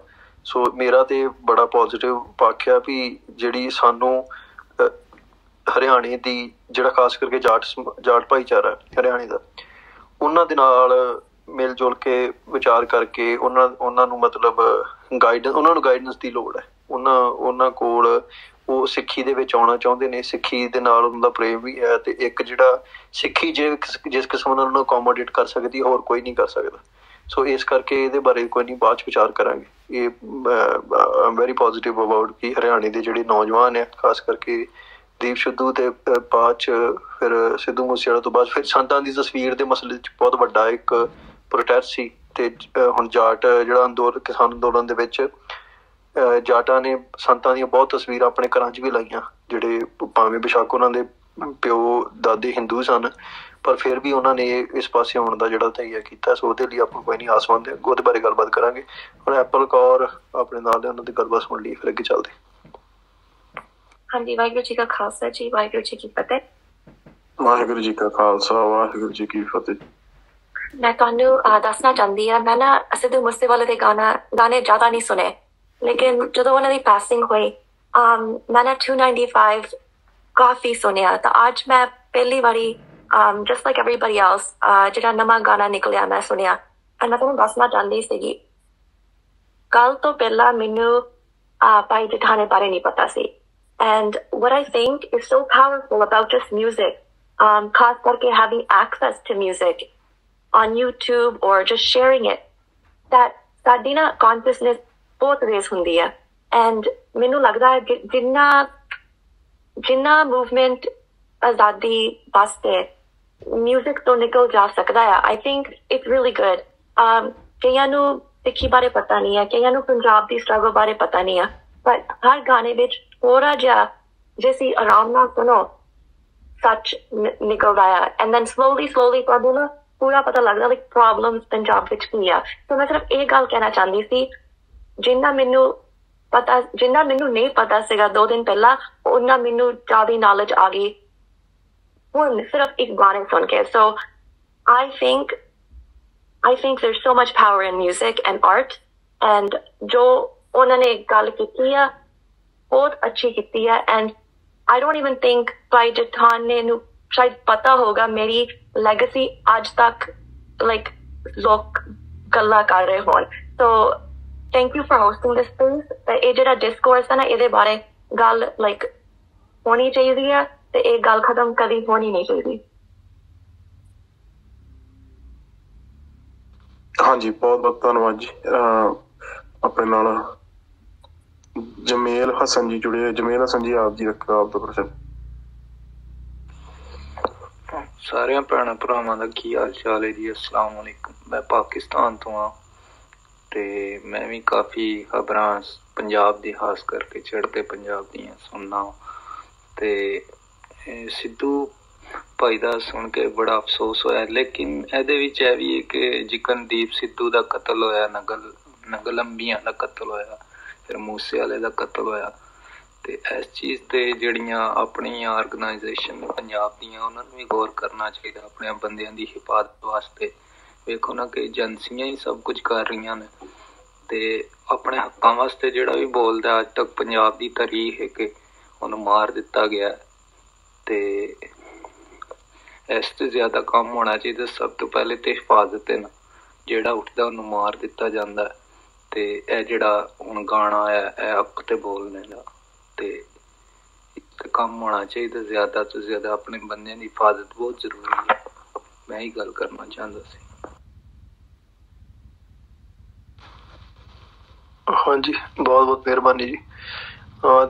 ਸੋ ਮੇਰਾ ਤੇ ਬੜਾ ਪੋਜ਼ਿਟਿਵ ਪਾਖਿਆ ਵੀ ਜਿਹੜੀ ਸਾਨੂੰ ਹਰਿਆਣੇ ਦੀ ਜਿਹੜਾ ਖਾਸ ਕਰਕੇ ਜਾਟ ਜਾਟ ਭਾਈਚਾਰਾ, ਹਰਿਆਣੇ ਦਾ, ਉਹਨਾਂ ਦੇ ਨਾਲ ਮਿਲ ਜੁਲ ਕੇ ਵਿਚਾਰ ਕਰਕੇ ਉਹਨਾਂ ਉਹਨਾਂ ਨੂੰ ਮਤਲਬ ਗਾਈਡੈਂਸ ਉਹਨਾਂ ਨੂੰ ਗਾਈਡੈਂਸ ਦੀ ਲੋੜ ਹੈ। ਉਹਨਾਂ ਉਹਨਾਂ ਕੋਲ ਉਹ ਸਿੱਖੀ ਦੇ ਵਿੱਚ ਆਉਣਾ ਚਾਹੁੰਦੇ ਨੇ, ਸਿੱਖੀ ਦੇ ਨਾਲ ਉਹਨਾਂ ਦਾ ਪ੍ਰੇਮ ਵੀ ਹੈ ਤੇ ਇੱਕ ਜਿਹੜਾ ਸਿੱਖੀ ਜਿਸ ਕਿਸਮ ਨਾਲ ਉਹਨੂੰ ਅਕੋਮੋਡੇਟ ਕਰ ਸਕਦੀ, ਹੋਰ ਕੋਈ ਨਹੀਂ ਕਰ ਸਕਦਾ। ਸੋ ਇਸ ਕਰਕੇ ਇਹਦੇ ਬਾਰੇ ਕੋਈ ਨਹੀਂ, ਬਾਅਦ ਚ ਵਿਚਾਰ ਕਰਾਂਗੇ। ਇਹ ਆਮ ਵੈਰੀ ਪੋਜ਼ਿਟਿਵ ਅਬਾਊਟ ਕਿ ਹਰਿਆਣੇ ਦੇ ਜਿਹੜੇ ਨੌਜਵਾਨ ਹੈ, ਖਾਸ ਕਰਕੇ ਦੀਪ ਸਿੱਧੂ ਤੇ ਬਾਅਦ ਚ ਫਿਰ ਸਿੱਧੂ ਮੂਸੇਵਾਲਾ ਤੋਂ ਬਾਅਦ ਫਿਰ ਸੰਤਾਂ ਦੀ ਤਸਵੀਰ ਦੇ ਮਸਲੇ 'ਚ ਬਹੁਤ ਵੱਡਾ ਇੱਕ ਪ੍ਰੋਟੈਸਟ ਸੀ ਤੇ ਹੁਣ ਜਾਟ ਜਿਹੜਾ ਅੰਦੋਲਨ, ਕਿਸਾਨ ਅੰਦੋਲਨ ਦੇ ਵਿੱਚ ਜਾਟਾਂ ਨੇ ਸੰਤਾਂ ਦੀਆਂ ਬਹੁਤ ਤਸਵੀਰਾਂ ਆਪਣੇ ਘਰਾਂ 'ਚ ਵੀ ਲਾਈਆਂ ਜਿਹੜੇ ਭਾਵੇਂ ਬਿਸ਼ੱਕ ਉਹਨਾਂ ਦੇ ਪਿਓ ਦਾਦੇ ਹਿੰਦੂ ਸਨ ਪਰ ਫਿਰ ਵੀ ਉਹਨਾਂ ਨੇ ਇਸ ਪਾਸੇ ਆਉਣ ਦਾ ਜਿਹੜਾ ਤਈਆ ਕੀਤਾ ਸੋ ਉਹਦੇ ਲਈ ਆਪਾਂ ਕੋਈ ਨਹੀਂ ਆਸਮਾਨ ਦੇ ਉਹਦੇ ਬਾਰੇ ਗੱਲਬਾਤ ਕਰਾਂਗੇ। ਹੁਣ ਐਪਲ ਕੌਰ ਆਪਣੇ ਨਾਲ ਦੇ ਉਹਨਾਂ ਦੀ ਗੱਲਬਾਤ ਸੁਣ ਲਈ ਫਿਰ ਅੱਗੇ ਚੱਲਦੇ। ਹਾਂਜੀ ਵਾਹਿਗੁਰੂ ਜੀ ਕਾ ਖਾਲਸਾ ਜੀ ਵਾਹਿਗੁਰੂ ਜੀ ਕੀ ਫਤਿਹ। ਵਾਹਿਗੁਰੂ ਜੀ ਕਾ ਖਾਲਸਾ ਵਾਹਿਗੁਰੂ ਜੀ ਕੀ ਫਤਿਹ। ਮੈਂ ਤੁਹਾਨੂੰ ਦੱਸਣਾ ਚਾਹੁੰਦੀ ਆ ਮੈਂ ਨਾ ਅਸਦੂ ਮੁਸਤਫਾ ਦੇ ਗਾਣਾ ਗਾਣੇ ਜ਼ਿਆਦਾ ਨਹੀਂ ਸੁਨੇ ਲੇਕਿਨ ਜਦੋਂ ਉਹਨਾਂ ਦੀ ਪਾਸਿੰਗ ਹੋਈ um ਮੈਂ ਨਾ 295 ਕਾਫੀ ਸੁਨਿਆ ਤਾਂ ਅੱਜ ਮੈਂ ਪਹਿਲੀ ਵਾਰੀ um just like everybody else ਜਿਹੜਾ ਨਵਾਂ ਗਾਣਾ ਨਿਕਲਿਆ ਮੈਂ ਸੁਨਿਆ and ਮੈਂ ਤੁਹਾਨੂੰ ਦੱਸਣਾ ਚਾਹੁੰਦੀ ਸੀਗੀ ਕੱਲ ਤੋਂ ਪਹਿਲਾਂ ਮੈਨੂੰ ਭਾਈ ਜਠਾਣੇ ਬਾਰੇ ਨਹੀਂ ਪਤਾ ਸੀ and what I think is so powerful about just music um ਖਾਸ ਕਰਕੇ having access to music on YouTube or just sharing it that ਸਾਡੀ ਨਾ consciousness ਬਹੁਤ ਰੇਸ ਹੁੰਦੀ ਹੈ। ਐਂਡ ਮੈਨੂੰ ਲੱਗਦਾ ਹੈ ਜਿੰਨਾ ਜਿੰਨਾ ਮੂਵਮੈਂਟ ਆਜ਼ਾਦੀ ਵਾਸਤੇ 뮤직 ਤੋਂ ਨਿਕਲ ਜਾ ਸਕਦਾ ਹੈ I think it's really good um ਕਈਆਂ ਨੂੰ ਸਿੱਖੀ ਬਾਰੇ ਪਤਾ ਨਹੀਂ ਹੈ, ਕਈਆਂ ਨੂੰ ਪੰਜਾਬ ਦੀ ਸਟਰਗਲ ਬਾਰੇ ਪਤਾ ਨਹੀਂ ਹੈ। ਪਰ ਹਰ ਗਾਣੇ ਵਿੱਚ ਥੋੜਾ ਜਿਹਾ ਜਿਸੀ ਆਰਾਮ ਨਾਲ ਸੁਣੋ, ਸੱਚ ਨਿਕਲਦਾ ਹੈ ਐਂਡ ਦੈਨ ਸਲੋਲੀ ਸਲੋਲੀ ਤੁਹਾਨੂੰ ਨਾ ਪੂਰਾ ਪਤਾ ਲੱਗਦਾ ਲਾਈਕ ਪ੍ਰੋਬਲਮਸ ਪੰਜਾਬ ਵਿੱਚ ਕੀ ਆ। ਸੋ ਮੈਂ ਸਿਰਫ ਇਹ ਗੱਲ ਕਹਿਣਾ ਚਾਹੁੰਦੀ ਸੀ ਜਿੰਨਾ ਮੈਨੂੰ ਪਤਾ, ਜਿੰਨਾ ਮੈਨੂੰ ਨਹੀਂ ਪਤਾ ਸੀਗਾ ਦੋ ਦਿਨ ਪਹਿਲਾਂ, ਉਹਨਾਂ ਮੈਨੂੰ ਜ਼ਿਆਦਾ ਨੌਲੇਜ ਆ ਗਈ। ਹੁਣ ਸਿਰਫ ਇੱਕ ਗਾਣੇ ਸੁਣ ਕੇ। So I think I think there's so much power in music and art, and ਜੋ ਉਹਨਾਂ ਨੇ ਗੱਲ ਕੀਤੀ ਆ, ਬਹੁਤ ਅੱਛੀ ਕੀਤੀ ਆ, and I don't even think ਭਾਈ ਜਠਾਨ ਨੇ ਨੂੰ ਸ਼ਾਇਦ ਪਤਾ ਹੋਗਾ ਮੇਰੀ ਲੈਗੇਸੀ ਅੱਜ ਤੱਕ ਲਾਈਕ ਲੋਕ ਗੱਲਾਂ ਕਰ ਰਹੇ ਹੋਣ। So thank you for hosting this space ਤੇ ਇਹ ਜਿਹੜਾ ਡਿਸਕੋਰਸ ਹੈ ਨਾ ਇਹਦੇ ਬਾਰੇ ਗੱਲ ਲਾਈਕ ਹੋਣੀ ਚਾਹੀਦੀ ਹੈ ਤੇ ਇਹ ਗੱਲ ਖਤਮ ਕਦੀ ਹੋਣੀ ਨਹੀਂ ਚਾਹੀਦੀ। ਹਾਂਜੀ ਬਹੁਤ ਬਹੁਤ ਧੰਨਵਾਦ ਜੀ। ਆਪਣੇ ਨਾਲ ਜਮੇਲ ਹਸਨ ਜੀ ਜੁੜੇ ਜਮੇਲ ਹਸਨ ਜੀ ਆਪ ਜੀ ਰੱਖੋ ਆਪ ਦਾ ਪ੍ਰਸ਼ਨ। ਸਾਰਿਆਂ ਭੈਣਾਂ ਭਰਾਵਾਂ ਦਾ ਕੀ ਹਾਲ ਚਾਲ ਹੈ ਜੀ? ਅਸਲਾਮ ਅਲੈਕੁਮ। ਮੈਂ ਪਾਕਿਸਤਾਨ ਤੋਂ ਆ ਤੇ ਮੈਂ ਵੀ ਕਾਫੀ ਖਬਰਾਂ ਪੰਜਾਬ ਦੀ, ਖਾਸ ਕਰਕੇ ਚੜ੍ਹਦੇ ਪੰਜਾਬ ਦੀਆਂ ਸੁਣਨਾ ਤੇ ਸਿੱਧੂ ਭਾਈ ਦਾ ਸੁਣ ਕੇ ਬੜਾ ਅਫਸੋਸ ਹੋਇਆ। ਲੇਕਿਨ ਇਹਦੇ ਵਿੱਚ ਇਹ ਵੀ ਹੈ ਕਿ ਜਿਕਨਦੀਪ ਸਿੱਧੂ ਦਾ ਕਤਲ ਹੋਇਆ, ਨਗਲ, ਨਗਲੰਬੀਆਂ ਦਾ ਕਤਲ ਹੋਇਆ, ਫਿਰ ਮੂਸੇ ਵਾਲੇ ਦਾ ਕਤਲ ਹੋਇਆ। ਤੇ ਇਸ ਚੀਜ਼ ਤੇ ਜਿਹੜੀਆਂ ਆਪਣੀਆਂ ਆਰਗੇਨਾਈਜੇਸ਼ਨ ਪੰਜਾਬ ਦੀਆਂ, ਉਹਨਾਂ ਨੂੰ ਵੀ ਗੌਰ ਕਰਨਾ ਚਾਹੀਦਾ, ਆਪਣੇ ਬੰਦਿਆਂ ਦੀ ਹਿਫਾਜ਼ਤ ਵਾਸਤੇ। ਵੇਖੋ ਨਾ ਕਿ ਏਜੰਸੀਆਂ ਹੀ ਸਭ ਕੁਝ ਕਰ ਰਹੀਆਂ ਨੇ ਤੇ ਆਪਣੇ ਹੱਕਾਂ ਵਾਸਤੇ ਜਿਹੜਾ ਵੀ ਬੋਲਦਾ ਅੱਜ ਤੱਕ ਪੰਜਾਬ ਦੀ ਤਾਰੀਖ ਹੈ ਕਿ ਉਹਨੂੰ ਮਾਰ ਦਿੱਤਾ ਗਿਆ ਤੇ ਇਸ ਤੋਂ ਜ਼ਿਆਦਾ ਕੰਮ ਹੋਣਾ ਚਾਹੀਦਾ ਸਭ ਤੋਂ ਪਹਿਲੇ ਤੇ ਹਿਫਾਜ਼ਤ ਹੈ ਨਾ, ਜਿਹੜਾ ਉੱਠਦਾ ਉਹਨੂੰ ਮਾਰ ਦਿੱਤਾ ਜਾਂਦਾ ਤੇ ਇਹ ਜਿਹੜਾ ਹੁਣ ਗਾਣਾ ਆਇਆ, ਇਹ ਅੱਖ ਤੇ ਬੋਲਣੇ ਦਾ ਤੇ ਇੱਕ ਕੰਮ ਹੋਣਾ ਚਾਹੀਦਾ, ਜ਼ਿਆਦਾ ਤੋਂ ਜ਼ਿਆਦਾ ਆਪਣੇ ਬੰਦਿਆਂ ਦੀ ਹਿਫਾਜ਼ਤ ਬਹੁਤ ਜ਼ਰੂਰੀ ਹੈ। ਮੈਂ ਹੀ ਗੱਲ ਕਰਨਾ ਚਾਹੁੰਦਾ ਸੀ। ਹਾਂਜੀ, ਬਹੁਤ ਬਹੁਤ ਮਿਹਰਬਾਨੀ ਜੀ।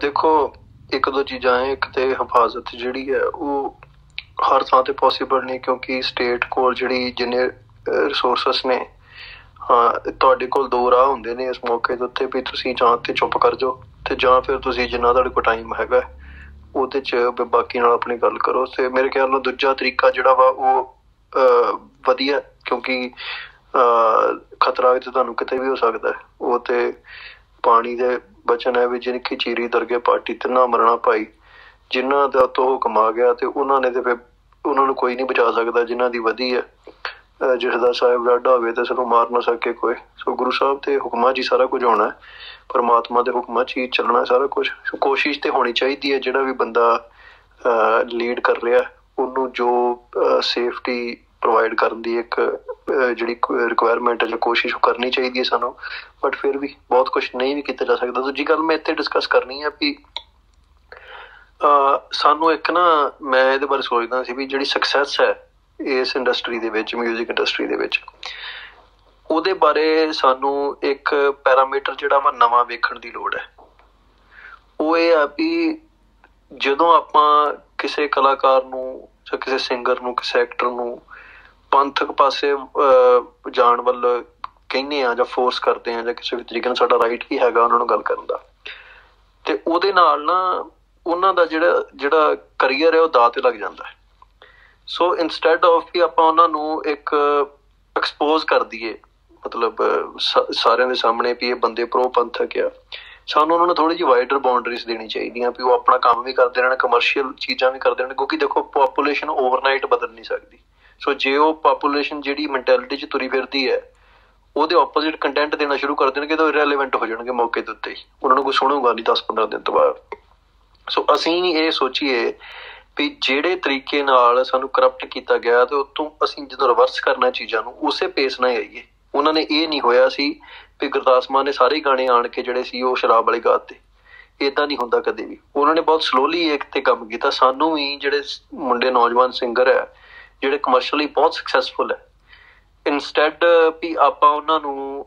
ਦੇਖੋ, ਇੱਕ ਦੋ ਚੀਜ਼ਾਂ ਹੈ ਇੱਕ ਤੇ ਹਿਫਾਜ਼ਤ ਜਿਹੜੀ ਹੈ ਉਹ ਹਰ ਥਾਂ ਤੇ ਪੋਸੀਬਲ ਨਹੀਂ ਕਿਉਂਕਿ ਸਟੇਟ ਕੋਲ ਜਿਹੜੀ ਜਿੰਨੇ ਰਿਸੋਰਸਸ ਨੇ, ਹਾਂ, ਤੁਹਾਡੇ ਕੋਲ ਦੋ ਰਾਹ ਹੁੰਦੇ ਨੇ ਇਸ ਮੌਕੇ ਦੇ ਉੱਤੇ, ਵੀ ਤੁਸੀਂ ਜਾਂ ਤੇ ਚੁੱਪ ਕਰ ਜਾਓ, ਤੇ ਜਾਂ ਫਿਰ ਤੁਸੀਂ ਜਿੰਨਾ ਤੁਹਾਡੇ ਕੋਲ ਟਾਈਮ ਹੈਗਾ, ਉਹਦੇ ਚ ਵੀ ਬਾਕੀ ਨਾਲ ਆਪਣੀ ਗੱਲ ਕਰੋ। ਤੇ ਮੇਰੇ ਖਿਆਲ ਨਾਲ ਦੂਜਾ ਤਰੀਕਾ ਜਿਹੜਾ ਵਾ, ਉਹ ਵਧੀਆ, ਕਿਉਂਕਿ ਖਤਰਾ ਤੇ ਤੁਹਾਨੂੰ ਕਿਤੇ ਵੀ ਹੋ ਸਕਦਾ ਉਹ ਤੇ ਪਾਣੀ ਦੇ ਬਚਨ ਹੈ ਵੀ ਜਿਨਕੀ ਚੀਰੀ ਦਰਗੇ ਪਾਰਟੀ ਤਿੰਨਾ ਮਰਣਾ ਭਾਈ। ਜਿਨ੍ਹਾਂ ਦਾ ਤੋਂ ਹੁਕਮ ਆ ਗਿਆ ਤੇ ਉਹਨਾਂ ਨੇ ਤੇ ਫਿਰ ਉਹਨਾਂ ਨੂੰ ਕੋਈ ਨਹੀਂ ਬਚਾ ਸਕਦਾ, ਜਿਨ੍ਹਾਂ ਦੀ ਵਧੀ ਹੈ। ਅਹ ਸਾਹਿਬ ਡਾਢਾ ਹੋਵੇ ਤੇ ਸਾਨੂੰ ਮਾਰ ਨਾ ਸਕੇ ਕੋਈ। ਸੋ ਗੁਰੂ ਸਾਹਿਬ ਤੇ ਹੁਕਮਾਂ 'ਚ ਹੀ ਸਾਰਾ ਕੁਝ ਹੋਣਾ ਹੈ। ਪਰਮਾਤਮਾ ਦੇ ਹੁਕਮਾਂ 'ਚ ਹੀ ਚੱਲਣਾ ਸਾਰਾ ਕੁਝ। ਸੋ ਕੋਸ਼ਿਸ਼ ਤੇ ਹੋਣੀ ਚਾਹੀਦੀ ਹੈ ਜਿਹੜਾ ਵੀ ਬੰਦਾ ਲੀਡ ਕਰ ਰਿਹਾ ਉਹਨੂੰ ਜੋ ਸੇਫਟੀ ਪ੍ਰੋਵਾਈਡ ਕਰਨ ਦੀ ਇੱਕ ਜਿਹੜੀ ਰਿਕੁਆਇਰਮੈਂਟ ਹੈ, ਜਾਂ ਕੋਸ਼ਿਸ਼ ਉਹ ਕਰਨੀ ਚਾਹੀਦੀ ਹੈ ਸਾਨੂੰ। ਬਟ ਫਿਰ ਵੀ ਬਹੁਤ ਕੁਝ ਨਹੀਂ ਵੀ ਕੀਤਾ ਜਾ ਸਕਦਾ। ਦੂਜੀ ਗੱਲ ਮੈਂ ਇੱਥੇ ਡਿਸਕਸ ਕਰਨੀ ਹੈ ਵੀ ਸਾਨੂੰ ਇੱਕ ਨਾ ਮੈਂ ਇਹਦੇ ਬਾਰੇ ਸੋਚਦਾ ਸੀ ਵੀ ਜਿਹੜੀ ਸਕਸੈਸ ਹੈ ਇਸ ਇੰਡਸਟਰੀ ਦੇ ਵਿੱਚ 뮤직 ਇੰਡਸਟਰੀ ਦੇ ਵਿੱਚ, ਉਹਦੇ ਬਾਰੇ ਸਾਨੂੰ ਇੱਕ ਪੈਰਾਮੀਟਰ ਜਿਹੜਾ ਵਾ ਨਵਾਂ ਵੇਖਣ ਦੀ ਲੋੜ ਹੈ। ਉਹ ਇਹ ਆ ਵੀ ਜਦੋਂ ਆਪਾਂ ਕਿਸੇ ਕਲਾਕਾਰ ਨੂੰ ਜਾਂ ਕਿਸੇ ਸਿੰਗਰ ਨੂੰ, ਕਿਸੇ ਐਕਟਰ ਨੂੰ ਪੰਥਕ ਪਾਸੇ ਅਹ, ਜਾਣ ਵੱਲ ਕਹਿੰਦੇ ਆ ਜਾਂ ਫੋਰਸ ਕਰਦੇ ਆ ਜਾਂ ਕਿਸੇ ਵੀ ਤਰੀਕੇ ਨਾਲ ਸਾਡਾ ਰਾਈਟ ਵੀ ਹੈਗਾ ਉਹਨਾਂ ਨੂੰ ਗੱਲ ਕਰਨ ਦਾ। ਤੇ ਉਹਦੇ ਨਾਲ ਨਾ ਉਹਨਾਂ ਦਾ ਜਿਹੜਾ ਜਿਹੜਾ ਕੈਰੀਅਰ ਹੈ ਉਹ ਦਾਅ ਤੇ ਲੱਗ ਜਾਂਦਾ ਹੈ। ਸੋ ਇਨਸਟੈਡ ਆਫ ਕਿ ਆਪਾਂ ਉਹਨਾਂ ਨੂੰ ਇੱਕ ਐਕਸਪੋਜ਼ ਕਰ ਦਈਏ ਮਤਲਬ ਸਾਰਿਆਂ ਦੇ ਸਾਹਮਣੇ ਵੀ ਇਹ ਬੰਦੇ ਪ੍ਰੋ ਪੰਥਕ ਆ ਸਾਨੂੰ ਉਹਨਾਂ ਨੂੰ ਥੋੜੀ ਜਿਹੀ ਵਾਈਡਰ ਬਾਉਂਡਰੀਜ਼ ਦੇਣੀ ਚਾਹੀਦੀਆਂ ਵੀ ਉਹ ਆਪਣਾ ਕੰਮ ਵੀ ਕਰਦੇ ਰਹਿਣ ਕਮਰਸ਼ੀਅਲ ਚੀਜ਼ਾਂ ਵੀ ਕਰਦੇ ਰਹਿਣ ਕਿਉਂਕਿ ਦੇਖੋ ਪੋਪੂਲੇਸ਼ਨ ਓਵਰਨਾਈਟ ਬਦਲ ਨਹੀਂ ਸਕਦੀ। ਸੋ ਜੇ ਉਹ ਪੋਪੂਲੇਸ਼ਨ ਜਿਹੜੀ ਮੈਂਟੈਲਿਟੀ 'ਚ ਤੁਰੀ ਫਿਰਦੀ ਹੈ, ਉਹਦੇ ਆਪੋਜ਼ਿਟ ਕੰਟੈਂਟ ਦੇਣਾ ਸ਼ੁਰੂ ਕਰ ਦੇਣਗੇ ਤਾਂ ਇਰੈਲੇਵੈਂਟ ਹੋ ਜਾਣਗੇ ਮੌਕੇ ਦੇ ਉੱਤੇ ਉਹਨਾਂ ਨੂੰ ਕੋਈ ਸੁਣੂਗਾ ਨਹੀਂ 10-15 ਦਿਨ ਤੋਂ ਬਾਅਦ। ਸੋ ਅਸੀਂ ਇਹ ਸੋਚੀਏ ਵੀ ਜਿਹੜੇ ਤਰੀਕੇ ਨਾਲ ਸਾਨੂੰ ਕਰਪਟ ਕੀਤਾ ਗਿਆ ਤੇ ਉਤੋਂ ਅਸੀਂ ਜਦੋਂ ਰਿਵਰਸ ਕਰਨਾ ਚੀਜ਼ਾਂ ਨੂੰ, ਉਸੇ ਪੇਸ ਨਾਲ ਆਈਏ। ਉਹਨਾਂ ਨੇ ਇਹ ਨਹੀਂ ਹੋਇਆ ਸੀ ਵੀ ਗੁਰਦਾਸ ਮਾਨ ਨੇ ਸਾਰੇ ਗਾਣੇ ਆਣ ਕੇ ਜਿਹੜੇ ਸੀ ਉਹ ਸ਼ਰਾਬ ਵਾਲੇ ਗਾਤੇ ਇਦਾਂ ਨਹੀਂ ਹੁੰਦਾ ਕਦੇ ਵੀ। ਉਹਨਾਂ ਨੇ ਬਹੁਤ ਸਲੋਲੀ ਇੱਕ ਤੇ ਕੰਮ ਕੀਤਾ। ਸਾਨੂੰ ਵੀ ਜਿਹੜੇ ਮੁੰਡੇ ਨੌਜਵਾਨ ਸਿੰਗਰ ਹੈ ਜਿਹੜੇ ਕਮਰਸ਼ੀਅਲੀ ਬਹੁਤ ਸਕਸੈਸਫੁਲ ਹੈ। ਇਨਸਟੈਡ ਵੀ ਆਪਾਂ ਉਹਨਾਂ ਨੂੰ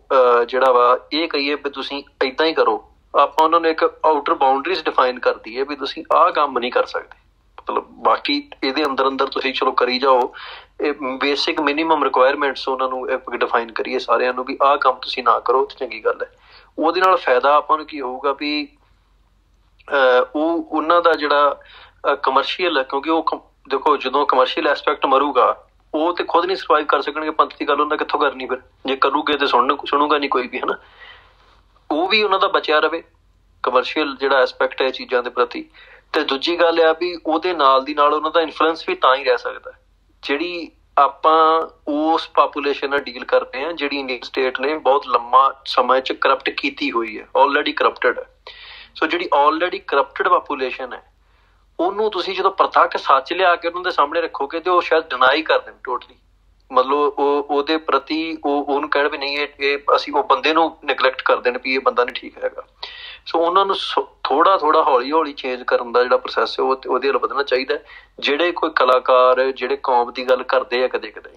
ਜਿਹੜਾ ਵਾ ਇਹ ਕਹੀਏ ਵੀ ਤੁਸੀਂ ਇਦਾਂ ਹੀ ਕਰੋ। ਆਪਾਂ ਉਹਨਾਂ ਨੂੰ ਇੱਕ ਆਊਟਰ ਬਾਉਂਡਰੀਜ਼ ਡਿਫਾਈਨ ਕਰ ਦਈਏ ਵੀ ਤੁਸੀਂ ਆਹ ਕੰਮ ਨਹੀਂ ਕਰ ਸਕਦੇ। ਮਤਲਬ ਬਾਕੀ ਇਹਦੇ ਅੰਦਰ ਅੰਦਰ ਤੁਸੀਂ ਚਲੋ ਕਰੀ ਜਾਓ। ਇਹ ਬੇਸਿਕ ਮਿਨੀਮਮ ਰਿਕੁਆਇਰਮੈਂਟਸ ਉਹਨਾਂ ਨੂੰ ਡਿਫਾਈਨ ਕਰੀਏ ਸਾਰਿਆਂ ਨੂੰ ਵੀ ਆਹ ਕੰਮ ਤੁਸੀਂ ਨਾ ਕਰੋ ਤੇ ਚੰਗੀ ਗੱਲ ਹੈ। ਉਹਦੇ ਨਾਲ ਫਾਇਦਾ ਆਪਾਂ ਨੂੰ ਕੀ ਹੋਊਗਾ ਵੀ ਅਹ, ਉਹ ਉਹਨਾਂ ਦਾ ਜਿਹੜਾ ਕਮਰਸ਼ੀਅਲ ਕਿਉਂਕਿ ਉਹ ਕਮ- ਦੇਖੋ ਜਦੋਂ ਕਮਰਸ਼ੀਅਲ ਐਸਪੈਕਟ ਮਰੂਗਾ, ਉਹ ਤੇ ਖੁਦ ਨਹੀਂ ਸਰਵਾਈਵ ਕਰ ਸਕਣਗੇ, ਪੰਥ ਦੀ ਗੱਲ ਉਹਨਾਂ ਕਿੱਥੋਂ ਕਰਨੀ ਫਿਰ? ਜੇ ਕਰੂਗੇ ਤੇ ਸੁਣਨ, ਸੁਣੂਗਾ ਨਹੀਂ ਕੋਈ ਵੀ, ਹਨਾ? ਉਹ ਵੀ ਉਹਨਾਂ ਦਾ ਬਚਿਆ ਰਵੇ ਕਮਰਸ਼ੀਅਲ ਜਿਹੜਾ ਐਸਪੈਕਟ ਹੈ ਚੀਜ਼ਾਂ ਦੇ ਪ੍ਰਤੀ। ਤੇ ਦੂਜੀ ਗੱਲ ਆ ਵੀ ਉਹਦੇ ਨਾਲ ਦੀ ਨਾਲ ਉਹਨਾਂ ਦਾ ਇਨਫਲੂਐਂਸ ਵੀ ਤਾਂ ਹੀ ਰਹਿ ਸਕਦਾ ਜਿਹੜੀ ਆਪਾਂ ਉਸ ਪੋਪੂਲੇਸ਼ਨ ਨਾਲ ਡੀਲ ਕਰਦੇ ਹਾਂ, ਜਿਹੜੀ ਇੰਡੀਅਨ ਸਟੇਟ ਨੇ ਬਹੁਤ ਲੰਮਾ ਸਮਾਂ ਚ ਕਰਪਟ ਕੀਤੀ ਹੋਈ ਹੈ ਆਲਰੇਡੀ ਕਰਪਟਡ ਹੈ। ਸੋ ਜਿਹੜੀ ਆਲਰੇਡੀ ਕਰਪਟਡ ਪੋਪੂਲੇਸ਼ਨ ਹੈ ਉਹਨੂੰ ਤੁਸੀਂ ਜਦੋਂ ਪ੍ਰਤੱਖ ਸੱਚ ਲਿਆ ਕੇ ਉਹਨਾਂ ਦੇ ਸਾਹਮਣੇ ਰੱਖੋਗੇ ਤੇ ਉਹ ਸ਼ਾਇਦ ਡਿਨਾਈ ਕਰ ਦੇਣ ਟੋਟਲੀ ਮਤਲਬ ਉਹ, ਉਹਦੇ ਪ੍ਰਤੀ ਉਹ, ਉਹਨੂੰ ਕਹਿਣ ਵੀ ਨਹੀਂ, ਇਹ ਇਹ ਅਸੀਂ ਉਹ ਬੰਦੇ ਨੂੰ ਨੈਗਲੈਕਟ ਕਰ ਦੇਣ ਵੀ ਇਹ ਬੰਦਾ ਨਹੀਂ ਠੀਕ ਹੈਗਾ। ਸੋ ਉਹਨਾਂ ਨੂੰ ਥੋੜਾ ਥੋੜਾ ਹੌਲੀ ਹੌਲੀ ਚੇਂਜ ਕਰਨ ਦਾ ਜਿਹੜਾ ਪ੍ਰੋਸੈਸ ਹੈ, ਉਹ ਉਹਦੇ ਵੱਲ ਵਧਣਾ ਚਾਹੀਦਾ ਜਿਹੜੇ ਕੋਈ ਕਲਾਕਾਰ, ਜਿਹੜੇ ਕੌਮ ਦੀ ਗੱਲ ਕਰਦੇ ਆ ਕਦੇ ਕਦੇ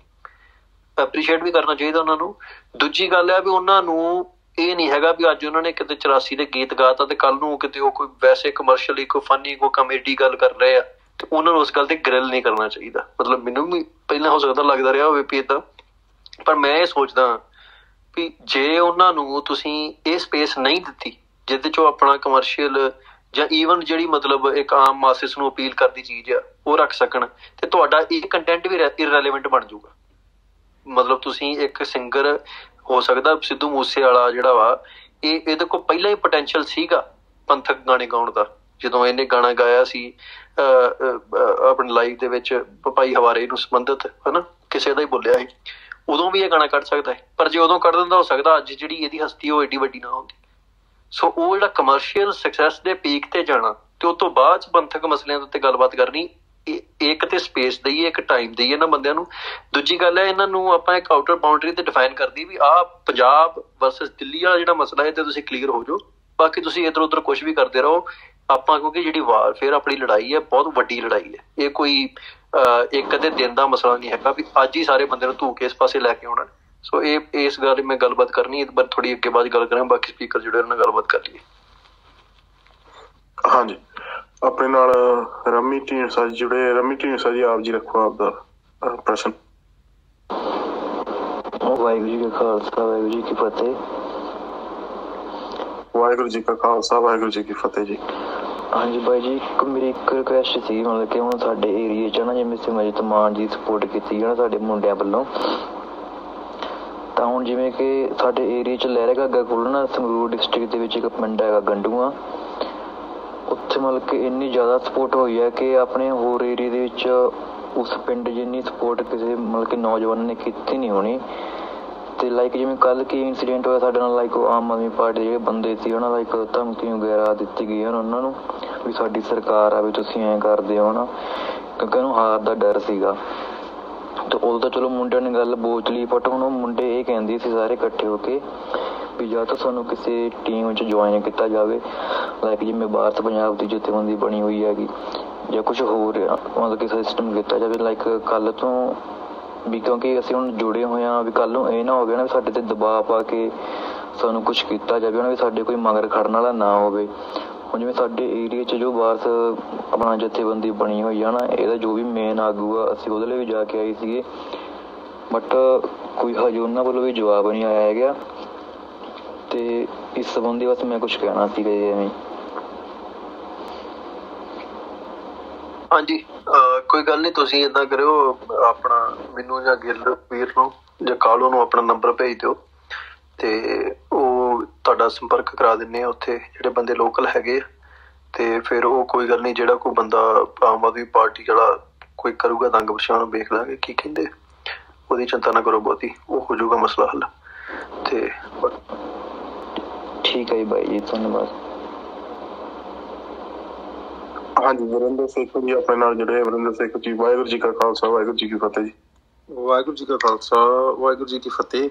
ਐਪਰੀਸ਼ੀਏਟ ਵੀ ਕਰਨਾ ਚਾਹੀਦਾ ਉਹਨਾਂ ਨੂੰ। ਦੂਜੀ ਗੱਲ ਹੈ ਵੀ ਉਹਨਾਂ ਨੂੰ ਇਹ ਨਹੀਂ ਹੈਗਾ ਵੀ ਅੱਜ ਉਹਨਾਂ ਨੇ ਕਿਤੇ 84 ਦੇ ਗੀਤ ਗਾਤਾ ਤੇ ਕੱਲ ਨੂੰ ਕਿਤੇ ਉਹ ਕੋਈ ਵੈਸੇ ਕਮਰਸ਼ੀਅਲੀ ਕੋਈ ਫਨੀ ਕੋਈ ਕਮੇਡੀ ਗੱਲ ਕਰ ਰਹੇ ਆ ਤੇ ਉਹਨਾਂ ਨੂੰ ਉਸ ਗੱਲ ਤੇ ਗ੍ਰਿਲ ਨਹੀਂ ਕਰਨਾ ਚਾਹੀਦਾ। ਮਤਲਬ ਮੈਨੂੰ ਵੀ ਪਹਿਲਾਂ ਹੋ ਸਕਦਾ ਲੱਗਦਾ ਰਿਹਾ ਹੋਵੇ ਵੀ ਇਦਾਂ ਪਰ ਮੈਂ ਇਹ ਸੋਚਦਾ ਵੀ ਜੇ ਉਹਨਾਂ ਨੂੰ ਤੁਸੀਂ ਇਹ ਸਪੇਸ ਨਹੀਂ ਦਿੱਤੀ, ਜਿਹਦੇ ਚੋਂ ਆਪਣਾ ਕਮਰਸ਼ੀਅਲ ਜਾਂ ਈਵਨ ਜਿਹੜੀ ਮਤਲਬ ਇੱਕ ਆਮ ਮਾਸਿਸ ਨੂੰ ਅਪੀਲ ਕਰਦੀ ਚੀਜ਼ ਆ, ਉਹ ਰੱਖ ਸਕਣ ਤੇ ਤੁਹਾਡਾ ਇਹ ਕੰਟੈਂਟ ਵੀ ਇਰਰੈਲੇਵੈਂਟ ਬਣ ਜਾਊਗਾ। ਮਤਲਬ ਤੁਸੀਂ ਇੱਕ ਸਿੰਗਰ ਹੋ ਸਕਦਾ ਸਿੱਧੂ ਮੂਸੇ ਵਾਲਾ ਜਿਹੜਾ ਵਾ ਇਹ ਇਹਦੇ ਕੋਲ ਪਹਿਲਾਂ ਹੀ ਪੋਟੈਂਸ਼ੀਅਲ ਸੀਗਾ ਪੰਥਕ ਗਾਣੇ ਗਾਉਣ ਦਾ ਜਦੋਂ ਇਹਨੇ ਗਾਣਾ ਗਾਇਆ ਸੀ ਅਹ, ਲਾਈਵ ਦੇ ਵਿੱਚ ਭਾਈ ਹਵਾਰੇ ਨੂੰ ਸੰਬੰਧਿਤ ਹਨਾ ਕਿਸੇ ਦਾ ਹੀ ਬੋਲਿਆ ਸੀ ਉਦੋਂ ਵੀ ਇਹ ਗਾਣਾ ਕੱਢ ਸਕਦਾ ਹੈ ਪਰ ਜੇ ਉਦੋਂ ਕੱਢ ਦਿੰਦਾ ਹੋ ਸਕਦਾ ਅੱਜ ਜਿਹੜੀ ਇਹਦੀ ਹਸਤੀ ਉਹ ਏਡੀ ਵੱਡੀ ਨਾ ਹੁੰਦੀ ਸੋ ਉਹ ਜਿਹੜਾ ਕਮਰਸ਼ੀਅਲ ਸਕਸੈਸ ਦੇ ਪੀਕ ਤੇ ਜਾਣਾ ਤੇ ਉਸ ਤੋਂ ਬਾਅਦ ਚ ਪੰਥਕ ਮਸਲਿਆਂ ਦੇ ਉੱਤੇ ਗੱਲਬਾਤ ਕਰਨੀ ਇੱਕ ਤੇ ਸਪੇਸ ਦਈਏ ਇੱਕ ਟਾਈਮ ਦਈਏ ਇਹਨਾਂ ਬੰਦਿਆਂ ਨੂੰ। ਦੂਜੀ ਗੱਲ ਹੈ ਇਹਨਾਂ ਨੂੰ ਆਪਾਂ ਇੱਕ ਆਊਟਰ ਬਾਉਂਡਰੀ ਤੇ ਡਿਫਾਈਨ ਕਰਦੀ ਵੀ ਆਹ ਪੰਜਾਬ ਵਰਸਸ ਦਿੱਲੀ ਵਾਲਾ ਜਿਹੜਾ ਮਸਲਾ ਹੈ ਤੇ ਤੁਸੀਂ ਕਲੀਅਰ ਹੋ ਜਾਓ। ਬਾਕੀ ਤੁਸੀਂ ਇਧਰ ਉਧਰ ਕੁਝ ਵੀ ਕਰਦੇ ਰਹੋ। ਆਪਾਂ ਕਿਉਂਕਿ ਜਿਹੜੀ ਵਾਰ ਫੇਰ ਆਪਣੀ ਲੜਾਈ ਹੈ ਬਹੁਤ ਵੱਡੀ ਲੜਾਈ ਹੈ। ਇਹ ਕੋਈ ਅਹ, ਇੱਕ ਅੱਧੇ ਦਿਨ ਦਾ ਮਸਲਾ ਨਹੀਂ ਹੈਗਾ ਵੀ ਅੱਜ ਹੀ ਸਾਰੇ ਬੰਦੇ ਨੂੰ ਧੂ ਕੇ ਇਸ ਪਾਸੇ ਲੈ ਕੇ ਆਉਣਾ ਸੋ ਇਹ ਇਸ ਗੱਲ ਮੈਂ ਗੱਲਬਾਤ ਕਰਨੀ ਇਸ ਪਰ ਥੋੜੀ ਅੱਗੇ ਬਾਅਦ ਗੱਲ ਕਰਾਂਗੇ। ਬਾਕੀ ਸਪੀਕਰ ਜਿਹੜੇ ਉਹਨਾਂ ਨਾਲ ਗੱਲਬਾਤ ਕਰ ਲਈਏ। ਹਾਂਜੀ। ਆਪਣੇ ਨਾਲ ਰਮੀ ਢੀਂਡਸਾ ਜੁੜੇ ਰਮੀ ਢੀਂਡਸਾ ਜੀ ਆਪ ਜੀ ਰੱਖੋ ਆਪ ਦਾ ਪ੍ਰਸ਼ਨ। ਵਾਹਿਗੁਰੂ ਜੀ ਕਾ ਖਾਲਸਾ ਵਾਹਿਗੁਰੂ ਜੀ ਕੀ ਫਤਿਹ। ਵਾਹਿਗੁਰੂ ਜੀ ਕਾ ਖਾਲਸਾ ਵਾਹਿਗੁਰੂ ਜੀ ਕੀ ਫਤਿਹ ਜੀ। ਹਾਂਜੀ ਬਾਈ ਜੀ ਇੱਕ ਮੇਰੀ ਇੱਕ ਰਿਕਵੈਸਟ ਸੀ ਮਤਲਬ ਕਿ ਹੁਣ ਸਾਡੇ ਏਰੀਆ 'ਚ ਨਾ ਜਿਵੇਂ ਸਿਮਰਜੀਤ ਮਾਨ ਜੀ ਸਪੋਰਟ ਕੀਤੀ ਹੈ ਨਾ ਸਾਡੇ ਮੁੰਡਿਆਂ ਵੱਲੋਂ ਤਾਂ ਹੁਣ ਜਿਵੇਂ ਕਿ ਸਾਡੇ ਏਰੀਆ 'ਚ ਲਹਿਰਾ ਗਾਗਾ ਕੋਲ ਨਾ ਸੰਗਰੂਰ ਡਿਸਟ੍ਰਿਕਟ ਦੇ ਵਿੱਚ ਇੱਕ ਪਿੰਡ ਹੈਗਾ ਗੰਡੂਆ। ਉੱਥੇ ਮਤਲਬ ਕਿ ਇੰਨੀ ਜ਼ਿਆਦਾ ਸਪੋਰਟ ਹੋਈ ਹੈ ਕਿ ਆਪਣੇ ਹੋਰ ਏਰੀਆ ਦੇ ਵਿੱਚ ਉਸ ਪਿੰਡ ਜਿੰਨੀ ਸਪੋਰਟ ਕਿਸੇ ਮਤਲਬ ਕਿ ਨੌਜਵਾਨਾਂ ਨੇ ਕੀਤੀ ਨਹੀਂ ਹੋਣੀ। ਤੇ ਲਾਈਕ ਜਿਵੇਂ ਕੱਲ ਕੀ ਇਨਸੀਡੈਂਟ ਹੋਇਆ ਸਾਡੇ ਨਾਲ ਲਾਈਕ ਆਮ ਆਦਮੀ ਪਾਰਟੀ ਦੇ ਬੰਦੇ ਸੀ, ਉਹਨਾਂ ਲਾਈਕ ਧਮਕੀ ਵਗੈਰਾ ਦਿੱਤੀ ਗਈ ਉਹਨਾਂ ਨੂੰ ਵੀ ਸਾਡੀ ਸਰਕਾਰ ਆ ਵੀ ਤੁਸੀਂ ਐਂ ਕਰਦੇ ਹੋ ਨਾ। ਕਿਉਂਕਿ ਉਹਨੂੰ ਹਾਰ ਦਾ ਡਰ ਸੀਗਾ। ਤੇ ਉਦੋਂ ਤਾਂ ਚਲੋ ਮੁੰਡਿਆਂ ਨੇ ਗੱਲ ਬੋਚ ਲਈ ਬਟ ਹੁਣ ਉਹ ਮੁੰਡੇ ਇਹ ਕਹਿੰਦੇ ਸੀ ਸਾਰੇ ਇਕੱਠੇ ਹੋ ਕੇ ਵੀ ਜਾਂ ਤਾਂ ਸਾਨੂੰ ਕਿਸੇ ਟੀਮ ਵਿੱਚ ਜੁਆਇਨ ਕੀਤਾ ਜਾਵੇ ਲਾਈਕ ਜਿਵੇਂ ਭਾਰਤ ਪੰਜਾਬ ਦੀ ਜਥੇਬੰਦੀ ਬਣੀ ਹੋਈ ਹੈਗੀ ਜਾਂ ਕੁਝ ਹੋਰ ਮਤਲਬ ਕਿ ਸਿਸਟਮ ਕੀਤਾ ਜਾਵੇ ਲਾਈਕ ਕੱਲ ਤੋਂ ਵੀ ਕਿਉਂਕਿ ਅਸੀਂ ਹੁਣ ਜੁੜੇ ਹੋਏ ਆ ਵੀ ਕੱਲ ਨੂੰ ਇਹ ਨਾ ਹੋਵੇ ਨਾ ਵੀ ਸਾਡੇ ਤੇ ਦਬਾਅ ਪਾ ਕੇ ਸਾਨੂੰ ਕੁਝ ਕੀਤਾ ਜਾਵੇ, ਨਾ ਵੀ ਸਾਡੇ ਕੋਈ ਮਗਰ ਖੜਨ ਵਾਲਾ ਨਾ ਹੋਵੇ। ਹੁਣ ਜਿਵੇਂ ਸਾਡੇ ਏਰੀਆ 'ਚ ਜੋ ਬਾਰਸ ਆਪਣਾ ਜਥੇਬੰਦੀ ਬਣੀ ਹੋਈ ਆ ਨਾ, ਇਹਦਾ ਜੋ ਵੀ ਮੇਨ ਆਗੂ ਆ, ਅਸੀਂ ਉਹਦੇ ਲਈ ਵੀ ਜਾ ਕੇ ਆਏ ਸੀਗੇ। ਬਟ ਕੋਈ ਹਜੇ ਉਹਨਾਂ ਵੱਲੋਂ ਵੀ ਜਵਾਬ ਨਹੀਂ ਆਇਆ ਹੈਗਾ। ਤੇ ਇਸ ਸੰਬੰਧੀ ਬਸ ਮੈਂ ਕੁਝ ਕਹਿਣਾ ਸੀਗਾ ਜੀ ਐਵੇਂ। ਹਾਂਜੀ ਕੋਈ ਗੱਲ ਨਹੀਂ, ਤੁਸੀਂ ਇਦਾਂ ਕਰਿਓ, ਆਪਣਾ ਮੈਨੂੰ ਜਾਂ ਗਿੱਲ ਵੀਰ ਨੂੰ ਜਾਂ ਕਾਲੋ ਨੂੰ ਆਪਣਾ ਨੰਬਰ ਭੇਜ ਦਿਓ ਤੇ ਉਹ ਤੁਹਾਡਾ ਸੰਪਰਕ ਕਰਾ ਦਿੰਨੇ ਆ ਉੱਥੇ, ਜਿਹੜੇ ਬੰਦੇ ਲੋਕਲ ਹੈਗੇ ਤੇ ਫਿਰ ਉਹ ਕੋਈ ਗੱਲ ਨਹੀਂ, ਜਿਹੜਾ ਕੋਈ ਬੰਦਾ ਆਮ ਆਦਮੀ ਪਾਰਟੀ ਵਾਲਾ ਕੋਈ ਕਰੂਗਾ, ਦੰਗ ਪਛਾਣ ਵੇਖ ਲਾਂਗੇ ਕੀ ਕਹਿੰਦੇ। ਉਹਦੀ ਚਿੰਤਾ ਨਾ ਕਰੋ ਬਹੁਤੀ, ਉਹ ਹੋ ਜਾਊਗਾ ਮਸਲਾ ਹੱਲ। ਤੇ ਠੀਕ ਹੈ ਜੀ ਬਾਈ ਜੀ ਧੰਨਵਾਦ। ਹਾਂਜੀ ਵਰਿੰਦਰ ਸੇਖ ਜੀ ਆਪਣੇ ਨਾਲ ਜਿਹੜੇ ਵਰਿੰਦਰ ਸੇਖ ਜੀ ਵਾਹਿਗੁਰੂ ਜੀ ਕਾ ਖਾਲਸਾ ਵਾਹਿਗੁਰੂ ਜੀ ਕੀ ਫਤਿਹ ਜੀ। ਵਾਹਿਗੁਰੂ ਜੀ ਕਾ ਖਾਲਸਾ ਵਾਹਿਗੁਰੂ ਜੀ ਕੀ ਫਤਿਹ।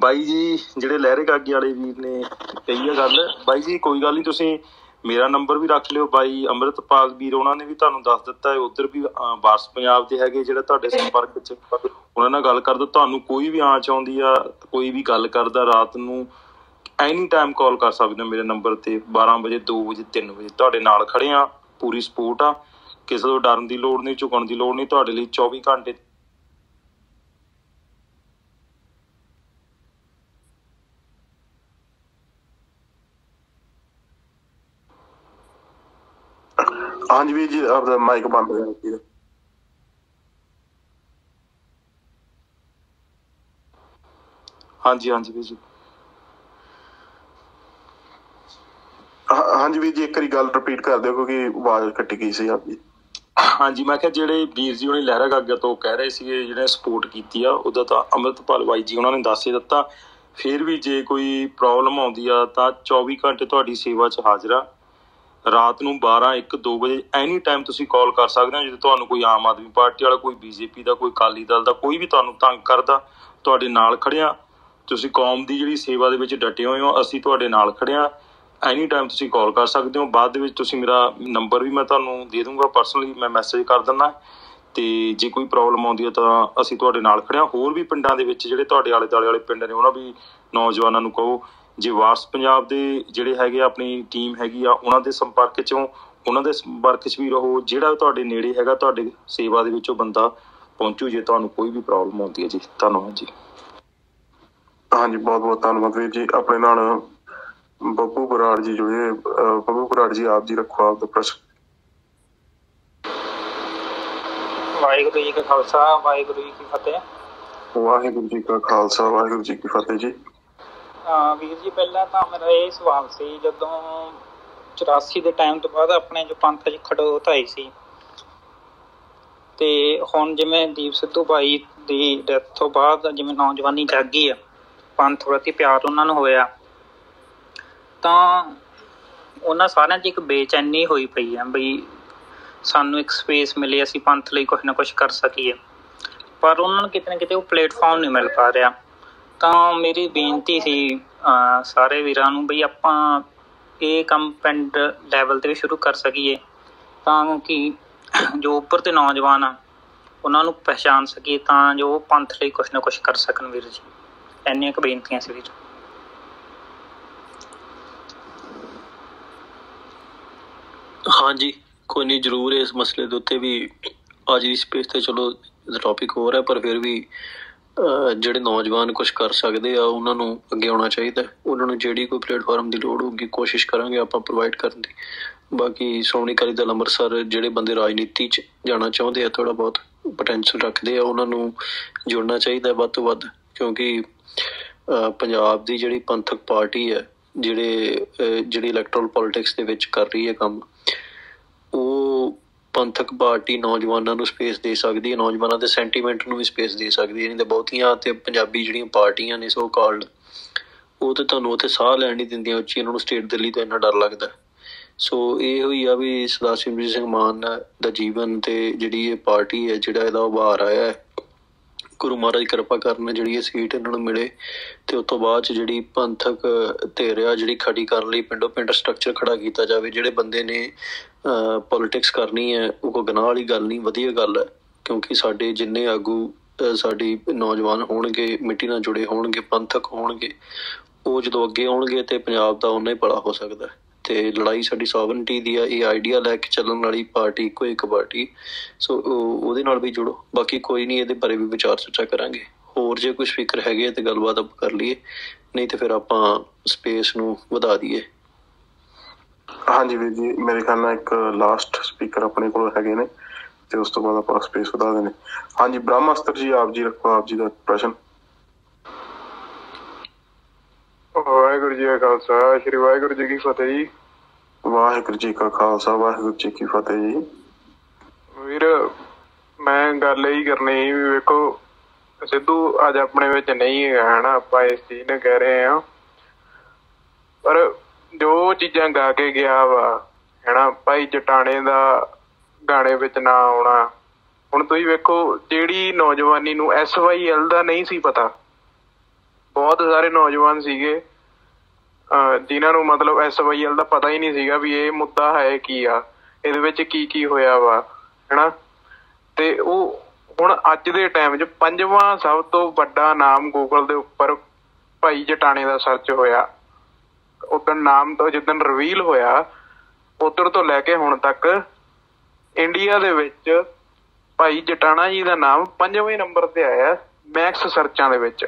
ਬਾਈ ਜੀ ਜਿਹੜੇ ਲਹਿਰੇ ਕਾਗੀ ਵਾਲੇ ਵੀਰ ਨੇ ਕਹੀ ਆ ਗੱਲ। ਬਾਈ ਜੀ ਕੋਈ ਗੱਲ ਨਹੀਂ ਤੁਸੀਂ ਮੇਰਾ ਨੰਬਰ ਵੀ ਰੱਖ ਲਿਓ। ਬਾਈ ਅੰਮ੍ਰਿਤਪਾਲ ਵੀਰ ਉਹਨਾਂ ਨੇ ਵੀ ਤੁਹਾਨੂੰ ਦੱਸ ਦਿੱਤਾ ਹੈ। ਉਧਰ ਵੀ ਵਾਰਸ ਪੰਜਾਬ ਦੇ ਹੈਗੇ ਜਿਹੜਾ ਤੁਹਾਡੇ ਸੰਪਰਕ ਵਿੱਚ ਉਹਨਾਂ ਨਾਲ ਗੱਲ ਕਰ ਦਿਓ। ਤੁਹਾਨੂੰ ਕੋਈ ਵੀ ਆਂਚ ਆਉਂਦੀ ਆ ਕੋਈ ਵੀ ਗੱਲ ਕਰਦਾ ਰਾਤ ਨੂੰ ਐਨੀ ਟਾਈਮ ਕਾਲ ਕਰ ਸਕਦੇ ਹੋ ਮੇਰੇ ਨੰਬਰ ਤੇ 12 ਵਜੇ 2 ਵਜੇ 3 ਵਜੇ। ਤੁਹਾਡੇ ਨਾਲ ਖੜੇ ਆ ਪੂਰੀ ਸਪੋਰਟ ਆ। ਕਿਸੇ ਤੋਂ ਡਰਨ ਦੀ ਲੋੜ ਨਹੀਂ ਝੁਕਣ ਦੀ ਲੋੜ ਨਹੀਂ। ਤੁਹਾਡੇ ਲਈ 24 ਘੰਟੇ ਹਾਂਜੀ ਵੀਰ ਜੀ ਆਪਦਾ ਮਾਈਕ ਬੰਦ ਕਰੋ ਜੀ ਹਾਂਜੀ ਹਾਂਜੀ ਵੀਰ ਜੀ। ਹਾਂਜੀ ਵੀਰ ਜੀ, ਇੱਕ ਵਾਰੀ ਗੱਲ ਰਿਪੀਟ ਕਰ ਦਿਓ ਕਿਉਂਕਿ ਆਵਾਜ਼ ਕੱਟੀ ਗਈ ਸੀ ਆਪਦੀ। ਹਾਂਜੀ, ਮੈਂ ਕਿਹਾ ਜਿਹੜੇ ਵੀਰ ਜੀ ਉਹਨੇ ਲਹਿਰਾ ਗਾਗਾ ਤੋਂ ਕਹਿ ਰਹੇ ਸੀਗੇ ਜਿਹੜੇ ਸਪੋਰਟ ਕੀਤੀ ਆ, ਉਹਦਾ ਤਾਂ ਅੰਮ੍ਰਿਤਪਾਲ ਬਾਈ ਜੀ ਉਹਨਾਂ ਨੇ ਦੱਸ ਹੀ ਦਿੱਤਾ। ਫਿਰ ਵੀ ਜੇ ਕੋਈ ਪ੍ਰੋਬਲਮ ਆਉਂਦੀ ਆ, ਤਾਂ 24 ਘੰਟੇ ਤੁਹਾਡੀ ਸੇਵਾ 'ਚ ਹਾਜ਼ਰ ਰਾਤ ਨੂੰ 12 1 2 ਵਜੇ ਐਨੀ ਟਾਈਮ ਤੁਸੀਂ ਕਾਲ ਕਰ ਸਕਦੇ ਹੋ ਜਦੋਂ ਤੁਹਾਨੂੰ ਕੋਈ ਆਮ ਆਦਮੀ ਪਾਰਟੀ ਵਾਲਾ, ਕੋਈ ਬੀਜੇਪੀ ਦਾ, ਕੋਈ ਅਕਾਲੀ ਦਲ ਦਾ, ਕੋਈ ਵੀ ਤੁਹਾਨੂੰ ਤੰਗ ਕਰਦਾ, ਤੁਹਾਡੇ ਨਾਲ ਖੜਿਆ। ਤੁਸੀਂ ਕੌਮ ਦੀ ਜਿਹੜੀ ਸੇਵਾ ਦੇ ਵਿੱਚ ਡਟੇ ਹੋਏ ਹੋ, ਅਸੀਂ ਤੁਹਾਡੇ ਨਾਲ ਖੜਿਆ। ਐਨੀ ਟਾਈਮ ਤੁਸੀਂ ਕਾਲ ਕਰ ਸਕਦੇ ਹੋ। ਬਾਅਦ ਦੇ ਵਿੱਚ ਤੁਸੀਂ ਮੇਰਾ ਨੰਬਰ ਵੀ ਮੈਂ ਤੁਹਾਨੂੰ ਦੇ ਦੂੰਗਾ ਪਰਸਨਲੀ ਮੈਂ ਮੈਸੇਜ ਕਰ ਦਿੰਦਾ। ਤੇ ਜੇ ਕੋਈ ਪ੍ਰੋਬਲਮ ਆਉਂਦੀ ਹੈ ਤਾਂ ਅਸੀਂ ਤੁਹਾਡੇ ਨਾਲ ਖੜਿਆ ਹੋਰ ਵੀ ਪਿੰਡਾਂ ਦੇ ਵਿੱਚ ਜਿਹੜੇ ਤੁਹਾਡੇ ਆਲੇ ਦੁਆਲੇ ਵਾਲੇ ਪਿੰਡ ਨੇ, ਉਹਨਾਂ ਵੀ ਨੌਜਵਾਨਾਂ ਨੂੰ ਕਹੋ। ਜੇ ਵਾਰਸ ਪੰਜਾਬ ਦੇ ਜਿਹੜੇ ਹੈਗੇ ਆਪਣੀ ਟੀਮ ਹੈਗੀ ਆ, ਉਹਨਾਂ ਦੇ ਸੰਪਰਕ ਚੋਂ, ਉਹਨਾਂ ਦੇ ਸੰਪਰਕ 'ਚ ਵੀ ਰਹੋ। ਜਿਹੜਾ ਤੁਹਾਡੇ ਨੇੜੇ ਹੈਗਾ, ਤੁਹਾਡੇ ਸੇਵਾ ਦੇ ਵਿੱਚੋਂ ਬੰਦਾ ਪਹੁੰਚੂ, ਜੇ ਤੁਹਾਨੂੰ ਕੋਈ ਵੀ ਪ੍ਰੋਬਲਮ ਆਉਂਦੀ ਹੈ ਜੀ। ਧੰਨਵਾਦ ਜੀ। ਹਾਂਜੀ ਬਹੁਤ ਬਹੁਤ ਧੰਨਵਾਦ ਵੀਰ ਜੀ। ਆਪਣੇ ਨਾਲ ਬੱਬੂ ਬਰਾੜ ਜੀ ਜੁੜੇ ਅਹ, ਬੱਬੂ ਬਰਾੜ ਜੀ ਆਪ ਜੀ ਰੱਖੋ ਆਪ ਦਾ ਪ੍ਰਸ਼ਨ ਵਾਹਿਗੁਰੂ ਜੀ ਕਾ ਖਾਲਸਾ ਵਾਹਿਗੁਰੂ ਜੀ ਕੀ ਫਤਿਹ। ਵਾਹਿਗੁਰੂ ਜੀ ਕਾ ਖਾਲਸਾ ਵਾਹਿਗੁਰੂ ਜੀ ਕੀ ਫਤਿਹ ਜੀ। ਅਹ ਵੀਰ ਜੀ ਪਹਿਲਾਂ ਤਾਂ ਮੇਰਾ ਇਹ ਸਵਾਲ ਸੀ ਜਦੋਂ 84 ਦੇ ਟਾਈਮ ਤੋਂ ਬਾਅਦ ਆਪਣੇ ਜੋ ਪੰਥ 'ਚ ਖੜੋਤ ਆਈ ਸੀ ਤੇ ਹੁਣ ਜਿਵੇਂ ਦੀਪ ਸਿੱਧੂ ਭਾਈ ਦੀ ਡੈਥ ਤੋਂ ਬਾਅਦ ਜਿਵੇਂ ਨੌਜਵਾਨੀ ਜਾਗੀ ਆ ਪੰਥ ਪ੍ਰਤੀ ਪਿਆਰ ਉਹਨਾਂ ਨੂੰ ਹੋਇਆ ਤਾਂ ਉਹਨਾਂ ਸਾਰਿਆਂ 'ਚ ਇੱਕ ਬੇਚੈਨੀ ਹੋਈ ਪਈ ਆ ਬਈ ਸਾਨੂੰ ਇੱਕ ਸਪੇਸ ਮਿਲੇ, ਅਸੀਂ ਪੰਥ ਲਈ ਕੁਝ ਨਾ ਕੁਝ ਕਰ ਸਕੀਏ। ਪਰ ਉਹਨਾਂ ਨੂੰ ਕਿਤੇ ਨਾ ਕਿਤੇ ਉਹ ਪਲੇਟਫਾਰਮ ਨਹੀਂ ਮਿਲ ਪਾ ਰਿਹਾ। ਤਾਂ ਮੇਰੀ ਬੇਨਤੀ ਸੀ ਸਾਰੇ ਵੀਰਾਂ ਨੂੰ ਬਈ ਆਪਾਂ ਇਹ ਕੰਮ ਪਿੰਡ ਲੈਵਲ ਤੇ ਵੀ ਸ਼ੁਰੂ ਕਰ ਸਕੀਏ। ਤਾਂ ਕਿ ਜੋ ਉੱਪਰ ਤੇ ਨੌਜਵਾਨ ਆ, ਉਹਨਾਂ ਨੂੰ ਪਛਾਣ ਸਕੀਏ, ਤਾਂ ਜੋ ਉਹ ਪੰਥ ਲਈ ਕੁਝ ਨਾ ਕੁਝ ਕਰ ਸਕਣ ਵੀਰ ਜੀ। ਇੰਨੀਆਂ ਕੁ ਬੇਨਤੀਆਂ ਸੀ ਵੀਰ। ਹਾਂਜੀ, ਕੋਈ ਨਹੀਂ ਜ਼ਰੂਰ ਇਸ ਮਸਲੇ ਦੇ ਉੱਤੇ ਵੀ ਅੱਜ ਦੀ ਸਪੇਸ ਤੇ ਚਲੋ ਟੌਪਿਕ ਹੋਰ ਹੈ, ਪਰ ਫਿਰ ਵੀ ਜਿਹੜੇ ਨੌਜਵਾਨ ਕੁਝ ਕਰ ਸਕਦੇ ਆ, ਉਹਨਾਂ ਨੂੰ ਅੱਗੇ ਆਉਣਾ ਚਾਹੀਦਾ ਉਹਨਾਂ ਨੂੰ ਜਿਹੜੀ ਕੋਈ ਪਲੇਟਫਾਰਮ ਦੀ ਲੋੜ ਹੋਊਗੀ, ਕੋਸ਼ਿਸ਼ ਕਰਾਂਗੇ ਆਪਾਂ ਪ੍ਰੋਵਾਈਡ ਕਰਨ ਦੀ। ਬਾਕੀ ਸ਼੍ਰੋਮਣੀ ਅਕਾਲੀ ਦਲ ਅੰਮ੍ਰਿਤਸਰ, ਜਿਹੜੇ ਬੰਦੇ ਰਾਜਨੀਤੀ 'ਚ ਜਾਣਾ ਚਾਹੁੰਦੇ ਆ ਥੋੜਾ ਬਹੁਤ ਪੋਟੈਂਸ਼ੀਅਲ ਰੱਖਦੇ ਆ, ਉਹਨਾਂ ਨੂੰ ਜੁੜਨਾ ਚਾਹੀਦਾ ਵੱਧ ਤੋਂ ਵੱਧ, ਕਿਉਂਕਿ ਪੰਜਾਬ ਦੀ ਜਿਹੜੀ ਪੰਥਕ ਪਾਰਟੀ ਹੈ, ਜਿਹੜੇ ਜਿਹੜੀ ਇਲੈਕਟਰਲ ਪੋਲਿਟਿਕਸ ਦੇ ਵਿੱਚ ਕਰ ਰਹੀ ਹੈ ਕੰਮ ਪੰਥਕ ਪਾਰਟੀ ਨੌਜਵਾਨਾਂ ਨੂੰ ਸਪੇਸ ਦੇ ਸਕਦੀ ਹੈ, ਨੌਜਵਾਨਾਂ ਦੇ ਸੈਂਟੀਮੈਂਟ ਨੂੰ ਵੀ ਸਪੇਸ ਦੇ ਸਕਦੀ ਹੈ, ਨਹੀਂ ਤਾਂ ਬਹੁਤੀਆਂ ਤੇ ਪੰਜਾਬੀ ਜਿਹੜੀਆਂ ਪਾਰਟੀਆਂ ਨੇ ਸੋ ਕਾਲਡ ਉਹ ਤੇ ਤੁਹਾਨੂੰ ਉੱਥੇ ਸਾਹ ਲੈਣ ਨਹੀਂ ਦਿੰਦੀਆਂ, ਉੱਚੀ ਇਹਨਾਂ ਨੂੰ ਸਟੇਟ ਦਿੱਲੀ ਤੋਂ ਇੰਨਾ ਡਰ ਲੱਗਦਾ। ਸੋ ਇਹ ਹੋਈ ਆ ਵੀ ਸਰਦਾਰ ਸਿਮਰਜੀਤ ਸਿੰਘ ਮਾਨ ਦਾ ਜੀਵਨ ਤੇ ਜਿਹੜੀ ਇਹ ਪਾਰਟੀ ਹੈ, ਜਿਹੜਾ ਇਹਦਾ ਉਭਾਰ ਆਇਆ ਹੈ, ਗੁਰੂ ਮਹਾਰਾਜ ਕਿਰਪਾ ਕਰਨ ਜਿਹੜੀ ਇਹ ਸੀਟ ਇਹਨਾਂ ਨੂੰ ਮਿਲੇ ਤੇ ਉਸ ਤੋਂ ਬਾਅਦ ਚ ਜਿਹੜੀ ਪੰਥਕ ਧਿਰਿਆ ਜਿਹੜੀ ਖੜੀ ਕਰਨ ਲਈ ਪਿੰਡੋਂ ਪਿੰਡ ਸਟਰਕਚਰ ਖੜਾ ਕੀਤਾ ਜਾਵੇ, ਜਿਹੜੇ ਬੰਦੇ ਨੇ ਪੋਲਿਟਿਕਸ ਕਰਨੀ ਹੈ, ਉਹ ਕੋਈ ਗੁਨਾਹ ਵਾਲੀ ਗੱਲ ਨਹੀਂ, ਵਧੀਆ ਗੱਲ ਹੈ, ਕਿਉਂਕਿ ਸਾਡੇ ਜਿੰਨੇ ਆਗੂ ਸਾਡੀ ਨੌਜਵਾਨ ਹੋਣਗੇ, ਮਿੱਟੀ ਨਾਲ ਜੁੜੇ ਹੋਣਗੇ, ਪੰਥਕ ਹੋਣਗੇ, ਉਹ ਜਦੋਂ ਅੱਗੇ ਆਉਣਗੇ ਤੇ ਪੰਜਾਬ ਦਾ ਉਹਨਾਂ ਹੀ ਭਲਾ ਹੋ ਸਕਦਾ ਹੈ। ਤੇ ਲੜਾਈ ਸਾਡੀ ਸੋਵਰਨਟੀ ਦੀ ਆ ਇਹ ਆਈਡੀਆ ਲੈ ਕੇ ਚੱਲਣ ਵਾਲੀ ਪਾਰਟੀ ਇੱਕੋ ਇੱਕ ਪਾਰਟੀ, ਸੋ ਉਹ- ਉਹਦੇ ਨਾਲ ਵੀ ਜੁੜੋ। ਬਾਕੀ ਕੋਈ ਨਹੀਂ, ਇਹਦੇ ਬਾਰੇ ਵੀ ਵਿਚਾਰ ਚਰਚਾ ਕਰਾਂਗੇ। ਹੋਰ ਜੇ ਕੋਈ ਫਿਕਰ ਹੈਗੇ ਆ ਤੇ ਗੱਲਬਾਤ ਆਪਾਂ ਕਰ ਲਈਏ, ਨਹੀਂ ਤੇ ਫਿਰ ਆਪਾਂ ਸਪੇਸ ਨੂੰ ਵਧਾ ਦਈਏ। ਹਾਂਜੀ ਵੀਰ ਜੀ ਮੇਰੇ ਖਿਆਲ ਨਾਲ ਇੱਕ ਲਾਸਟ ਸਪੀਕਰ ਆਪਣੇ ਕੋਲ ਹੈਗੇ ਨੇ ਤੇ ਉਸ ਤੋਂ ਬਾਅਦ ਆਪਾਂ ਸਪੇਸ ਵਧਾ ਦੇਣੇ ਹਾਂਜੀ ਬ੍ਰਹਮਾਸਤਰ ਜੀ ਆਪ ਜੀ ਰੱਖੋ ਆਪ ਜੀ ਦਾ ਪ੍ਰਸ਼ਨ। ਵਾਹਿਗੁਰੂ ਜੀ ਕਾ ਖਾਲਸਾ ਸ੍ਰੀ ਵਾਹਿਗੁਰੂ ਜੀ ਕੀ ਫਤਿਹ ਜੀ। ਵਾਹਿਗੁਰੂ ਜੀ ਕਾ ਖਾਲਸਾ ਵਾਹਿਗੁਰੂ ਜੀ ਕੀ ਫਤਿਹ ਜੀ। ਵੀਰ ਮੈਂ ਗੱਲ ਇਹੀ ਕਰਨੀ ਸੀ ਵੀ ਵੇਖੋ ਸਿੱਧੂ ਅੱਜ ਆਪਣੇ ਵਿੱਚ ਨਹੀਂ ਹੈਗਾ ਹਨਾ ਆਪਾਂ ਇਸ ਚੀਜ਼ ਨੂੰ ਕਹਿ ਰਹੇ ਹਾਂ। ਪਰ ਜੋ ਚੀਜ਼ਾਂ ਗਾ ਕੇ ਗਿਆ ਵਾ, ਹੈਨਾ, ਭਾਈ ਜਟਾਣੇ ਦਾ ਗਾਣੇ ਵਿੱਚ ਨਾ ਆਉਣਾ। ਹੁਣ ਤੁਸੀਂ ਵੇਖੋ, ਜਿਹੜੀ ਨੌਜਵਾਨੀ ਨੂੰ ਐਸਵਾਈਐਲ ਦਾ ਨਹੀਂ ਸੀ ਪਤਾ। ਬਹੁਤ ਸਾਰੇ ਨੌਜਵਾਨ ਸੀਗੇ, ਅਹ, ਜਿਨ੍ਹਾਂ ਨੂੰ ਮਤਲਬ ਐਸਵਾਈਐਲ ਦਾ ਪਤਾ ਹੀ ਨਹੀਂ ਸੀਗਾ ਵੀ ਇਹ ਮੁੱਦਾ ਹੈ ਕੀ ਆ, ਇਹਦੇ ਵਿੱਚ ਕੀ ਕੀ ਹੋਇਆ ਵਾ, ਹੈਨਾ। ਤੇ ਉਹ ਹੁਣ ਅੱਜ ਦੇ ਟਾਈਮ 'ਚ ਪੰਜਵਾਂ ਸਭ ਤੋਂ ਵੱਡਾ ਨਾਮ ਗੂਗਲ ਦੇ ਉੱਪਰ ਭਾਈ ਜਟਾਣੇ ਦਾ ਸਰਚ ਹੋਇਆ। ਉਦੋਂ ਨਾਮ ਤੋਂ ਜਿੱਦਣ ਰਿਵੀਲ ਹੋਇਆ ਉਦੋਂ ਤੋਂ ਲੈ ਕੇ ਹੁਣ ਤੱਕ ਇੰਡੀਆ ਦੇ ਵਿੱਚ ਭਾਈ ਜਟਾਣਾ ਜੀ ਦਾ ਨਾਮ ਪੰਜਵੇਂ ਨੰਬਰ ਤੇ ਆਇਆ ਮੈਕਸ ਸਰਚਾਂ ਦੇ ਵਿੱਚ।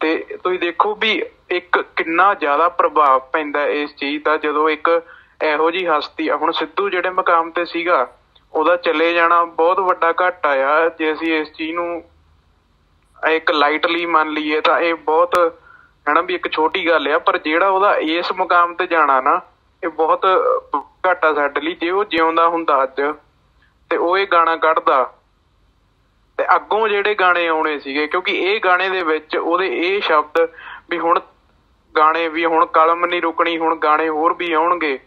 ਤੇ ਤੁਸੀਂ ਦੇਖੋ ਵੀ ਇੱਕ ਕਿੰਨਾ ਜ਼ਿਆਦਾ ਪ੍ਰਭਾਵ ਪੈਂਦਾ ਇਸ ਚੀਜ਼ ਦਾ, ਜਦੋਂ ਇੱਕ ਇਹੋ ਜੀ ਹਸਤੀ, ਹੁਣ ਸਿੱਧੂ ਜਿਹੜੇ ਮਕਾਮ ਤੇ ਸੀਗਾ, ਉਹਦਾ ਚਲੇ ਜਾਣਾ ਬਹੁਤ ਵੱਡਾ ਘਾਟਾ ਆ। ਜੇ ਅਸੀਂ ਇਸ ਚੀਜ਼ ਨੂੰ ਇੱਕ ਲਾਈਟਲੀ ਮੰਨ ਲਈਏ ਤਾਂ ਇਹ ਬਹੁਤ ਹਨਾ ਵੀ ਇੱਕ ਛੋਟੀ ਗੱਲ ਆ, ਪਰ ਜਿਹੜਾ ਉਹਦਾ ਇਸ ਮੁਕਾਮ ਤੇ ਜਾਣਾ ਨਾ, ਇਹ ਬਹੁਤ ਘਾਟਾ ਸਾਡੇ ਲਈ, ਜੇ ਉਹ ਜਿਉਂਦਾ ਹੁੰਦਾ ਅੱਜ, ਤੇ ਉਹ ਇਹ ਗਾਣਾ ਕੱਢਦਾ। ਤੇ ਅੱਗੋਂ ਜਿਹੜੇ ਗਾਣੇ ਆਉਣੇ ਸੀਗੇ, ਕਿਉਂਕਿ ਇਹ ਗਾਣੇ ਦੇ ਵਿੱਚ ਉਹਦੇ ਇਹ ਸ਼ਬਦ ਵੀ ਹੁਣ ਗਾਣੇ ਵੀ ਹੁਣ ਕਲਮ ਨਹੀਂ ਰੁਕਣੀ, ਹੁਣ ਗਾਣੇ ਹੋਰ ਵੀ ਆਉਣਗੇ।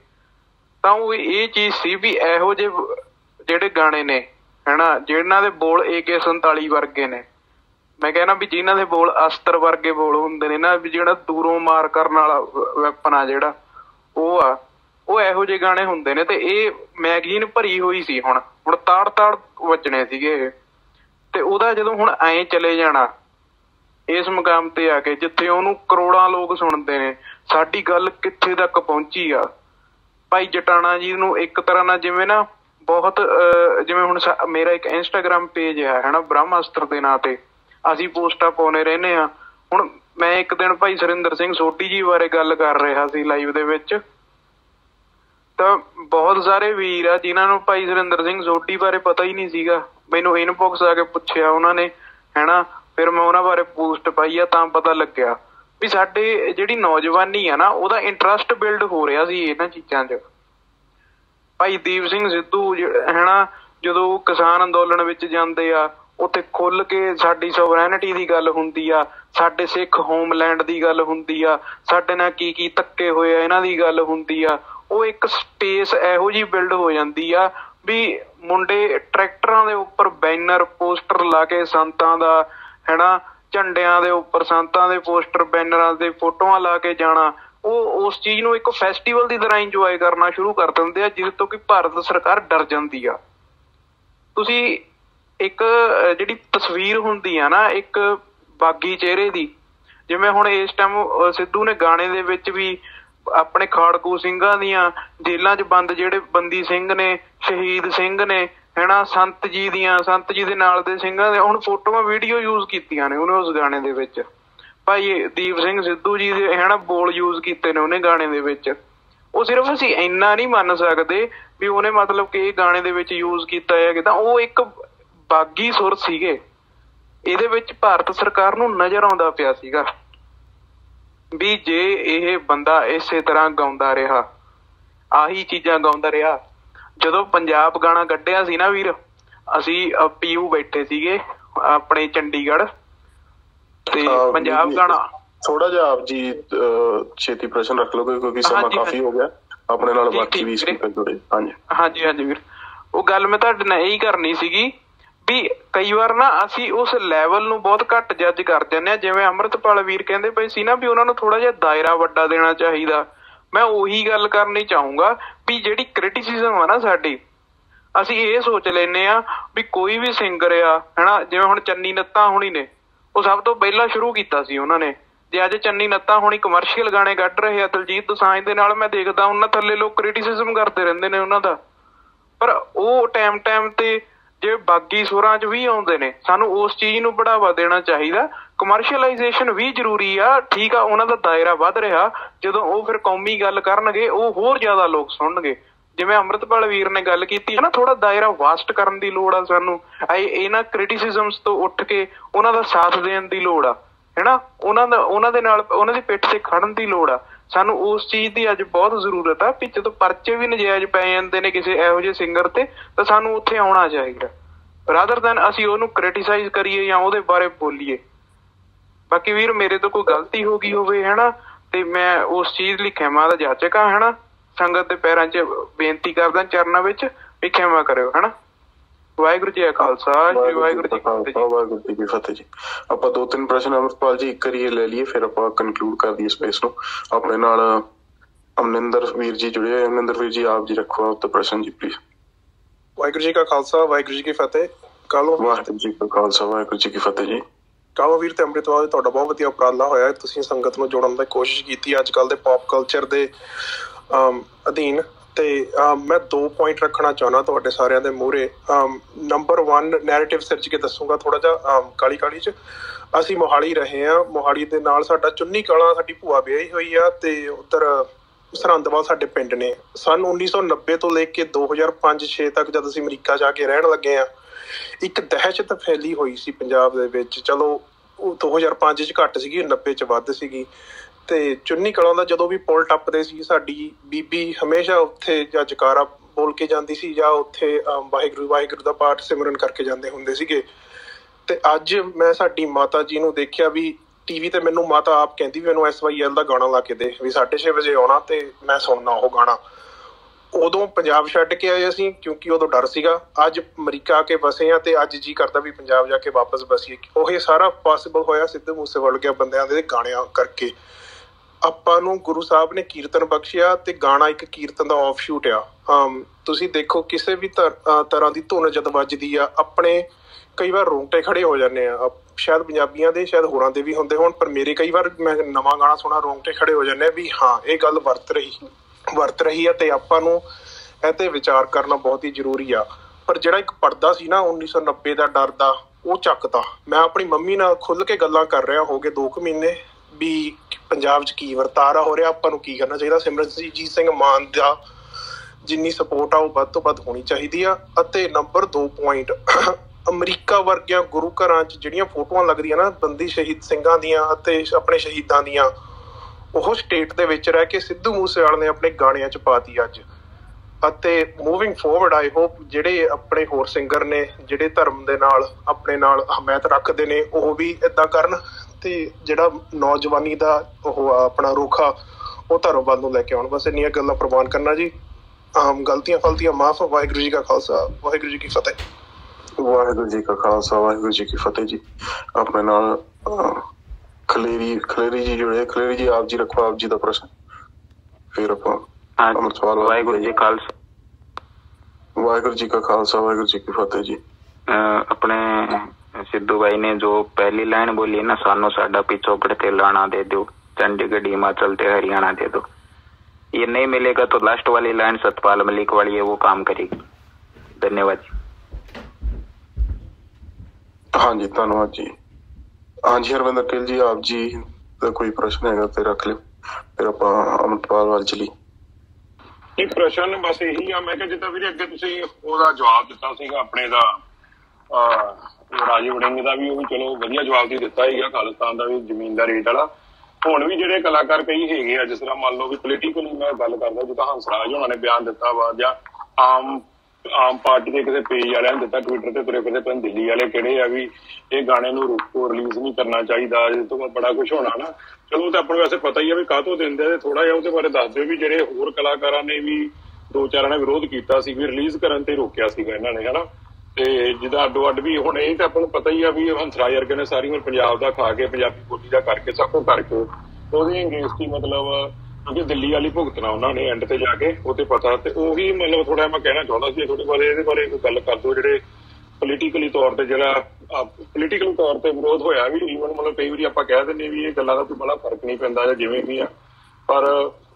ਤਾਂ ਉਹ ਇਹ ਚੀਜ਼ ਸੀ ਵੀ ਇਹੋ ਜਿਹੇ ਜਿਹੜੇ ਗਾਣੇ ਨੇ, ਹੈਨਾ ਜਿਨ੍ਹਾਂ ਦੇ ਬੋਲ AK47 ਵਰਗੇ ਨੇ। ਮੈਂ ਕਹਿੰਦਾ ਵੀ ਜਿਨ੍ਹਾਂ ਦੇ ਬੋਲ ਅਸਤਰ ਵਰਗੇ ਬੋਲ ਹੁੰਦੇ ਨੇ ਨਾ, ਵੀ ਜਿਹੜਾ ਦੂਰੋਂ ਮਾਰ ਕਰਨ ਵਾਲਾ ਵੈਪਨ ਆ ਜਿਹੜਾ, ਉਹ ਆ। ਉਹ ਇਹੋ ਜਿਹੇ ਗਾਣੇ ਹੁੰਦੇ ਨੇ ਤੇ ਇਹ ਮੈਗਜ਼ੀਨ ਭਰੀ ਹੋਈ ਸੀ ਹੁਣ। ਹੁਣ ਤਾੜ ਤਾੜ ਵੱਜਣੇ ਸੀਗੇ ਤੇ ਉਹਦਾ ਜਦੋਂ ਹੁਣ ਐਂ ਚਲੇ ਜਾਣਾ, ਇਸ ਮੁਕਾਮ ਤੇ ਆ ਕੇ ਜਿੱਥੇ ਉਹਨੂੰ ਕਰੋੜਾਂ ਲੋਕ ਸੁਣਦੇ ਨੇ, ਸਾਡੀ ਗੱਲ ਕਿੱਥੇ ਤੱਕ ਪਹੁੰਚੀ ਆ? ਭਾਈ ਜਟਾਣਾ ਜੀ ਨੂੰ ਇੱਕ ਤਰ੍ਹਾਂ ਨਾਲ ਜਿਵੇਂ ਨਾ ਬਹੁਤ ਜਿਵੇਂ ਹੁਣ ਮੇਰਾ ਇੱਕ ਇੰਸਟਾਗ੍ਰam ਪੇਜ ਹੈ ਹੈਨਾ, ਬ੍ਰਹਮਾਸਤਰ ਦੇ ਨਾਂ ਤੇ। ਅਸੀਂ ਪੋਸਟਾਂ ਪਾਉਨੇ ਰਹਿੰਦੇ ਆ। ਹੁਣ ਮੈਂ ਇੱਕ ਦਿਨ ਭਾਈ ਸੁਰਿੰਦਰ ਸਿੰਘ ਸੋਢੀ ਜੀ ਬਾਰੇ ਗੱਲ ਕਰ ਰਿਹਾ ਸੀ ਲਾਈਵ ਦੇ ਵਿੱਚ। ਤਾਂ ਬਹੁਤ ਸਾਰੇ ਵੀਰ ਆ ਜਿਨ੍ਹਾਂ ਨੂੰ ਭਾਈ ਸੁਰਿੰਦਰ ਸਿੰਘ ਸੋਢੀ ਬਾਰੇ ਪਤਾ ਹੀ ਨਹੀਂ ਸੀਗਾ। ਮੈਨੂੰ ਇਨਬਾਕਸ ਆ ਕੇ ਪੁੱਛਿਆ ਉਹਨਾਂ ਨੇ, ਹੈਨਾ? ਫਿਰ ਮੈਂ ਉਹਨਾਂ ਬਾਰੇ ਪੋਸਟ ਪਾਈ ਆ ਤਾਂ ਪਤਾ ਲੱਗਿਆ ਵੀ ਸਾਡੇ ਜਿਹੜੀ ਨੌਜਵਾਨੀ ਆ ਨਾ, ਉਹਦਾ ਇੰਟਰਸਟ ਬਿਲਡ ਹੋ ਰਿਹਾ ਸੀ ਇਹਨਾਂ ਚੀਜ਼ਾਂ 'ਚ। ਭਾਈ ਦੀਪ ਸਿੰਘ ਸਿੱਧੂ ਹੈਨਾ? ਜਦੋਂ ਕਿਸਾਨ ਅੰਦੋਲਨ ਵਿੱਚ ਜਾਂਦੇ ਆ ਉੱਥੇ ਖੁੱਲ ਕੇ ਸਾਡੀ ਸੋਵਰੈਨਿਟੀ ਦੀ ਗੱਲ ਹੁੰਦੀ ਆ, ਸਾਡੇ ਸਿੱਖ ਹੋਮਲੈਂਡ ਦੀ ਗੱਲ ਹੁੰਦੀ ਆ, ਸਾਡੇ ਨਾਲ ਕੀ ਕੀ ਧੱਕੇ ਹੋਏ ਆ, ਇਹਨਾਂ ਦੀ ਗੱਲ ਹੁੰਦੀ ਆ। ਉਹ ਇੱਕ ਸਪੇਸ ਇਹੋ ਜੀ ਬਿਲਡ ਹੋ ਜਾਂਦੀ ਆ ਵੀ ਮੁੰਡੇ ਟਰੈਕਟਰਾਂ ਦੇ ਉੱਪਰ ਬੈਨਰ, ਪੋਸਟਰ ਲਾ ਕੇ ਸੰਤਾਂ ਦਾ, ਹੈਨਾ, ਝੰਡਿਆਂ ਦੇ ਉੱਪਰ ਸੰਤਾਂ ਦੇ ਪੋਸਟਰ, ਬੈਨਰਾਂ ਦੇ ਫੋਟੋਆਂ ਲਾ ਕੇ ਜਾਣਾ। ਉਹ ਉਸ ਚੀਜ਼ ਨੂੰ ਇੱਕ ਫੈਸਟੀਵਲ ਦੀ ਤਰ੍ਹਾਂ ਇੰਜੋਏ ਕਰਨਾ ਸ਼ੁਰੂ ਕਰ ਦਿੰਦੇ ਆ, ਜਿਸ ਤੋਂ ਕਿ ਭਾਰਤ ਸਰਕਾਰ ਡਰ ਜਾਂਦੀ ਆ। ਤੁਸੀਂ ਇੱਕ ਜਿਹੜੀ ਤਸਵੀਰ ਹੁੰਦੀ ਆ ਨਾ, ਇੱਕ ਬਾਗੀ ਚਿਹਰੇ ਦੀ, ਜਿਵੇਂ ਹੁਣ ਇਸ ਟਾਈਮ ਸਿੱਧੂ ਨੇ ਗਾਣੇ ਦੇ ਵਿੱਚ ਵੀ ਆਪਣੇ ਖਾੜਕੂ ਸਿੰਘਾਂ ਦੀਆਂ ਜੇਲ੍ਹਾਂ 'ਚ ਬੰਦ ਜਿਹੜੇ ਬੰਦੀ ਸਿੰਘ ਨੇ, ਸ਼ਹੀਦ ਸਿੰਘ ਨੇ, ਹੈਨਾ, ਸੰਤ ਜੀ ਦੀਆਂ, ਸੰਤ ਜੀ ਦੇ ਨਾਲ ਦੇ ਸਿੰਘਾਂ ਦੇ, ਹੁਣ ਫੋਟੋਆਂ ਵੀਡੀਓ ਯੂਜ਼ ਕੀਤੀਆਂ ਨੇ ਉਹਨੇ ਉਸ ਗਾਣੇ ਦੇ ਵਿੱਚ। ਭਾਈ ਦੀਪ ਸਿੰਘ ਸਿੱਧੂ ਜੀ ਦੇ, ਹੈਨਾ, ਬੋਲ ਯੂਜ਼ ਕੀਤੇ ਨੇ ਉਹਨੇ ਗਾਣੇ ਦੇ ਵਿੱਚ। ਉਹ ਸਿਰਫ ਅਸੀਂ ਇੰਨਾ ਨਹੀਂ ਮੰਨ ਸਕਦੇ ਵੀ ਉਹਨੇ ਮਤਲਬ ਕਿ ਇਹ ਗਾਣੇ ਦੇ ਵਿੱਚ ਯੂਜ਼ ਕੀਤਾ ਹੈ ਕਿ ਤਾਂ ਉਹ ਇੱਕ ਬਾਗੀ ਸੁਰ ਸੀਗੇ। ਇਹਦੇ ਵਿੱਚ ਭਾਰਤ ਸਰਕਾਰ ਨੂੰ ਨਜ਼ਰ ਆਉਂਦਾ ਪਿਆ ਸੀਗਾ ਵੀ ਜੇ ਇਹ ਬੰਦਾ ਇਸੇ ਤਰ੍ਹਾਂ ਗਾਉਂਦਾ ਰਿਹਾ ਆਹੀ ਚੀਜ਼ਾਂ ਗਾਉਂਦਾ ਰਿਹਾ ਜਦੋਂ ਪੰਜਾਬ ਗਾਣਾ ਕੱਢਿਆ ਸੀ ਨਾ ਵੀਰ ਅਸੀਂ ਪੀਯੂ ਬੈਠੇ ਸੀਗੇ ਆਪਣੇ ਚੰਡੀਗੜ੍ਹ ਤੇ ਪੰਜਾਬ ਗਾਣਾ। ਥੋੜਾ ਜਿਹਾ ਆਪ ਜੀ ਛੇਤੀ ਪ੍ਰਸ਼ਨ ਰੱਖ ਲਓਗੇ ਕਿਉਂਕਿ ਸਮਾਂ ਕਾਫੀ। ਹੋ ਗਿਆ। ਆਪਣੇ ਨਾਲ ਬਾਕੀ ਵੀ। ਸਪੀਕਰ ਜੁੜੇ। ਹਾਂਜੀ। ਹਾਂਜੀ ਹਾਂਜੀ ਵੀਰ। ਉਹ ਗੱਲ ਮੈਂ ਤੁਹਾਡੇ ਨਾਲ ਇਹੀ ਕਰਨੀ ਸੀਗੀ ਵੀ ਕਈ ਵਾਰ ਨਾ ਅਸੀਂ ਉਸ ਲੈਵਲ ਨੂੰ ਬਹੁਤ ਘੱਟ ਜੱਜ ਕਰ ਜਾਂਦੇ ਆ ਜਿਵੇਂ ਅੰਮ੍ਰਿਤਪਾਲ ਵੀਰ ਕਹਿੰਦੇ ਪਏ ਸੀ ਨਾ ਵੀ ਉਹਨਾਂ ਨੂੰ ਥੋੜਾ ਜਿਹਾ ਦਾਇਰਾ ਵੱਡਾ ਦੇਣਾ ਚਾਹੀਦਾ। ਮੈਂ ਉਹੀ ਗੱਲ ਕਰਨੀ ਚਾਹੂੰਗਾ ਵੀ ਜਿਹੜੀ ਕ੍ਰਿਟਿਸਿਜ਼ਮ ਆ ਨਾ ਸਾਡੀ, ਅਸੀਂ ਇਹ ਸੋਚ ਲੈਨੇ ਆ ਵੀ ਕੋਈ ਵੀ ਸਿੰਗਰ ਆ, ਹੈਨਾ, ਜਿਵੇਂ ਹੁਣ ਚੰਨੀ ਨੱਤਾ ਹੁਣੀ ਨੇ, ਉਹ ਸਭ ਤੋਂ ਪਹਿਲਾਂ ਸ਼ੁਰੂ ਕੀਤਾ ਸੀ ਉਹਨਾਂ ਨੇ। ਜੇ ਅੱਜ ਚੰਨੀ ਨੱਤਾ ਹੁਣੀ ਕਮਰਸ਼ੀਅਲ ਗਾਣੇ ਕੱਢ ਰਹੇ ਆ, ਦਲਜੀਤ ਦੋਸਾਂਝ ਦੇ ਨਾਲ ਮੈਂ ਦੇਖਦਾ ਉਹਨਾਂ ਥੱਲੇ ਲੋਕ ਕ੍ਰਿਟਿਸਿਜ਼ਮ ਕਰਦੇ ਰਹਿੰਦੇ ਨੇ ਉਹਨਾਂ ਦਾ। ਪਰ ਉਹ ਟਾਈਮ ਟਾਈਮ ਤੇ ਜੇ ਬਾਗੀ ਸੁਰਾਂ 'ਚ ਵੀ ਆਉਂਦੇ ਨੇ, ਸਾਨੂੰ ਉਸ ਚੀਜ਼ ਨੂੰ ਬੜਾਵਾ ਦੇਣਾ ਚਾਹੀਦਾ। ਕਮਰਸ਼ੀਅਲਾਈਜੇਸ਼ਨ ਵੀ ਜ਼ਰੂਰੀ ਆ, ਠੀਕ ਆ, ਉਹਨਾਂ ਦਾ ਦਾਇਰਾ ਵੱਧ ਰਿਹਾ। ਜਦੋਂ ਉਹ ਫਿਰ ਕੌਮੀ ਗੱਲ ਕਰਨਗੇ, ਉਹ ਹੋਰ ਜ਼ਿਆਦਾ ਲੋਕ ਸੁਣਨਗੇ। ਜਿਵੇਂ ਅੰਮ੍ਰਿਤਪਾਲ ਵੀਰ ਨੇ ਗੱਲ ਕੀਤੀ ਹੈ ਨਾ ਥੋੜਾ ਦਾਇਰਾ ਵਾਸਟ ਕਰਨ ਦੀ ਲੋੜ ਆ ਸਾਨੂੰ। ਇਹਨਾਂ ਕ੍ਰਿਟਿਸਿਜ਼ਮਸ ਤੋਂ ਉੱਠ ਕੇ ਉਹਨਾਂ ਦਾ ਸਾਥ ਦੇਣ ਦੀ ਲੋੜ ਆ, ਹੈਨਾ? ਉਹਨਾਂ ਦਾ, ਉਹਨਾਂ ਦੇ ਨਾਲ, ਉਹਨਾਂ ਦੀ ਪਿੱਠ ਤੇ ਖੜਨ ਦੀ ਲੋੜ ਆ। ਸਾਨੂੰ ਉਸ ਚੀਜ਼ ਦੀ ਅੱਜ ਬਹੁਤ ਜ਼ਰੂਰਤ ਆ ਵੀ ਜਦੋਂ ਪਰਚੇ ਵੀ ਨਜਾਇਜ਼ ਪੈ ਜਾਂਦੇ ਨੇ ਕਿਸੇ ਇਹੋ ਜਿਹੇ ਸਿੰਗਰ ਤੇ, ਤਾਂ ਸਾਨੂੰ ਉੱਥੇ ਆਉਣਾ ਚਾਹੀਦਾ। ਰਾਦਰ ਦੈਨ ਅਸੀਂ ਉਹਨੂੰ ਕ੍ਰਿਟਿਸਾਈਜ਼ ਕਰੀਏ ਜਾਂ ਉਹਦੇ ਬਾਰੇ ਬੋਲੀਏ। ਬਾਕੀ ਵੀਰ, ਮੇਰੇ ਤੋਂ ਕੋਈ ਗਲਤੀ ਹੋ ਗਈ ਹੋਵੇ, ਹੈਨਾ? ਤੇ ਮੈਂ ਉਸ ਚੀਜ਼ ਲਈ ਖਿਮਾ ਦਾ ਜਾਚਕ ਹਾਂ ਹੈਨਾ? ਸੰਗਤ ਦੇ ਪੈਰਾਂ 'ਚ ਬੇਨਤੀ ਕਰਦਾ ਚਰਨਾਂ ਵਿੱਚ ਵੀ ਖਿਮਾ ਕਰਿਓ, ਹੈਨਾ? ਵਾਹਿਗੁਰੂ ਜੀ ਕਾ ਖਾਲਸਾ ਜੀ ਵਾਹਿਗੁਰੂ ਜੀ ਕੀ ਫਤਿਹ ਵਾਹਿਗੁਰੂ ਜੀ ਕੀ ਫਤਿਹ ਜੀ। ਆਪਾਂ ਦੋ ਤਿੰਨ ਪ੍ਰਸ਼ਨ ਅਮਰਪਾਲ ਜੀ ਇੱਕ ਕਰੀਏ ਲੈ ਲਈਏ ਫਿਰ ਆਪਾਂ ਕਨਕਲੂਡ ਕਰ ਦਈਏ ਸਪੇਸ ਨੂੰ। ਆਪਣੇ ਨਾਲ ਅਮਨਿੰਦਰ ਵੀਰ ਜੀ ਜੁੜੇ ਹੋਏ। ਅਮਨਿੰਦਰ ਵੀਰ ਜੀ ਆਪ ਜੀ ਰੱਖੋ ਆਪ ਦਾ ਪ੍ਰਸ਼ਨ ਜੀ ਪਲੀਜ਼ ਵਾਹਿਗੁਰੂ ਜੀ ਕਾ ਖਾਲਸਾ ਵਾਹਿਗੁਰੂ ਜੀ ਕੀ ਫਤਿਹ। ਕਾਲੋ ਵਾਹਿਗੁਰੂ ਜੀ ਕਾ ਖਾਲਸਾ ਵਾਹਿਗੁਰੂ ਜੀ ਕੀ ਫਤਿਹ ਜੀ। ਕਾਲੋ ਵੀਰ ਤੇ ਅੰਮ੍ਰਿਤਵਾਲ ਤੁਹਾਡਾ ਬਹੁਤ ਵਧੀਆ ਉਪਰਾਲਾ ਹੋਇਆ ਤੁਸੀਂ ਸੰਗਤ ਨੂੰ ਜੋੜਨ ਦੀ ਕੋਸ਼ਿਸ਼ ਕੀਤੀ। ਅੱਜ ਕੱਲ ਦੇ ਪੌਪ ਕਲਚਰ ਦੇ ਅਮ, ਅਧੀਨ ਤੇ ਮੈਂ ਦੋ ਪੁਆਇੰਟ ਰੱਖਣਾ ਚਾਹਨਾ ਤੁਹਾਡੇ ਸਾਰਿਆਂ ਦੇ ਮੂਹਰੇ। ਨੰਬਰ 1 ਨੈਰੇਟਿਵ ਸਰਚ ਕੇ ਦੱਸੂਗਾ ਥੋੜਾ ਜਿਹਾ ਕਾਲੀ ਕਾਲੀ ਚ। ਅਸੀਂ ਮੋਹਾਲੀ ਰਹੇ ਆ ਮੋਹਾਲੀ ਦੇ ਨਾਲ ਸਾਡਾ ਚੁੰਨੀ ਕਲਾਂ ਸਾਡੀ ਭੂਆ ਵਿਆਹੀ ਹੋਈ ਆ ਤੇ ਉਧਰ ਸਰਹੰਦਵਾਲ ਸਾਡੇ ਪਿੰਡ ਨੇ। ਸਨ 1990 ਤੋਂ ਲੈ ਕੇ 2005-6 ਤੱਕ ਜਦ ਅਸੀਂ ਅਮਰੀਕਾ ਜਾ ਕੇ ਰਹਿਣ ਲੱਗੇ ਆ ਇੱਕ ਦਹਿਸ਼ਤ ਫੈਲੀ ਹੋਈ ਸੀ ਪੰਜਾਬ ਦੇ ਵਿੱਚ। ਚਲੋ, ਉਹ 2005 ਚ ਘੱਟ ਸੀਗੀ 90 ਚ ਵੱਧ ਸੀਗੀ। ਤੇ ਚੁੰਨੀ ਕਲਾਂ ਦਾ ਜਦੋਂ ਵੀ ਪੁਲ ਟੱਪਦੇ ਸੀ, ਸਾਡੀ ਬੀਬੀ ਹਮੇਸ਼ਾ ਉੱਥੇ ਜਾਂ ਜਕਾਰਾ ਬੋਲ ਕੇ ਜਾਂਦੀ ਸੀ ਜਾਂ ਉੱਥੇ ਵਾਹਿਗੁਰੂ ਵਾਹਿਗੁਰੂ ਦਾ ਪਾਠ ਸਿਮਰਨ ਕਰਕੇ ਜਾਂਦੇ ਹੁੰਦੇ ਸੀਗੇ। ਤੇ ਅੱਜ ਮੈਂ ਸਾਡੀ ਮਾਤਾ ਜੀ ਨੂੰ ਦੇਖਿਆ ਵੀ ਟੀਵੀ ਤੇ ਮੈਨੂੰ ਮਾਤਾ ਆਪ ਕਹਿੰਦੀ ਮੈਨੂੰ ਐਸਵਾਈਐਲ ਦਾ ਗਾਣਾ ਲਾ ਕੇ ਦੇ ਵੀ 6:30 ਵਜੇ ਆਉਣਾ ਤੇ ਮੈਂ ਸੁਣਨਾ ਉਹ ਗਾਣਾ। ਉਦੋਂ ਪੰਜਾਬ ਛੱਡ ਕੇ ਆਏ ਅਸੀਂ ਕਿਉਂਕਿ ਉਦੋਂ ਡਰ ਸੀਗਾ। ਅੱਜ ਅਮਰੀਕਾ ਆ ਕੇ ਵਸੇ ਆ ਤੇ ਅੱਜ ਜੀ ਕਰਦਾ ਵੀ ਪੰਜਾਬ ਜਾ ਕੇ ਵਾਪਸ ਬਸੀਏ ਉਹ ਇਹ ਸਾਰਾ ਪੋਸੀਬਲ ਹੋਇਆ ਸਿੱਧੂ ਮੂਸੇਵਾਲੇ ਵਰਗੇ ਬੰਦਿਆਂ ਦੇ ਗਾਣਿਆਂ ਕਰਕੇ। ਆਪਾਂ ਨੂੰ ਗੁਰੂ ਸਾਹਿਬ ਨੇ ਕੀਰਤਨ ਬਖਸ਼ਿਆ ਤੇ ਗਾਣਾ ਇੱਕ ਕੀਰਤਨ ਦਾ ਆਫਸ਼ੂਟ ਆ। ਤੁਸੀਂ ਦੇਖੋ ਕਿਸੇ ਵੀ ਤਰ੍ਹਾਂ ਦੀ ਧੁਨ ਜਦ ਵੱਜਦੀ ਆ, ਆਪਣੇ ਕਈ ਵਾਰ ਰੋਂਗਟੇ ਖੜੇ ਹੋ ਜਾਂਦੇ ਆ। ਸ਼ਾਇਦ ਪੰਜਾਬੀਆਂ ਦੇ, ਸ਼ਾਇਦ ਹੋਰਾਂ ਦੇ ਵੀ ਹੁੰਦੇ ਹੋਣ, ਪਰ ਮੇਰੇ ਕਈ ਵਾਰ ਮੈਂ ਨਵਾਂ ਗਾਣਾ ਸੁਣਾ ਰੋਂਗਟੇ ਖੜੇ ਹੋ ਜਾਂਦੇ ਆ ਵੀ ਹਾਂ, ਇਹ ਗੱਲ ਵਰਤ ਰਹੀ ਵਰਤ ਰਹੀ ਆ ਤੇ ਆਪਾਂ ਨੂੰ ਇਹ ਤੇ ਵਿਚਾਰ ਕਰਨਾ ਬਹੁਤ ਹੀ ਜ਼ਰੂਰੀ ਆ। ਪਰ ਜਿਹੜਾ ਇੱਕ ਪਰਦਾ ਸੀ ਨਾ 1990 ਦਾ ਡਰ ਦਾ, ਉਹ ਚੱਕਤਾ ਮੈਂ ਆਪਣੀ ਮੰਮੀ ਨਾਲ ਖੁੱਲ ਕੇ ਗੱਲਾਂ ਕਰ ਰਿਹਾ ਹੋ ਗਏ 2 ਕੁ ਮਹੀਨੇ। ਵੀ ਪੰਜਾਬ 'ਚ ਕੀ ਵਰਤਾਰਾ ਹੋ ਰਿਹਾ, ਆਪਾਂ ਨੂੰ ਕੀ ਕਰਨਾ ਚਾਹੀਦਾ? ਸਿਮਰਨਜੀਤ ਸਿੰਘ ਮਾਨ ਦਾ ਜਿੰਨੀ ਸਪੋਰਟ ਆ, ਉਹ ਵੱਧ ਤੋਂ ਵੱਧ ਹੋਣੀ ਚਾਹੀਦੀ ਆ। ਅਤੇ ਨੰਬਰ 2 ਪੁਆਇੰਟ ਅਮਰੀਕਾ ਵਰਗੀਆਂ ਗੁਰੂ ਘਰਾਂ 'ਚ ਜਿਹੜੀਆਂ ਫੋਟੋਆਂ ਲੱਗਦੀਆਂ ਨਾ, ਬੰਦੀ ਸ਼ਹੀਦ ਸਿੰਘਾਂ ਦੀਆਂ ਅਤੇ ਆਪਣੇ ਸ਼ਹੀਦਾਂ ਦੀਆਂ, ਉਹ ਸਟੇਟ ਦੇ ਵਿੱਚ ਰਹਿ ਕੇ ਸਿੱਧੂ ਮੂਸੇਵਾਲੇ ਨੇ ਆਪਣੇ ਗਾਣਿਆਂ 'ਚ ਪਾਤੀ ਅੱਜ। ਅਤੇ ਮੂਵਿੰਗ ਫੋਰਵਰਡ ਆਈ ਹੋਪ ਜਿਹੜੇ ਆਪਣੇ ਹੋਰ ਸਿੰਗਰ ਨੇ, ਜਿਹੜੇ ਧਰਮ ਦੇ ਨਾਲ, ਆਪਣੇ ਨਾਲ ਹਮਾਇਤ ਰੱਖਦੇ ਨੇ, ਉਹ ਵੀ ਇਦਾਂ ਕਰਨ। ਤੇ ਜਿਹੜਾ ਨੌਜਵਾਨੀ ਦਾ ਉਹ ਆਪਣਾ ਰੁਖਾ ਉਹ ਧਰਮ ਵੱਲ ਨੂੰ ਲੈ ਕੇ ਆਉਣ। ਬਸ ਇੰਨੀਆਂ ਗੱਲਾਂ ਪ੍ਰਵਾਨ ਕਰਨਾ ਜੀ। ਆਮ ਗਲਤੀਆਂ ਫਲਤੀਆਂ ਮਾਫ ਵਾਹਿਗੁਰੂ ਜੀ ਕਾ ਖਾਲਸਾ। ਵਾਹਿਗੁਰੂ ਜੀ ਕੀ ਫਤਿਹ। ਵਾਹਿਗੁਰੂ ਜੀ ਕਾ ਖਾਲਸਾ ਵਾਹਿਗੁਰੂ ਜੀ ਕੀ ਫਤਿਹ ਜੀ। ਆਪਣੇ ਨਾਲ ਖਲੇਰੀ ਖਲੇਰੀ ਜੀ ਜੁੜੇ ਖਲੇਰੀ ਜੀ ਆਪ ਜੀ ਰੱਖੋ ਆਪ ਜੀ ਦਾ ਪ੍ਰਸ਼ਨ। ਫਿਰ ਆਪਾਂ ਅਮਰਸਵਾਲ ਵਾਹਿਗੁਰੂ ਜੀ ਖਾਲਸਾ। ਵਾਹਿਗੁਰੂ ਜੀ ਕਾ ਖਾਲਸਾ ਵਾਹਿਗੁਰੂ ਜੀ ਕੀ ਫਤਿਹ ਜੀ। ਅਹ ਆਪਣੇ ਸਿੱਧੂ ਬਾਈ ਨੇ ਜੋ ਪਹਿਲੀ ਲਾਈਨ ਬੋਲੀ ਨਾ ਸਾਨੂੰ ਸਾਡਾ ਪਿਛੋਕੜ ਤੇ ਲਾਣਾ ਦੇ ਦਿਓ ਚੰਡੀਗੜ੍ਹ ਹਿਮਾਚਲ ਤੇ ਹਰਿਆਣਾ ਦੇ ਦਿਓ ये नहीं मिलेगा तो लास्ट वाली लाइन सतपाल मलिक वाली है वो काम करेगी धन्यवाद जी ਹਾਂਜੀ ਧੰਨਵਾਦ ਜੀ ਹਾਂਜੀ ਹਰਵਿੰਦਰ ਗਿੱਲ ਜੀ ਆਪ ਜੀ ਦਾ ਕੋਈ ਪ੍ਰਸ਼ਨ ਹੈਗਾ ਤੇ ਰੱਖ ਲਿਓ ਫਿਰ ਆਪਾਂ ਅਮਰਪਾਲ ਵੱਲ ਚਲੀ ਇਹ ਪ੍ਰਸ਼ਨ ਬਸ ਇਹੀ ਆ ਮੈਂ ਕਿਹਾ ਜਿੱਦਾਂ ਵੀਰੇ ਅੱਗੇ ਤੁਸੀਂ ਉਹਦਾ ਜਵਾਬ ਦਿੱਤਾ ਸੀਗਾ ਆਪਣੇ ਦਾ ਅਹ ਰਾਜੀ ਵੜਿੰਗ ਦਾ ਵੀ ਉਹ ਵੀ ਚਲੋ ਵਧੀਆ ਜਵਾਬ ਦੀ ਦਿੱਤਾ ਹੀਗਾ ਖਾਲਿਸਤਾਨ ਦਾ ਵੀ ਜ਼ਮੀਨ ਦਾ ਰੇਟ ਵਾਲਾ। ਹੁਣ ਵੀ ਜਿਹੜੇ ਕਲਾਕਾਰ ਕਈ ਹੈਗੇ ਆ, ਜਿਸ ਤਰ੍ਹਾਂ ਮੰਨ ਲਓ ਵੀ ਪੋਲੀਟੀਕਲੀ ਮੈਂ ਗੱਲ ਕਰਦਾ, ਜਿੱਦਾਂ ਹੰਸਰਾਜ ਹੋਣਾ ਨੇ ਬਿਆਨ ਦਿੱਤਾ ਵਾ, ਜਾਂ ਆਮ ਆਮ ਪਾਰਟੀ ਦੇ ਕਿਸੇ ਪੇਜ ਵਾਲਿਆਂ ਨੇ ਦਿੱਤਾ ਟਵਿੱਟਰ ਤੇ ਤੁਰੇ ਫਿਰਦੇ ਪਨ ਦਿੱਲੀ ਵਾਲੇ ਕਿਹੜੇ ਆ ਵੀ ਇਹ ਗਾਣੇ ਨੂੰ ਰੋਕੋ ਰਿਲੀਜ਼ ਨਹੀਂ ਕਰਨਾ ਚਾਹੀਦਾ, ਇਹ ਤੋਂ ਬੜਾ ਕੁਝ ਹੋਣਾ ਨਾ। ਚਲੋ ਤੇ ਆਪਾਂ ਨੂੰ ਵੈਸੇ ਪਤਾ ਹੀ ਆ ਵੀ ਕਾਹਤੋਂ ਦਿੰਦੇ ਆ, ਤੇ ਥੋੜਾ ਜਿਹਾ ਉਹਦੇ ਬਾਰੇ ਦੱਸ ਦਿਓ ਵੀ ਜਿਹੜੇ ਹੋਰ ਕਲਾਕਾਰਾਂ ਨੇ ਵੀ ਦੋ ਚਾਰਾਂ ਨੇ ਵਿਰੋਧ ਕੀਤਾ ਸੀ, ਵੀ ਰਿਲੀਜ਼ ਕਰਨ ਤੇ ਰੋਕਿਆ ਸੀਗਾ ਇਹਨਾਂ ਨੇ, ਹਨਾ? ਤੇ ਜਿਹਦਾ ਅੱਡੋ ਅੱਡ ਵੀ ਹੁਣ ਇਹ ਤਾਂ ਆਪਾਂ ਨੂੰ ਪਤਾ ਹੀ ਆ ਵੀ ਹੰਸਰਾਜ ਵਰਗੇ ਨੇ ਸਾਰੀ ਉਮਰ ਪੰਜਾਬ ਦਾ ਖਾ ਕੇ, ਪੰਜਾਬੀ ਬੋਲੀ ਦਾ ਕਰਕੇ, ਸਭ ਕੁਝ ਕਰਕੇ, ਉਹਦੀ ਅੰਗਰੇਜ਼ੀ ਮਤਲਬ ਕਿਉਂਕਿ ਦਿੱਲੀ ਵਾਲੀ ਭੁਗਤਣਾ ਉਹਨਾਂ ਨੇ ਐਂਡ ਤੇ ਜਾ ਕੇ, ਉਹ ਤੇ ਪਤਾ ਤੇ ਉਹੀ ਮਤਲਬ ਥੋੜਾ ਮੈਂ ਕਹਿਣਾ ਚਾਹੁੰਦਾ ਸੀ ਥੋੜੇ ਬਾਰੇ, ਇਹਦੇ ਬਾਰੇ ਕੋਈ ਗੱਲ ਕਰ ਦਿਓ ਜਿਹੜੇ ਪੋਲੀਟੀਕਲੀ ਤੌਰ ਤੇ ਜਿਹੜਾ ਪੋਲੀਟੀਕਲ ਤੌਰ ਤੇ ਵਿਰੋਧ ਹੋਇਆ ਵੀ ਈਵਨ ਮਤਲਬ ਕਈ ਵਾਰੀ ਆਪਾਂ ਕਹਿ ਦਿੰਦੇ ਵੀ ਇਹ ਗੱਲਾਂ ਦਾ ਕੋਈ ਬੜਾ ਫ਼ਰਕ ਨਹੀਂ ਪੈਂਦਾ ਜਾਂ ਜਿਵੇਂ ਵੀ ਆ। ਪਰ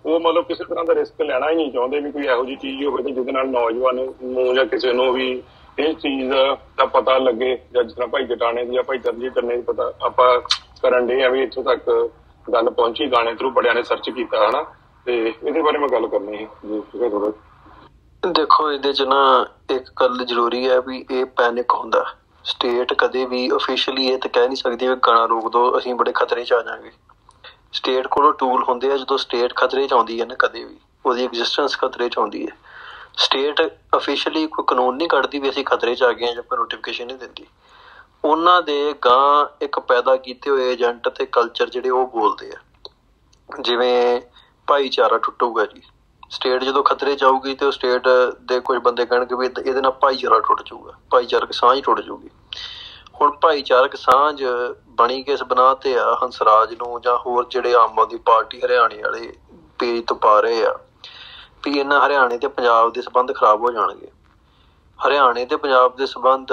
ਉਹ ਮਤਲਬ ਕਿਸੇ ਤਰ੍ਹਾਂ ਦਾ ਰਿਸਕ ਲੈਣਾ ਹੀ ਨਹੀਂ ਚਾਹੁੰਦੇ ਵੀ ਕੋਈ ਇਹੋ ਜਿਹੀ ਚੀਜ਼ ਹੋਵੇ ਜਿਹਦੇ ਨਾਲ ਨੌਜਵਾਨ ਨੂੰ ਜਾਂ ਕਿਸੇ ਨੂੰ ਵੀ ਇਹ ਚੀਜ਼ ਦਾ ਪਤਾ ਲੱਗੇ, ਜਾਂ ਜਿਸ ਤਰ੍ਹਾਂ ਭਾਈ ਜਟਾਣੇ ਦੀ ਜਾਂ ਭਾਈ ਤਰਜੀਤ ਕਰਨੇ ਦੀ ਪਤਾ, ਆਪਾਂ ਕਰਨ ਦੇ ਆ ਵੀ ਇੱਥੋਂ ਤੱਕ ਗੱਲ ਪਹੁੰਚੀ, ਗਾਣੇ ਥਰੂ ਬੜਿਆਂ ਨੇ ਸਰਚ ਕੀਤਾ, ਹਨਾ? ਤੇ ਇਹਦੇ ਬਾਰੇ ਮੈਂ ਗੱਲ ਕਰਨੀ ਸੀ, ਜੀ ਥੋੜਾ ਦੇਖੋ, ਇਹਦੇ ਚ ਨਾ ਇੱਕ ਗੱਲ ਜ਼ਰੂਰੀ ਹੈ ਵੀ ਇਹ ਪੈਨਿਕ ਹੁੰਦਾ। ਸਟੇਟ ਕਦੇ ਵੀ ਅਫੀਸ਼ੀਅਲੀ ਇਹ ਤਾਂ ਕਹਿ ਨਹੀਂ ਸਕਦੀ ਵੀ ਗਾਣਾ ਰੋਕ ਦਿਓ ਅਸੀਂ ਬੜੇ ਖਤਰੇ 'ਚ ਆ ਜਾਾਂਗੇ ਸਟੇਟ ਕੋਲੋਂ ਟੂਲ ਹੁੰਦੇ ਆ ਜਦੋਂ ਸਟੇਟ ਖਤਰੇ 'ਚ ਆਉਂਦੀ ਹੈ ਨਾ ਕਦੇ ਵੀ। ਉਹਦੀ ਐਗਜ਼ਿਸਟੈਂਸ ਖਤਰੇ 'ਚ ਆਉਂਦੀ ਹੈ। ਸਟੇਟ ਅਫੀਸ਼ੀਅਲੀ ਕੋਈ ਕਾਨੂੰਨ ਨਹੀਂ ਕੱਢਦੀ ਵੀ ਅਸੀਂ ਖਤਰੇ 'ਚ ਆ ਗਏ ਹਾਂ ਜਾਂ ਕੋਈ ਨੋਟੀਫਿਕੇਸ਼ਨ ਨਹੀਂ ਦਿੰਦੀ। ਉਹਨਾਂ ਦੇ ਗਾਂ ਇੱਕ ਪੈਦਾ ਕੀਤੇ ਹੋਏ ਏਜੰਟ ਤੇ ਕਲਚਰ ਜਿਹੜੇ ਉਹ ਬੋਲਦੇ ਆ। ਜਿਵੇਂ ਭਾਈਚਾਰਾ ਟੁੱਟੂਗਾ ਜੀ। ਸਟੇਟ ਜਦੋਂ ਖਤਰੇ ਚ ਆਊਗੀ ਤੇ ਉਹ ਸਟੇਟ ਦੇ ਕੁਝ ਬੰਦੇ ਕਹਿਣਗੇ ਵੀ ਇਹਦੇ ਨਾਲ ਭਾਈਚਾਰਾ ਟੁੱਟ ਜਾਊਗਾ, ਭਾਈਚਾਰਕ ਸਾਂਝ ਟੁੱਟ ਜਾਊਗੀ। ਹੁਣ ਭਾਈਚਾਰਕ ਸਾਂਝ ਬਣੀ ਕਿਸ ਬਣਾ ਤੇ ਆ ਹੰਸਰਾਜ ਨੂੰ ਜਾਂ ਹੋਰ ਜਿਹੜੇ ਆਮ ਆਦਮੀ ਪਾਰਟੀ ਹਰਿਆਣੇ ਵਾਲੇ ਪੇਜ ਤੋਂ ਪਾ ਰਹੇ ਆ। ਵੀ ਇਹਨਾਂ ਹਰਿਆਣੇ ਤੇ ਪੰਜਾਬ ਦੇ ਸਬੰਧ ਖਰਾਬ ਹੋ ਜਾਣਗੇ। ਹਰਿਆਣੇ ਤੇ ਪੰਜਾਬ ਦੇ ਸਬੰਧ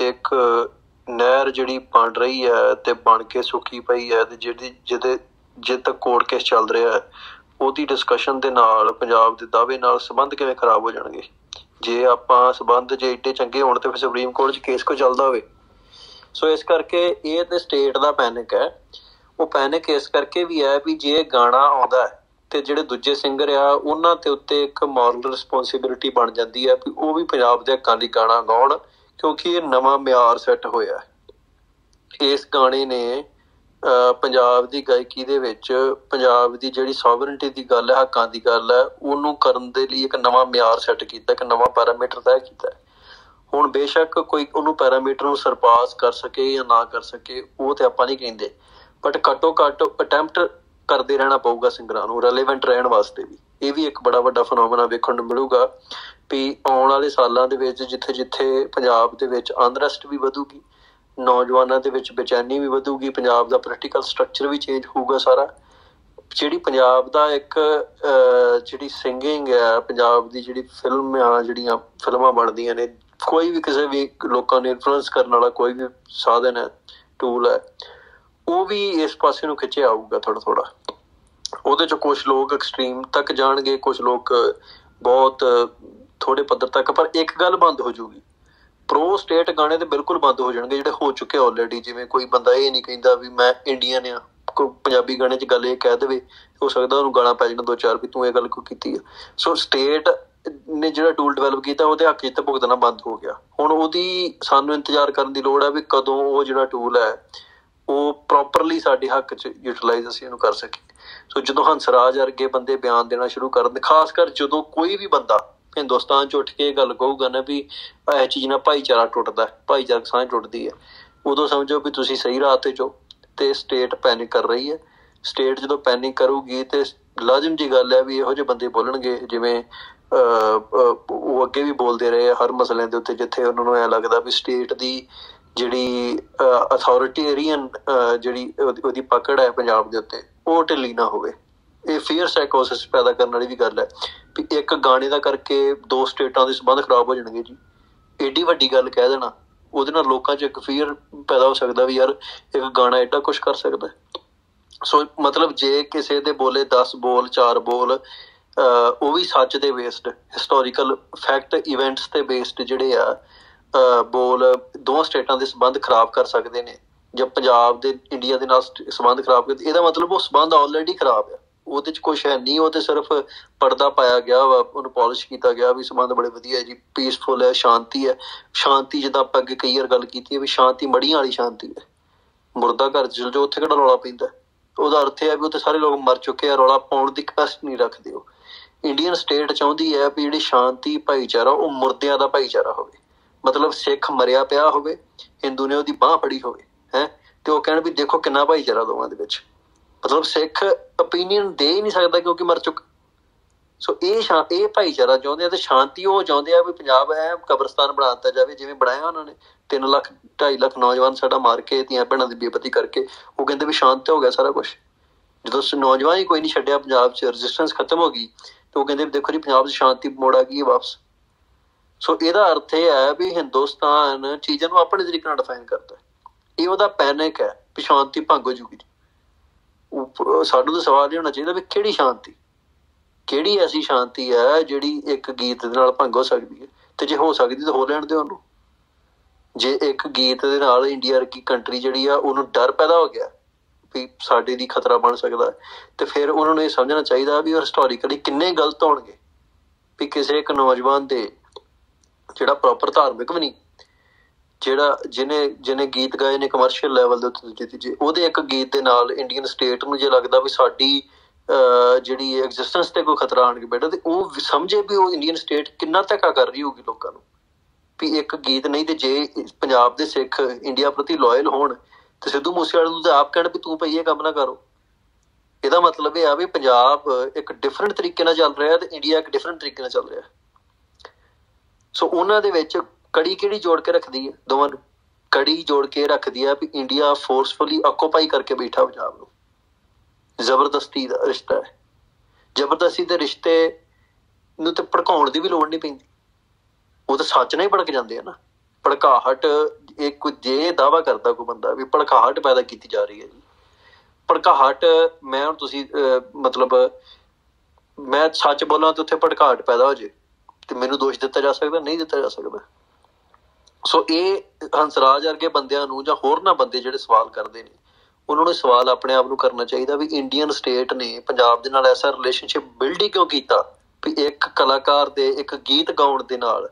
ਇੱਕ ਨਹਿਰ ਜਿਹੜੀ ਬਣ ਰਹੀ ਹੈ ਤੇ ਬਣ ਕੇ ਸੁੱਕੀ ਪਈ ਹੈ ਤੇ ਜਿਹੜੀ ਜਿਹਦੇ ਜਿੱਦ ਤੱਕ ਕੋਰਟ ਕੇਸ ਚੱਲ ਰਿਹਾ ਹੈ, ਉਹਦੀ ਡਿਸਕਸ਼ਨ ਦੇ ਨਾਲ ਪੰਜਾਬ ਦੇ ਦਾਅਵੇ ਨਾਲ ਸਬੰਧ ਕਿਵੇਂ ਖਰਾਬ ਹੋ ਜਾਣਗੇ? ਜੇ ਆਪਾਂ ਸਬੰਧ ਜੇ ਇੱਡੇ ਚੰਗੇ ਹੋਣ ਤੇ ਫਿਰ ਸੁਪਰੀਮ ਕੋਰਟ 'ਚ ਕੇਸ ਕੋ ਚੱਲਦਾ ਹੋਵੇ। ਸੋ ਇਸ ਕਰਕੇ ਇਹ ਤੇ ਸਟੇਟ ਦਾ ਪੈਨਿਕ ਹੈ। ਉਹ ਪੈਨਿਕ ਇਸ ਕਰਕੇ ਵੀ ਹੈ ਵੀ ਜੇ ਗਾਣਾ ਆਉਂਦਾ ਹੈ ਤੇ ਜਿਹੜੇ ਦੂਜੇ ਸਿੰਗਰ ਆ, ਉਹਨਾਂ ਤੇ ਉੱਤੇ ਇੱਕ ਮੋਰਲ ਰਿਸਪੌਂਸਿਬਿਲਟੀ ਬਣ ਜਾਂਦੀ ਹੈ ਵੀ ਉਹ ਵੀ ਪੰਜਾਬ ਦੇ ਹੱਕਾਂ ਦੀ ਗਾਣਾ ਗਾਉਣ, ਕਿਉਂਕਿ ਇਹ ਨਵਾਂ ਮਿਆਰ ਸੈੱਟ ਹੋਇਆ ਇਸ ਗਾਣੇ ਨੇ ਪੰਜਾਬ ਦੀ ਗਾਇਕੀ ਦੇ ਵਿੱਚ ਪੰਜਾਬ ਦੀ ਜਿਹੜੀ ਸੋਵਰਨਟੀ ਦੀ ਗੱਲ ਹੈ, ਹੱਕਾਂ ਦੀ ਗੱਲ ਹੈ, ਉਹਨੂੰ ਕਰਨ ਦੇ ਲਈ ਇੱਕ ਨਵਾਂ ਮਿਆਰ ਸੈੱਟ ਕੀਤਾ, ਇੱਕ ਨਵਾਂ ਪੈਰਾਮੀਟਰ ਤੈਅ ਕੀਤਾ ਹੁਣ ਬੇਸ਼ੱਕ ਕੋਈ ਉਹਨੂੰ ਪੈਰਾਮੀਟਰ ਨੂੰ ਸਰਪਾਸ ਕਰ ਸਕੇ ਜਾਂ ਨਾ ਕਰ ਸਕੇ, ਉਹ ਤੇ ਆਪਾਂ ਨਹੀਂ ਕਹਿੰਦੇ। ਬਟ ਘੱਟੋ ਘੱਟ ਅਟੈਂਪਟ ਕਰਦੇ ਰਹਿਣਾ ਪਊਗਾ ਸਿੰਗਰਾਂ ਨੂੰ ਰੈਲੇਵੈਂਟ ਰਹਿਣ ਵਾਸਤੇ ਵੀ। ਇਹ ਵੀ ਇੱਕ ਬੜਾ ਵੱਡਾ ਫਨੋਮਨਾ ਵੇਖਣ ਨੂੰ ਮਿਲੂਗਾ ਵੀ ਆਉਣ ਵਾਲੇ ਸਾਲਾਂ ਦੇ ਵਿੱਚ ਜਿੱਥੇ ਜਿੱਥੇ ਪੰਜਾਬ ਦੇ ਵਿੱਚ ਅੰਦਰਸਟ ਵੀ ਵਧੂਗੀ, ਨੌਜਵਾਨਾਂ ਦੇ ਵਿੱਚ ਬੇਚੈਨੀ ਵੀ ਵਧੂਗੀ, ਪੰਜਾਬ ਦਾ ਪੋਲੀਟੀਕਲ ਸਟਰਕਚਰ ਵੀ ਚੇਂਜ ਹੋਊਗਾ ਸਾਰਾ। ਜਿਹੜੀ ਪੰਜਾਬ ਦਾ ਇੱਕ ਜਿਹੜੀ ਸਿੰਗਿੰਗ ਹੈ, ਪੰਜਾਬ ਦੀ ਜਿਹੜੀ ਫਿਲਮ ਆ, ਜਿਹੜੀਆਂ ਫਿਲਮਾਂ ਬਣਦੀਆਂ ਨੇ, ਕੋਈ ਵੀ ਕਿਸੇ ਵੀ ਲੋਕਾਂ ਨੂੰ ਇਨਫਲੂਐਂਸ ਕਰਨ ਵਾਲਾ ਕੋਈ ਵੀ ਸਾਧਨ ਹੈ ਟੂਲ ਹੈ ਉਹ ਵੀ ਇਸ ਪਾਸੇ ਨੂੰ ਖਿੱਚਿਆ ਆਊਗਾ ਥੋੜਾ ਥੋੜਾ ਉਹਦੇ ਚ ਕੁਝ ਲੋਕ ਐਕਸਟ੍ਰੀਮ ਤੱਕ ਜਾਣਗੇ ਕੁਝ ਲੋਕ ਬਹੁਤ ਥੋੜੇ ਪੱਧਰ ਤੱਕ, ਪਰ ਇੱਕ ਗੱਲ ਬੰਦ ਹੋ ਜਾਊਗੀ। ਪ੍ਰੋ ਸਟੇਟ ਗਾਣੇ ਤੇ ਬਿਲਕੁਲ ਬੰਦ ਹੋ ਜਾਣਗੇ, ਜਿਹੜੇ ਹੋ ਚੁੱਕੇ ਆਲਰੇਡੀ ਜਿਵੇਂ ਕੋਈ ਬੰਦਾ ਇਹ ਨਹੀਂ ਕਹਿੰਦਾ ਵੀ ਮੈਂ ਇੰਡੀਅਨ ਆ ਕੋਈ ਪੰਜਾਬੀ ਗਾਣੇ 'ਚ ਗੱਲ ਇਹ ਕਹਿ ਦੇਵੇ, ਹੋ ਸਕਦਾ ਉਹਨੂੰ ਗਾਣਾ ਪੈ ਜਾਣਾ ਦੋ ਚਾਰ ਵੀ ਤੂੰ ਇਹ ਗੱਲ ਕਿਉਂ ਕੀਤੀ ਆ। ਸੋ ਸਟੇਟ ਨੇ ਜਿਹੜਾ ਟੂਲ ਡਿਵੈਲਪ ਕੀਤਾ, ਉਹਦੇ ਹੱਕ 'ਚ ਤਾਂ ਭੁਗਤਣਾ ਬੰਦ ਹੋ ਗਿਆ। ਹੁਣ ਉਹਦੀ ਸਾਨੂੰ ਇੰਤਜ਼ਾਰ ਕਰਨ ਦੀ ਲੋੜ ਹੈ ਵੀ ਕਦੋਂ ਉਹ ਜਿਹੜਾ ਟੂਲ ਹੈ ਉਹ ਪ੍ਰੋਪਰਲੀ ਸਾਡੇ ਹੱਕ 'ਚ ਯੂਟਿਲਾਈਜ਼ ਅਸੀਂ ਇਹਨੂੰ ਕਰ ਸਕੀਏ। ਸੋ ਜਦੋਂ ਹੰਸਰਾਜ ਵਰਗੇ ਬੰਦੇ ਬਿਆਨ ਦੇਣਾ ਸ਼ੁਰੂ ਕਰਨ, ਖਾਸ ਕਰ ਜਦੋਂ ਕੋਈ ਵੀ ਬੰਦਾ ਹਿੰਦੁਸਤਾਨ 'ਚ ਉੱਠ ਕੇ ਇਹ ਗੱਲ ਕਹੂਗਾ ਨਾ ਵੀ ਇਹ ਚੀਜ਼ ਨਾਲ ਭਾਈਚਾਰਾ ਟੁੱਟਦਾ, ਭਾਈਚਾਰਕ ਸਾਂਝ ਟੁੱਟਦੀ ਹੈ, ਉਦੋਂ ਸਮਝੋ ਵੀ ਤੁਸੀਂ ਸਹੀ ਰਾਹ ਤੇ ਜੋ ਤੇ ਸਟੇਟ ਪੈਨਿਕ ਕਰ ਰਹੀ ਹੈ। ਸਟੇਟ ਜਦੋਂ ਪੈਨਿਕ ਕਰੂਗੀ ਤੇ ਲਾਜ਼ਮ ਜੀ ਗੱਲ ਹੈ ਵੀ ਇਹੋ ਜਿਹੇ ਬੰਦੇ ਬੋਲਣਗੇ, ਜਿਵੇਂ ਉਹ ਅੱਗੇ ਵੀ ਬੋਲਦੇ ਰਹੇ ਹਰ ਮਸਲੇ ਦੇ ਉੱਤੇ, ਜਿੱਥੇ ਉਹਨਾਂ ਨੂੰ ਐ ਲੱਗਦਾ ਵੀ ਸਟੇਟ ਦੀ ਜਿਹੜੀ ਅਥਾਰਟੀਰੀਅਨ ਜਿਹੜੀ ਉਹਦੀ ਪਕੜ ਹੈ ਪੰਜਾਬ ਦੇ ਉੱਤੇ, ਉਹ ਢਿੱਲੀ ਨਾ ਹੋਵੇ। ਇਹ ਫੀਅਰ ਸਾਈਕੋਸਿਸ ਪੈਦਾ ਕਰਨ ਵਾਲੀ ਵੀ ਗੱਲ ਹੈ ਵੀ ਇੱਕ ਗਾਣੇ ਦਾ ਕਰਕੇ ਦੋ ਸਟੇਟਾਂ ਦੇ ਸਬੰਧ ਖਰਾਬ ਹੋ ਜਾਣਗੇ ਜੀ। ਏਡੀ ਵੱਡੀ ਗੱਲ ਕਹਿ ਦੇਣਾ, ਉਹਦੇ ਨਾਲ ਲੋਕਾਂ 'ਚ ਇੱਕ ਫੀਅਰ ਪੈਦਾ ਹੋ ਸਕਦਾ ਵੀ ਯਾਰ ਇੱਕ ਗਾਣਾ ਐਡਾ ਕੁਝ ਕਰ ਸਕਦਾ ਸੋ ਮਤਲਬ ਜੇ ਕਿਸੇ ਦੇ ਬੋਲੇ 10 ਬੋਲ 4 ਬੋਲ, ਅਹ, ਉਹ ਵੀ ਸੱਚ ਦੇ ਬੇਸਡ ਹਿਸਟੋਰੀਕਲ ਫੈਕਟ ਇਵੈਂਟਸ ਤੇ ਬੇਸਡ ਜਿਹੜੇ ਆ ਬੋਲ ਦੋਵਾਂ ਸਟੇਟਾਂ ਦੇ ਸਬੰਧ ਖਰਾਬ ਕਰ ਸਕਦੇ ਨੇ। ਜਾਂ ਪੰਜਾਬ ਦੇ, ਇੰਡੀਆ ਦੇ ਨਾਲ ਸਟ- ਸਬੰਧ ਖਰਾਬ ਕਰ, ਇਹਦਾ ਮਤਲਬ ਉਹ ਸਬੰਧ ਆਲਰੇਡੀ ਖਰਾਬ ਆ। ਉਹਦੇ ਚ ਕੁਝ ਹੈ ਨਹੀਂ ਉਹ ਤੇ ਸਿਰਫ ਪਰਦਾ ਪਾਇਆ ਗਿਆ ਵਾ, ਉਹਨੂੰ ਪਾਲਿਸ਼ ਕੀਤਾ ਗਿਆ ਵੀ ਸਬੰਧ ਬੜੇ ਵਧੀਆ ਜੀ ਪੀਸਫੁਲ ਹੈ, ਸ਼ਾਂਤੀ ਹੈ। ਸ਼ਾਂਤੀ ਜਿੱਦਾਂ ਆਪਾਂ ਅੱਗੇ ਕਈ ਵਾਰ ਗੱਲ ਕੀਤੀ ਹੈ ਵੀ ਸ਼ਾਂਤੀ ਮੜੀਆਂ ਵਾਲੀ ਸ਼ਾਂਤੀ ਹੈ। ਮੁਰਦਾ ਘਰ ਚ ਚਲ ਜਾਓ ਉੱਥੇ ਕਿਹੜਾ ਰੌਲਾ ਪੈਂਦਾ ਉਹਦਾ ਅਰਥ ਇਹ ਹੈ ਵੀ ਉੱਥੇ ਸਾਰੇ ਲੋਕ ਮਰ ਚੁੱਕੇ ਆ, ਰੌਲਾ ਪਾਉਣ ਦੀ ਕੈਪੈਸਿਟੀ ਨਹੀਂ ਰੱਖਦੇ ਉਹ। ਇੰਡੀਅਨ ਸਟੇਟ ਚਾਹੁੰਦੀ ਹੈ ਵੀ ਜਿਹੜੀ ਸ਼ਾਂਤੀ ਭਾਈਚਾਰਾ, ਉਹ ਮੁਰਦਿਆਂ ਦਾ ਭਾਈਚਾਰਾ ਹੋਵੇ। ਮਤਲਬ ਸਿੱਖ ਮਰਿਆ ਪਿਆ ਹੋਵੇ, ਹਿੰਦੂ ਨੇ ਉਹਦੀ ਬਾਹ ਫੜੀ ਹੋਵੇ, ਹੈ, ਤੇ ਉਹ ਕਹਿਣ ਵੀ ਦੇਖੋ ਕਿੰਨਾ ਭਾਈਚਾਰਾ ਦੋਵਾਂ ਦੇ ਵਿੱਚ। ਮਤਲਬ ਸਿੱਖ opinion ਦੇ ਹੀ ਨਹੀਂ ਸਕਦਾ ਕਿਉਂਕਿ ਮਰ ਚੁੱਕਾ। ਸੋ ਇਹ ਇਹ ਭਾਈਚਾਰਾ ਚਾਹੁੰਦੇ ਆ ਤੇ ਸ਼ਾਂਤੀ ਉਹ ਚਾਹੁੰਦੇ ਆ ਵੀ ਪੰਜਾਬ ਐ ਕਬਰਸਤਾਨ ਬਣਾ ਦਿੱਤਾ ਜਾਵੇ, ਜਿਵੇਂ ਬਣਾਇਆ ਉਹਨਾਂ ਨੇ। 3 ਲੱਖ 2.5 ਲੱਖ ਨੌਜਵਾਨ ਸਾਡਾ ਮਾਰ ਕੇ ਧੀਆਂ ਭੈਣਾਂ ਦੀ ਬੇਪਤੀ ਕਰਕੇ, ਉਹ ਕਹਿੰਦੇ ਵੀ ਸ਼ਾਂਤ ਹੋ ਗਿਆ ਸਾਰਾ ਕੁਝ ਜਦੋਂ ਨੌਜਵਾਨ ਹੀ ਕੋਈ ਨਹੀਂ ਛੱਡਿਆ, ਪੰਜਾਬ 'ਚ ਰੈਜ਼ਿਸਟੈਂਸ ਖਤਮ ਹੋ ਗਈ, ਤੇ ਉਹ ਕਹਿੰਦੇ ਵੀ ਦੇਖੋ ਜੀ, ਪੰਜਾਬ 'ਚ ਸ਼ਾਂਤੀ, ਮੋੜ ਆ ਗਈ ਹੈ ਵਾਪਸ। ਸੋ ਇਹਦਾ ਅਰਥ ਇਹ ਹੈ ਵੀ ਹਿੰਦੁਸਤਾਨ ਚੀਜ਼ਾਂ ਨੂੰ ਆਪਣੇ ਤਰੀਕੇ ਨਾਲ ਡਿਫਾਈਨ ਕਰਦਾ ਇਹ ਉਹਦਾ ਪੈਨਿਕ ਹੈ, ਵੀ ਸ਼ਾਂਤੀ ਭੰਗ ਹੋ ਜੂਗੀ। ਉੱਪਰ- ਸਾਨੂੰ ਤਾਂ ਸਵਾਲ ਇਹ ਹੋਣਾ ਚਾਹੀਦਾ ਵੀ ਕਿਹੜੀ ਸ਼ਾਂਤੀ? ਕਿਹੜੀ ਐਸੀ ਸ਼ਾਂਤੀ ਹੈ ਜਿਹੜੀ ਇੱਕ ਗੀਤ ਦੇ ਨਾਲ ਭੰਗ ਹੋ ਸਕਦੀ ਹੈ? ਤੇ ਜੇ ਹੋ ਸਕਦੀ ਤਾਂ ਹੋ ਲੈਣ ਦਿਓ ਉਹਨੂੰ। ਜੇ ਇੱਕ ਗੀਤ ਦੇ ਨਾਲ ਇੰਡੀਆ ਵਰਗੀ ਕੰਟਰੀ ਜਿਹੜੀ ਆ, ਉਹਨੂੰ ਡਰ ਪੈਦਾ ਹੋ ਗਿਆ, ਵੀ ਸਾਡੇ ਦੀ ਖਤਰਾ ਬਣ ਸਕਦਾ ਤੇ ਫਿਰ ਉਹਨਾਂ ਨੂੰ ਇਹ ਸਮਝਣਾ ਚਾਹੀਦਾ ਵੀ ਉਹ ਹਿਸਟੋਰੀਕਲੀ ਕਿੰਨੇ ਗਲਤ ਹੋਣਗੇ। ਵੀ ਕਿਸੇ ਇੱਕ ਨੌਜਵਾਨ ਦੇ ਜਿਹੜਾ ਪ੍ਰੋਪਰ ਧਾਰਮਿਕ ਵੀ ਨਹੀਂ ਜਿਹੜਾ ਜਿਹਨੇ ਜਿਹਨੇ ਗੀਤ ਗਾਏ ਨੇ ਕਮਰਸ਼ੀਅਲ ਲੈਵਲ ਦੇ ਉੱਤੇ ਦੂਜੇ ਉਹਦੇ ਇੱਕ ਗੀਤ ਦੇ ਨਾਲ ਇੰਡੀਅਨ ਸਟੇਟ ਨੂੰ ਜੇ ਲੱਗਦਾ ਵੀ ਸਾਡੀ ਅਹ, ਜਿਹੜੀ ਐਗਜ਼ਿਸਟੈਂਸ ਤੇ ਕੋਈ ਖਤਰਾ ਆਣ ਕੇ ਬੈਠਾ ਤੇ ਉਹ ਸਮਝੇ ਵੀ ਉਹ ਇੰਡੀਅਨ ਸਟੇਟ ਕਿੰਨਾ ਧੱਕਾ ਕਰ ਰਹੀ ਹੋਊਗੀ ਲੋਕਾਂ ਨੂੰ। ਵੀ ਇੱਕ ਗੀਤ ਨਹੀਂ ਤੇ ਜੇ ਪੰਜਾਬ ਦੇ ਸਿੱਖ ਇੰਡੀਆ ਪ੍ਰਤੀ ਲਾਇਲ ਹੋਣ ਤੇ ਸਿੱਧੂ ਮੂਸੇਵਾਲੇ ਨੂੰ ਤਾਂ ਆਪ ਕਹਿਣ ਵੀ ਤੂੰ ਭਈ ਇਹ ਕੰਮ ਨਾ ਕਰੋ। ਇਹਦਾ ਮਤਲਬ ਇਹ ਆ ਵੀ ਪੰਜਾਬ ਇੱਕ ਡਿਫਰੈਂਟ ਤਰੀਕੇ ਨਾਲ ਚੱਲ ਰਿਹਾ ਤੇ ਇੰਡੀਆ ਇੱਕ ਡਿਫਰੈਂਟ ਤਰੀਕੇ ਨਾਲ ਚੱਲ ਰਿਹਾ। ਸੋ ਉਹਨਾਂ ਦੇ ਵਿੱਚ ਕੜੀ ਕਿਹੜੀ ਜੋੜ ਕੇ ਰੱਖਦੀ ਹੈ? ਦੋਵਾਂ ਨੂੰ? ਕੜੀ ਜੋੜ ਕੇ ਰੱਖਦੀ ਹੈ ਵੀ ਇੰਡੀਆ ਫੋਰਸਫੁਲੀ ਆਕੂਪਾਈ ਕਰਕੇ ਬੈਠਾ ਪੰਜਾਬ ਨੂੰ। ਜ਼ਬਰਦਸਤੀ ਦਾ ਰਿਸ਼ਤਾ ਹੈ। ਜ਼ਬਰਦਸਤੀ ਦੇ ਰਿਸ਼ਤੇ ਨੂੰ ਤੇ ਭੜਕਾਉਣ ਦੀ ਵੀ ਲੋੜ ਨਹੀਂ ਪੈਂਦੀ। ਉਹ ਤਾਂ ਸੱਚ ਨਾਲ ਹੀ ਭੜਕ ਜਾਂਦੇ ਆ ਨਾ। ਭੜਕਾਹਟ ਕੋਈ ਜੇ ਦਾਵਾ ਕਰਦਾ ਕੋਈ ਬੰਦਾ ਵੀ ਭੜਕਾਹਟ ਪੈਦਾ ਕੀਤੀ ਜਾ ਰਹੀ ਹੈ ਜੀ। ਭੜਕਾਹਟ, ਮੈਂ ਹੁਣ ਤੁਸੀਂ ਮਤਲਬ, ਮੈਂ ਸੱਚ ਬੋਲਾਂ ਤੇ ਉੱਥੇ ਭੜਕਾਹਟ ਪੈਦਾ ਹੋ ਜੇ। ਤੇ ਮੈਨੂੰ ਦੋਸ਼ ਦਿੱਤਾ ਜਾ ਸਕਦਾ, ਨਹੀਂ ਦਿੱਤਾ ਜਾ ਸਕਦਾ। ਸੋ ਇਹ ਹੰਸਰਾਜ ਵਰਗੇ ਬੰਦਿਆਂ ਨੂੰ ਜਾਂ ਹੋਰ ਨਾ ਬੰਦੇ ਜਿਹੜੇ ਸਵਾਲ ਕਰਦੇ ਨੇ, ਉਹਨਾਂ ਨੂੰ ਸਵਾਲ ਆਪਣੇ ਆਪ ਨੂੰ ਕਰਨਾ ਚਾਹੀਦਾ ਵੀ ਇੰਡੀਅਨ ਸਟੇਟ ਨੇ ਪੰਜਾਬ ਦੇ ਨਾਲ ਐਸਾ ਰਿਲੇਸ਼ਨਸ਼ਿਪ ਬਿਲਡ ਹੀ ਕਿਉਂ ਕੀਤਾ ਵੀ ਇੱਕ ਕਲਾਕਾਰ ਦੇ, ਇੱਕ ਗੀਤ ਗਾਉਣ ਦੇ ਨਾਲ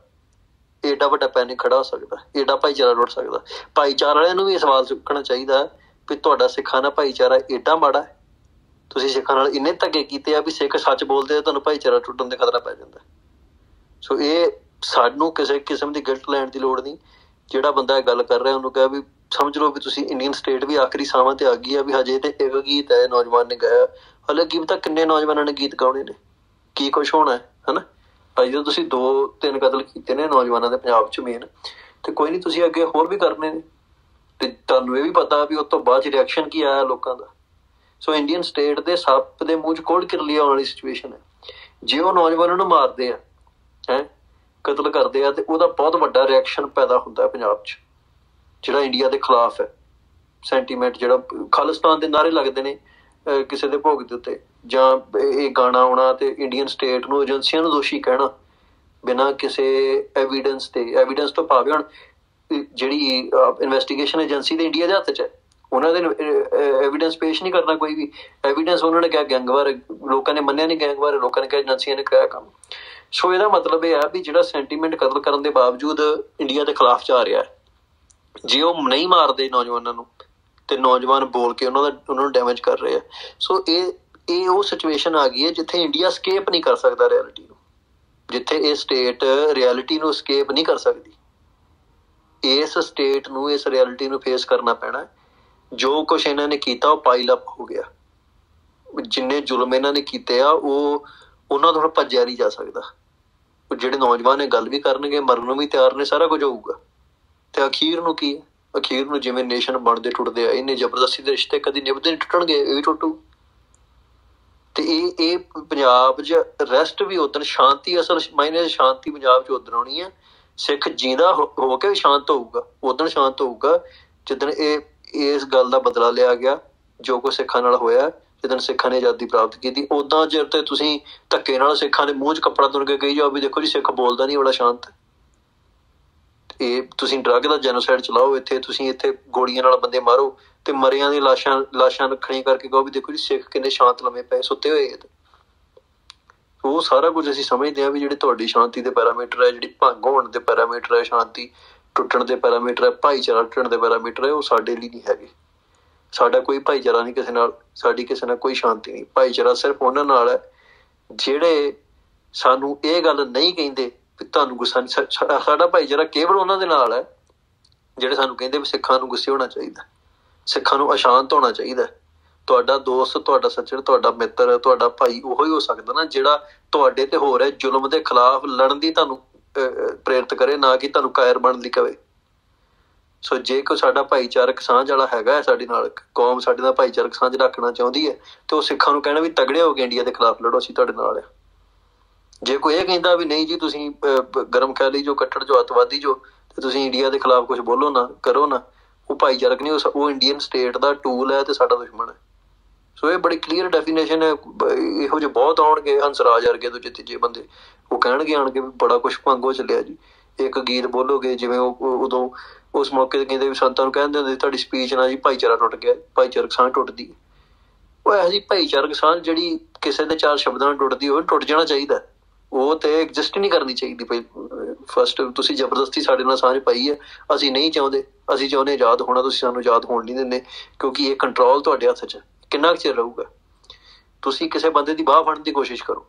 ਏਡਾ ਵੱਡਾ ਪੈਨਿਕ ਖੜਾ ਹੋ ਸਕਦਾ, ਏਡਾ ਭਾਈਚਾਰਾ ਟੁੱਟ ਸਕਦਾ। ਭਾਈਚਾਰਾ ਵਾਲਿਆਂ ਨੂੰ ਵੀ ਇਹ ਸਵਾਲ ਚੁੱਕਣਾ ਚਾਹੀਦਾ ਵੀ ਤੁਹਾਡਾ ਸਿੱਖਾਂ ਨਾਲ ਭਾਈਚਾਰਾ ਏਡਾ ਮਾੜਾ ਹੈ। ਤੁਸੀਂ ਸਿੱਖਾਂ ਨਾਲ ਇੰਨੇ ਧੱਕੇ ਕੀਤੇ ਆ ਵੀ ਸਿੱਖ ਸੱਚ ਬੋਲਦੇ ਆ, ਤੁਹਾਨੂੰ ਭਾਈਚਾਰਾ ਟੁੱਟਣ ਦੇ ਖਤਰਾ ਪੈ ਜਾਂਦਾ। ਸੋ ਇਹ ਸਾਨੂੰ ਕਿਸੇ ਕਿਸਮ ਦੀ ਗਿਲਟ ਲੈਣ ਦੀ ਲੋੜ ਨਹੀਂ। ਜਿਹੜਾ ਬੰਦਾ ਇਹ ਗੱਲ ਕਰ ਰਿਹਾ, ਉਹਨੂੰ ਕਹੇ ਵੀ ਸਮਝ ਲਓ ਵੀ ਤੁਸੀਂ ਇੰਡੀਅਨ ਸਟੇਟ ਵੀ ਆਖਰੀ ਸਾਹਾਂ ਤੇ ਆ ਗਈ ਆ ਵੀ ਹਜੇ ਤੇ ਇੱਕ ਗੀਤ ਹੈ, ਨੌਜਵਾਨ ਨੇ ਗਾਇਆ। ਹਲੇ ਕੀ ਪਤਾ ਕਿੰਨੇ ਨੌਜਵਾਨਾਂ ਨੇ ਗੀਤ ਗਾਉਣੇ ਨੇ। ਕੀ ਕੁਝ ਹੋਣਾ ਹੈ, ਹਨਾ? ਭਾਈ, ਜਦੋਂ ਤੁਸੀਂ ਦੋ ਤਿੰਨ ਕਤਲ ਕੀਤੇ ਨੇ ਨੌਜਵਾਨਾਂ ਦੇ ਪੰਜਾਬ ਚ ਮੇਨ ਤੇ ਕੋਈ ਨਹੀਂ ਤੁਸੀਂ ਅੱਗੇ ਹੋਰ ਵੀ ਕਰਨੇ ਨੇ। ਤੇ ਤੁਹਾਨੂੰ ਇਹ ਵੀ ਪਤਾ ਵੀ ਉਸ ਤੋਂ ਬਾਅਦ ਚ ਰਿਐਕਸ਼ਨ ਕੀ ਆਇਆ ਲੋਕਾਂ ਦਾ। ਸੋ ਇੰਡੀਅਨ ਸਟੇਟ ਦੇ ਸੱਪ ਦੇ ਮੂੰਹ ਚ ਕੋੜ ਕਰ ਲਿਆ ਵਾਲੀ ਸਿਚੁਏਸ਼ਨ ਹੈ। ਜੇ ਉਹ ਨੌਜਵਾਨਾਂ ਨੂੰ ਮਾਰਦੇ ਆ ਹੈ? ਕਤਲ ਕਰਦੇ ਆ ਤੇ ਉਹਦਾ ਬਹੁਤ ਵੱਡਾ ਰਿਐਕਸ਼ਨ ਪੈਦਾ ਹੁੰਦਾ ਹੈ ਪੰਜਾਬ 'ਚ ਜਿਹੜਾ ਇੰਡੀਆ ਦੇ ਖਿਲਾਫ ਹੈ। ਸੈਂਟੀਮੈਂਟ ਜਿਹੜਾ ਖਾਲਿਸਤਾਨ ਦੇ ਨਾਰੇ ਲੱਗਦੇ ਨੇ ਕਿਸੇ ਦੇ ਭੋਗ ਦੇ ਉੱਤੇ। ਜਾਂ ਇਹ ਗਾਣਾ ਆਉਣਾ ਤੇ ਇੰਡੀਅਨ ਸਟੇਟ ਨੂੰ ਏਜੰਸੀਆਂ ਨੂੰ ਦੋਸ਼ੀ ਕਹਿਣਾ ਬਿਨਾਂ ਕਿਸੇ ਐਵੀਡੈਂਸ ਤੇ ਐਵੀਡੈਂਸ ਤੋਂ ਭਾਵੇਂ ਹੁਣ ਜਿਹੜੀ ਇਨਵੈਸਟੀਗੇਸ਼ਨ ਏਜੰਸੀ ਦੇ ਇੰਡੀਆ ਦੇ ਹੱਥ 'ਚ ਹੈ ਉਹਨਾਂ ਦੇ ਐਵੀਡੈਂਸ ਪੇਸ਼ ਨਹੀਂ ਕਰਨਾ ਕੋਈ ਵੀ। ਐਵੀਡੈਂਸ ਉਹਨਾਂ ਨੇ ਕਿਹਾ ਗੈਂਗਵਾਰ ਲੋਕਾਂ ਨੇ ਮੰਨਿਆ ਨਹੀਂ ਗੈਂਗਵਾਰ ਹੈ, ਲੋਕਾਂ ਨੇ ਕਿਹਾ ਏਜੰਸੀਆਂ ਨੇ ਕਿਹਾ ਕੰਮ। ਸੋ ਇਹਦਾ ਮਤਲਬ ਇਹ ਹੈ ਵੀ ਜਿਹੜਾ ਸੈਂਟੀਮੈਂਟ ਕਤਲ ਕਰਨ ਦੇ ਬਾਵਜੂਦ ਇੰਡੀਆ ਦੇ ਖਿਲਾਫ ਜਾ ਰਿਹਾ ਹੈ, ਜੇ ਉਹ ਨਹੀਂ ਮਾਰਦੇ ਨੌਜਵਾਨਾਂ ਨੂੰ, ਤੇ ਨੌਜਵਾਨ ਬੋਲ ਕੇ ਉਹਨਾਂ ਦਾ, ਉਹਨਾਂ ਨੂੰ ਡੈਮੇਜ ਕਰ ਰਹੇ ਆ। ਸੋ ਇਹ ਇਹ ਉਹ ਸਿਚੁਏਸ਼ਨ ਆ ਗਈ ਹੈ ਜਿੱਥੇ ਇੰਡੀਆ ਸਕੇਪ ਨਹੀਂ ਕਰ ਸਕਦਾ ਰਿਐਲਿਟੀ ਨੂੰ। ਜਿੱਥੇ ਇਹ ਸਟੇਟ ਰਿਐਲਿਟੀ ਨੂੰ ਸਕੇਪ ਨਹੀਂ ਕਰ ਸਕਦੀ। ਇਸ ਸਟੇਟ ਨੂੰ, ਇਸ ਰਿਐਲਿਟੀ ਨੂੰ ਫੇਸ ਕਰਨਾ ਪੈਣਾ ਜੋ ਕੁਝ ਇਹਨਾਂ ਨੇ ਕੀਤਾ ਉਹ ਪਾਈਲ ਅਪ ਹੋ ਗਿਆ। ਜਿੰਨੇ ਜ਼ੁਲਮ ਇਹਨਾਂ ਨੇ ਕੀਤੇ ਆ, ਉਹ ਉਹਨਾਂ ਤੋਂ ਭੱਜਿਆ ਨਹੀਂ ਜਾ ਸਕਦਾ। ਉਹ ਜਿਹੜੇ ਨੌਜਵਾਨ ਇਹ ਗੱਲ ਵੀ ਕਰਨਗੇ, ਮਰਨ ਨੂੰ ਵੀ ਤਿਆਰ ਨੇ, ਸਾਰਾ ਕੁਝ ਹੋਊਗਾ। ਤੇ ਅਖੀਰ ਨੂੰ ਕੀ ਅਖੀਰ ਨੂੰ ਜਿਵੇਂ ਨੇਸ਼ਨ ਬਣਦੇ ਟੁੱਟਦੇ ਆ ਇਹਨੇ ਜ਼ਬਰਦਸਤੀ ਦੇ ਰਿਸ਼ਤੇ ਕਦੀ ਨਿਭਦੇ ਨਹੀਂ ਟੁੱਟਣਗੇ, ਇਹ ਵੀ ਟੁੱਟੂ। ਤੇ ਇਹ ਇਹ ਪੰਜਾਬ 'ਚ ਰੈਸਟ ਵੀ ਉਦੋਂ ਸ਼ਾਂਤੀ ਅਸਲ ਮਾਇਨੇ ਸ਼ਾਂਤੀ ਪੰਜਾਬ 'ਚ ਉਦੋਂ ਆਉਣੀ ਹੈ। ਸਿੱਖ ਜੀਂਦਾ ਹੋ ਹੋ ਕੇ ਸ਼ਾਂਤ ਹੋਊਗਾ ਉਦੋਂ ਸ਼ਾਂਤ ਹੋਊਗਾ, ਜਿੱਦਣ ਇਹ, ਇਸ ਗੱਲ ਦਾ ਬਦਲਾ ਲਿਆ ਗਿਆ, ਜੋ ਕੋ ਸਿੱਖਾਂ ਨਾਲ ਹੋਇਆ ਜਦੋਂ ਸਿੱਖਾਂ ਨੇ ਆਜ਼ਾਦੀ ਪ੍ਰਾਪਤ ਕੀਤੀ ਉਦਾਂ ਜੇ ਤੇ ਤੁਸੀਂ ਧੱਕੇ ਨਾਲ ਸਿੱਖਾਂ ਦੇ ਮੂੰਹ 'ਚ ਕੱਪੜਾ ਤੁਰ ਕੇ ਕਹੀ ਜਾਓ ਵੀ ਦੇਖੋ ਜੀ, ਸਿੱਖ ਬੋਲਦਾ ਨਹੀਂ ਬੜਾ ਸ਼ਾਂਤ ਇਹ ਤੁਸੀਂ ਡਰੱਗ ਦਾ ਜੈਨੋਸਾਈਡ ਚਲਾਓ, ਇੱਥੇ ਤੁਸੀਂ ਇੱਥੇ ਗੋਲੀਆਂ ਨਾਲ ਬੰਦੇ ਮਾਰੋ ਤੇ ਮਰਿਆਂ ਦੀ ਲਾਸ਼ਾਂ ਲਾਸ਼ਾਂ ਰੱਖਣੀ ਕਰਕੇ ਕਹੋ ਵੀ ਦੇਖੋ ਜੀ, ਸਿੱਖ ਕਿੰਨੇ ਸ਼ਾਂਤ ਲੰਮੇ ਪਏ, ਸੁੱਤੇ ਹੋਏ ਇਹ ਉਹ ਸਾਰਾ ਕੁਝ ਅਸੀਂ ਸਮਝਦੇ ਹਾਂ ਵੀ ਜਿਹੜੇ ਤੁਹਾਡੀ ਸ਼ਾਂਤੀ ਦੇ ਪੈਰਾਮੀਟਰ ਹੈ, ਜਿਹੜੀ ਭੰਗ ਹੋਣ ਦੇ ਪੈਰਾਮੀਟਰ ਹੈ, ਸ਼ਾਂਤੀ ਟੁੱਟਣ ਦੇ ਪੈਰਾਮੀਟਰ ਹੈ, ਭਾਈਚਾਰਾ ਟੁੱਟਣ ਦੇ ਪੈਰਾਮੀਟਰ ਹੈ, ਉਹ ਸਾਡੇ ਲਈ ਨਹੀਂ ਹੈਗੇ। ਸਾਡਾ ਕੋਈ ਭਾਈਚਾਰਾ ਨਹੀਂ ਕਿਸੇ ਨਾਲ, ਸਾਡੀ ਕਿਸੇ ਨਾਲ ਕੋਈ ਸ਼ਾਂਤੀ ਨਹੀਂ। ਭਾਈਚਾਰਾ ਸਿਰਫ ਉਹਨਾਂ ਨਾਲ ਹੈ, ਜਿਹੜੇ ਸਾਨੂੰ ਇਹ ਗੱਲ ਨਹੀਂ ਕਹਿੰਦੇ ਵੀ ਤੁਹਾਨੂੰ ਗੁੱਸਾ ਨਹੀਂ ਸਾਡਾ ਭਾਈਚਾਰਾ ਕੇਵਲ ਉਹਨਾਂ ਦੇ ਨਾਲ ਹੈ, ਜਿਹੜੇ ਸਾਨੂੰ ਕਹਿੰਦੇ ਵੀ ਸਿੱਖਾਂ ਨੂੰ ਗੁੱਸੇ ਹੋਣਾ ਚਾਹੀਦਾ ਸਿੱਖਾਂ ਨੂੰ ਅਸ਼ਾਂਤ ਹੋਣਾ ਚਾਹੀਦਾ ਤੁਹਾਡਾ ਦੋਸਤ, ਤੁਹਾਡਾ ਸੱਜਣ, ਤੁਹਾਡਾ ਮਿੱਤਰ, ਤੁਹਾਡਾ ਭਾਈ ਉਹ ਹੀ ਹੋ ਸਕਦਾ ਨਾ, ਜਿਹੜਾ ਤੁਹਾਡੇ ਤੇ ਹੋ ਰਿਹਾ ਜ਼ੁਲਮ ਦੇ ਖਿਲਾਫ ਲੜਨ ਦੀ ਤੁਹਾਨੂੰ ਪ੍ਰੇਰਿਤ ਕਰੇ, ਨਾ ਕਿ ਤੁਹਾਨੂੰ ਕਾਇਰ ਬਣਨ ਲਈ ਕਵੇ। ਸੋ ਜੇ ਕੋ ਸਾਡਾ ਭਾਈਚਾਰਕ ਸਾਂਝ ਵਾਲਾ ਹੈਗਾ ਸਾਡੇ ਨਾਲ, ਕੌਮ ਸਾਡੇ ਨਾਲ ਭਾਈਚਾਰਕ ਸਾਂਝ ਰੱਖਣਾ ਚਾਹੁੰਦੀ ਹੈ, ਤੇ ਉਹ ਸਿੱਖਾਂ ਨੂੰ ਕਹਿਣਾ ਵੀ ਤਗੜੇ ਹੋ ਕੇ ਇੰਡੀਆ ਦੇ ਖਿਲਾਫ ਲੜੋ, ਅਸੀਂ ਤੁਹਾਡੇ ਨਾਲ ਆ ਜੇ ਕੋਈ ਇਹ ਕਹਿੰਦਾ ਵੀ ਨਹੀਂ ਜੀ ਤੁਸੀਂ ਗਰਮ ਖਿਆਲੀ ਜੋ ਕੱਟੜ ਜੋ, ਅਤਵਾਦੀ ਜੋ, ਤੇ ਤੁਸੀਂ ਇੰਡੀਆ ਦੇ ਖਿਲਾਫ ਕੁਝ ਬੋਲੋ ਨਾ, ਕਰੋ ਨਾ, ਉਹ ਭਾਈਚਾਰਕ ਨਹੀਂ, ਉਹ ਇੰਡੀਅਨ ਸਟੇਟ ਦਾ ਟੂਲ ਹੈ ਤੇ ਸਾਡਾ ਦੁਸ਼ਮਣ ਹੈ। ਸੋ ਇਹ ਬੜੀ ਕਲੀਅਰ ਡੈਫੀਨੇਸ਼ਨ ਹੈ ਇਹੋ ਜਿਹੇ ਬਹੁਤ ਆਉਣਗੇ, ਹੰਸਰਾਜ ਵਰਗੇ ਦੂਜੇ ਤੀਜੇ ਬੰਦੇ, ਉਹ ਕਹਿਣਗੇ ਆਣਗੇ ਵੀ ਬੜਾ ਕੁਝ ਭੰਗੋ ਚੱਲਿਆ ਜੀ। ਇੱਕ ਗੀਤ ਬੋਲੋਗੇ, ਜਿਵੇਂ ਉਹ, ਉਦੋਂ ਉਸ ਮੌਕੇ ਤੇ ਕਹਿੰਦੇ ਵੀ ਸੰਤਾਂ ਨੂੰ ਕਹਿੰਦੇ ਹੁੰਦੇ ਤੁਹਾਡੀ ਸਪੀਚ ਨਾਲ ਜੀ ਭਾਈਚਾਰਾ ਟੁੱਟ ਗਿਆ, ਭਾਈਚਾਰਕ ਸਾਂਝ ਟੁੱਟਦੀ। ਉਹ ਇਹ ਜੀ ਭਾਈਚਾਰਕ ਸਾਂਝ ਜਿਹੜੀ ਕਿਸੇ ਦੇ ਚਾਰ ਸ਼ਬਦਾਂ ਨਾਲ ਟੁੱਟਦੀ ਹੋਵੇ, ਟੁੱਟ ਜਾਣਾ ਚਾਹੀਦਾ। ਉਹ ਤੇ ਐਗਜ਼ਿਸਟ ਨਹੀਂ ਕਰਨੀ ਚਾਹੀਦੀ ਭਾਈ। ਫਸਟ ਤੁਸੀਂ ਜ਼ਬਰਦਸਤੀ ਸਾਡੇ ਨਾਲ ਸਾਂਝ ਪਾਈ ਹੈ, ਅਸੀਂ ਨਹੀਂ ਚਾਹੁੰਦੇ। ਅਸੀਂ ਚਾਹੁੰਦੇ ਆਜ਼ਾਦ ਹੋਣਾ, ਤੁਸੀਂ ਸਾਨੂੰ ਆਜ਼ਾਦ ਹੋਣ ਨਹੀਂ ਦਿੰਦੇ, ਕਿਉਂਕਿ ਇਹ ਕੰਟਰੋਲ ਤੁਹਾਡੇ ਹੱਥ 'ਚ ਕਿੰਨਾ ਕੁ ਚਿਰ ਰਹੂਗਾ? ਤੁਸੀਂ ਕਿਸੇ ਬੰਦੇ ਦੀ ਬਾਹ ਫੜਨ ਦੀ ਕੋਸ਼ਿਸ਼ ਕਰੋ।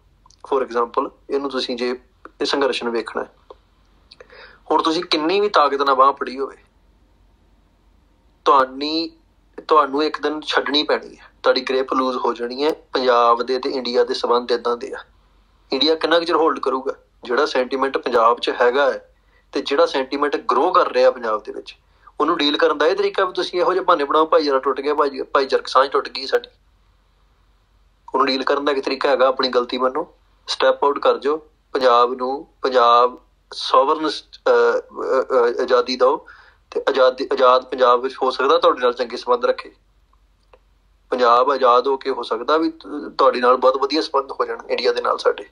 ਫੋਰ ਐਗਜ਼ਾਮਪਲ ਇਹਨੂੰ ਤੁਸੀਂ ਜੇ ਇਹ ਸੰਘਰਸ਼ ਨੂੰ ਵੇਖਣਾ ਹੈ। ਹੁਣ ਤੁਸੀਂ ਕਿੰਨੀ ਵੀ ਤਾਕਤ ਨਾਲ ਬਾਹ ਫੜੀ ਹੋਵੇ ਤੁਹਾਨੀ ਤੁਹਾਨੂੰ ਇੱਕ ਦਿਨ ਛੱਡਣੀ ਪੈਣੀ ਹੈ। ਤੁਹਾਡੀ ਗ੍ਰੇਪ ਲੂਜ਼ ਹੋ ਜਾਣੀ ਹੈ ਪੰਜਾਬ ਦੇ ਤੇ ਇੰਡੀਆ ਦੇ ਸਬੰਧ ਇਦਾਂ ਦੇ ਆ। ਇੰਡੀਆ ਕਿੰਨਾ ਚਿਰ ਹੋਲਡ ਕਰੂਗਾ? ਜਿਹੜਾ ਸੈਂਟੀਮੈਂਟ ਪੰਜਾਬ 'ਚ ਹੈਗਾ ਹੈ ਤੇ ਜਿਹੜਾ ਸੈਂਟੀਮੈਂਟ ਗਰੋ ਕਰ ਰਿਹਾ ਪੰਜਾਬ ਦੇ ਵਿੱਚ, ਉਹਨੂੰ ਡੀਲ ਕਰਨ ਦਾ ਇਹ ਤਰੀਕਾ ਵੀ ਤੁਸੀਂ ਇਹੋ ਜਿਹੇ ਬਹਾਨੇ ਬਣਾਓ, ਭਾਈਚਾਰਾ ਟੁੱਟ ਗਿਆ, ਭਾਈ, ਭਾਈਚਾਰਕ ਸਾਂਝ ਟੁੱਟ ਗਈ ਸਾਡੀ। ਉਹਨੂੰ ਡੀਲ ਕਰਨ ਦਾ ਇੱਕ ਤਰੀਕਾ ਹੈਗਾ, ਆਪਣੀ ਗਲਤੀ ਮੰਨੋ। ਸਟੈਪ ਆਊਟ ਕਰ ਜੋ ਪੰਜਾਬ ਨੂੰ, ਪੰਜਾਬ ਸੋਵਰਨ ਆਜ਼ਾਦੀ ਦਿਓ ਤੇ ਆਜ਼ਾਦੀ, ਆਜ਼ਾਦ ਪੰਜਾਬ ਵਿੱਚ ਹੋ ਸਕਦਾ ਤੁਹਾਡੇ ਨਾਲ ਚੰਗੇ ਸੰਬੰਧ ਰੱਖੇ। ਪੰਜਾਬ ਆਜ਼ਾਦ ਹੋ ਕੇ ਹੋ ਸਕਦਾ ਵੀ ਤੁਹਾਡੇ ਨਾਲ ਬਹੁਤ ਵਧੀਆ ਸੰਬੰਧ ਹੋ ਜਾਣ ਇੰਡੀਆ ਦੇ ਨਾਲ ਸਾਡੇ।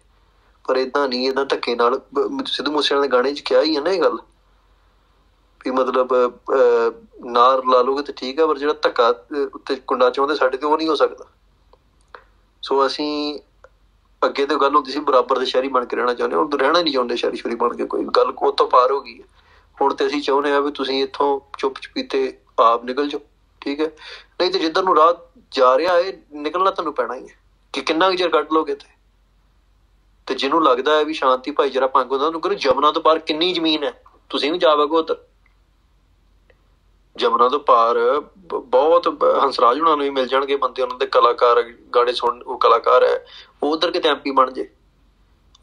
ਪਰ ਇਦਾਂ ਨਹੀਂ ਇਦਾਂ ਧੱਕੇ ਨਾਲ ਸਿੱਧੂ ਮੂਸੇਵਾਲੇ ਦੇ ਗਾਣੇ 'ਚ ਕਿਹਾ ਹੀ ਹੈ ਨਾ ਇਹ ਗੱਲ। ਵੀ ਮਤਲਬ ਨਾਰ ਲਾ ਲੋਗੇ ਤੇ ਠੀਕ ਹੈ ਪਰ ਜਿਹੜਾ ਧੱਕਾ ਉੱਤੇ ਕੁੰਡਾ ਚਾਹੁੰਦੇ ਸਾਡੇ ਤੇ ਉਹ ਨਹੀਂ ਹੋ ਸਕਦਾ। ਸੋ ਅਸੀਂ ਅੱਗੇ ਤੇ ਗੱਲ ਹੁੰਦੀ ਸੀ, ਬਰਾਬਰ ਦੇ ਸ਼ਹਿਰੀ ਬਣ ਕੇ ਰਹਿਣਾ ਚਾਹੁੰਦੇ ਹਾਂ ਰਹਿਣਾ ਨਹੀਂ ਚਾਹੁੰਦੇ ਸ਼ਹਿਰੀ ਸ਼ੁਰੀ ਬਣ ਕੇ ਕੋਈ। ਗੱਲ ਉਹ ਤੋਂ ਪਾਰ ਹੋ ਗਈ ਹੈ। ਹੁਣ ਤੇ ਅਸੀਂ ਚਾਹੁੰਦੇ ਆ ਵੀ ਤੁਸੀਂ ਇੱਥੋਂ ਚੁੱਪ ਚਪੀਤੇ ਆਪ ਨਿਕਲ ਜਾਓ, ਠੀਕ ਹੈ? ਨਹੀਂ ਤੇ ਜਿੱਧਰ ਨੂੰ ਰਾਹ ਜਾ ਰਿਹਾ ਹੈ ਨਿਕਲਣਾ ਤੁਹਾਨੂੰ ਪੈਣਾ ਹੀ ਹੈ। ਕਿ ਕਿੰਨਾ ਕੁ ਚਿਰ ਕੱਢ ਲੋਗੇ ਤੇ ਤੇ ਜਿਹਨੂੰ ਲੱਗਦਾ ਹੈ ਵੀ ਸ਼ਾਂਤੀ ਭਾਈਚਾਰਾ ਭੰਗ ਹੁੰਦਾ, ਉਹਨੂੰ ਕਹਿੰਦੇ ਜਮਨਾ ਤੋਂ ਬਾਹਰ ਕਿੰਨੀ ਜ਼ਮੀਨ ਹੈ? ਤੁਸੀਂ ਵੀ ਜਾਵੋਗੇ ਉਧਰ। ਜਮਨਾ ਤੋਂ ਪਾਰ ਬਹੁਤ ਹੰਸਰਾਜ ਉਹਨਾਂ ਨੂੰ ਵੀ ਮਿਲ ਜਾਣਗੇ ਬੰਦੇ, ਉਹਨਾਂ ਦੇ ਕਲਾਕਾਰ, ਗਾਣੇ ਸੁਣ, ਉਹ ਕਲਾਕਾਰ ਹੈ। ਉਹ ਉਧਰ ਕਿਤੇ ਐਮਪੀ ਬਣ ਜੇ।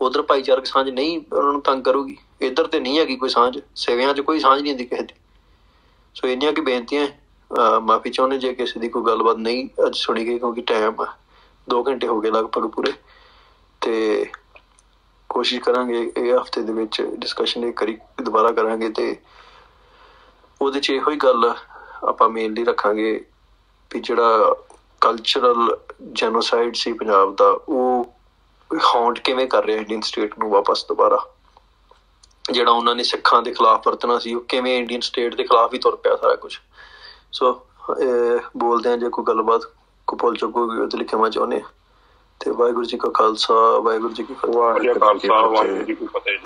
ਉਧਰ ਭਾਈਚਾਰਕ ਸਾਂਝ ਨਹੀਂ, ਉਹਨਾਂ ਨੂੰ ਤੰਗ ਕਰੂਗੀ। ਇੱਧਰ ਤੇ ਨਹੀਂ ਹੈਗੀ ਕੋਈ ਸਾਂਝ। ਸੇਵਿਆਂ 'ਚ ਕੋਈ ਸਾਂਝ ਨਹੀਂ ਹੁੰਦੀ ਕਿਸੇ ਦੀ। ਸੋ ਇੰਨੀਆਂ ਕਿ ਬੇਨਤੀਆਂ ਮਾਫੀ ਚਾਹੁੰਦੇ ਜੇ ਕਿਸੇ ਦੀ ਕੋਈ ਗੱਲਬਾਤ ਨਹੀਂ ਅੱਜ ਸੁਣੀ ਗਈ, ਕਿਉਂਕਿ ਟਾਈਮ ਆ। 2 ਘੰਟੇ ਹੋ ਗਏ ਲਗਭਗ ਪੂਰੇ। ਤੇ ਕੋਸ਼ਿਸ਼ ਕਰਾਂਗੇ ਇਹ ਹਫ਼ਤੇ ਦੇ ਵਿੱਚ ਡਿਸਕਸ਼ਨ ਇਹ ਕਰੀ ਦੁਬਾਰਾ ਕਰਾਂਗੇ ਤੇ ਉਹਦੇ 'ਚ ਇਹੋ ਹੀ ਗੱਲ ਆਪਾਂ ਮੇਨਲੀ ਰੱਖਾਂਗੇ ਵੀ ਜਿਹੜਾ ਕਲਚਰਲ ਜੈਨੋਸਾਈਡ ਸੀ ਪੰਜਾਬ ਦਾ, ਉਹ ਹੌਂਟ ਕਿਵੇਂ ਕਰ ਰਿਹਾ ਇੰਡੀਅਨ ਸਟੇਟ ਨੂੰ ਵਾਪਸ ਦੁਬਾਰਾ? ਜਿਹੜਾ ਉਹਨਾਂ ਨੇ ਸਿੱਖਾਂ ਦੇ ਖਿਲਾਫ ਵਰਤਣਾ ਸੀ, ਉਹ ਕਿਵੇਂ ਇੰਡੀਅਨ ਸਟੇਟ ਦੇ ਖਿਲਾਫ ਹੀ ਤੁਰ ਪਿਆ ਸਾਰਾ ਕੁਝ ਸੋ ਬੋਲਦੇ ਆ ਜੇ ਕੋਈ ਗੱਲਬਾਤ ਕੋ ਭੁੱਲ ਚੁੱਕੋਗੇ ਉਹਦੇ ਲਈ ਖਿਮਾ ਚਾਹੁੰਦੇ ਆ ਤੇ ਵਾਹਿਗੁਰੂ ਜੀ ਕਾ ਖਾਲਸਾ, ਵਾਹਿਗੁਰੂ ਜੀ ਕੀ ਫਤਿਹ। ਵਾਹਿਗੁਰੂ ਜੀ ਕਾ ਖਾਲਸਾ, ਵਾਹਿਗੁਰੂ ਜੀ ਕੀ ਫਤਿਹ